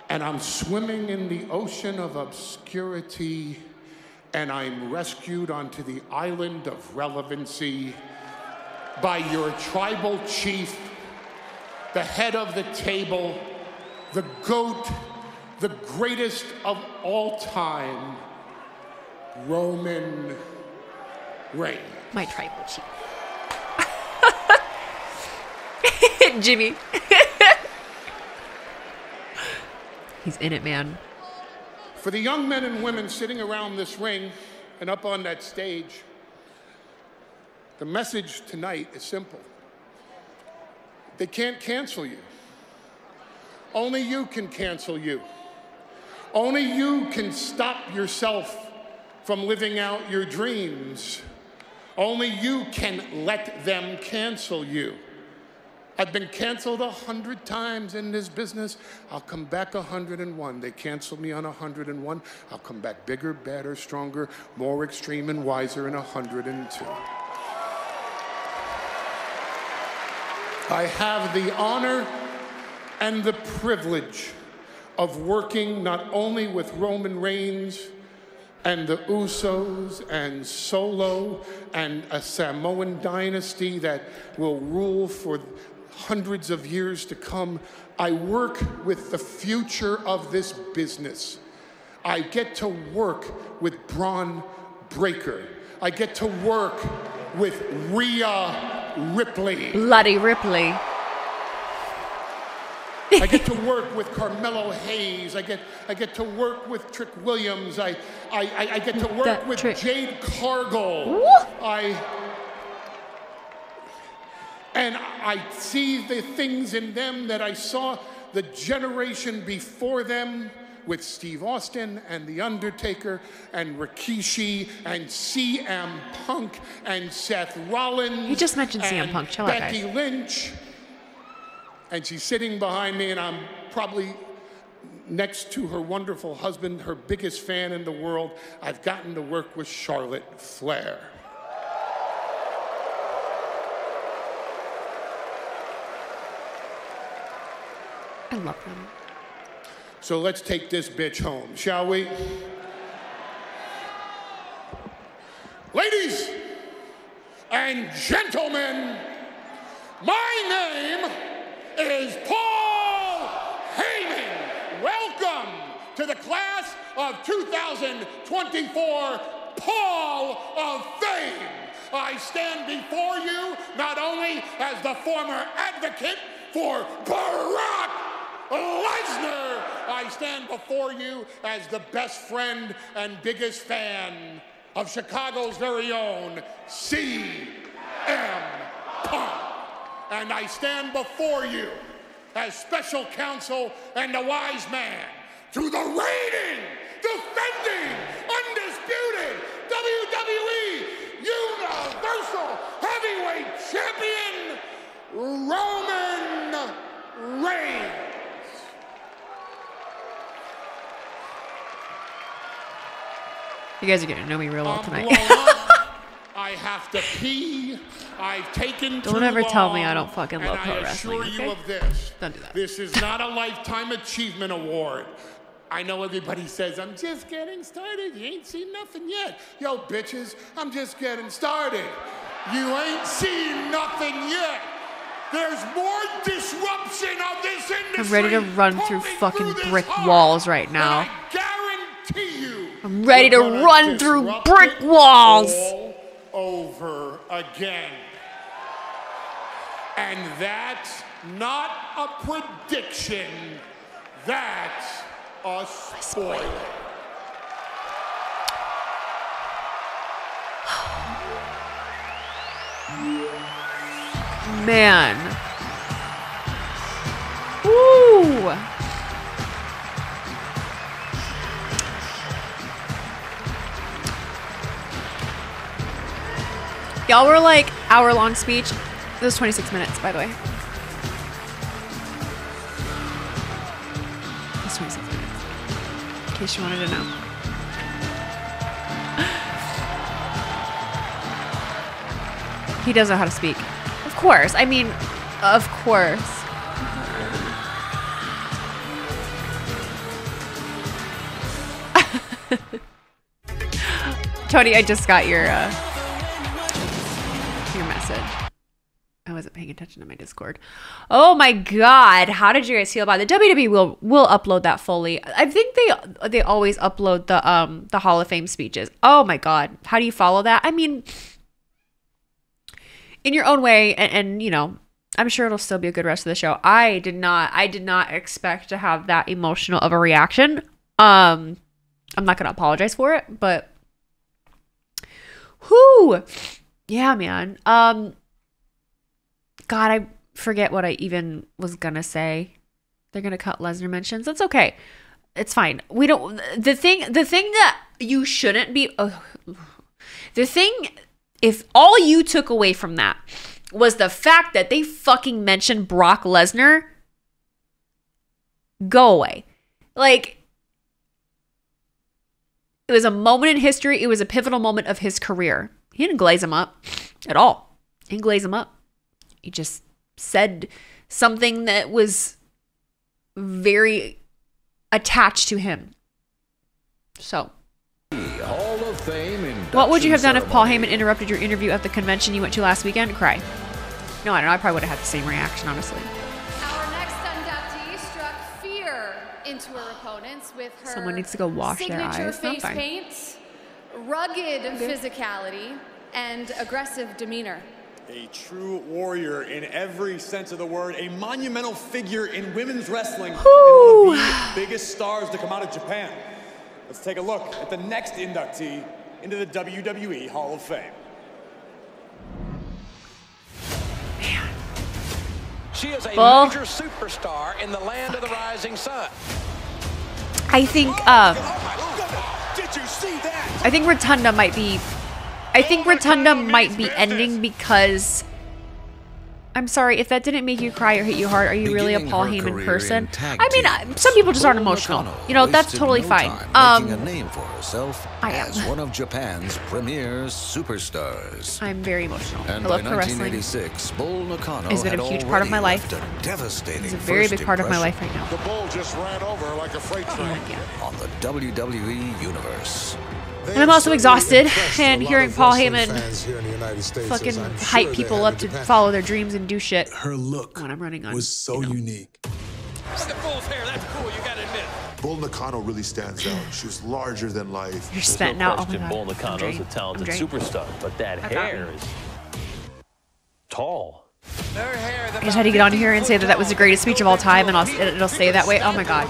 Speaker 61: And I'm swimming in the ocean of obscurity, and I'm rescued onto the island of relevancy by your tribal chief, the head of the table, the goat, the greatest of all time, Roman Reigns.
Speaker 38: My tribal chief. (laughs) Jimmy. (laughs) He's in it, man.
Speaker 61: For the young men and women sitting around this ring and up on that stage, the message tonight is simple they can't cancel you. Only you can cancel you. Only you can stop yourself from living out your dreams. Only you can let them cancel you. I've been canceled a hundred times in this business. I'll come back a 101. They canceled me on a 101. I'll come back bigger, better, stronger, more extreme, and wiser in a 102. I have the honor and the privilege of working not only with Roman Reigns and the Usos and Solo and a Samoan dynasty that will rule for hundreds of years to come. I work with the future of this business. I get to work with Bron Breakker. I get to work with Rhea Ripley.
Speaker 38: Bloody Ripley.
Speaker 61: I get to work with Carmelo Hayes. I get I get to work with Trick Williams. I I, I, I get to work
Speaker 38: That
Speaker 61: with
Speaker 38: Trick.
Speaker 61: Jade Cargill.
Speaker 38: Woo!
Speaker 61: I and I see the things in them that I saw the generation before them with Steve Austin and The Undertaker and Rikishi and CM Punk and Seth Rollins.
Speaker 38: You just mentioned CM Punk. Chill out,
Speaker 61: Becky
Speaker 38: guys.
Speaker 61: Lynch. And she's sitting behind me, and I'm probably next to her wonderful husband, her biggest fan in the world. I've gotten to work with Charlotte Flair.
Speaker 38: I love them.
Speaker 61: So let's take this bitch home, shall we? Ladies and gentlemen, my name is Paul Heyman. Welcome to the class of 2024 Paul of Fame. I stand before you not only as the former advocate for Brock Lesnar, I stand before you as the best friend and biggest fan of Chicago's very own CM Punk. And I stand before you as special counsel and a wise man to the reigning, defending, undisputed WWE Universal Heavyweight Champion, Roman Reigns.
Speaker 38: You guys are getting to know me real well
Speaker 61: um,
Speaker 38: tonight.
Speaker 61: Uh, (laughs) I have to pee. I've taken
Speaker 38: Don't ever tell me I don't fucking love pro wrestling, okay?
Speaker 61: this.
Speaker 38: Don't do that.
Speaker 61: This is not a lifetime achievement award. I know everybody says, I'm just getting started. You ain't seen nothing yet. Yo, bitches, I'm just getting started. You ain't seen nothing yet. There's more disruption of this industry.
Speaker 38: I'm ready to run through fucking
Speaker 61: through
Speaker 38: brick walls right now.
Speaker 61: I guarantee you.
Speaker 38: I'm ready to run through brick walls.
Speaker 61: over again. And that's not a prediction, that's a spoiler.
Speaker 38: Man. Woo! Y'all were like hour long speech. It was 26 minutes, by the way. It's 26 minutes. In case you wanted to know. (sighs) He does know how to speak. Of course. I mean, of course. (laughs) Tony, I just got your uh, paying attention to my Discord. Oh my god, how did you guys feel about? The WWE will will upload that fully. I think they they always upload the um the Hall of Fame speeches. Oh my god, how do you follow that? I mean, in your own way, and, and you know, I'm sure it'll still be a good rest of the show. I did not I did not expect to have that emotional of a reaction. Um, I'm not gonna apologize for it, but whoo, yeah, man. Um. God, I forget what I even was gonna say. They're gonna cut Lesnar mentions. That's okay. It's fine. We don't. The thing. The thing that you shouldn't be. ugh. the thing. If all you took away from that was the fact that they fucking mentioned Brock Lesnar, go away. Like. It was a moment in history. It was a pivotal moment of his career. He didn't glaze him up at all. He didn't glaze him up he just said something that was very attached to him. So,
Speaker 46: Hall of Fame
Speaker 38: what would you have done if Paul
Speaker 46: ceremony.
Speaker 38: Heyman interrupted your interview at the convention you went to last weekend? Cry. No, I don't know. I probably would have had the same reaction, honestly.
Speaker 49: Our next inductee struck fear into her opponents with her
Speaker 38: Someone needs to go wash their eyes. No,
Speaker 49: face paint, rugged physicality, and aggressive demeanor.
Speaker 6: A true warrior in every sense of the word, a monumental figure in women's wrestling, and one of the biggest stars to come out of Japan. Let's take a look at the next inductee into the WWE Hall of Fame.
Speaker 2: She is a
Speaker 38: Bull.
Speaker 2: major superstar in the land of the rising sun.
Speaker 38: I think uh,
Speaker 6: Did you see that?
Speaker 38: I think Rotunda might be I think Rotunda might be ending because I'm sorry if that didn't make you cry or hit you hard. Are you really a Paul
Speaker 46: her
Speaker 38: Heyman person? I mean, uh, some people just aren't emotional. You know, that's totally fine.
Speaker 46: time making
Speaker 38: Um,
Speaker 46: a name for herself
Speaker 38: I am.
Speaker 46: as one of Japan's premier superstars.
Speaker 38: I'm very emotional.
Speaker 46: And
Speaker 38: I love pro wrestling.
Speaker 46: 1986, Bull
Speaker 38: It's been a huge part of my life.
Speaker 46: a devastating
Speaker 38: It's a very big part of my life right now.
Speaker 63: The bull just ran over like a freight train.
Speaker 46: on the WWE universe.
Speaker 38: And I'm also exhausted (laughs) and hearing Paul
Speaker 64: wrestling
Speaker 38: Heyman
Speaker 64: fans here in the United States,
Speaker 38: fucking
Speaker 64: as
Speaker 38: hype people up to
Speaker 64: Japan.
Speaker 38: follow their dreams and do shit.
Speaker 64: Her look
Speaker 38: when I'm running on
Speaker 64: was so unique.
Speaker 2: Look at Bull's hair. That's cool. You gotta admit.
Speaker 65: Bull Nakano really stands out. (sighs) She was larger than life.
Speaker 38: You're spent now. Oh my
Speaker 66: question
Speaker 38: god.
Speaker 66: Bull
Speaker 38: I'm
Speaker 66: Nakano's
Speaker 38: drained.
Speaker 66: talented superstar, but that
Speaker 38: I
Speaker 66: hair
Speaker 38: me.
Speaker 66: is tall.
Speaker 38: I just had to get on here and say that that was the greatest speech of all time, and I'll, it'll stay that way. Oh my god.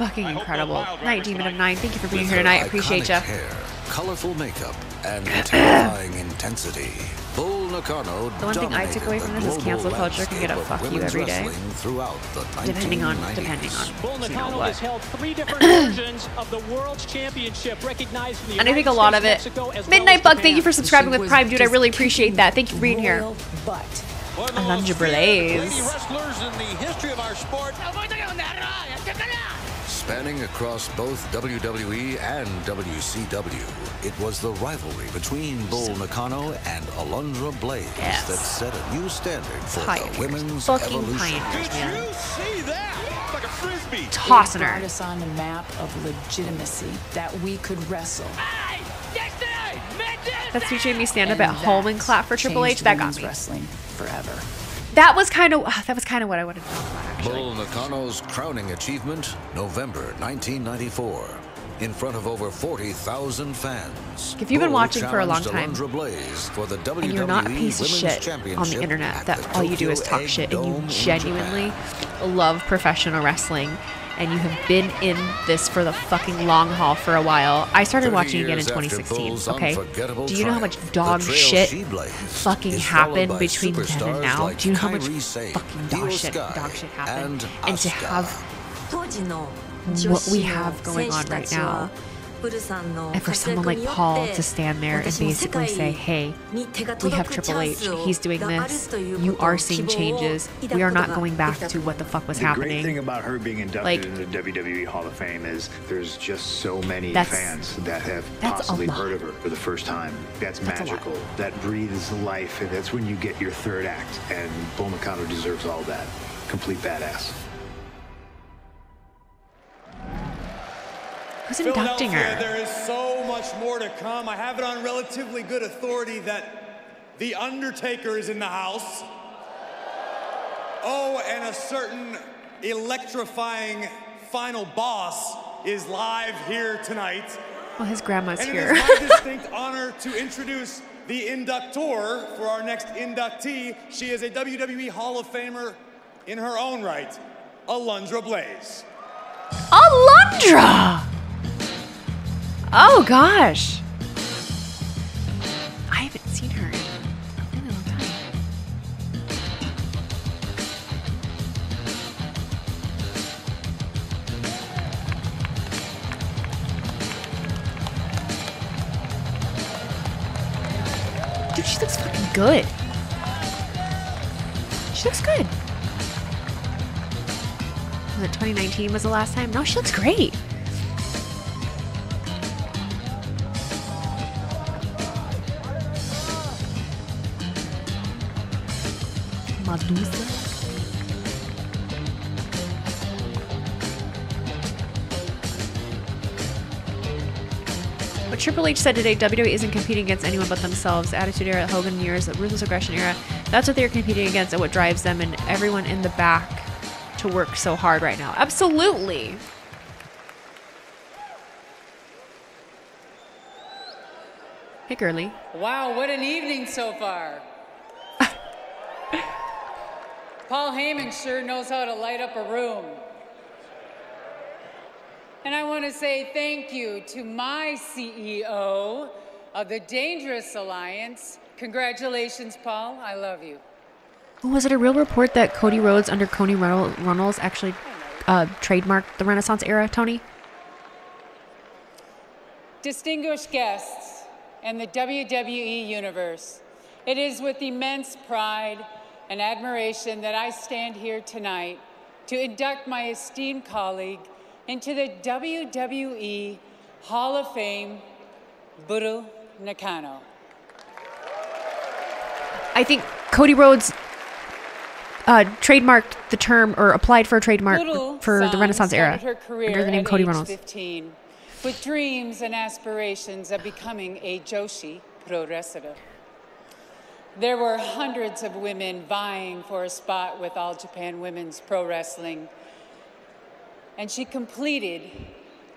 Speaker 38: Fucking incredible. Night Demon of Nine, thank you for being
Speaker 46: With
Speaker 38: here tonight. Appreciate you.
Speaker 46: Hair, colorful makeup, and (clears throat) terrifying intensity. Bull Nakano
Speaker 38: The one thing I took away from this is cancel culture can get a fuck you every day.
Speaker 46: Throughout the
Speaker 38: Depending on, depending on.
Speaker 67: Bull
Speaker 38: you know what.
Speaker 67: has held three different (clears throat) versions of the World's Championship, recognized in the
Speaker 38: And I think a lot of it.
Speaker 67: Mexico, as well
Speaker 38: Midnight Bug, thank you for subscribing with Prime, dude. I really appreciate that. Thank you for being here.
Speaker 2: But
Speaker 38: Alundra Blaze.
Speaker 2: Wrestlers in the history of our sport.
Speaker 46: Spanning across both WWE and WCW, it was the rivalry between Bull Nakano and Alundra Blaze
Speaker 38: Yes.
Speaker 46: that set a new standard for
Speaker 38: Pioneers.
Speaker 46: the women's
Speaker 38: Fucking
Speaker 46: evolution.
Speaker 38: pioneers, man.
Speaker 2: See that? Like a frisbee.
Speaker 38: Tossing
Speaker 68: it
Speaker 38: her.
Speaker 68: brought us on a map of legitimacy that we could wrestle.
Speaker 38: That's featuring me stand up at home and clap for Triple H. That got me.
Speaker 68: wrestling forever.
Speaker 38: That was kind of (sighs) that was kind of what I wanted to talk about actually.
Speaker 46: Bull Nakano's crowning achievement, November 1994. In front of over 40,000 fans.
Speaker 38: If you've been
Speaker 46: Bull
Speaker 38: watching for a long time,
Speaker 46: for the WWE
Speaker 38: and you're not a piece of shit on the internet that all you do is talk shit and you genuinely love professional wrestling and you have been in this for the fucking long haul for a while. I started watching again in 2016, okay? Do you know how much dog shit fucking happened between then and now?
Speaker 46: like
Speaker 38: Do you know how much fucking dog shit, dog shit happened?
Speaker 46: and
Speaker 38: And to have what we have going on right now and for someone like Paul to stand there and basically say, hey, we have Triple H, he's doing this, you are seeing changes, we are not going back to what the fuck was
Speaker 35: the
Speaker 38: happening.
Speaker 35: great thing about her being inducted
Speaker 38: Like-
Speaker 35: into the WWE Hall of Fame is there's just so many fans that have possibly heard of her for the first time. That's,
Speaker 38: That's
Speaker 35: magical. That breathes life, and that's when you get your third act. And Bull Nakano deserves all that. Complete badass.
Speaker 38: Who's inducting her?
Speaker 6: There is so much more to come. I have it on relatively good authority that The Undertaker is in the house. Oh, and a certain electrifying final boss is live here tonight.
Speaker 38: Well, his grandma's
Speaker 6: and
Speaker 38: here.
Speaker 6: it is my (laughs) distinct honor to introduce the inductor for our next inductee. She is a WWE Hall of Famer in her own right, Alundra Blaze.
Speaker 38: Alundra! Oh gosh. I haven't seen her in a long time. Dude, she looks fucking good. She looks good. Was it 2019 was the last time? No, she looks great. But Triple H said today WWE isn't competing against anyone but themselves. Attitude Era, Hogan years, Ruthless Aggression Era. That's what they're competing against and what drives them and everyone in the back to work so hard right now. Absolutely. Hey, girly.
Speaker 69: Wow, what an evening so far. Paul Heyman sure knows how to light up a room. And I want to say thank you to my CEO of the Dangerous Alliance. Congratulations, Paul. I love you.
Speaker 38: Was it a real report that Cody Rhodes under Cody Runnel- Runnels actually uh, trademarked the Renaissance era, Tony?
Speaker 69: Distinguished guests and the WWE Universe, it is with immense pride and admiration that I stand here tonight to induct my esteemed colleague into the WWE Hall of Fame, Buru Nakano.
Speaker 38: I think Cody Rhodes uh, trademarked the term or applied for a trademark
Speaker 69: Buru
Speaker 38: for the Renaissance era
Speaker 69: her career
Speaker 38: under the name Cody Runnels.
Speaker 69: 15, with dreams and aspirations of becoming a Joshi pro wrestler. There were hundreds of women vying for a spot with All Japan Women's Pro Wrestling, and she completed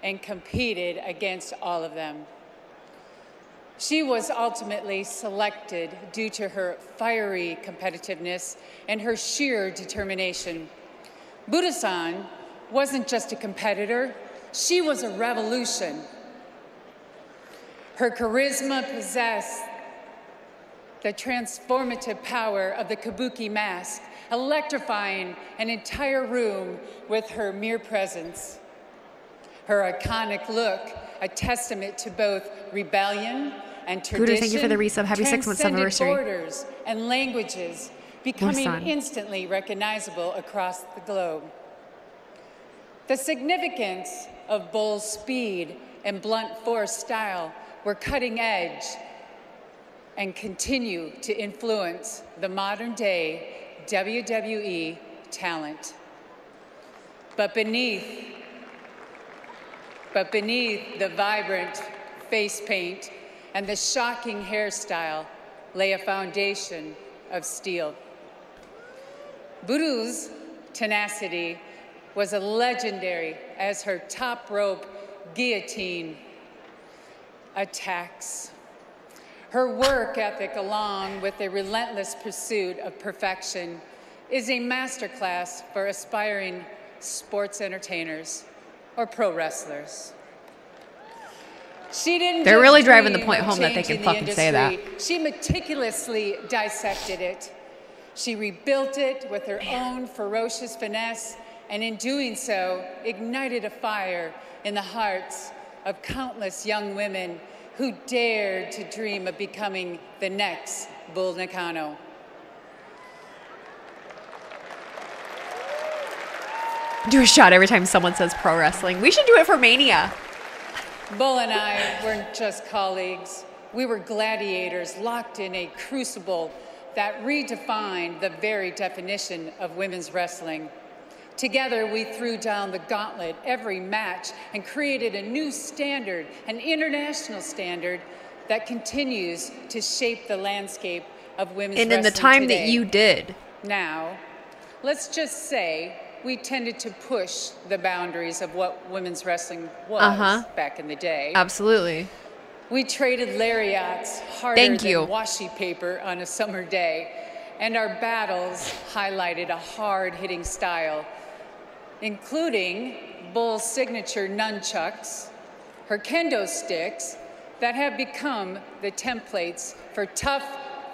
Speaker 69: and competed against all of them. She was ultimately selected due to her fiery competitiveness and her sheer determination. Buddha-san wasn't just a competitor, she was a revolution. Her charisma possessed the transformative power of the kabuki mask, electrifying an entire room with her mere presence. Her iconic look, a testament to both rebellion and tradition,
Speaker 38: thank you for the resub. Happy six months anniversary.
Speaker 69: borders and languages, becoming instantly recognizable across the globe. The significance of Bull's speed and blunt force style were cutting edge and continue to influence the modern day WWE talent. But beneath, but beneath the vibrant face paint and the shocking hairstyle lay a foundation of steel. Buru's tenacity was as legendary as her top rope guillotine attacks. Her work ethic, along with a relentless pursuit of perfection, is a masterclass for aspiring sports entertainers or pro wrestlers. She didn't
Speaker 38: They're really driving the point home that they can
Speaker 69: the
Speaker 38: fucking say that.
Speaker 69: She meticulously dissected it. She rebuilt it with her own ferocious finesse, and in doing so, ignited a fire in the hearts of countless young women who dared to dream of becoming the next Bull Nakano.
Speaker 38: Do a shot every time someone says pro wrestling. We should do it for Mania.
Speaker 69: Bull and I weren't just colleagues. We were gladiators locked in a crucible that redefined the very definition of women's wrestling. Together, we threw down the gauntlet every match and created a new standard, an international standard that continues to shape the landscape of women's wrestling.
Speaker 38: And in the time that you did.
Speaker 69: Now, let's just say we tended to push the boundaries of what women's wrestling was
Speaker 38: Uh-huh.
Speaker 69: back in the day.
Speaker 38: Absolutely.
Speaker 69: We traded lariats harder
Speaker 38: Thank
Speaker 69: than
Speaker 38: you.
Speaker 69: washi paper on a summer day, and our battles highlighted a hard-hitting style, including Bull's signature nunchucks, her kendo sticks that have become the templates for tough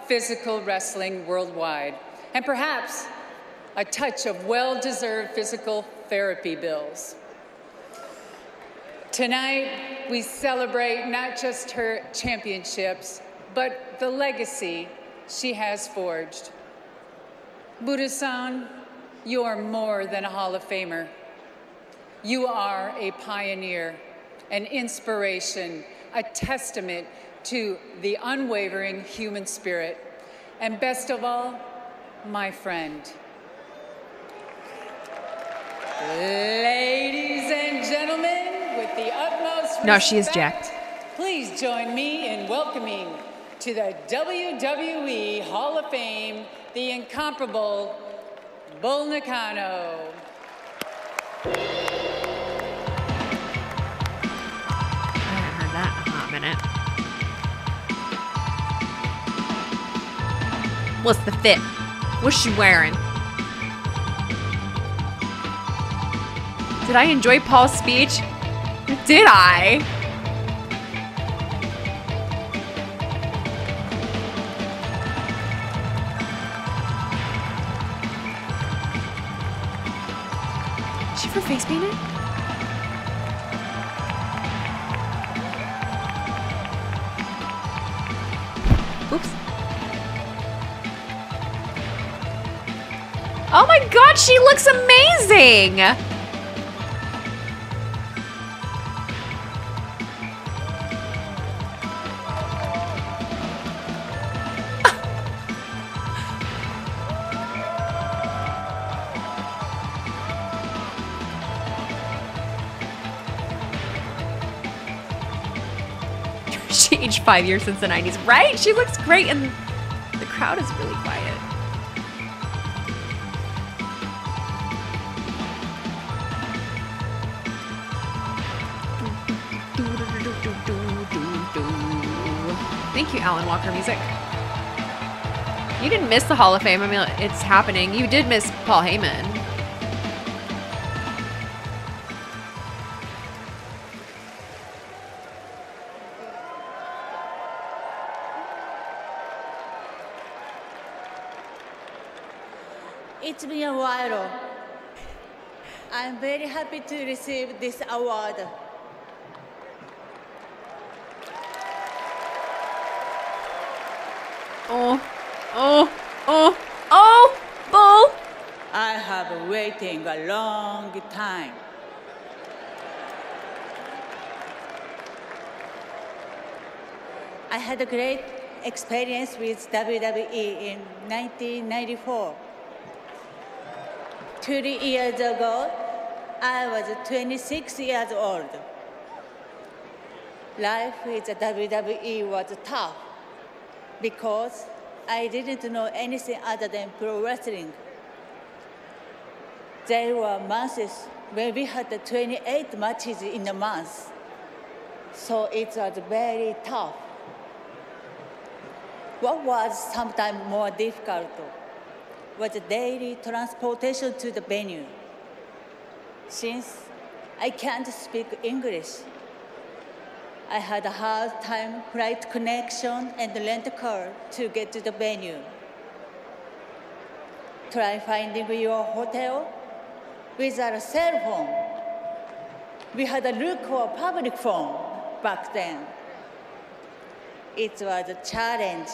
Speaker 69: physical wrestling worldwide, and perhaps a touch of well-deserved physical therapy bills. Tonight, we celebrate not just her championships, but the legacy she has forged. Buddha-san, you are more than a Hall of Famer. You are a pioneer, an inspiration, a testament to the unwavering human spirit, and best of all, my friend. Ladies and gentlemen, with the utmost
Speaker 38: No, she is
Speaker 69: jacked. Please join me in welcoming to the WWE Hall of Fame the incomparable Bull Nakano.
Speaker 38: That in hot minute. What's the fit? What's she wearing? Did I enjoy Paul's speech? Did I? Face painting? Oops. Oh my god, she looks amazing! Five years since the 90s, right? She looks great, and the crowd is really quiet. Thank you, Alan Walker Music. You didn't miss the Hall of Fame. I mean, it's happening. You did miss Paul Heyman.
Speaker 70: It's been a while. I'm very happy to receive this award.
Speaker 38: Oh, oh, oh, oh, Bull!
Speaker 70: I have been waiting a long time. I had a great experience with WWE in 1994. 30 years ago, I was 26 years old. Life with the WWE was tough because I didn't know anything other than pro wrestling. There were months when we had 28 matches in a month, so it was very tough. What was sometimes more difficult was daily transportation to the venue. Since I can't speak English, I had a hard time flight connection and rent a car to get to the venue. Try finding your hotel without a cell phone. We had a look or public phone back then. It was a challenge,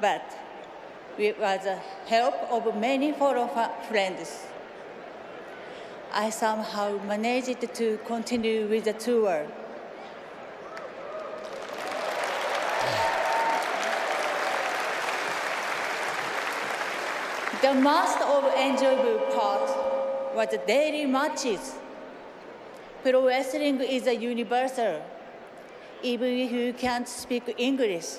Speaker 70: but with the help of many fellow friends, I somehow managed to continue with the tour. The most of enjoyable part was the daily matches. Pro wrestling is a universal, even if you can't speak English.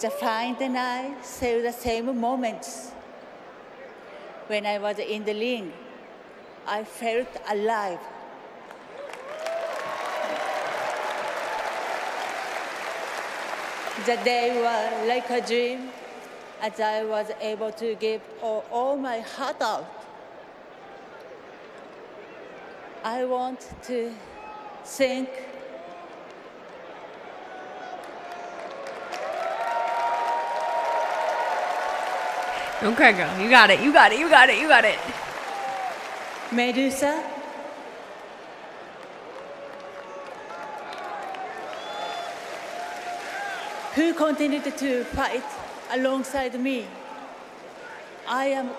Speaker 70: The find and I share the same moments. When I was in the ring, I felt alive. The day was like a dream as I was able to give all, all my heart out. I want to thank
Speaker 38: Okay, girl. You got it. You got it. You got it. You got it.
Speaker 70: Madusa, who continued to fight alongside me. I am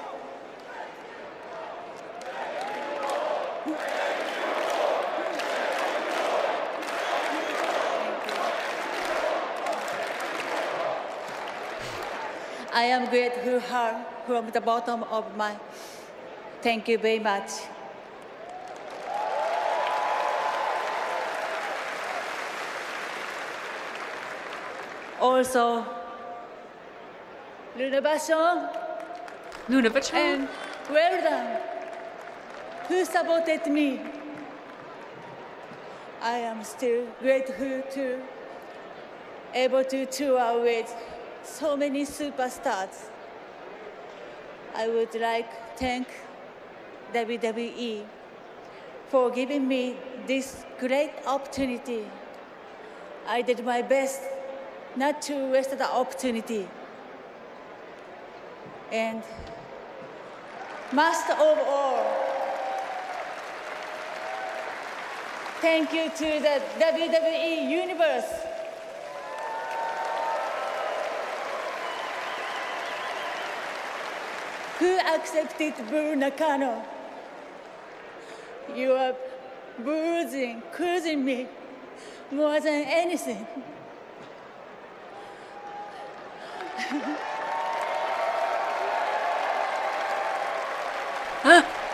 Speaker 70: I am grateful her from the bottom of my. Thank you very much. Also, Luna Vachon.
Speaker 38: Lunabachon.
Speaker 70: And well done. Who supported me? I am still grateful to able to tour with so many superstars. I would like to thank WWE for giving me this great opportunity. I did my best not to waste the opportunity. And most of all, thank you to the WWE Universe. Who accepted Bull Nakano? You are bruising, cruising me more than anything.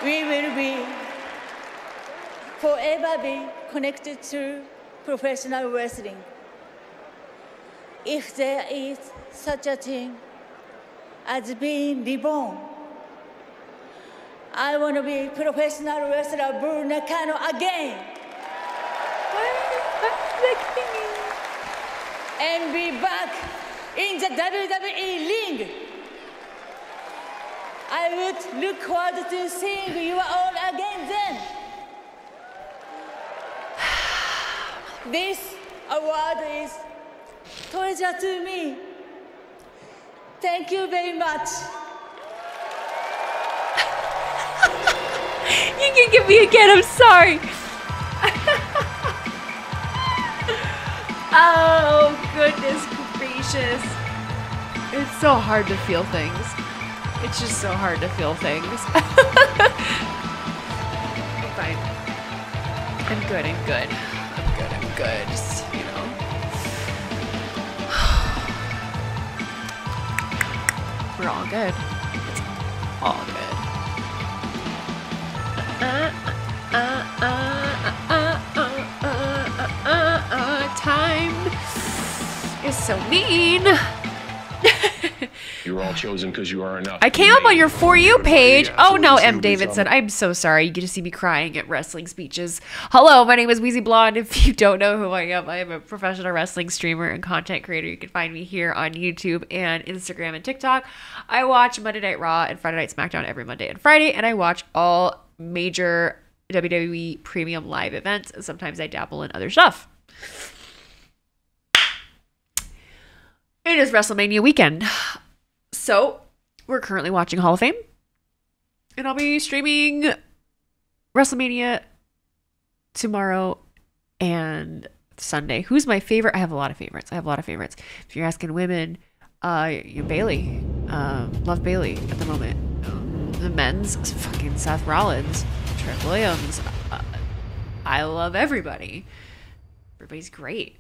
Speaker 70: we will be forever be connected to professional wrestling. If there is such a thing as being reborn, I want to be professional wrestler Bull Nakano again. and be back in the WWE ring. I would look forward to seeing you all again then. (sighs) This award is treasure to me. Thank you very much.
Speaker 38: You can give me again. I'm sorry. (laughs) oh goodness gracious! It's so hard to feel things. It's just so hard to feel things. (laughs) I'm fine. I'm good. I'm good. I'm good. I'm good. Just, you know. (sighs) We're all good. All good. Time is so mean.
Speaker 71: You were all chosen because you are enough.
Speaker 38: I came up on your For You page. Oh no, M. Davidson. I'm so sorry. You get to see me crying at wrestling speeches. Hello, my name is Wheezy Blonde. If you don't know who I am, I am a professional wrestling streamer and content creator. You can find me here on YouTube and Instagram and TikTok. I watch Monday Night Raw and Friday Night SmackDown every Monday and Friday, and I watch all major WWE premium live events. And sometimes I dabble in other stuff. It is WrestleMania weekend. So, we're currently watching Hall of Fame. And I'll be streaming WrestleMania tomorrow and Sunday. Who's my favorite? I have a lot of favorites. I have a lot of favorites. If you're asking women, uh, you Bayley. Uh, love Bayley at the moment. The men's, fucking Seth Rollins, Trent Williams. Uh, I love everybody. Everybody's great.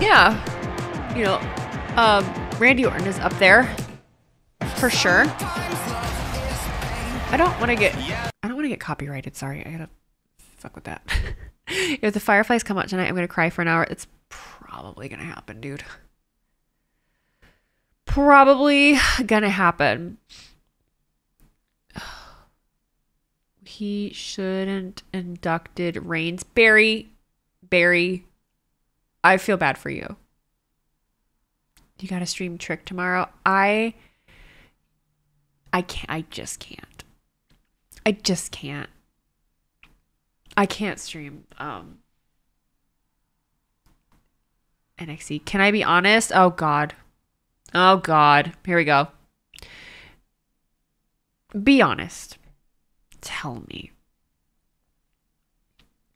Speaker 38: Yeah, you know, um, Randy Orton is up there for sure. I don't want to get, I don't want to get copyrighted. Sorry, I gotta fuck with that. (laughs) if the Fireflies come out tonight, I'm gonna cry for an hour. It's probably gonna happen, dude. Probably gonna happen. He shouldn't inducted Reigns. Barry, Barry, I feel bad for you. You got a stream Trick tomorrow. I I can't I just can't. I just can't. I can't stream um NXT. Can I be honest? Oh god. Oh god. Here we go. Be honest. Tell me.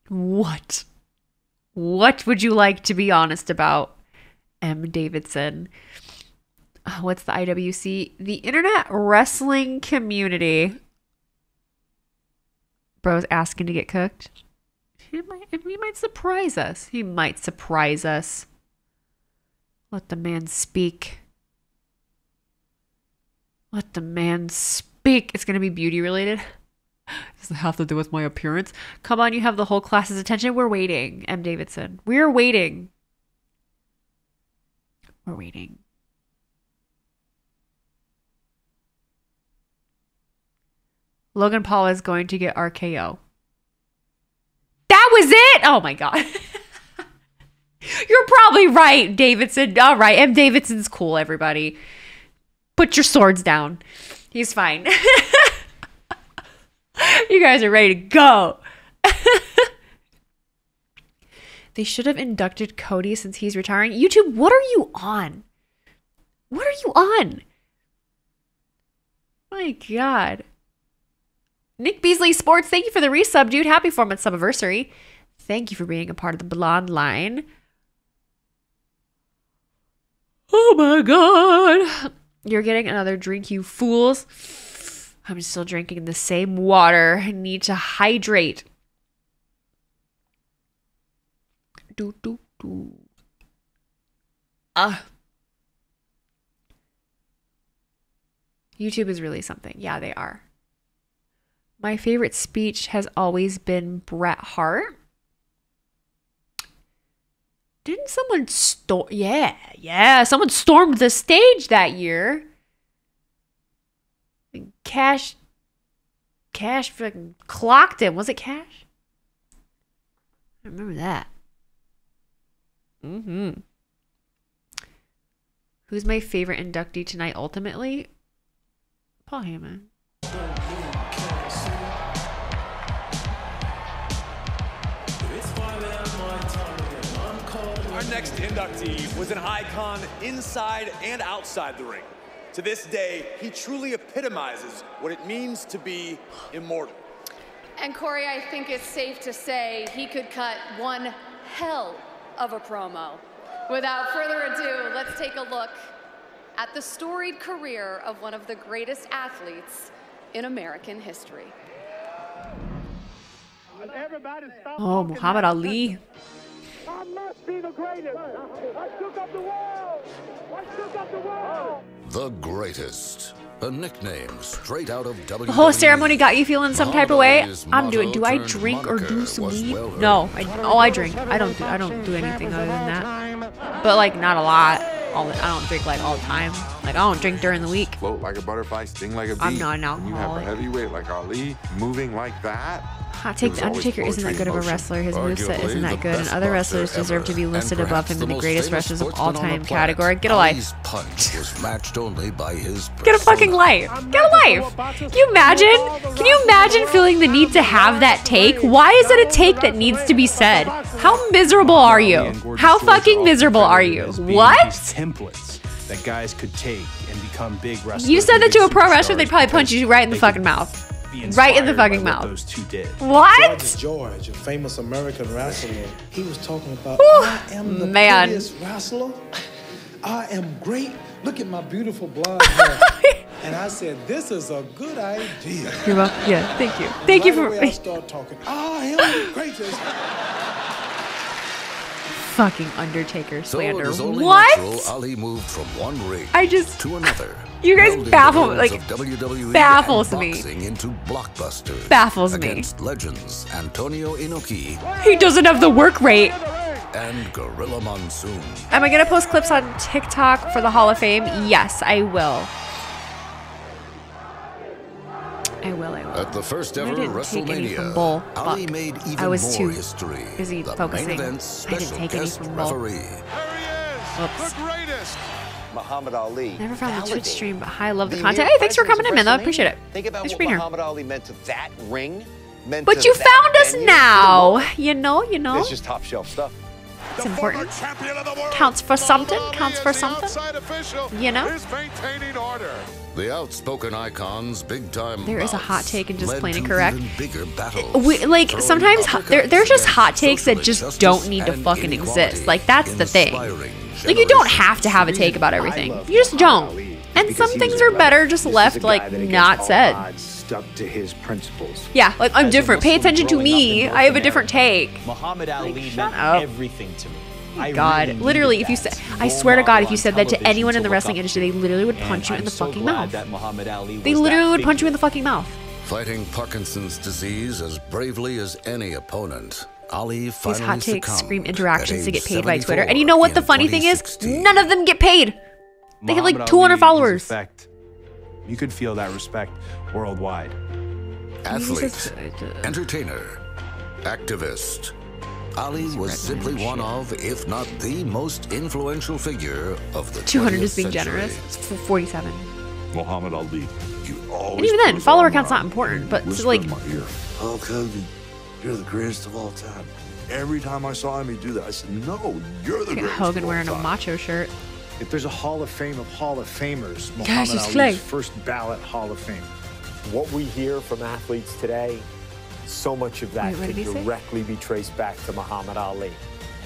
Speaker 38: What? What would you like to be honest about? M. Davidson. Uh, What's the IWC? The Internet Wrestling Community. Bro's asking to get cooked. He might, he might surprise us. He might surprise us. Let the man speak. Let the man speak. It's going to be beauty related. Does it have to do with my appearance? Come on, you have the whole class's attention. We're waiting, M. Davidson. We're waiting. We're waiting. Logan Paul is going to get RKO. That was it? Oh my god. (laughs) You're probably right, Davidson. All right, M. Davidson's cool, everybody. Put your swords down. He's fine. (laughs) you guys are ready to go. (laughs) they should have inducted Cody since he's retiring. YouTube, what are you on? What are you on? My God. Nick Beasley Sports, thank you for the resub, dude. Happy four month subiversary. Thank you for being a part of the blonde line. Oh my god. You're getting another drink, you fools. I'm still drinking the same water. I need to hydrate. Do do do. Ah. YouTube is really something. Yeah, they are. My favorite speech has always been Bret Hart. Didn't someone storm? Yeah, yeah, someone stormed the stage that year. Cash, Cash fucking clocked him. Was it Cash? I remember that. Mm-hmm. Who's my favorite inductee tonight? Ultimately, Paul Heyman.
Speaker 6: Inductee was an icon inside and outside the ring. To this day, he truly epitomizes what it means to be immortal.
Speaker 72: And Corey, I think it's safe to say he could cut one hell of a promo. Without further ado, let's take a look at the storied career of one of the greatest athletes in American history.
Speaker 38: Oh, Muhammad Ali.
Speaker 73: I must be the greatest. I shook up the world. I shook up the world.
Speaker 46: The greatest. A nickname straight out of WWE.
Speaker 38: The oh, whole ceremony got you feeling some type of way. I'm doing. Do I drink or do some weed? No. I, oh, I drink. I don't do. I don't do anything other than that. But like not a lot. All the, I don't drink like all the time. Like I don't drink during the week.
Speaker 68: Float like a butterfly, sting like a bee.
Speaker 38: I'm not an
Speaker 68: When You have a
Speaker 38: alcoholic.
Speaker 68: heavyweight like Ali moving like that.
Speaker 38: Hot take: The Undertaker isn't that good of a wrestler. His moveset isn't that good, and other wrestlers deserve to be listed above him in the greatest wrestlers of all time category. Get a life.
Speaker 46: punch was matched only by his
Speaker 38: Get a fucking life. Get a life. Can you imagine? Can you imagine feeling the need to have that take? Why is it a take that needs to be said? How miserable are you? How fucking miserable are you? What?
Speaker 74: templates that guys could take and become big wrestlers.
Speaker 38: You said that to
Speaker 74: big
Speaker 38: a pro wrestler, they'd probably punch you right in the fucking mouth. Right in the
Speaker 74: inspired by
Speaker 38: fucking
Speaker 74: what
Speaker 38: mouth.
Speaker 74: Those two did.
Speaker 38: What?
Speaker 75: Gorgeous George, a famous American wrestler, he was talking about,
Speaker 38: Whew,
Speaker 75: I am the
Speaker 38: man.
Speaker 75: prettiest wrestler. I am great. Look at my beautiful blonde (laughs) hair. and I said, this is a good idea.
Speaker 38: You're welcome. Yeah, thank you. Thank you for
Speaker 75: away I (laughs) start talking. I am the greatest.
Speaker 38: Fucking Undertaker
Speaker 46: So
Speaker 38: slander.
Speaker 46: only
Speaker 38: What?
Speaker 46: natural Ali moved from one ring
Speaker 38: I just-
Speaker 46: to another. (laughs)
Speaker 38: You guys baffle-
Speaker 46: worlds
Speaker 38: like,
Speaker 46: WWE
Speaker 38: baffles me.
Speaker 46: into blockbusters.
Speaker 38: Baffles me.
Speaker 46: against legends Antonio Inoki
Speaker 38: He doesn't have the work rate.
Speaker 46: and Gorilla Monsoon.
Speaker 38: Am I gonna post clips on TikTok for the Hall of Fame? Yes, I will. I will. I will.
Speaker 46: At the first
Speaker 38: I
Speaker 46: ever
Speaker 38: didn't take any from
Speaker 46: WrestleMania,
Speaker 38: Bull.
Speaker 46: Ali
Speaker 38: Fuck.
Speaker 46: made even
Speaker 38: I was
Speaker 46: more
Speaker 38: too
Speaker 46: history.
Speaker 38: busy
Speaker 46: the
Speaker 38: focusing.
Speaker 46: main event
Speaker 38: I
Speaker 46: special
Speaker 38: didn't take any
Speaker 46: guest
Speaker 38: from Bull.
Speaker 46: referee.
Speaker 38: Whoops.
Speaker 76: greatest.
Speaker 77: Muhammad Ali.
Speaker 38: Never found the Twitch
Speaker 77: validated
Speaker 38: stream, but hi, love the
Speaker 77: the
Speaker 38: content. Hey, thanks for coming in, man. I appreciate it.
Speaker 77: Think about
Speaker 38: Thanks for
Speaker 77: what
Speaker 38: being here.
Speaker 77: Muhammad Ali meant to that ring. Meant
Speaker 38: But
Speaker 77: to
Speaker 38: you
Speaker 77: that
Speaker 38: found us now. You know, you know.
Speaker 77: It's just top shelf stuff.
Speaker 38: It's important. Counts for something. Counts for something. You know?
Speaker 46: The outspoken icons, big time.
Speaker 38: There is a hot take and just
Speaker 46: led
Speaker 38: plain
Speaker 46: to
Speaker 38: incorrect.
Speaker 46: bigger battles.
Speaker 38: We, like sometimes ho- there, there's just hot takes that just don't need to fucking exist. Like that's the thing. Like you don't have to have a take about everything. You just don't. And some things are better just left like not said.
Speaker 35: Stuck to his principles.
Speaker 38: Yeah, like I'm
Speaker 35: As
Speaker 38: different. Pay attention to me. I have a different take.
Speaker 78: Muhammad Ali
Speaker 38: shut
Speaker 78: meant
Speaker 38: up.
Speaker 78: everything to me. Oh I
Speaker 38: God,
Speaker 78: really
Speaker 38: literally, if you said, I swear to God, if you said that to anyone in the wrestling industry, they literally would punch you in the
Speaker 78: so
Speaker 38: fucking mouth.
Speaker 78: That Muhammad Ali
Speaker 38: They literally would punch you in the fucking mouth.
Speaker 46: Fighting Parkinson's disease as bravely as any opponent, Ali finally
Speaker 38: These hot takes
Speaker 46: succumbed
Speaker 38: scream
Speaker 46: at
Speaker 38: interactions to get paid by Twitter. And you know what the funny thing is? None of them get paid. They have like 200
Speaker 71: Ali,
Speaker 38: followers.
Speaker 71: effect, you could feel that respect worldwide.
Speaker 46: Athlete, uh, uh, entertainer, activist. Ali was simply one of, if not the most influential figure of the
Speaker 38: 200 is being
Speaker 46: century.
Speaker 38: generous. It's 47.
Speaker 79: Muhammad Ali. You always
Speaker 38: And even then, follower count's not important, but it's like
Speaker 79: Hulk Hogan, you're the greatest of all time. Every time I saw him, he'd do that. I said, No, you're the greatest.
Speaker 38: Hogan
Speaker 79: of all
Speaker 38: wearing a macho shirt.
Speaker 80: If there's a Hall of Fame of Hall of Famers, Muhammad
Speaker 38: it's
Speaker 80: Ali's
Speaker 38: Clay.
Speaker 80: first ballot Hall of Fame.
Speaker 81: What we hear from athletes today, so much of that
Speaker 38: Wait, what
Speaker 81: could
Speaker 38: say?
Speaker 81: directly be traced back to Muhammad Ali.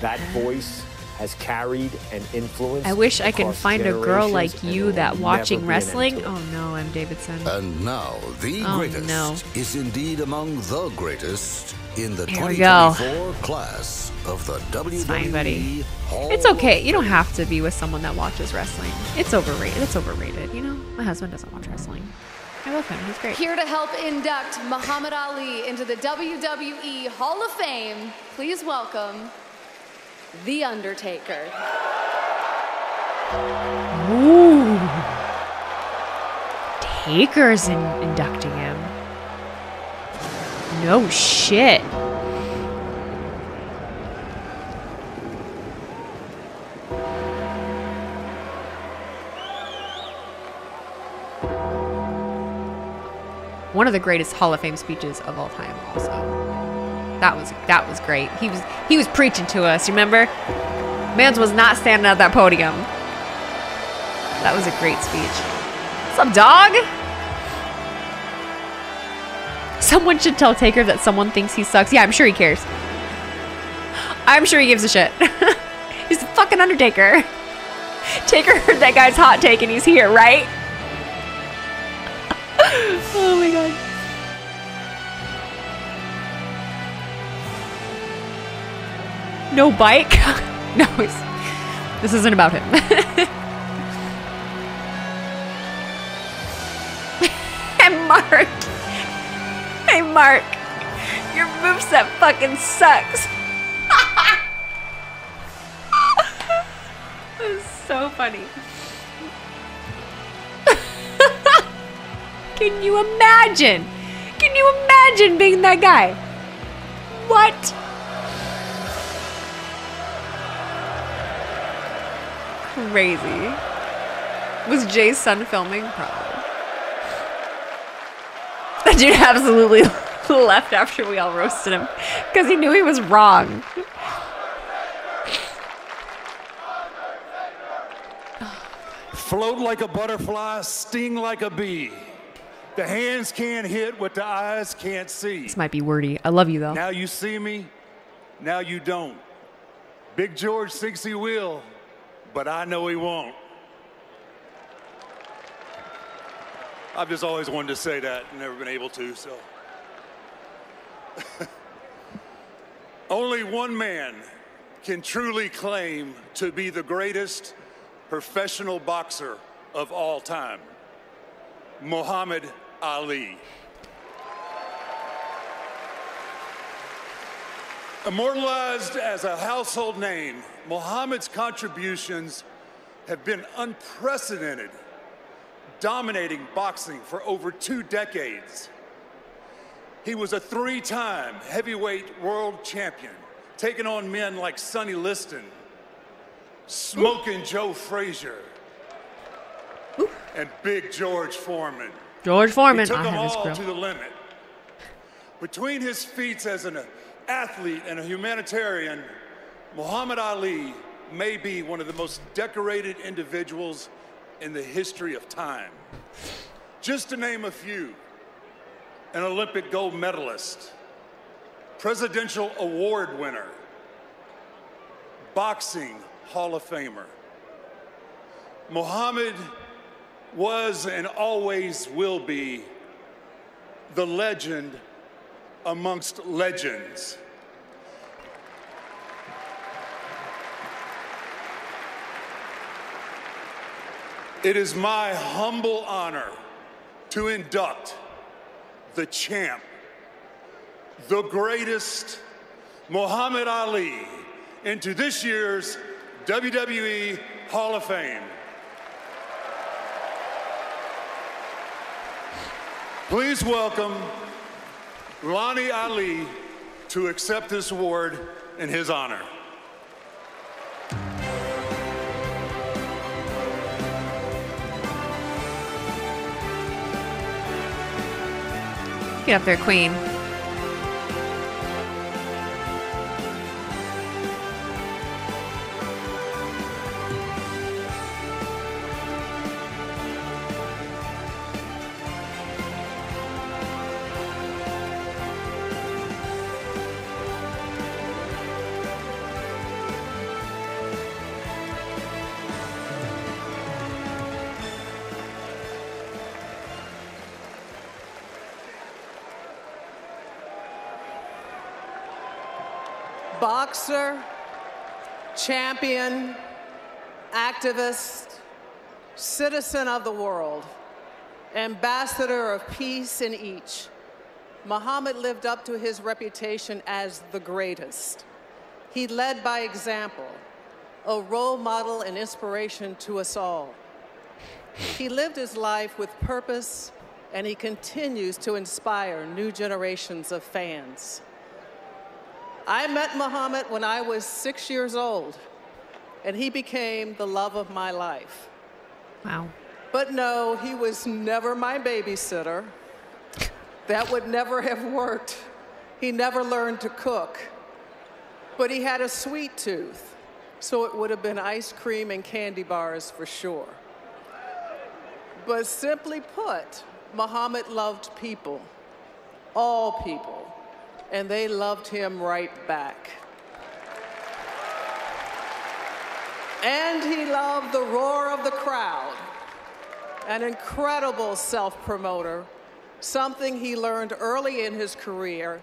Speaker 81: That ah. voice has carried and influenced.
Speaker 38: I wish I could find a girl like you that watching
Speaker 81: never be an end
Speaker 38: wrestling. Oh no, I'm Davidson.
Speaker 46: And now, the
Speaker 38: Oh,
Speaker 46: greatest
Speaker 38: no.
Speaker 46: is indeed among the greatest in the
Speaker 38: Here
Speaker 46: 2024 class of the WWE
Speaker 38: It's fine, buddy.
Speaker 46: Hall
Speaker 38: It's okay. You don't have to be with someone that watches wrestling. It's overrated. It's overrated. You know, my husband doesn't watch wrestling. I love him. He's great.
Speaker 43: Here to help induct Muhammad Ali into the WWE Hall of Fame, please welcome The Undertaker.
Speaker 38: Ooh. Taker's in, inducting him. No shit. One of the greatest Hall of Fame speeches of all time also. That was that was great. He was he was preaching to us, remember? Mans was not standing at that podium. That was a great speech. Up, dog? Someone should tell Taker that someone thinks he sucks. Yeah, I'm sure he cares. I'm sure he gives a shit. (laughs) he's the fucking Undertaker. Taker heard that guy's hot take and he's here, right? Oh my god. No bike? (laughs) no, this isn't about him. (laughs) and Mark. Hey, Mark. Your moveset fucking sucks. (laughs) so funny. Can you imagine? Can you imagine being that guy? What? Crazy. Was Jay's son filming? Probably. (laughs) That dude absolutely (laughs) left after we all roasted him because he knew he was wrong.
Speaker 82: Float like a butterfly, sting like a bee. The hands can't hit what the eyes can't see.
Speaker 38: This might be wordy. I love you though.
Speaker 82: Now you see me, now you don't. Big George thinks he will, but I know he won't. I've just always wanted to say that, never been able to, so. (laughs) Only one man can truly claim to be the greatest professional boxer of all time Muhammad Ali. Immortalized as a household name, Muhammad's contributions have been unprecedented, dominating boxing for over two decades. He was a three time heavyweight world champion, taking on men like Sonny Liston, Smoking Joe Frazier, and Big George Foreman.
Speaker 38: George Foreman.
Speaker 82: He took
Speaker 38: I
Speaker 82: them all
Speaker 38: grill.
Speaker 82: to the limit. Between his feats as an athlete and a humanitarian, Muhammad Ali may be one of the most decorated individuals in the history of time. Just to name a few an Olympic gold medalist, Presidential Award winner, Boxing Hall of Famer. Muhammad was and always will be the legend amongst legends. It is my humble honor to induct the champ, the greatest, Muhammad Ali into this year's WWE Hall of Fame. Please welcome Lonnie Ali to accept this award in his honor.
Speaker 38: Get up there, Queen.
Speaker 83: Boxer, champion, activist, citizen of the world, ambassador of peace in each, Muhammad lived up to his reputation as the greatest. He led by example, a role model and inspiration to us all. He lived his life with purpose, and he continues to inspire new generations of fans. I met Muhammad when I was six years old, and he became the love of my life.
Speaker 38: Wow.
Speaker 83: But no, he was never my babysitter. That would never have worked. He never learned to cook. But he had a sweet tooth, so it would have been ice cream and candy bars for sure. But simply put, Muhammad loved people, all people and they loved him right back. And he loved the roar of the crowd, an incredible self promoter, something he learned early in his career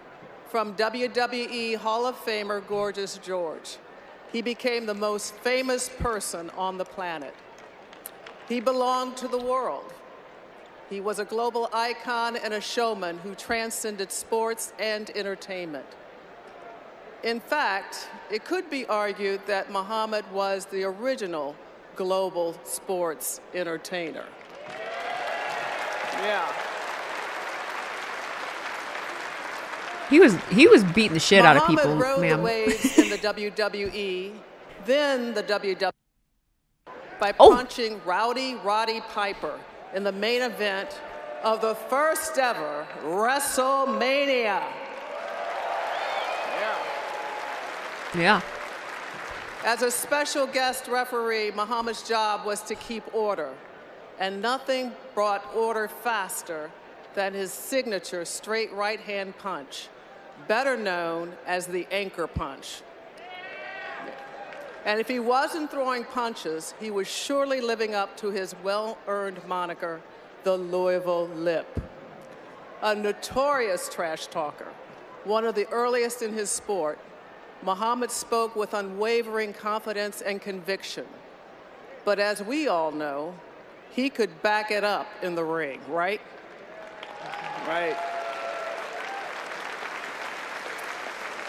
Speaker 83: from WWE Hall of Famer Gorgeous George. He became the most famous person on the planet. He belonged to the world. He was a global icon and a showman who transcended sports and entertainment. In fact, it could be argued that Muhammad was the original global sports entertainer. Yeah.
Speaker 38: He was he was beating the shit
Speaker 83: Muhammad
Speaker 38: out of people,
Speaker 83: rode
Speaker 38: ma'am.
Speaker 83: the waves in the WWE, then the WWE by
Speaker 38: Oh.
Speaker 83: punching Rowdy Roddy Piper in the main event of the first ever WrestleMania.
Speaker 38: yeah.
Speaker 83: As a special guest referee, Muhammad's job was to keep order, and nothing brought order faster than his signature straight right hand punch, better known as the anchor punch. And if he wasn't throwing punches, he was surely living up to his well earned moniker, the Louisville Lip. A notorious trash talker, one of the earliest in his sport, Muhammad spoke with unwavering confidence and conviction. But as we all know, he could back it up in the ring, right? Right.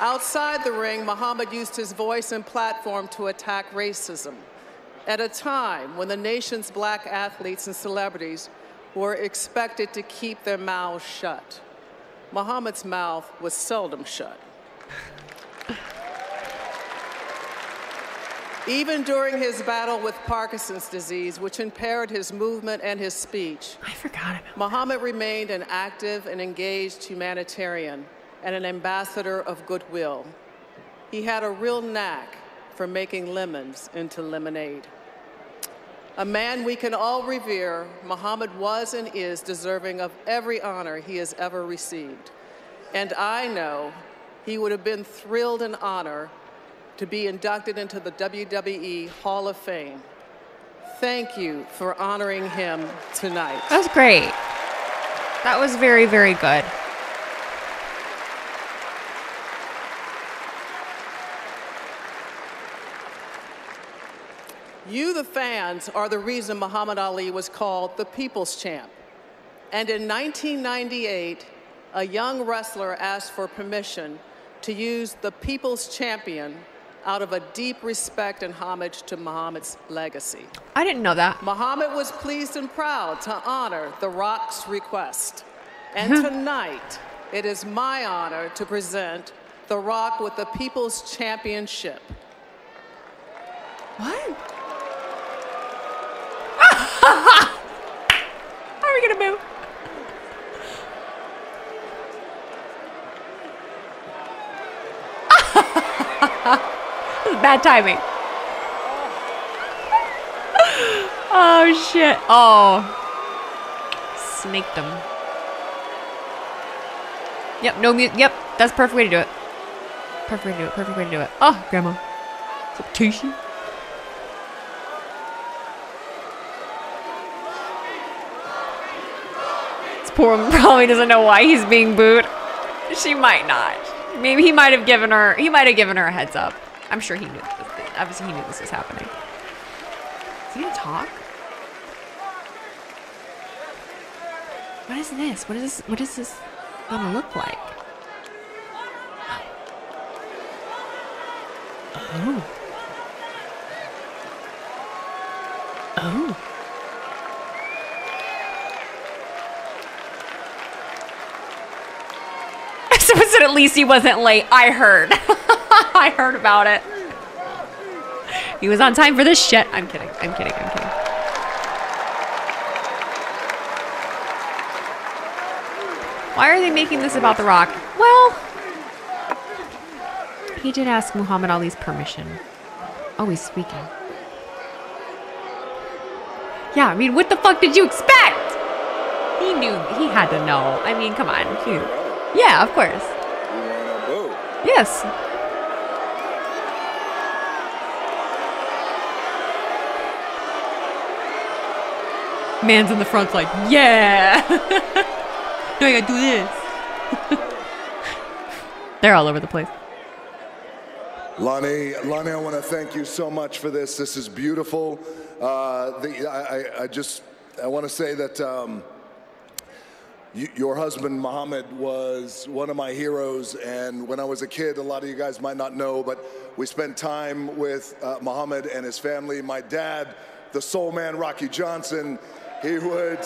Speaker 83: Outside the ring, Muhammad used his voice and platform to attack racism at a time when the nation's black athletes and celebrities were expected to keep their mouths shut. Muhammad's mouth was seldom shut. Even during his battle with Parkinson's disease, which impaired his movement and his speech,
Speaker 38: I forgot about
Speaker 83: Muhammad remained an active and engaged humanitarian and an ambassador of goodwill. He had a real knack for making lemons into lemonade. A man we can all revere, Muhammad was and is deserving of every honor he has ever received. And I know he would have been thrilled and honored to be inducted into the WWE Hall of Fame. Thank you for honoring him tonight.
Speaker 38: That was great. That was very, very good.
Speaker 83: You, the fans, are the reason Muhammad Ali was called the People's Champ. And in 1998, a young wrestler asked for permission to use the People's Champion out of a deep respect and homage to Muhammad's legacy.
Speaker 38: I didn't know that.
Speaker 83: Muhammad was pleased and proud to honor The Rock's request. And (laughs) tonight, it is my honor to present The Rock with the People's Championship.
Speaker 38: What? Are we gonna move? (laughs) bad timing. Oh shit. Oh. Snaked him. Yep, no mute. Yep, that's perfect way to do it. Perfect way to do it. Perfect way to do it. Oh, grandma. Tishy? Poor (laughs) probably doesn't know why he's being booed. She might not. Maybe he might have given her. He might have given her a heads up. I'm sure he knew. Obviously, he knew this was happening. Is he gonna talk? What is this? What is this? What is this gonna look like? (gasps) Oh. Oh. Said at least he wasn't late. I heard. (laughs) I heard about it. He was on time for this shit. I'm kidding. I'm kidding. I'm kidding. Why are they making this about The Rock? Well, he did ask Muhammad Ali's permission. Oh, he's speaking. Yeah, I mean, what the fuck did you expect? He knew. He had to know. I mean, come on. He, yeah, of course. Yes. Man's in the front, like, yeah. (laughs) no, I gotta do this. (laughs) They're all over the place.
Speaker 25: Lonnie, Lonnie, I want to thank you so much for this. This is beautiful. Uh, the, I, I- just, I want to say that um, you, your husband, Muhammad, was one of my heroes. And when I was a kid, a lot of you guys might not know, but we spent time with uh, Muhammad and his family. My dad, the soul man, Rocky Johnson, he would.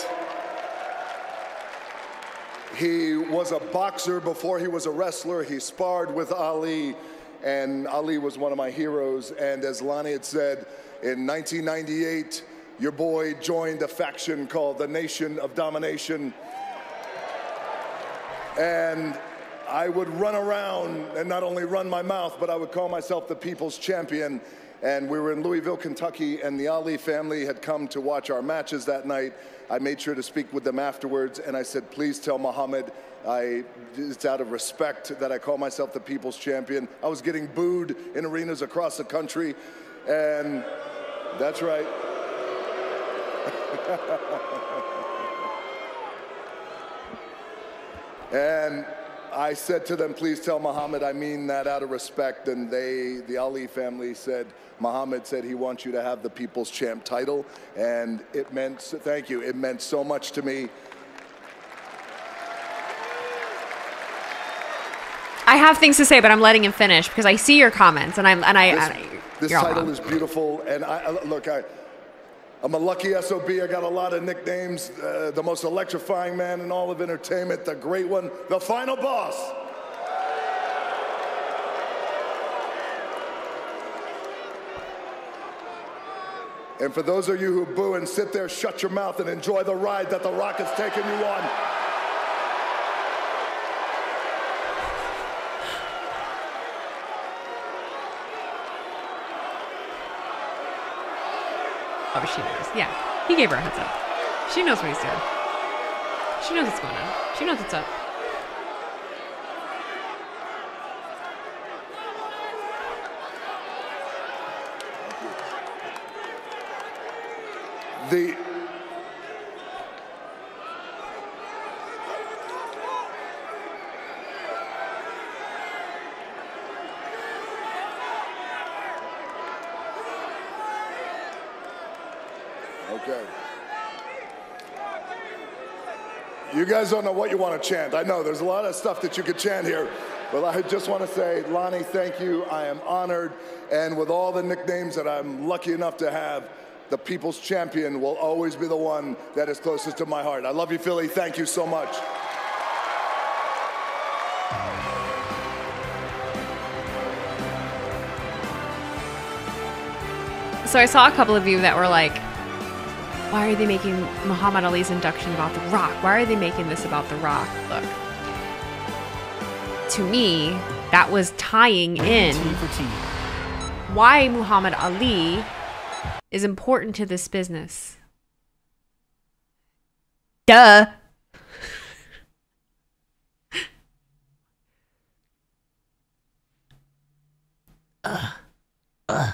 Speaker 25: He was a boxer before he was a wrestler. He sparred with Ali, and Ali was one of my heroes. And as Lonnie had said, in 1998, your boy joined a faction called the Nation of Domination. And I would run around and not only run my mouth, but I would call myself the people's champion. And we were in Louisville, Kentucky, and the Ali family had come to watch our matches that night. I made sure to speak with them afterwards, and I said, please tell Muhammad I, it's out of respect that I call myself the people's champion. I was getting booed in arenas across the country, and that's right. (laughs) And I said to them, please tell Muhammad I mean that out of respect. And they, the Ali family said, Muhammad said he wants you to have the People's Champ title. And it meant, thank you, it meant so much to me.
Speaker 38: I have things to say, but I'm letting him finish because I see your comments and I'm and I.
Speaker 25: This,
Speaker 38: and I
Speaker 25: this title
Speaker 38: wrong.
Speaker 25: is beautiful. And I- look, I, I'm a lucky SOB. I got a lot of nicknames. Uh, the most electrifying man in all of entertainment, the great one, the final boss. And for those of you who boo and sit there, shut your mouth and enjoy the ride that The Rock has taken you on.
Speaker 38: Oh, she knows. Yeah, he gave her a heads up. She knows what he's doing. She knows what's going on. She knows what's up.
Speaker 25: The Okay. You guys don't know what you want to chant. I know there's a lot of stuff that you could chant here,
Speaker 84: But I just want to say, Lonnie, thank you. I am honored. And with all the nicknames that I'm lucky enough to have, the people's champion will always be the one that is closest to my heart. I love you, Philly. Thank you so much.
Speaker 38: So I saw a couple of you that were like, why are they making Muhammad Ali's induction about The Rock? Why are they making this about The Rock? Look. To me, that was tying in why Muhammad Ali is important to this business. Duh. (laughs) Ugh. Ugh.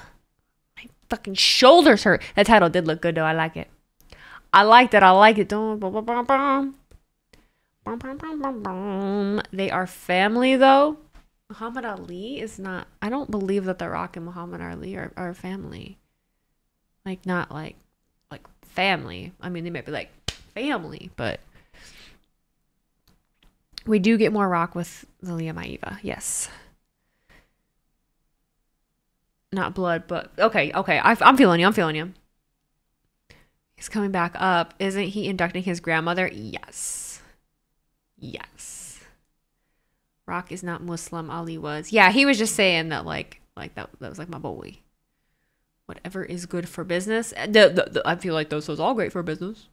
Speaker 38: My fucking shoulders hurt. That title did look good though. I like it. I like that. I like it. They are family though. Muhammad Ali is not. I don't believe that The Rock and Muhammad Ali are, are family. Like not like like family. I mean, they might be like family, but we do get more Rock with Lilia Maivia. Yes. Not blood, but okay, okay. I, I'm feeling you. I'm feeling you. He's coming back up. Isn't he inducting his grandmother? Yes. Yes. Rock is not Muslim. Ali was. Yeah, he was just saying that like like that that was like my boy. Whatever is good for business. Uh, The, the, the- I feel like this was all great for business.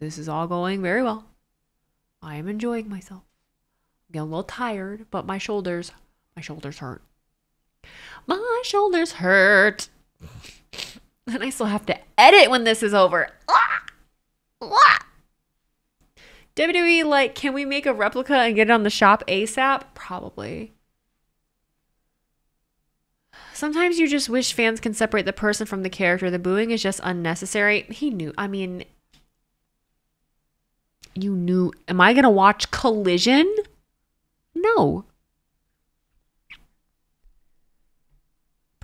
Speaker 38: This is all going very well. I am enjoying myself. I'm getting a little tired, but my shoulders, my shoulders hurt. My shoulders hurt. (laughs) And I still have to edit when this is over. Ah! Ah! WWE, like, can we make a replica and get it on the shop ASAP? Probably. Sometimes you just wish fans can separate the person from the character. The booing is just unnecessary. He knew. I mean, you knew. Am I going to watch Collision? No.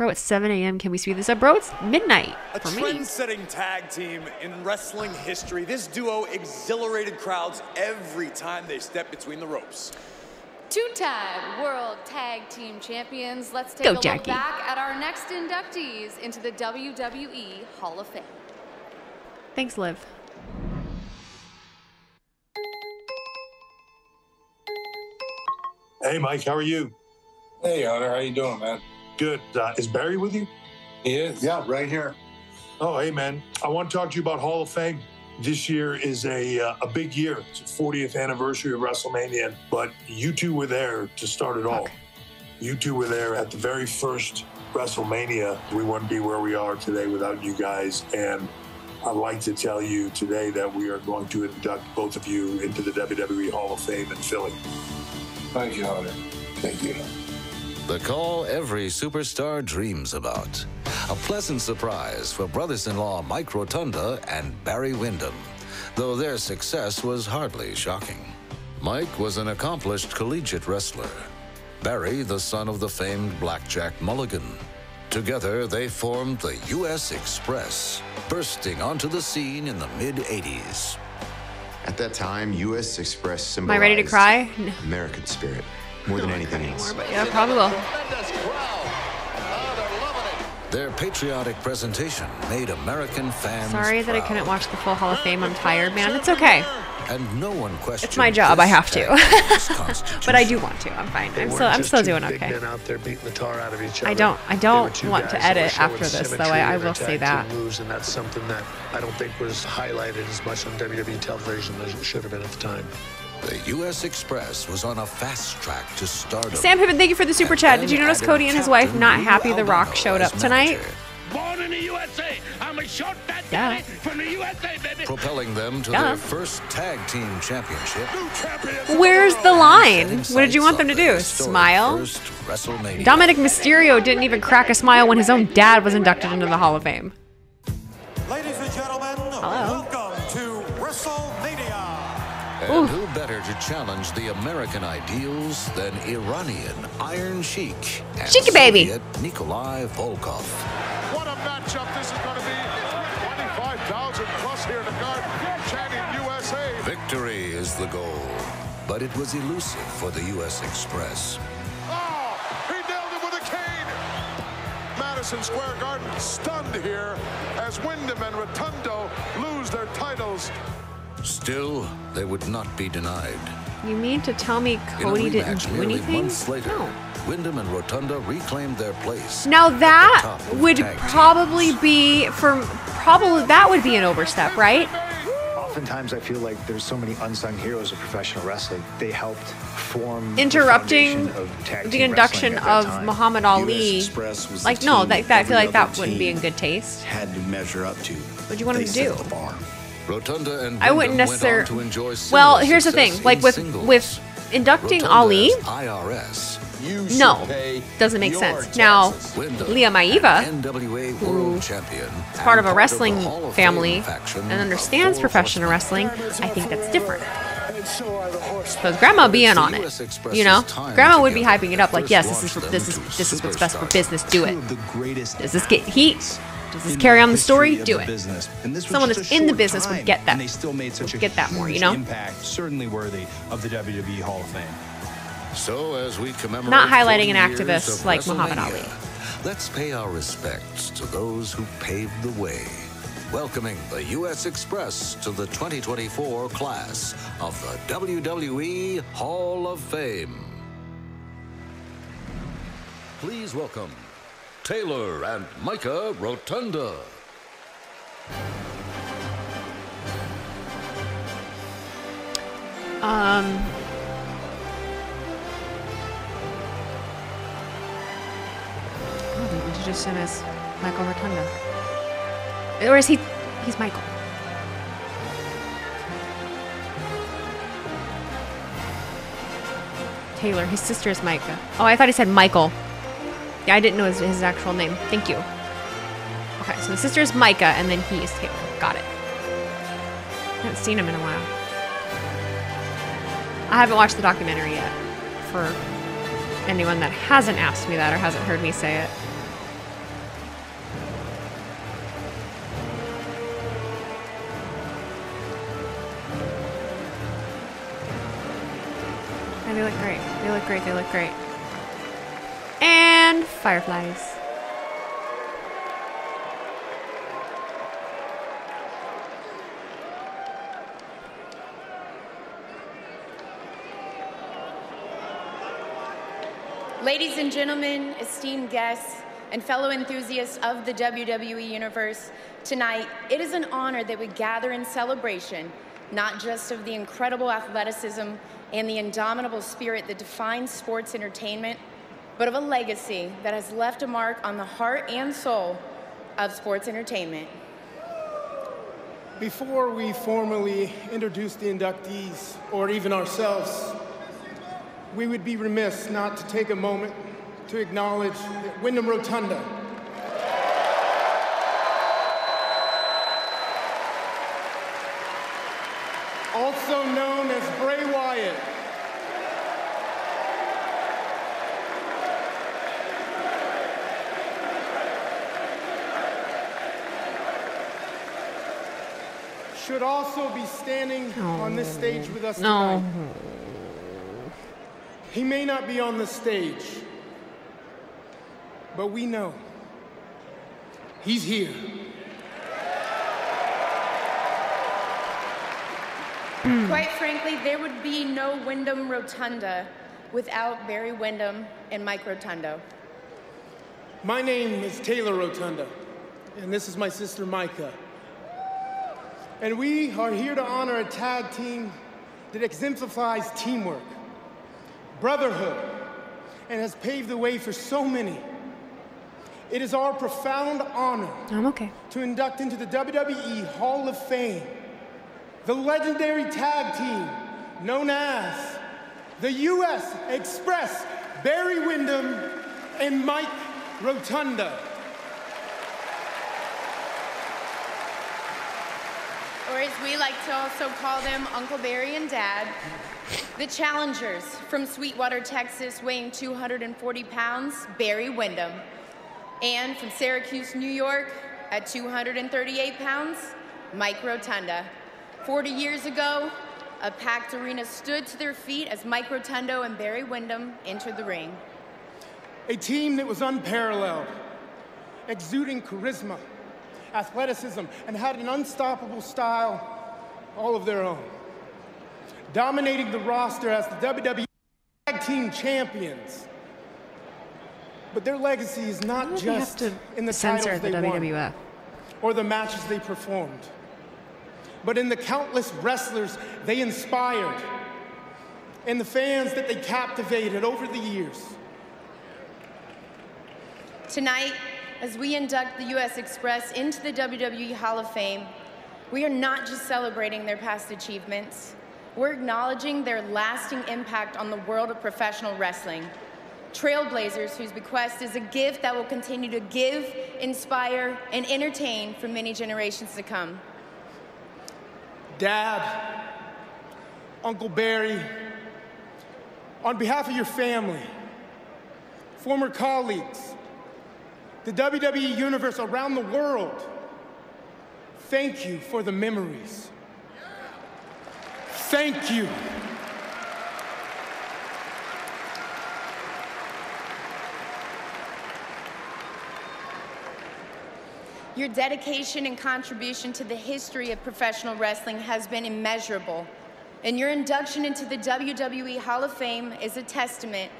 Speaker 38: Bro, it's 7 a.m. Can we speed this up? Bro, it's midnight
Speaker 72: A
Speaker 38: for me.
Speaker 72: trend-setting tag team in wrestling history. This duo exhilarated crowds every time they stepped between the ropes.
Speaker 43: Two-time World Tag Team Champions. Let's take
Speaker 38: Go,
Speaker 43: a look
Speaker 38: Jackie.
Speaker 43: back at our next inductees into the WWE Hall of Fame.
Speaker 38: Thanks, Liv.
Speaker 85: Hey, Mike, how are you?
Speaker 63: Hey, Hunter, how you doing, man?
Speaker 85: Good. Uh, is Barry with you?
Speaker 63: He is.
Speaker 85: Yeah, right here. Oh, hey, man. I want to talk to you about Hall of Fame. This year is a uh, a big year. It's the 40th anniversary of WrestleMania, but you two were there to start it all. You two were there at the very first WrestleMania. We wouldn't be where we are today without you guys. And I'd like to tell you today that we are going to induct both of you into the WWE Hall of Fame in Philly.
Speaker 63: Thank you, Hunter.
Speaker 85: Thank you.
Speaker 46: The call every superstar dreams about. A pleasant surprise for brothers in law Mike Rotunda and Barry Windham, though their success was hardly shocking. Mike was an accomplished collegiate wrestler. Barry, the son of the famed Blackjack Mulligan. Together, they formed the U.S. Express, bursting onto the scene in the mid 80s.
Speaker 86: At that time, U.S. Express
Speaker 38: Am I ready to
Speaker 86: symbolized
Speaker 38: cry? No.
Speaker 86: American spirit more than anything else. (laughs)
Speaker 38: Yeah, probably will.
Speaker 46: Their patriotic presentation made American fans
Speaker 38: Sorry that I couldn't watch the full Hall of Fame. I'm tired, man. It's okay.
Speaker 46: And no one questioned
Speaker 38: It's my job. I have to. (laughs) but I do want to. I'm fine. I'm still. I'm still doing okay.
Speaker 80: out there beating the tar out of each
Speaker 38: I don't- I don't want to
Speaker 80: guys that were
Speaker 38: edit after this, though.
Speaker 80: symmetry
Speaker 38: I- I will say that.
Speaker 80: Moves, and that's something that I don't think was highlighted as much on WWE television as it should have been at the time.
Speaker 46: The U.S. Express was on a fast track to stardom.
Speaker 38: Sam Pippin, thank you for the super chat. Did you notice Cody and his wife not happy The Rock showed up tonight?
Speaker 87: Born in the USA. I'm a short fat
Speaker 38: Yeah.
Speaker 87: guy from the USA, baby.
Speaker 46: propelling them to
Speaker 38: Yeah.
Speaker 46: their first tag team championship.
Speaker 38: Where's the line? What did you want them to do? Smile? Dominik Mysterio didn't even crack a smile when his own dad was inducted into the Hall of Fame.
Speaker 88: Ladies and gentlemen,
Speaker 38: Hello.
Speaker 88: Welcome to
Speaker 46: who better to challenge the American ideals than Iranian Iron Sheik and
Speaker 38: Sheiky baby.
Speaker 46: Soviet Nikolai Volkov?
Speaker 4: What a matchup this is going to be. 25,000 plus here in the garden chanting USA.
Speaker 46: Victory is the goal. but it was elusive for the U.S. Express.
Speaker 4: Oh, he nailed it with a cane. Madison Square Garden stunned here as Windham and Rotundo lose their titles.
Speaker 46: Still, they would not be denied.
Speaker 38: You mean to tell me
Speaker 46: In a
Speaker 38: Cody didn't do
Speaker 46: nearly
Speaker 38: anything?
Speaker 46: months later, Windham and Rotunda reclaimed their place.
Speaker 38: Now that would
Speaker 46: tag team.
Speaker 38: probably be for probably that would be an overstep, right?
Speaker 80: Oftentimes, I feel like there's so many unsung heroes of professional wrestling. They helped form
Speaker 38: Interrupting
Speaker 80: foundation of tag
Speaker 38: the
Speaker 80: team
Speaker 38: induction
Speaker 80: wrestling at that
Speaker 38: of
Speaker 80: time.
Speaker 38: Muhammad Ali.
Speaker 74: Was
Speaker 38: Like no,
Speaker 74: team
Speaker 38: that, that I feel like that
Speaker 74: other
Speaker 38: wouldn't be in good taste.
Speaker 74: Had to measure up to.
Speaker 38: What do you want him to do?
Speaker 74: Set the bar.
Speaker 46: Rotunda and
Speaker 38: I wouldn't necessarily.
Speaker 46: to enjoy
Speaker 38: Well, here's the thing: like with
Speaker 46: singles.
Speaker 38: with inducting Ali,
Speaker 46: IRS.
Speaker 38: no, doesn't make sense. Now, Lia Maivia,
Speaker 46: NWA World Champion,
Speaker 38: is part of a wrestling
Speaker 46: of
Speaker 38: family and understands professional wrestling, I think that's different. So grandma being on it, you know. Grandma would be hyping it up like, yes, this is this is this is what's best for business. Do it.
Speaker 74: Two of the greatest
Speaker 38: Does this get heat? Does this
Speaker 74: in
Speaker 38: carry on the story? Do
Speaker 74: the
Speaker 38: it.
Speaker 74: business. And this was
Speaker 38: Someone that's in the
Speaker 74: short
Speaker 38: business would get that.
Speaker 74: And they still made such a
Speaker 38: get that more, you know?
Speaker 74: impact.
Speaker 80: Certainly worthy of the WWE Hall of Fame.
Speaker 46: So as we commemorate
Speaker 38: Not highlighting an activist like Muhammad Ali.
Speaker 46: Let's pay our respects to those who paved the way. Welcoming the U.S. Express to the 2024 class of the WWE Hall of Fame. Please welcome Taylor and Micah Rotunda.
Speaker 38: Um. Oh, they introduced him as Michael Rotunda. Or is he? He's Michael. Taylor. His sister is Micah. Oh, I thought he said Michael. Yeah, I didn't know his, his actual name. Thank you. Okay, so the sister is Micah, and then he is Taylor. Got it. haven't seen him in a while. I haven't watched the documentary yet. For anyone that hasn't asked me that or hasn't heard me say it. Yeah, they look great. They look great. They look great. Fireflies.
Speaker 49: Ladies and gentlemen, esteemed guests, and fellow enthusiasts of the WWE Universe, tonight it is an honor that we gather in celebration not just of the incredible athleticism and the indomitable spirit that defines sports entertainment, but of a legacy that has left a mark on the heart and soul of sports entertainment.
Speaker 89: Before we formally introduce the inductees, or even ourselves, we would be remiss not to take a moment to acknowledge Windham Rotunda. Also known as Bray Wyatt. Should also be standing oh, on this stage with us
Speaker 38: No.
Speaker 89: tonight. He may not be on the stage, but we know he's here.
Speaker 49: Quite frankly, there would be no Windham Rotunda without Barry Windham and Mike Rotundo.
Speaker 89: My name is Taylor Rotunda, and this is my sister Micah. And we are here to honor a tag team that exemplifies teamwork, brotherhood, and has paved the way for so many. It is our profound honor
Speaker 38: I'm okay.
Speaker 89: to induct into the WWE Hall of Fame the legendary tag team known as the U.S. Express Barry Windham and Mike Rotunda.
Speaker 49: Or as we like to also call them, Uncle Barry and Dad. The challengers from Sweetwater, Texas, weighing 240 pounds, Barry Windham. And from Syracuse, New York, at 238 pounds, Mike Rotunda. 40 years ago, A packed arena stood to their feet as Mike Rotundo and Barry Windham entered the ring.
Speaker 89: A team that was unparalleled, exuding charisma, athleticism, and had an unstoppable style all of their own. Dominating the roster as the WWE Tag Team Champions. But their legacy is not
Speaker 38: Why have
Speaker 89: just
Speaker 38: to
Speaker 89: in the
Speaker 38: censor
Speaker 89: titles
Speaker 38: the
Speaker 89: they won
Speaker 38: WWF?
Speaker 89: or the matches they performed, but in the countless wrestlers they inspired and the fans that they captivated over the years.
Speaker 49: Tonight, as we induct the U.S. Express into the WWE Hall of Fame, we are not just celebrating their past achievements, we're acknowledging their lasting impact on the world of professional wrestling. Trailblazers whose bequest is a gift that will continue to give, inspire, and entertain for many generations to come.
Speaker 89: Dad, Uncle Barry, on behalf of your family, former colleagues, the WWE Universe around the world, thank you for the memories. Thank you.
Speaker 49: Your dedication and contribution to the history of professional wrestling has been immeasurable, and your induction into the WWE Hall of Fame is a testament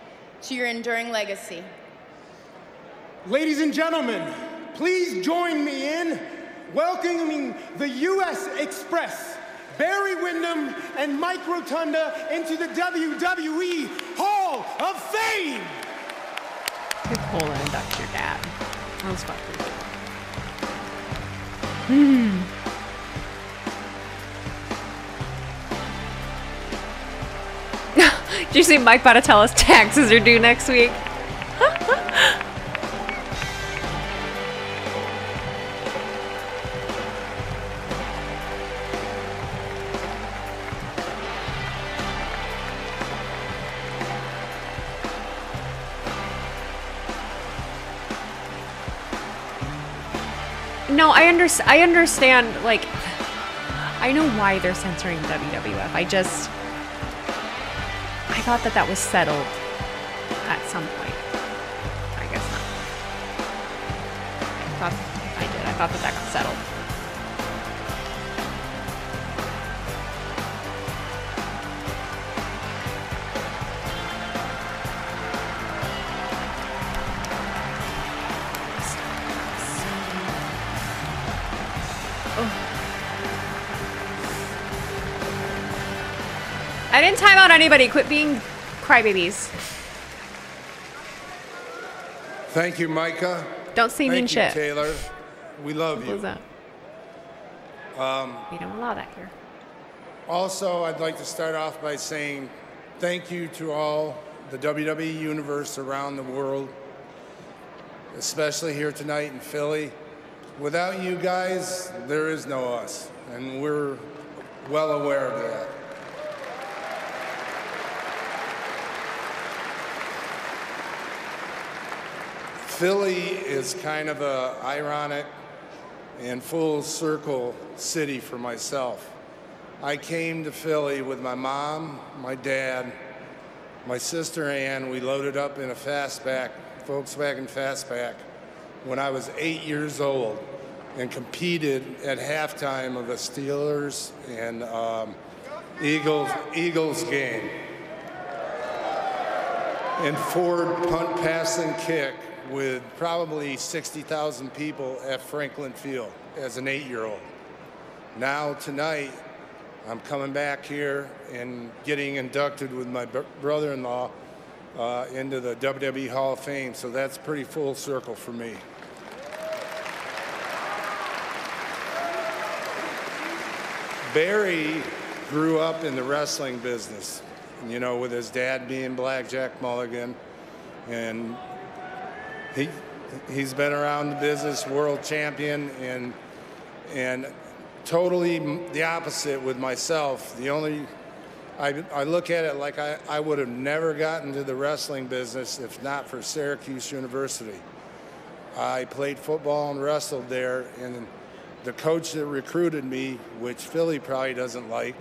Speaker 49: to your enduring legacy.
Speaker 89: Ladies and gentlemen, please join me in welcoming the U.S. Express, Barry Windham and Mike Rotunda into the WWE Hall of Fame.
Speaker 38: You're cool and induct your dad. That was fucking cool. Hmm. (laughs) Did you see Mike about to tell us taxes are due next week? (laughs) No, I under I understand. Like, (sighs) I know why they're censoring WWF. I just I thought that that was settled at some point. I guess not. I thought I did. I thought that that got settled. I didn't time out anybody. Quit being crybabies.
Speaker 63: Thank you, Micah.
Speaker 38: Don't say
Speaker 63: Thank
Speaker 38: mean
Speaker 63: you,
Speaker 38: shit.
Speaker 63: Taylor. We love
Speaker 38: Simple
Speaker 63: you.
Speaker 38: that.
Speaker 63: Um,
Speaker 38: We don't allow that here.
Speaker 63: Also, I'd like to start off by saying thank you to all the WWE Universe around the world, especially here tonight in Philly. Without you guys, there is no us, and we're well aware of that. Philly is kind of a ironic and full circle city for myself. I came to Philly with my mom, my dad, my sister Ann. We loaded up in a fastback, Volkswagen Fastback, when I was eight years old and competed at halftime of a Steelers and um, Eagles, Eagles game. And Ford punt, pass, and kick with probably 60,000 people at Franklin Field as an eight-year-old. Now tonight, I'm coming back here and getting inducted with my brother-in-law uh, into the WWE Hall of Fame. So that's pretty full circle for me. Barry grew up in the wrestling business, you know, with his dad being Blackjack Mulligan, and he he's been around the business, world champion, and and totally the opposite with myself. The only I, I look at it like I, I would have never gotten to the wrestling business if not for Syracuse University. I played football and wrestled there, and the coach that recruited me, which Philly probably doesn't like,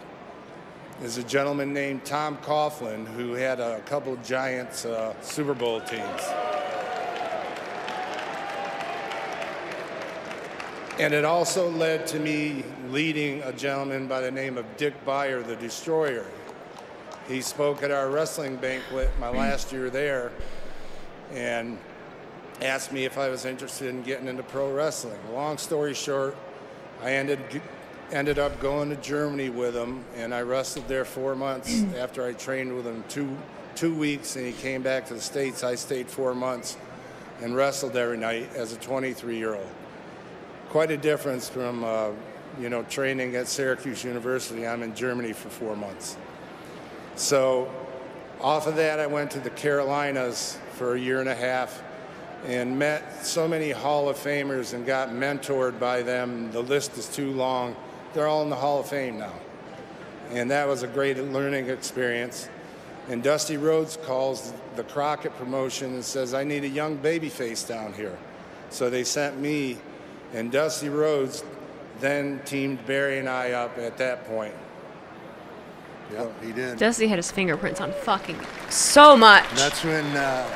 Speaker 63: is a gentleman named Tom Coughlin who had a couple Giants uh, Super Bowl teams. And it also led to me leading a gentleman by the name of Dick Beyer, the Destroyer. He spoke at our wrestling banquet my last year there and asked me if I was interested in getting into pro wrestling. Long story short, I ended ended up going to Germany with him, and I wrestled there four months (clears throat) after I trained with him two two weeks, and he came back to the states. I stayed four months and wrestled every night as a 23 year old. Quite a difference from uh, you know training at Syracuse University. I'm in Germany for four months. So off of that, I went to the Carolinas for a year and a half and met so many Hall of Famers and got mentored by them. The list is too long. They're all in the Hall of Fame now. And that was a great learning experience. And Dusty Rhodes calls the Crockett promotion and says, I need a young babyface down here. So they sent me, and Dusty Rhodes then teamed Barry and I up at that point.
Speaker 79: Yep, he did.
Speaker 38: Dusty had his fingerprints on fucking so much.
Speaker 79: That's when uh,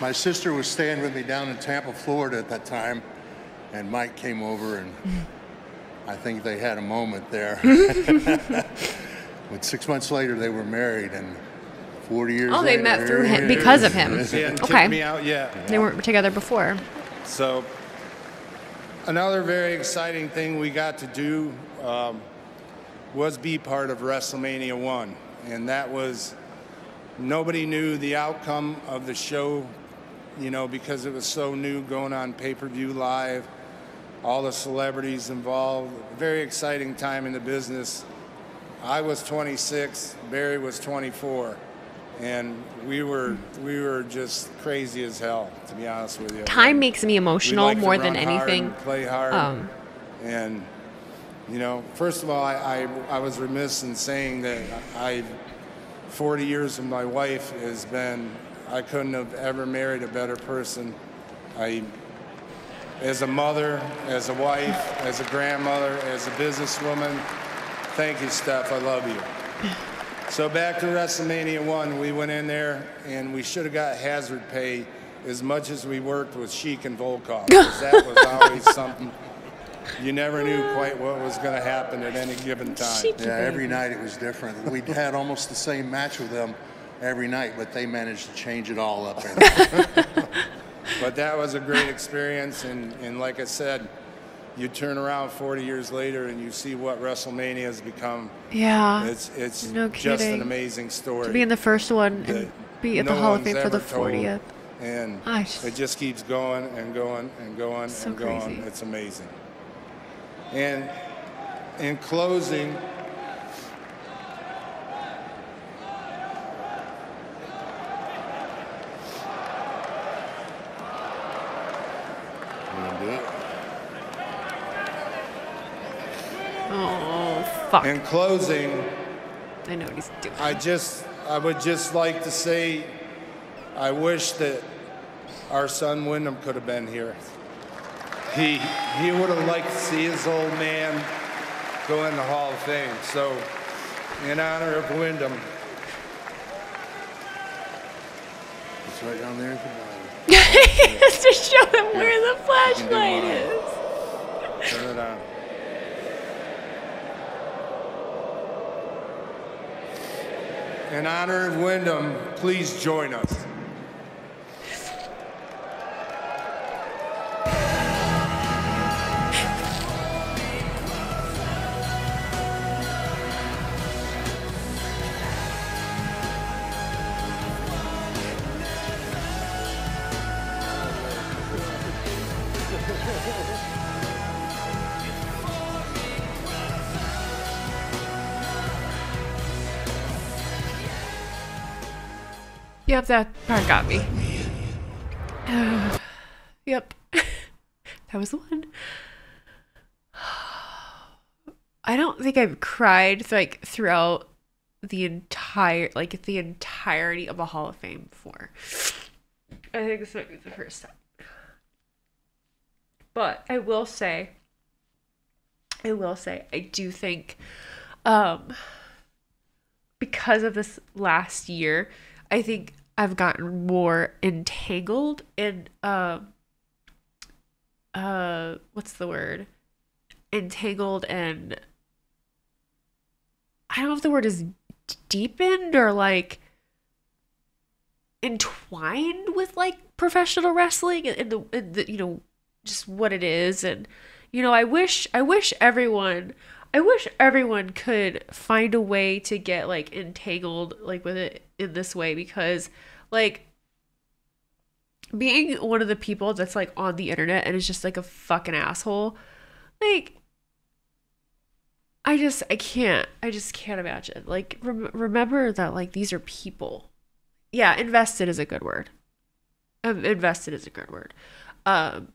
Speaker 79: my sister was staying with me down in Tampa, Florida at that time, and Mike came over, and (laughs) I think they had a moment there. (laughs) (laughs) but six months later, they were married, and 40 years
Speaker 38: Oh, they
Speaker 79: later,
Speaker 38: met through him because of him.
Speaker 63: Hadn't
Speaker 38: Okay.
Speaker 63: me out yet.
Speaker 38: They weren't together before.
Speaker 63: So, another very exciting thing we got to do um, was be part of WrestleMania 1. And that was, nobody knew the outcome of the show, you know, because it was so new going on pay per view live, all the celebrities involved. Very exciting time in the business. I was 26, Barry was 24. And we were we were just crazy as hell, to be honest with you.
Speaker 38: Time makes me emotional
Speaker 63: like
Speaker 38: more than
Speaker 63: hard
Speaker 38: anything.
Speaker 63: and play hard.
Speaker 38: Um,
Speaker 63: and you know, first of all, I, I I was remiss in saying that I, 40 years of my wife has been. I couldn't have ever married a better person. I, as a mother, as a wife, as a grandmother, as a businesswoman. Thank you, Steph. I love you. (laughs) So back to WrestleMania 1, we went in there and we should have got hazard pay as much as we worked with Sheik and Volkov. 'cause that was (laughs) always something. You never knew quite what was going to happen at any given time.
Speaker 79: Yeah, every night it was different. We had almost the same match with them every night, but they managed to change it all up. (laughs) (laughs)
Speaker 63: But that was a great experience, and, and like I said, you turn around 40 years later and you see what WrestleMania has become.
Speaker 38: Yeah.
Speaker 63: It's it's
Speaker 38: No
Speaker 63: just an amazing story.
Speaker 38: to be in the first one and be at the Hall of Fame for the
Speaker 63: ever told.
Speaker 38: 40th.
Speaker 63: And
Speaker 38: just-
Speaker 63: it just keeps going and going and going
Speaker 38: So
Speaker 63: and going.
Speaker 38: crazy.
Speaker 63: It's amazing. And in closing,
Speaker 38: Oh, fuck.
Speaker 63: in closing,
Speaker 38: I know what he's doing.
Speaker 63: I just, I would just like to say, I wish that our son Windham could have been here. He, he would have liked to see his old man go in the Hall of Fame. So, in honor of Windham,
Speaker 79: It's right down there at the bottom. (laughs)
Speaker 38: Just to show him where the flashlight is.
Speaker 63: turn it on. In honor of Windham, please join us.
Speaker 38: Yep, that part got me. (sighs) yep. (laughs) that was the one. (sighs) I don't think I've cried like throughout the entire like the entirety of a Hall of Fame before. I think this might be the first time. But I will say I will say I do think um because of this last year, I think I've gotten more entangled in um uh what's the word? Entangled and I don't know if the word is deepened or like entwined with like professional wrestling and the, and the you know just what it is and you know i wish i wish everyone i wish everyone could find a way to get like entangled like with it in this way because like being one of the people that's like on the internet and is just like a fucking asshole like i just i can't i just can't imagine. Like rem- remember that like these are people. Yeah invested is a good word. Um, invested is a good word. Um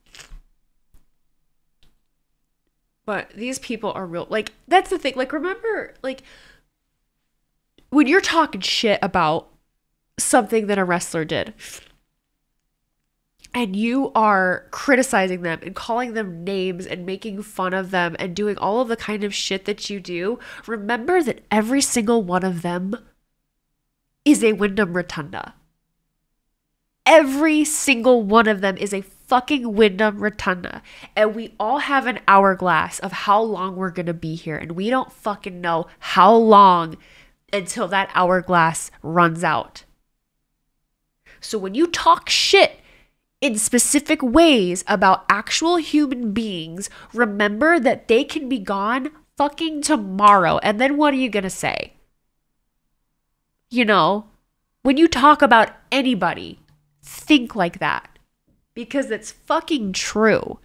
Speaker 38: but these people are real like that's the thing like remember like when you're talking shit about something that a wrestler did and you are criticizing them and calling them names and making fun of them and doing all of the kind of shit that you do, remember that every single one of them is a Windham Rotunda. Every single one of them is a fucking Windham Rotunda. And we all have an hourglass of how long we're going to be here. And we don't fucking know how long until that hourglass runs out. So when you talk shit in specific ways about actual human beings, remember that they can be gone fucking tomorrow. And then what are you going to say? You know, when you talk about anybody, think like that because it's fucking true.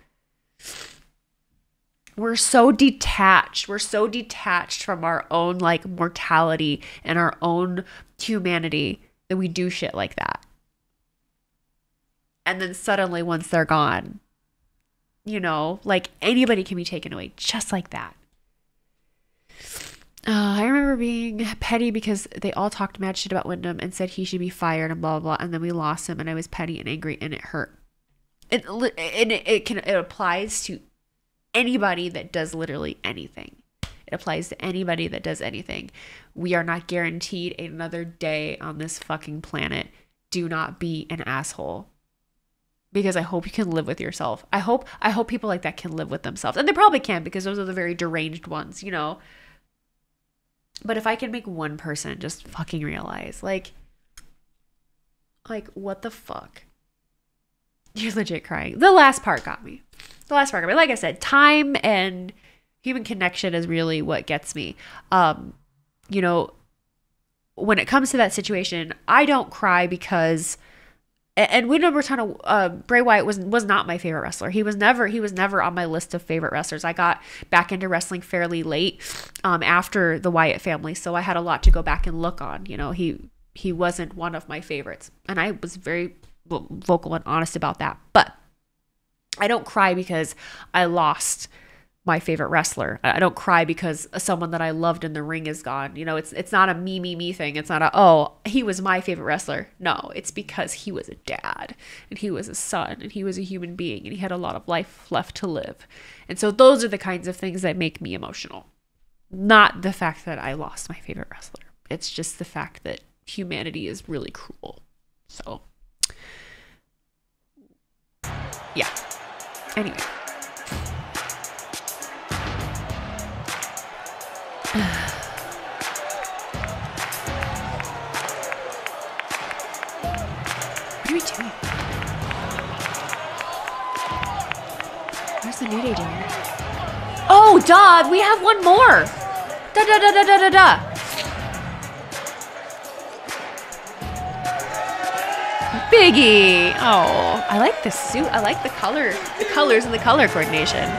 Speaker 38: We're so detached. We're so detached from our own like mortality and our own humanity that we do shit like that. And then suddenly, once they're gone, you know, like anybody can be taken away just like that. Uh, I remember being petty because they all talked mad shit about Windham and said he should be fired and blah blah, blah and then we lost him and I was petty and angry and it hurt. It it, it can it applies to anybody that does literally anything. It applies to anybody that does anything. We are not guaranteed another day on this fucking planet. Do not be an asshole because I hope you can live with yourself. I hope I hope people like that can live with themselves. And they probably can because those are the very deranged ones, you know. But if I can make one person just fucking realize like like what the fuck? You're legit crying. The last part got me. The last part got me. Like I said, time and human connection is really what gets me. Um you know, when it comes to that situation, I don't cry because and Windham Rotunda, uh, Bray Wyatt was was not my favorite wrestler. He was never he was never on my list of favorite wrestlers. I got back into wrestling fairly late, um, after the Wyatt family, so I had a lot to go back and look on. You know, he he wasn't one of my favorites, and I was very vocal and honest about that. But I don't cry because I lost my favorite wrestler. I don't cry because someone that I loved in the ring is gone. You know, it's it's not a me me me thing. It's not a oh, he was my favorite wrestler. No, it's because he was a dad and he was a son and he was a human being and he had a lot of life left to live. And so those are the kinds of things that make me emotional. Not the fact that I lost my favorite wrestler. It's just the fact that humanity is really cruel. So yeah. Anyway. (sighs) What are we doing? Where's the new day doing? Oh, duh! We have one more! Da da da da da da da! Biggie! Oh, I like the suit. I like the color, the colors and the color coordination. (sighs)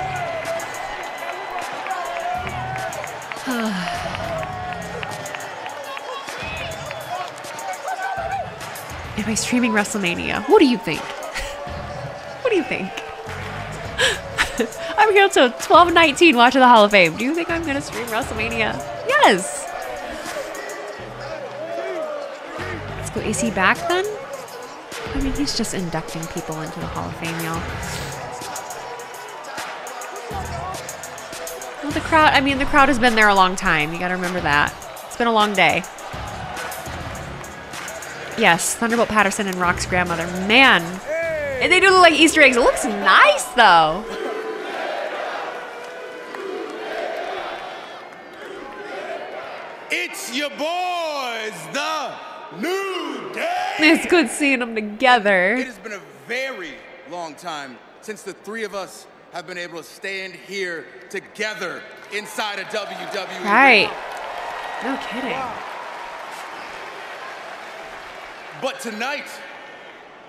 Speaker 38: Am I streaming WrestleMania? What do you think? (laughs) what do you think? (laughs) I'm here till 12:19 watching the Hall of Fame. Do you think I'm gonna stream WrestleMania? Yes. Let's go AC back then. I mean, he's just inducting people into the Hall of Fame, y'all. Well, the crowd, I mean, the crowd has been there a long time. You got to remember that. It's been a long day. Yes, Thunderbolt Patterson and Rock's grandmother. Man. And they do look like Easter eggs. It looks nice, though.
Speaker 90: It's your boys, the New.
Speaker 38: It's good seeing them together.
Speaker 90: It has been a very long time since the three of us have been able to stand here together inside a WWE.
Speaker 38: Right. No kidding.
Speaker 90: But tonight,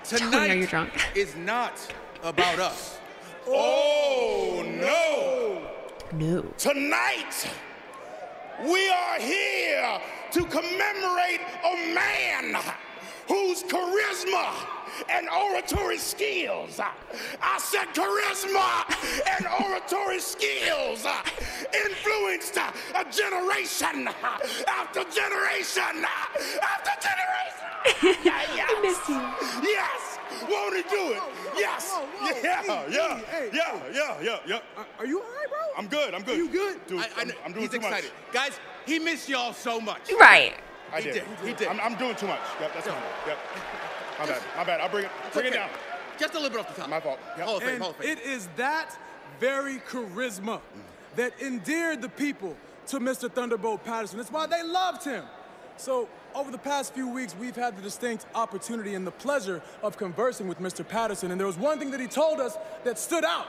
Speaker 38: Tony,
Speaker 90: tonight
Speaker 38: drunk?
Speaker 90: is not about us. Oh no!
Speaker 38: No.
Speaker 91: Tonight, we are here to commemorate a man whose charisma and oratory skills, uh, I said charisma and oratory skills, uh, influenced uh, a generation after generation after generation. Yeah, yes. (laughs)
Speaker 38: I miss you.
Speaker 91: Yes. Won't he do it? Yes. Yeah, yeah, yeah, yeah, yeah, yeah.
Speaker 90: Are you all right, bro?
Speaker 91: I'm good. I'm good.
Speaker 90: You good?
Speaker 91: Dude,
Speaker 90: I, I
Speaker 91: I'm. I'm doing
Speaker 90: He's
Speaker 91: too much.
Speaker 90: excited. Guys, he missed y'all so much.
Speaker 38: Right.
Speaker 91: I
Speaker 90: He
Speaker 91: did.
Speaker 90: did. He did.
Speaker 91: I'm, I'm doing too much. Yep, that's fine. Yep. My bad. My bad. I'll bring it.
Speaker 90: It's
Speaker 91: Bring it down.
Speaker 90: Just a little bit off the top.
Speaker 91: My fault. Yep.
Speaker 90: Hall of Fame.
Speaker 87: And
Speaker 90: Hall of Fame.
Speaker 87: it is that very charisma that endeared the people to Mr. Thunderbolt Patterson. That's why they loved him. So, over the past few weeks, we've had the distinct opportunity and the pleasure of conversing with Mr. Patterson. And there was one thing that he told us that stood out.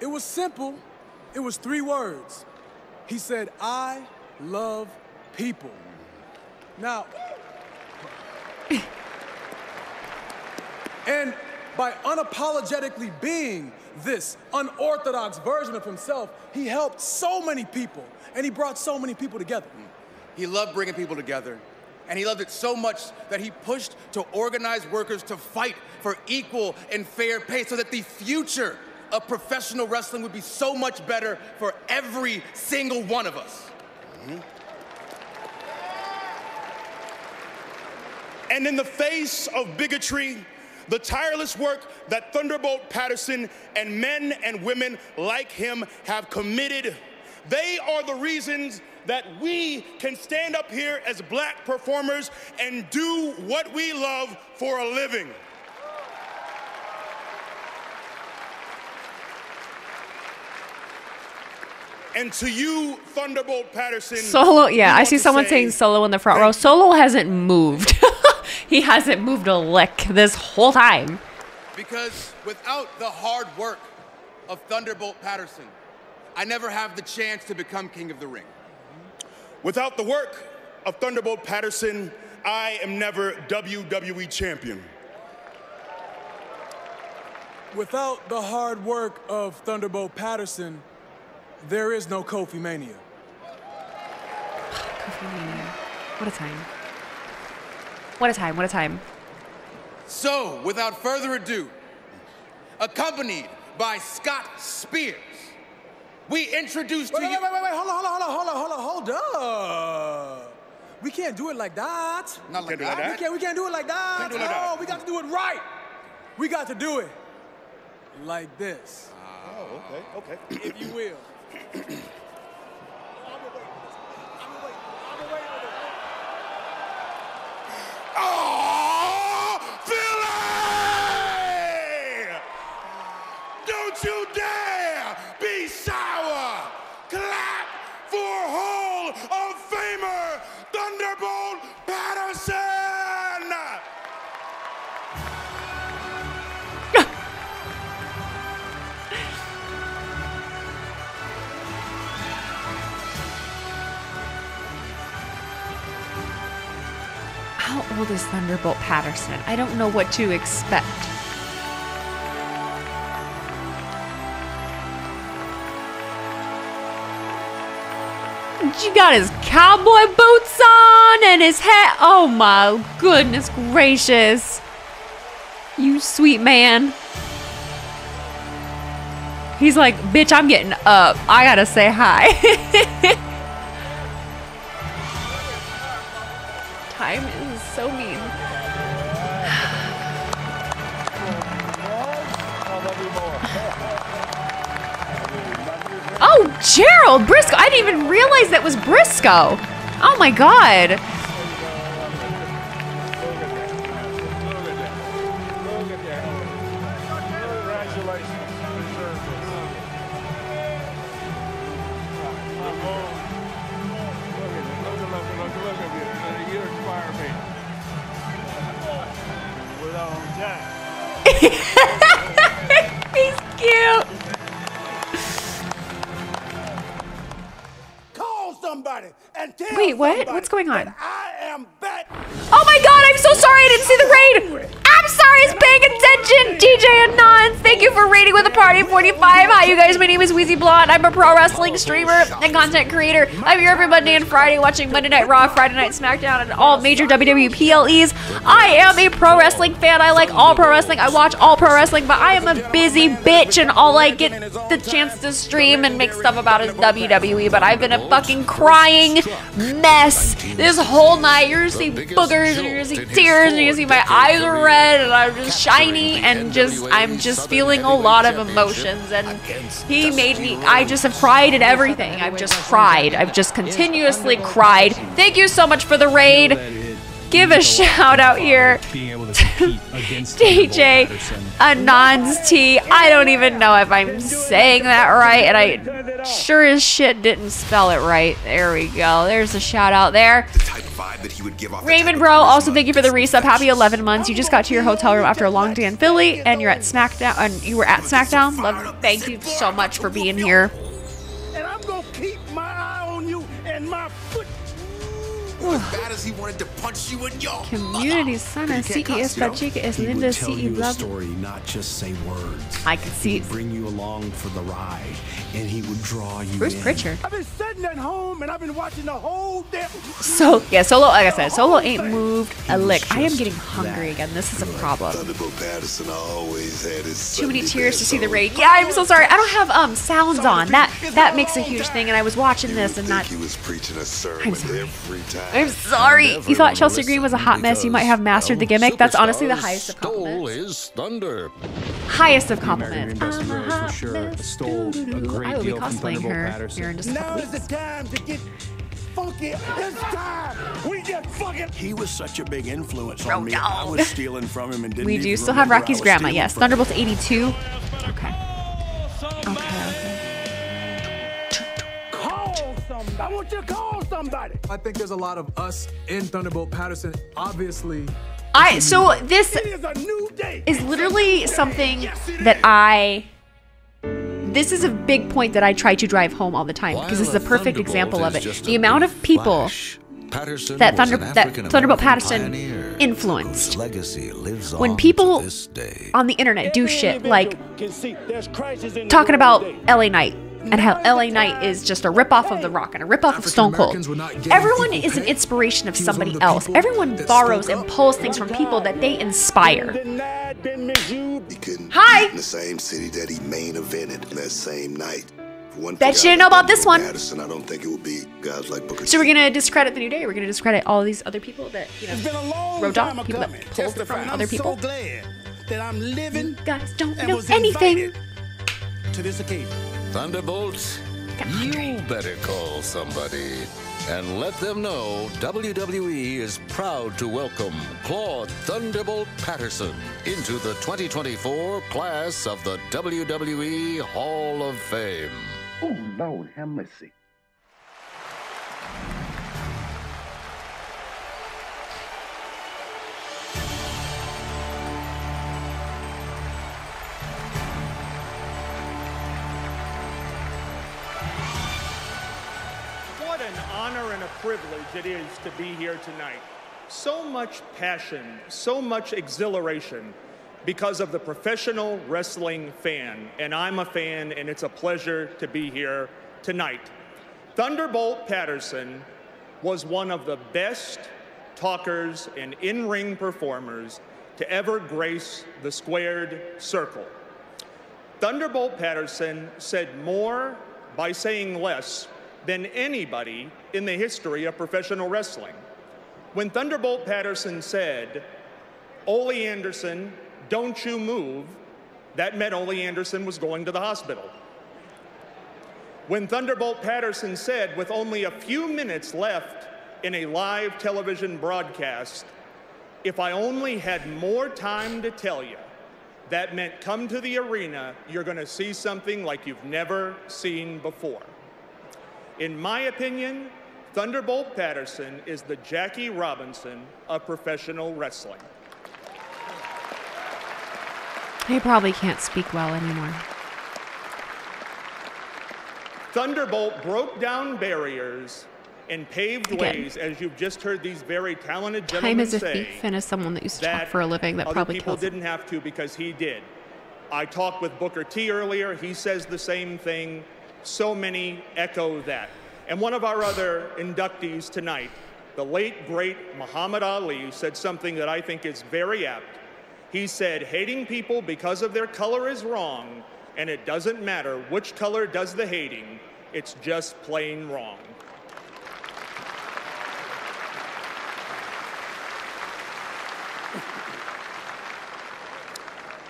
Speaker 87: It was simple, it was three words. He said, I love people. Now, and by unapologetically being this unorthodox version of himself, he helped so many people and he brought so many people together.
Speaker 90: He loved bringing people together. And he loved it so much that he pushed to organize workers to fight for equal and fair pay so that the future of professional wrestling would be so much better for every single one of us. Mm-hmm.
Speaker 91: And in the face of bigotry, the tireless work that Thunderbolt Patterson and men and women like him have committed, they are the reasons that we can stand up here as black performers and do what we love for a living. And to you, Thunderbolt Patterson.
Speaker 38: Solo, yeah, I see someone
Speaker 91: say
Speaker 38: saying solo in the front row. Solo hasn't moved. (laughs) he hasn't moved a lick this whole time.
Speaker 90: Because without the hard work of Thunderbolt Patterson, I never have the chance to become King of the Ring.
Speaker 91: Without the work of Thunderbolt Patterson, I am never WWE champion.
Speaker 87: Without the hard work of Thunderbolt Patterson, there is no Kofi Mania. (sighs) Kofi Mania.
Speaker 38: What a time. What a time. What a time.
Speaker 90: So, without further ado, accompanied by Scott Spears, we introduce
Speaker 87: Wait,
Speaker 90: to
Speaker 87: wait,
Speaker 90: you.
Speaker 87: wait, wait, wait, hold on, hold on, hold on, hold on, hold on, hold up. We can't do it like that.
Speaker 90: Not like
Speaker 91: Can't do
Speaker 90: that.
Speaker 87: We can't, we can't do it like that.
Speaker 91: Can't do it like
Speaker 87: no,
Speaker 91: that.
Speaker 87: we got to do it right. We got to do it like this,
Speaker 91: Oh, okay, okay.
Speaker 87: if you will. (clears throat)
Speaker 91: Oh,
Speaker 38: How old is Thunderbolt Patterson? I don't know what to expect. You got his cowboy boots on and his hat. Oh my goodness gracious. You sweet man. He's like, bitch, I'm getting up. I gotta say hi. (laughs) Time Oh, Gerald Briscoe. I didn't even realize that was Briscoe. Oh my god. What's going on?
Speaker 88: I am back.
Speaker 38: Oh my god, I'm so sorry I didn't see the raid. I'm sorry, I was paying attention. DJ and Nons, thank you for raiding with a party of 45. Hi, you guys. My name is Wheezy Blonde. I'm a pro wrestling streamer and content creator. I'm here every Monday and Friday watching Monday Night Raw, Friday Night SmackDown, and all major WWE PLEs. I am a pro wrestling fan. I like all pro wrestling. I watch all pro wrestling, but I am a busy bitch, and all I get the chance to stream and make stuff about is WWE. But I've been a fucking crying mess this whole night. You're gonna see boogers, and you're gonna see tears, and you're gonna see my eyes are red, and I'm just shiny, and just I'm just feeling a lot of emotions. And he made me. I just have cried at everything. I've just cried. I've just continuously cried. Thank you so much for the raid. Give a shout out here. to (laughs) DJ Anons T. I don't even know if I'm saying that right, and I sure as shit didn't spell it right. There we go. There's a shout out there. Raymond Bro, also thank you for the resub. Happy 11 months. You just got to your hotel room after a long day in Philly, and you're at SmackDown. And you were at SmackDown. Love. Thank you so much for being here.
Speaker 92: As bad as he wanted to punch you in your
Speaker 38: Community sana si es la chica es
Speaker 74: He
Speaker 38: linda
Speaker 74: would tell you a
Speaker 38: blah.
Speaker 74: story, not just say words.
Speaker 38: I can see
Speaker 74: He would bring you along for the ride, and he would draw you
Speaker 38: Bruce
Speaker 74: in.
Speaker 38: Prichard.
Speaker 88: I've been sitting at home and I've been watching the whole damn.
Speaker 38: So yeah, solo. Like I said, solo ain't moved a lick. I am getting hungry again. This is a problem.
Speaker 92: Patterson always had his
Speaker 38: Too many tears to see the raid. Yeah, I'm so sorry. I don't have um sounds on. That that makes a huge thing. And I was watching this and not.
Speaker 92: He was preaching a sermon every time.
Speaker 38: I'm sorry. You thought Chelsea Green was a hot mess. You might have mastered the gimmick. That's honestly the highest of compliments.
Speaker 46: his thunder.
Speaker 38: Highest of compliments.
Speaker 74: Dusty Rhodes for sure stole a great
Speaker 38: I will be
Speaker 74: deal from
Speaker 38: cosplaying her
Speaker 74: Patterson.
Speaker 38: here in just a
Speaker 88: Now
Speaker 38: couple
Speaker 88: is the time to get funky. It's time. We get fucking.
Speaker 93: He was such a big influence on me. I was stealing from him and didn't
Speaker 38: We do still have Rocky's grandma. Yes,
Speaker 93: from
Speaker 38: Thunderbolt's 82. Okay. Okay.
Speaker 88: Call somebody. I want you to call somebody.
Speaker 94: I think there's a lot of us in Thunderbolt Patterson. Obviously,
Speaker 38: I so this
Speaker 88: It is a new day.
Speaker 38: is literally something that I. This is a big point that I try to drive home all the time because this is a perfect example of it. The amount of people
Speaker 46: Patterson
Speaker 38: that
Speaker 46: was
Speaker 38: Thunder that Thunderbolt Patterson
Speaker 46: pioneer
Speaker 38: influenced.
Speaker 46: legacy lives
Speaker 38: When
Speaker 46: on
Speaker 38: people
Speaker 46: this day.
Speaker 38: on the internet do shit like
Speaker 88: see in
Speaker 38: talking about
Speaker 88: today.
Speaker 38: LA Knight and how LA Knight is just a ripoff of The Rock and a ripoff of Stone Cold.
Speaker 94: African-Americans were not getting
Speaker 38: Everyone is an inspiration of
Speaker 94: He was one of
Speaker 38: somebody else. Everyone borrows and pulls things from people that they inspire.
Speaker 88: Denied, been misused.
Speaker 92: He
Speaker 38: Hi.
Speaker 92: in the same city that he main evented that same night. One
Speaker 38: Bet you didn't know about this one.
Speaker 92: Patterson, I don't think it would be guys like Booker
Speaker 38: So we're gonna discredit the New Day. We're gonna discredit all these other people that you know
Speaker 88: It's been a long
Speaker 38: wrote
Speaker 88: time
Speaker 38: off people
Speaker 88: coming.
Speaker 38: that pulled
Speaker 88: Testifying.
Speaker 38: from
Speaker 88: I'm
Speaker 38: other people.
Speaker 88: so glad that I'm living
Speaker 38: You guys don't know anything.
Speaker 88: to this occasion.
Speaker 46: Thunderbolts, you better call somebody and let them know WWE is proud to welcome Claude Thunderbolt Patterson into the 2024 class of the WWE Hall of Fame.
Speaker 95: Oh, Lord, have mercy.
Speaker 96: Privilege it is to be here tonight. So much passion, so much exhilaration because of the professional wrestling fan. And I'm a fan, and it's a pleasure to be here tonight. Thunderbolt Patterson was one of the best talkers and in ring performers to ever grace the squared circle. Thunderbolt Patterson said more by saying less than anybody in the history of professional wrestling. When Thunderbolt Patterson said, Ole Anderson, don't you move, that meant Ole Anderson was going to the hospital. when Thunderbolt Patterson said, with only a few minutes left in a live television broadcast, if I only had more time to tell you, that meant come to the arena, you're going to see something like you've never seen before. In my opinion, Thunderbolt Patterson is the Jackie Robinson of professional wrestling.
Speaker 38: He probably can't speak well anymore.
Speaker 96: Thunderbolt broke down barriers and paved
Speaker 38: Again.
Speaker 96: ways, as you've just heard these very talented gentlemen Time
Speaker 38: is a
Speaker 96: say.
Speaker 38: thief and as someone that used to talk for a living that probably
Speaker 96: people didn't have to because he did. I talked with Booker T earlier. He says the same thing. So many echo that. And one of our other inductees tonight, the late great Muhammad Ali, said something that I think is very apt. He said, hating people because of their color is wrong, and it doesn't matter which color does the hating, it's just plain wrong.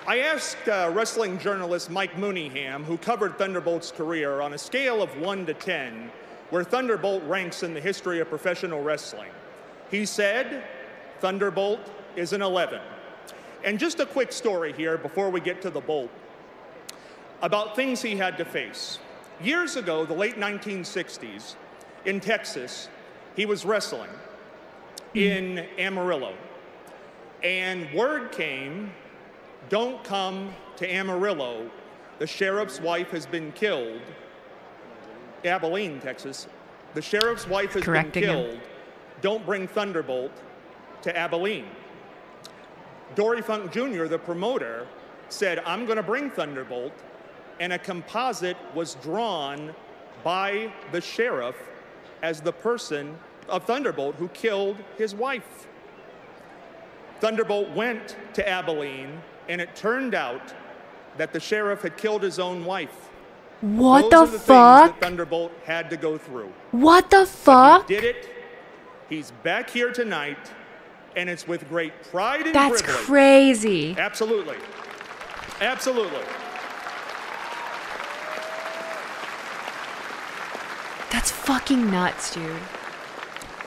Speaker 96: I asked uh, wrestling journalist Mike Mooneyham, who covered Thunderbolt's career, on a scale of 1 to 10, where Thunderbolt ranks in the history of professional wrestling. He said, Thunderbolt is an 11. And just a quick story here before we get to the Bolt about things he had to face. Years ago, the late 1960s, in Texas, he was wrestling in Amarillo. And word came don't come to Amarillo. The sheriff's wife has been killed. Abilene, Texas. The sheriff's wife has
Speaker 38: Correcting
Speaker 96: been
Speaker 38: him.
Speaker 96: killed. Don't bring Thunderbolt to Abilene. Dory Funk Jr., the promoter, said, I'm going to bring Thunderbolt. And a composite was drawn by the sheriff as the person of Thunderbolt who killed his wife. Thunderbolt went to Abilene, and it turned out that the sheriff had killed his own wife.
Speaker 38: What
Speaker 96: Those
Speaker 38: the
Speaker 96: the
Speaker 38: fuck?
Speaker 96: That Thunderbolt had to go through.
Speaker 38: What the fuck?
Speaker 96: He did it. He's back here tonight, and it's with great pride and
Speaker 38: That's
Speaker 96: privilege.
Speaker 38: crazy.
Speaker 96: Absolutely. Absolutely.
Speaker 38: That's fucking nuts, dude.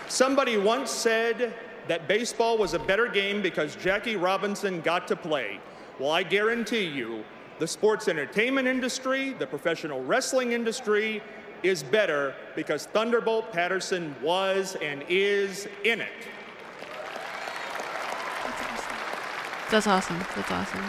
Speaker 96: Somebody once said that baseball was a better game because Jackie Robinson got to play. Well, I guarantee you, the sports entertainment industry, the professional wrestling industry, is better because Thunderbolt Patterson was and is in it.
Speaker 38: That's awesome. That's awesome.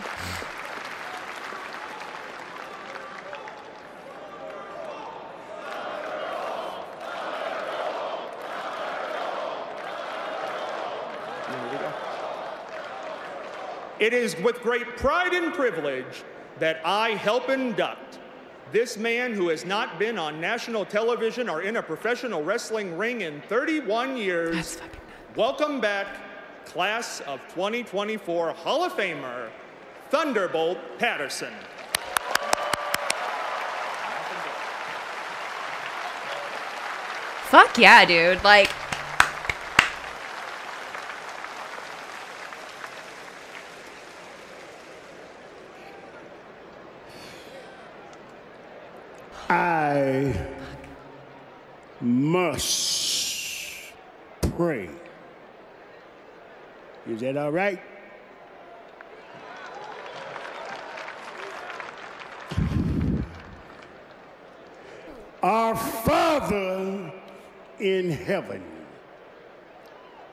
Speaker 96: It is with great pride and privilege that I help induct this man who has not been on national television or in a professional wrestling ring in 31 years. Welcome back, class of 2024 Hall of Famer, Thunderbolt Patterson.
Speaker 38: Fuck yeah, dude. Like,
Speaker 95: I must pray. Is that all right? Our Father in heaven,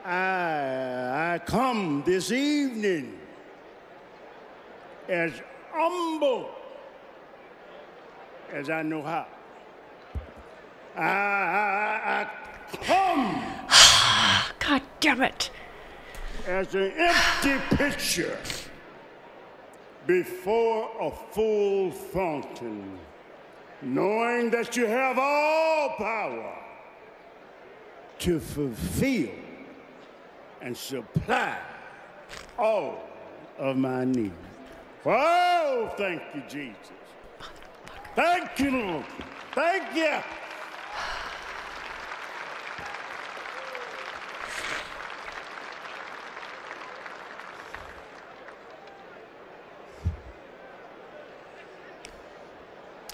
Speaker 95: I, I come this evening as humble as I know how. I, I, I come (sighs)
Speaker 38: God damn it.
Speaker 95: as an empty pitcher before a full fountain, knowing that you have all power to fulfill and supply all of my needs. Oh, thank you, Jesus. Thank you, Thank you.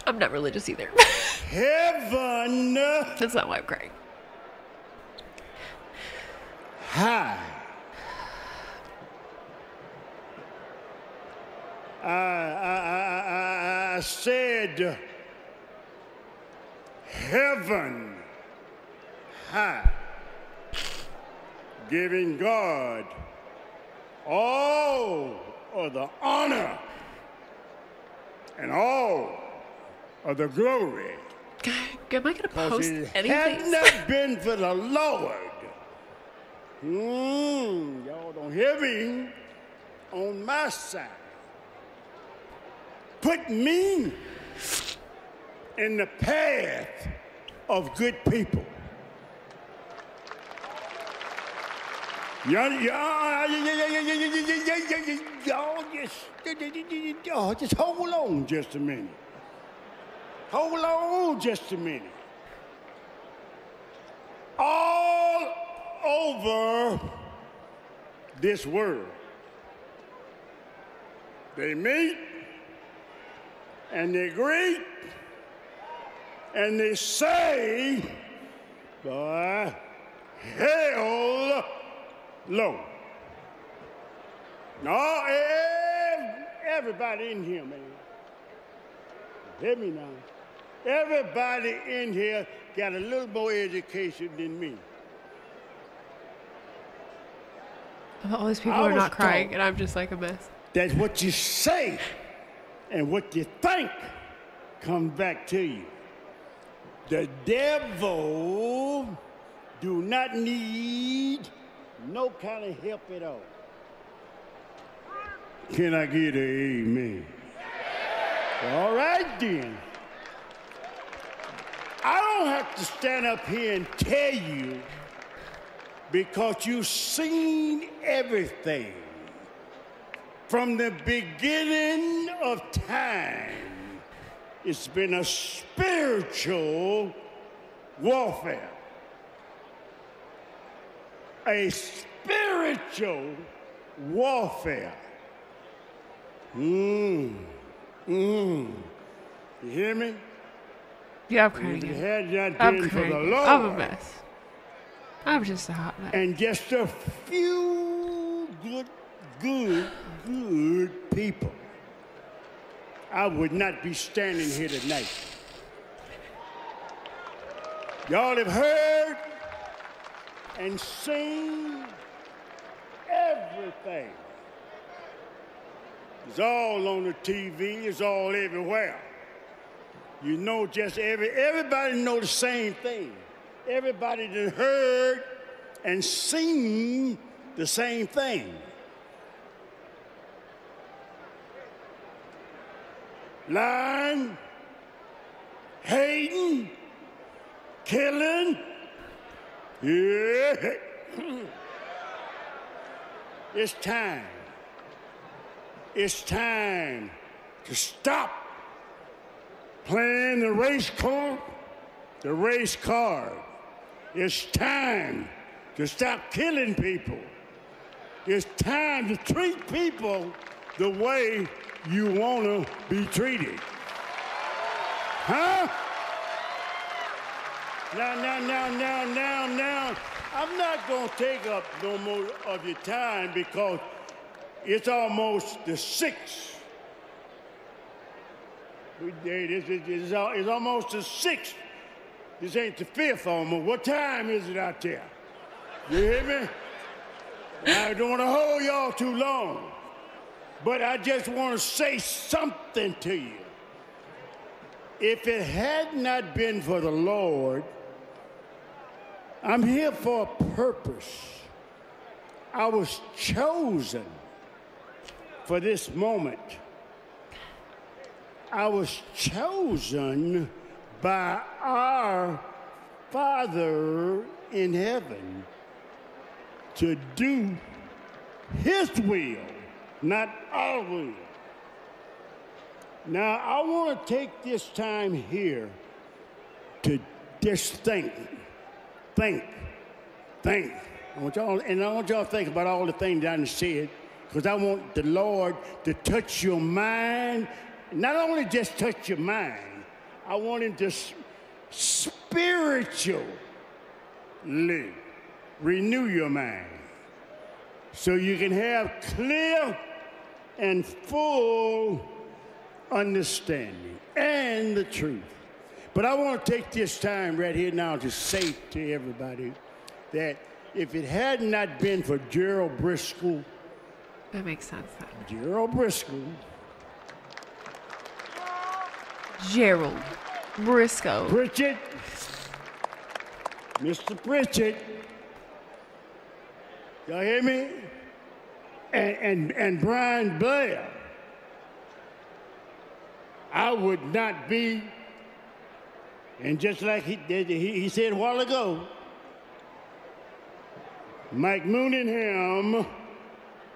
Speaker 38: I'm not religious either.
Speaker 95: Heaven. (laughs)
Speaker 38: That's not why I'm crying.
Speaker 95: Hi. I, I, I, I, said heaven high, giving God all of the honor and all of the glory.
Speaker 38: Am I gonna post
Speaker 95: it
Speaker 38: anything?
Speaker 95: Had not been for the Lord, mm, y'all don't hear me on my side. Put me in the path of good people. Y'all, y'all, y'all just, y'all just hold on just a minute. Hold on just a minute. All over this world, they meet and they greet and they say, boy, hell low. No, ev- everybody in here, man. Hear me now. Everybody in here got a little more education than me.
Speaker 38: All these people
Speaker 95: I
Speaker 38: are not crying, and I'm just like a mess.
Speaker 95: That's what you say and what you think come back to you. The devil do not need no kind of help at all. Can I get an amen? All right then. I don't have to stand up here and tell you because you've seen everything from the beginning of time. It's been a spiritual warfare. A spiritual warfare. Mmm. Mmm. You hear me?
Speaker 38: Yeah, I'm crying. again.
Speaker 95: had not
Speaker 38: I'm
Speaker 95: been for the. Lord.
Speaker 38: I'm a mess. I'm just a hot mess.
Speaker 95: and just a few good, good, good people, I would not be standing here tonight. Y'all have heard and seen everything. It's all on the TV, it's all everywhere. You know just every everybody know the same thing. Everybody that heard and seen the same thing. Lying, hating, killing. Yeah. (clears throat) It's time. It's time to stop playing the race card, the race card. It's time to stop killing people. It's time to treat people the way you want to be treated. Huh? Now, now, now, now, now, now, I'm not going to take up no more of your time because it's almost the sixth. Is al- it's almost the sixth. This ain't the fifth almost. What time is it out there? You hear me? I don't want to hold y'all too long, but I just want to say something to you. If it had not been for the Lord, I'm here for a purpose. I was chosen for this moment. I was chosen by our Father in heaven to do His will, not will. Now, I want to take this time here to just think, think, think. I want y'all, and I want y'all to think about all the things I said, because I want the Lord to touch your mind, not only just touch your mind, I want him to spiritually renew your mind so you can have clear and full understanding and the truth. But I want to take this time right here now to say to everybody that if it had not been for Gerald Briscoe,
Speaker 38: That makes sense.
Speaker 95: Gerald Briscoe,
Speaker 38: Gerald Briscoe.
Speaker 95: Pritchett, Mr. Pritchett, y'all hear me? And, and, and Brian Blair, I would not be, and just like he, he, he said a while ago, Mike Mooneyham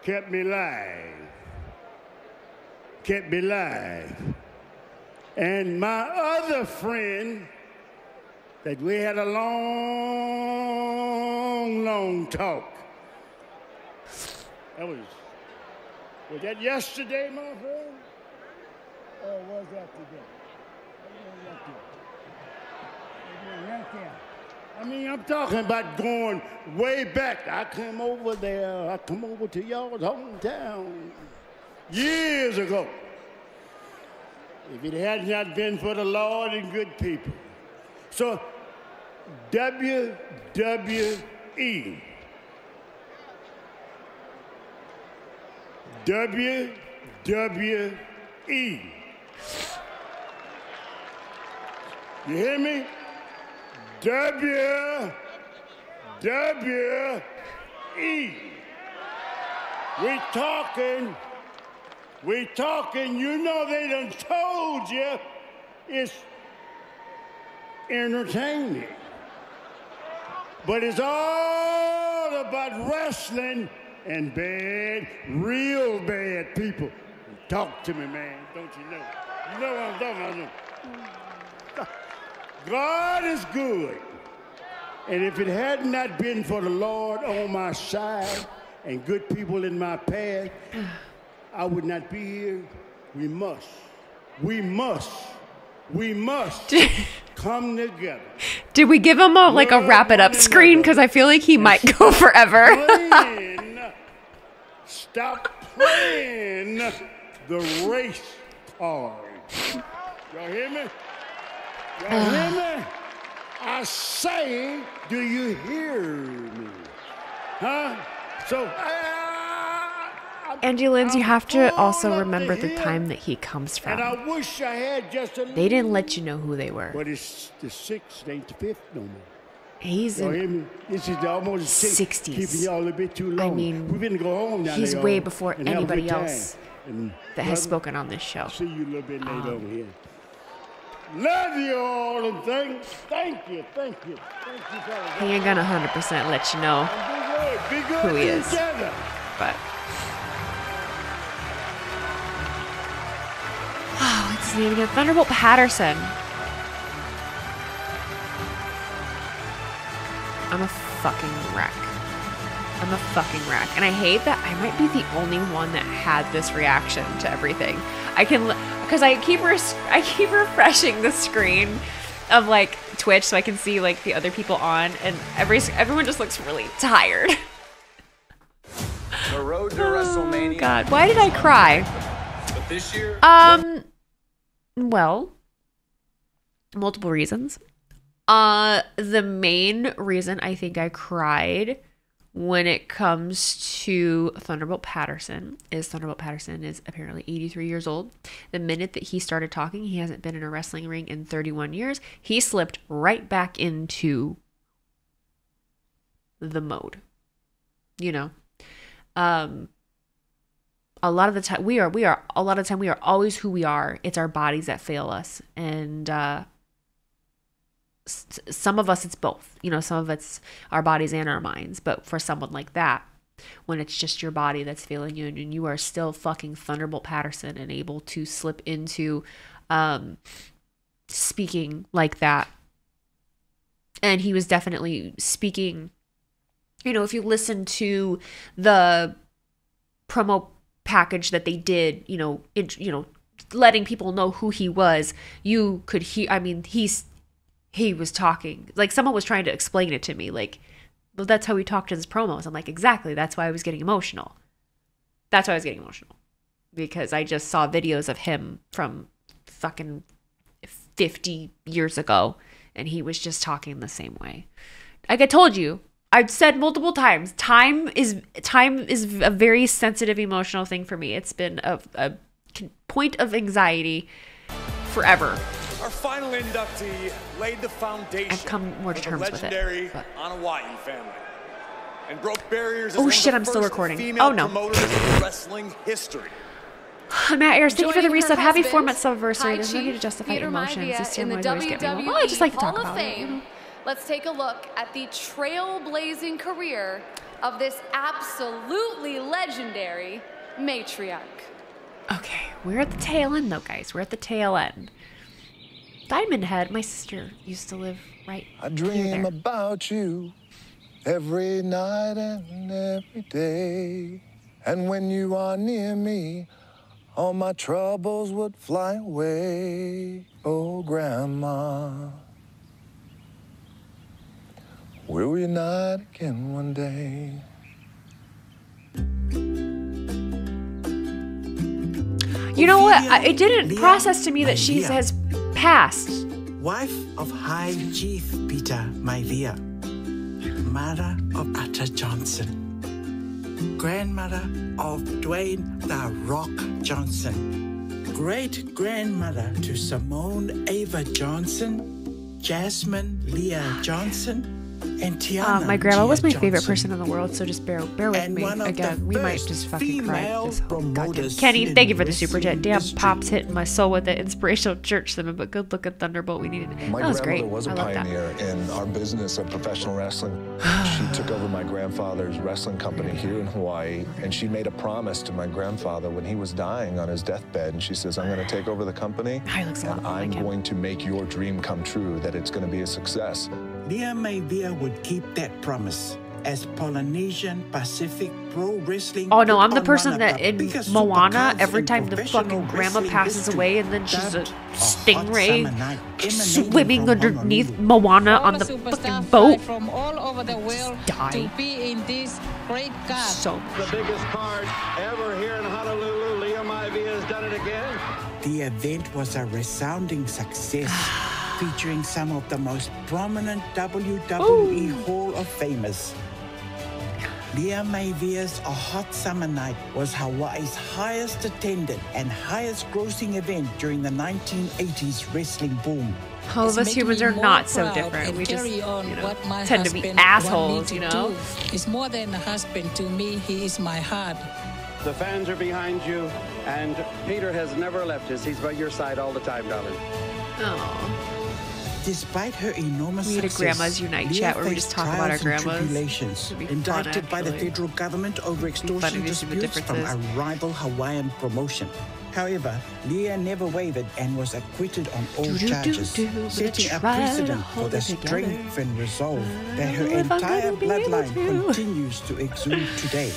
Speaker 95: kept me alive, kept me alive. And my other friend, that we had a long, long talk. That was, was that yesterday, my friend? Or was that today? Right there. I mean, I'm talking about going way back. I come over there, I come over to y'all's hometown years ago. If it had not been for the Lord and good people. So, WWE. WWE. You hear me? W. W. E. We talking. We talking. You know they done told you it's entertainment. But it's all about wrestling and bad, real bad people. Talk to me, man. Don't you know? You know what I'm talking about. God is good. And if it had not been for the Lord on my side and good people in my path, I would not be here. We must, we must, we must (laughs) come together.
Speaker 38: Did we give him a like a wrap it up screen? Because I feel like he might go (laughs) forever.
Speaker 95: Stop playing the race card. Y'all hear me? Y'all hear (sighs) me? I say, do you hear me? Huh? So,
Speaker 38: Angie Lins, you have to also remember the time that he comes
Speaker 95: and
Speaker 38: from.
Speaker 95: I wish I had just a
Speaker 38: They didn't let you know who they were.
Speaker 95: But it's the sixth, ain't the fifth no more.
Speaker 38: He's in
Speaker 95: me? This is almost the
Speaker 38: 60s.
Speaker 95: Keeping y'all a bit too long.
Speaker 38: I mean,
Speaker 95: we're gonna go home now.
Speaker 38: he's way before
Speaker 95: have a
Speaker 38: anybody else
Speaker 95: And
Speaker 38: that has spoken on this show.
Speaker 95: See you a little bit later
Speaker 38: Um,
Speaker 95: here. Love you all and thank, thank you, thank you, thank you, fellas.
Speaker 38: He ain't gonna 100% let you know
Speaker 95: Be good, be good
Speaker 38: who he is. But. Oh, it's his name again? Thunderbolt Patterson. I'm a fucking wreck. I'm a fucking wreck. And I hate that I might be the only one that had this reaction to everything. I can, because I keep, res- I keep refreshing the screen of like Twitch so I can see like the other people on, and every everyone just looks really tired. (laughs)
Speaker 97: The road to WrestleMania.
Speaker 38: Oh, God, why did I cry?
Speaker 97: But this year,
Speaker 38: Um, well, multiple reasons. Uh, the main reason I think I cried when it comes to Thunderbolt Patterson is Thunderbolt Patterson is apparently 83 years old. The minute that he started talking, he hasn't been in a wrestling ring in 31 years. He slipped right back into the mode. You know, um, a lot of the time we are we are a lot of time we are always who we are it's our bodies that fail us and uh some of us it's both you know some of it's our bodies and our minds but for someone like that when it's just your body that's failing you and you are still fucking thunderbolt patterson and able to slip into um speaking like that and he was definitely speaking you know if you listen to the promo package that they did, you know, in, you know, letting people know who he was, you could hear. I mean, he's he was talking like someone was trying to explain it to me. Like, well, that's how he talked in his promos. I'm like, exactly. That's why I was getting emotional. That's why I was getting emotional because I just saw videos of him from fucking 50 years ago and he was just talking the same way. Like I told you, I've said multiple times, time is time is a very sensitive emotional thing for me. It's been a, a point of anxiety forever.
Speaker 98: Our final inductee laid the foundation
Speaker 38: I've come more to
Speaker 98: of the
Speaker 38: terms with it,
Speaker 98: legendary
Speaker 38: but-
Speaker 98: Anoa'i family and broke barriers as
Speaker 38: Oh,
Speaker 98: one of
Speaker 38: shit, I'm still recording. Oh, no.
Speaker 98: promoters in wrestling history. (laughs)
Speaker 38: Matt Ayers, thank you for the
Speaker 49: Joining her
Speaker 38: resub. Happy four
Speaker 49: husband,
Speaker 38: months anniversary.
Speaker 49: High
Speaker 38: There's no need to justify
Speaker 49: Peter
Speaker 38: emotions.
Speaker 49: Maivia
Speaker 38: These
Speaker 49: in the
Speaker 38: ceremonies always get me.
Speaker 49: WWE
Speaker 38: Well, I just like to talk about
Speaker 49: of
Speaker 38: it.
Speaker 49: Fame. Let's take a look at the trailblazing career of this absolutely legendary matriarch.
Speaker 38: Okay, we're at the tail end though, guys. We're at the tail end. Diamond Head, my sister used to live right.
Speaker 25: I dream about you every night and every day. And when you are near me, all my troubles would fly away. Oh, Grandma. We'll unite again one day.
Speaker 38: You know what? It didn't process to me that she has passed.
Speaker 75: Wife of High Chief Peter Maivia, mother of Ata Johnson, grandmother of Dwayne The Rock Johnson, great grandmother to Simone Ava Johnson, Jasmine Lia Johnson.
Speaker 38: Uh, my grandma was my
Speaker 75: Gia
Speaker 38: favorite person in the world, so just bear bear with
Speaker 75: And
Speaker 38: me
Speaker 75: one of the
Speaker 38: again. We might just fucking cry this whole goddamn. Kenny, thank you for the super jet. Damn,
Speaker 75: wrestling
Speaker 38: pops hitting my soul with the inspirational church sermon, but good looking Thunderbolt. We needed.
Speaker 25: My
Speaker 38: that was great.
Speaker 25: grandmother was a
Speaker 38: I love that.
Speaker 25: pioneer in our business of professional wrestling. she (sighs) took over my grandfather's wrestling company here in Hawaii, and she made a promise to my grandfather when he was dying on his deathbed. And she says, I'm going to take over the company, (sighs) and I'm going to make your dream come true, that it's going to be a success.
Speaker 75: Lia Maivia would keep that promise as Polynesian Pacific Pro Wrestling.
Speaker 38: Oh no, I'm the person that in Moana, every time the fucking grandma passes away and then she's a
Speaker 75: dubbed hot
Speaker 38: stingray
Speaker 75: summer night, emanating
Speaker 38: swimming underneath Moana on the fucking boat.
Speaker 99: from all over the world
Speaker 38: die.
Speaker 99: to be in this great cast.
Speaker 38: So
Speaker 100: The biggest card ever here in Honolulu. Lia Maivia has done it again.
Speaker 75: The event was a resounding success, (sighs) (sighs) featuring some of the most prominent WWE Hall of Famers. Lia Maivia's A Hot Summer Night was Hawaii's highest attended and highest grossing event during the 1980s wrestling boom.
Speaker 38: All of us humans are not so different. We just you know,
Speaker 99: what my
Speaker 38: tend to be
Speaker 99: husband want me
Speaker 38: assholes,
Speaker 99: to
Speaker 38: you know.
Speaker 99: do. He's more than a husband to me. He is my heart.
Speaker 100: The fans are behind you, and Peter has never left us. He's by your side all the time, darling.
Speaker 75: Despite her enormous
Speaker 38: We need a
Speaker 75: success,
Speaker 38: Grandmas Unite
Speaker 75: Lia
Speaker 38: chat where we just talk about our grandmas.
Speaker 75: tribulations,
Speaker 38: It'd fun,
Speaker 75: indicted by the federal government over
Speaker 38: It'd be fun
Speaker 75: extortion
Speaker 38: to
Speaker 75: disputes from a rival Hawaiian promotion. However, Lia never wavered and was acquitted on all
Speaker 38: Do-do-do-do,
Speaker 75: charges, setting a precedent for the strength and resolve that her
Speaker 38: know if I'm
Speaker 75: entire
Speaker 38: gonna be able
Speaker 75: bloodline
Speaker 38: to.
Speaker 75: continues to exude today.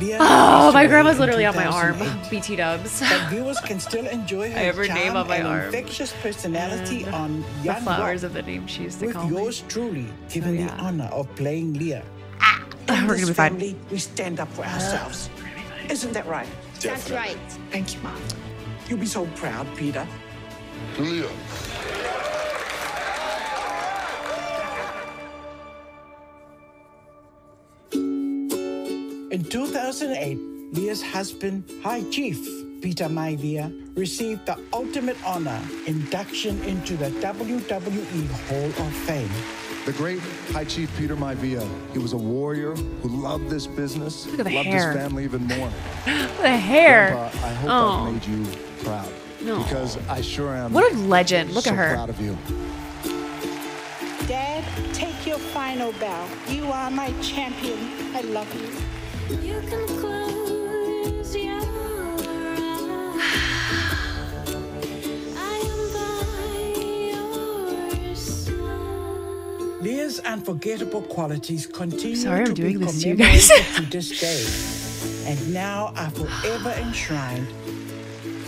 Speaker 75: Lia
Speaker 38: Oh, my grandma's literally on my arm.
Speaker 75: 2008. (laughs)
Speaker 38: BT dubs.
Speaker 75: But viewers can still enjoy (laughs) her
Speaker 38: I have her
Speaker 75: charm
Speaker 38: name on my
Speaker 75: and
Speaker 38: arm.
Speaker 75: infectious personality
Speaker 38: And
Speaker 75: on
Speaker 38: the
Speaker 75: Young
Speaker 38: flowers of the name she used to
Speaker 75: with
Speaker 38: call me.
Speaker 75: yours truly given oh, the honor of playing Lia.
Speaker 38: Ah, we're gonna be fine.
Speaker 75: family, we stand up for ah, ourselves. Isn't that right?
Speaker 101: That's right.
Speaker 75: Thank you, Mom. You'll be so proud, Peter.
Speaker 25: Lia.
Speaker 75: In 2008, Lia's husband, High Chief Peter Maivia, received the ultimate honor induction into the WWE Hall of Fame.
Speaker 25: The great High Chief Peter Maivia. He was a warrior who loved this business,
Speaker 38: Look at the
Speaker 25: loved
Speaker 38: hair.
Speaker 25: his family even more. (laughs)
Speaker 38: the hair.
Speaker 25: Grandpa, I hope
Speaker 38: Oh.
Speaker 25: I've made you proud.
Speaker 38: No.
Speaker 25: Because I sure am.
Speaker 38: What a legend. Look
Speaker 25: so
Speaker 38: at her.
Speaker 25: proud of you.
Speaker 102: Dad, take your final bow. You are my champion. I love you.
Speaker 101: You can close your eyes. I am by.
Speaker 75: Lia's unforgettable qualities continue
Speaker 38: Sorry I'm
Speaker 75: to
Speaker 38: doing
Speaker 75: be
Speaker 38: this to you guys. (laughs)
Speaker 75: to this day, and now are forever enshrined.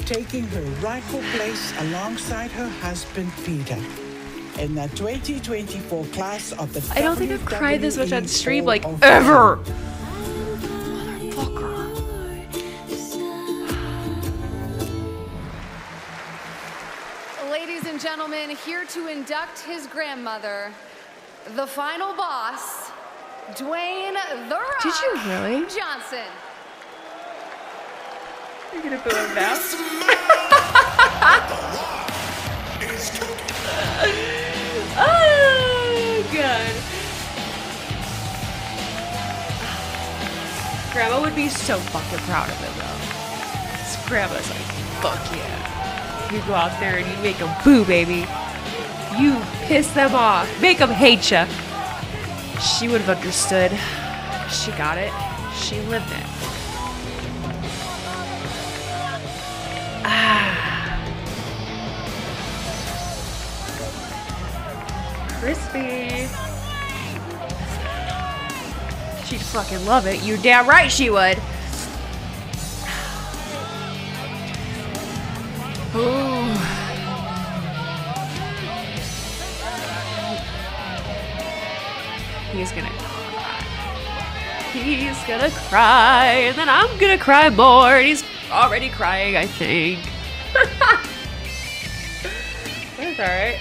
Speaker 75: taking her rightful place alongside her husband Peter. In the 2024 class of the
Speaker 38: I don't think I've cried this much on stream like
Speaker 75: of
Speaker 38: ever.
Speaker 103: Gentlemen, here to induct his grandmother, the final boss, Dwayne The Rock
Speaker 38: Did you really?
Speaker 103: Johnson.
Speaker 38: You're gonna boo him now? oh, God. Grandma would be so fucking proud of him, though. His grandma's like, fuck yeah. You go out there and you make them boo, baby. You piss them off. Make them hate you. She would have understood. She got it. She lived it. Ah. (sighs) Crispy. She'd fucking love it. You damn right she would. Ooh. He's gonna cry. He's gonna cry, and then I'm gonna cry more, and he's already crying, I think. (laughs) That's alright.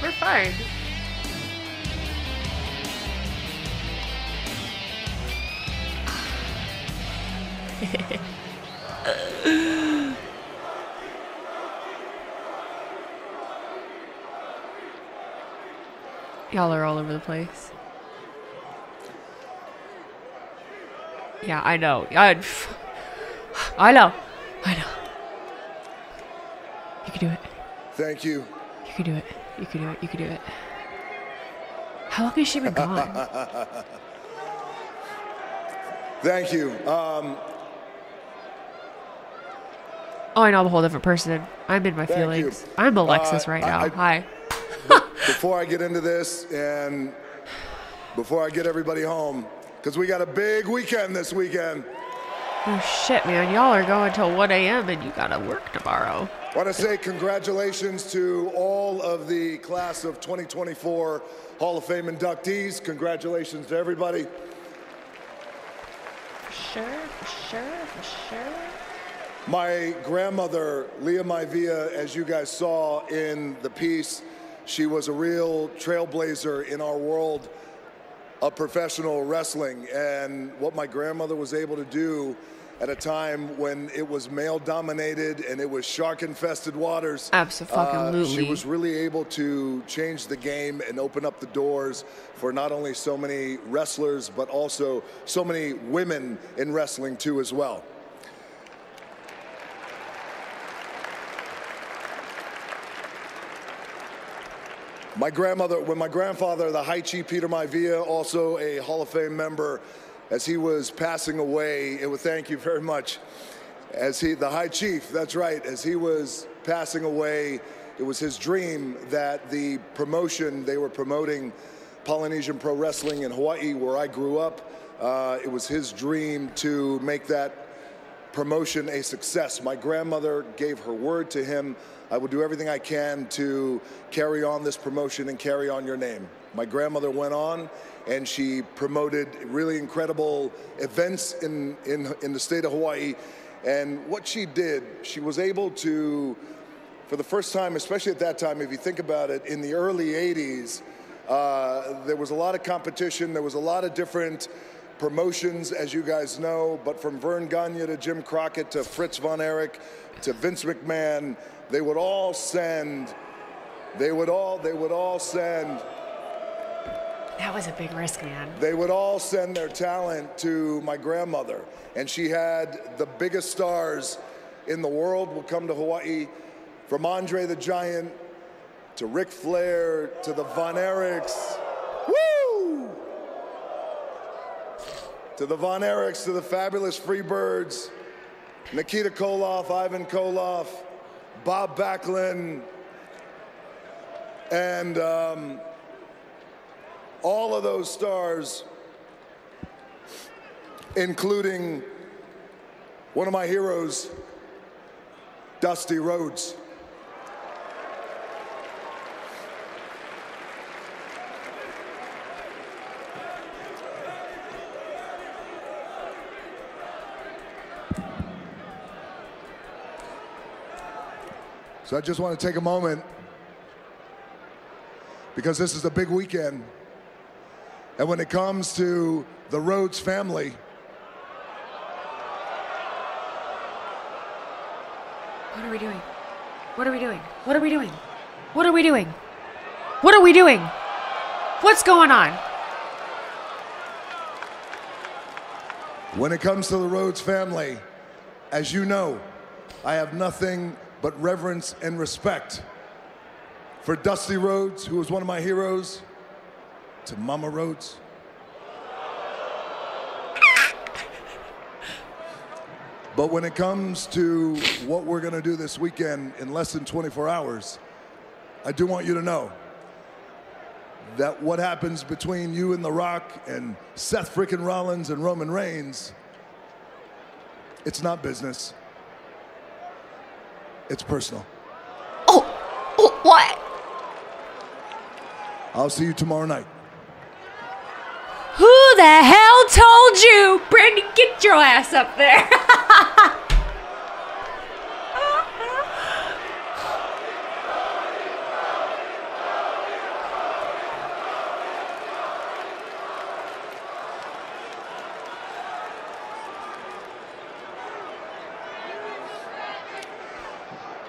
Speaker 38: We're fine. (laughs) Y'all are all over the place. Yeah, I know. I, I know. I know. You can do it.
Speaker 25: Thank you.
Speaker 38: You can do it. You can do it. You can do it. How long has she been gone? (laughs)
Speaker 25: Thank you. Um,
Speaker 38: Oh, I know I'm a whole different person. I'm in my
Speaker 25: Thank you.
Speaker 38: feelings. I'm Alexis
Speaker 25: Uh,
Speaker 38: right
Speaker 25: I-
Speaker 38: now.
Speaker 25: I-
Speaker 38: Hi.
Speaker 25: Before I get into this and before I get everybody home, because we got a big weekend this weekend.
Speaker 38: Oh shit, man. Y'all are going till 1 a.m. and you gotta work tomorrow.
Speaker 25: Want to say congratulations to all of the class of 2024 Hall of Fame inductees. Congratulations to everybody.
Speaker 38: For sure, for sure, for sure.
Speaker 25: My grandmother, Lia Maivia, as you guys saw in the piece, she was a real trailblazer in our world of professional wrestling. And what my grandmother was able to do at a time when it was male dominated and it was shark infested waters. Absolutely.
Speaker 38: Uh,
Speaker 25: she was really able to change the game and open up the doors for not only so many wrestlers, but also so many women in wrestling too as well. My grandmother, when my grandfather, the High Chief Peter Maivia, also a Hall of Fame member, as he was passing away, it would thank you very much. As he, the High Chief, that's right, as he was passing away, it was his dream that the promotion they were promoting, Polynesian Pro Wrestling in Hawaii, where I grew up, uh, it was his dream to make that promotion a success. My grandmother gave her word to him. I will do everything I can to carry on this promotion and carry on your name. My grandmother went on and she promoted really incredible events in, in, in the state of Hawaii. And what she did, she was able to, for the first time, especially at that time, if you think about it, in the early 80s, uh, there was a lot of competition. There was a lot of different promotions, as you guys know, but from Verne Gagne to Jim Crockett to Fritz Von Erich to Vince McMahon, they would all send, they would all, they would all send,
Speaker 38: That was a big risk, man.
Speaker 25: they would all send their talent to my grandmother. And she had the biggest stars in the world would come to Hawaii, from Andre the Giant to Ric Flair to the Von Erichs. Woo! To the Von Erichs, to the fabulous Freebirds, Nikita Koloff, Ivan Koloff, Bob Backlund, and um, all of those stars, including one of my heroes, Dusty Rhodes. So I just want to take a moment because this is a big weekend. And when it comes to the Rhodes family,
Speaker 38: What are we doing? What are we doing? What are we doing? What are we doing? What are we doing? What's going on?
Speaker 25: when it comes to the Rhodes family, as you know, I have nothing but reverence and respect for Dusty Rhodes, who was one of my heroes, to Mama Rhodes. But when it comes to what we're going to do this weekend in less than 24 hours, I do want you to know that what happens between you and The Rock and Seth freaking Rollins and Roman Reigns, it's not business. It's personal.
Speaker 38: Oh, oh what?
Speaker 25: I'll see you tomorrow night.
Speaker 38: Who the hell told you? Brandi, get your ass up there. (laughs)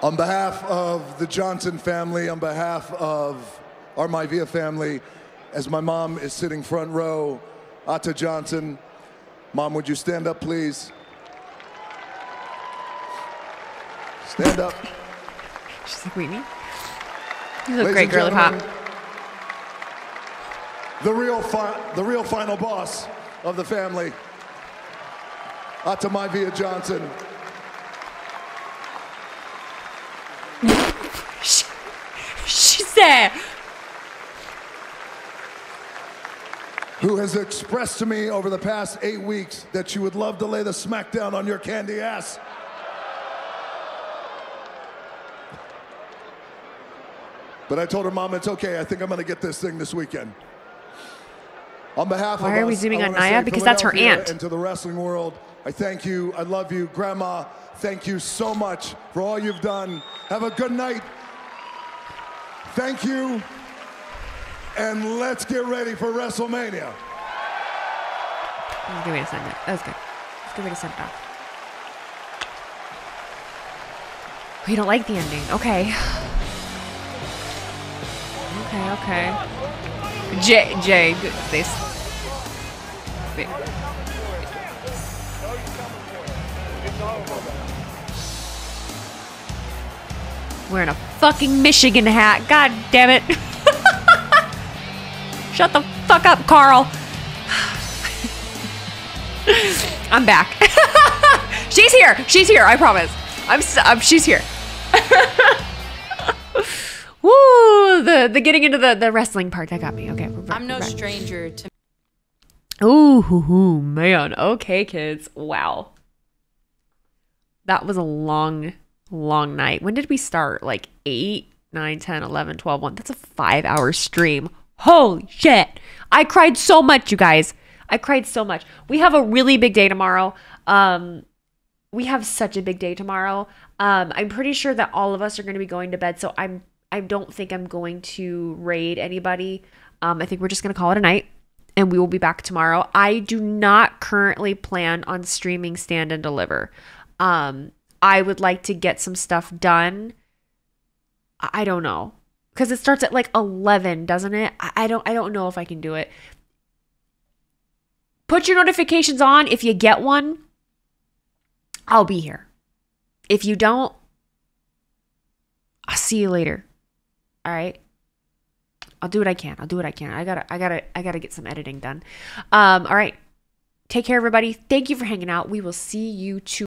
Speaker 25: On behalf of the Johnson family, on behalf of our Maivia family, as my mom is sitting front row, Ata Johnson, mom, would you stand up, please? Stand up.
Speaker 38: She's like, wait, me? You look
Speaker 25: Ladies
Speaker 38: great,
Speaker 25: and
Speaker 38: girly pop.
Speaker 25: The real, fi- the real final boss of the family, Ata Maivia Johnson. Who has expressed to me over the past eight weeks that she would love to lay the smackdown on your candy ass. But I told her, Mom, it's okay. I think I'm going to get this thing this weekend. On behalf
Speaker 38: Why
Speaker 25: of
Speaker 38: are we
Speaker 25: us,
Speaker 38: zooming
Speaker 25: I
Speaker 38: on Naya? Because that's her aunt.
Speaker 25: And to the wrestling world, I thank you. I love you. Grandma, thank you so much for all you've done. Have a good night. Thank you. And let's get ready for WrestleMania.
Speaker 38: Oh, that was a good way to send it. That was good. That's a good way to send it off. Oh, you don't like the ending. Okay. Okay, okay. Jay, Jay, good- they. s- wait. Wearing a fucking Michigan hat. God damn it. (laughs) Shut the fuck up, Carl. (sighs) I'm back. (laughs) she's here. She's here. I promise. I'm. s um, she's here. (laughs) Woo! The the getting into the the wrestling part that got me. Okay. back,
Speaker 104: I'm no stranger to
Speaker 38: Ooh, man. Okay, kids. Wow. That was a long, long night. When did we start? Like 8, 9, 10, 11, 12, 1. That's a five hour stream. Holy shit. I cried so much, you guys. I cried so much. We have a really big day tomorrow. Um, we have such a big day tomorrow. Um, I'm pretty sure that all of us are going to be going to bed, so I'm I don't think I'm going to raid anybody. Um, I think we're just going to call it a night, and we will be back tomorrow. I do not currently plan on streaming Stand and Deliver. Um, I would like to get some stuff done. I don't know because it starts at like 11, doesn't it? I I don't I don't know if I can do it. Put your notifications on if you get one. I'll be here. If you don't, I'll see you later. All right. I'll do what I can. I'll do what I can. I gotta, I gotta, I gotta get some editing done. Um, all right. Take care, everybody. Thank you for hanging out. We will see you tomorrow.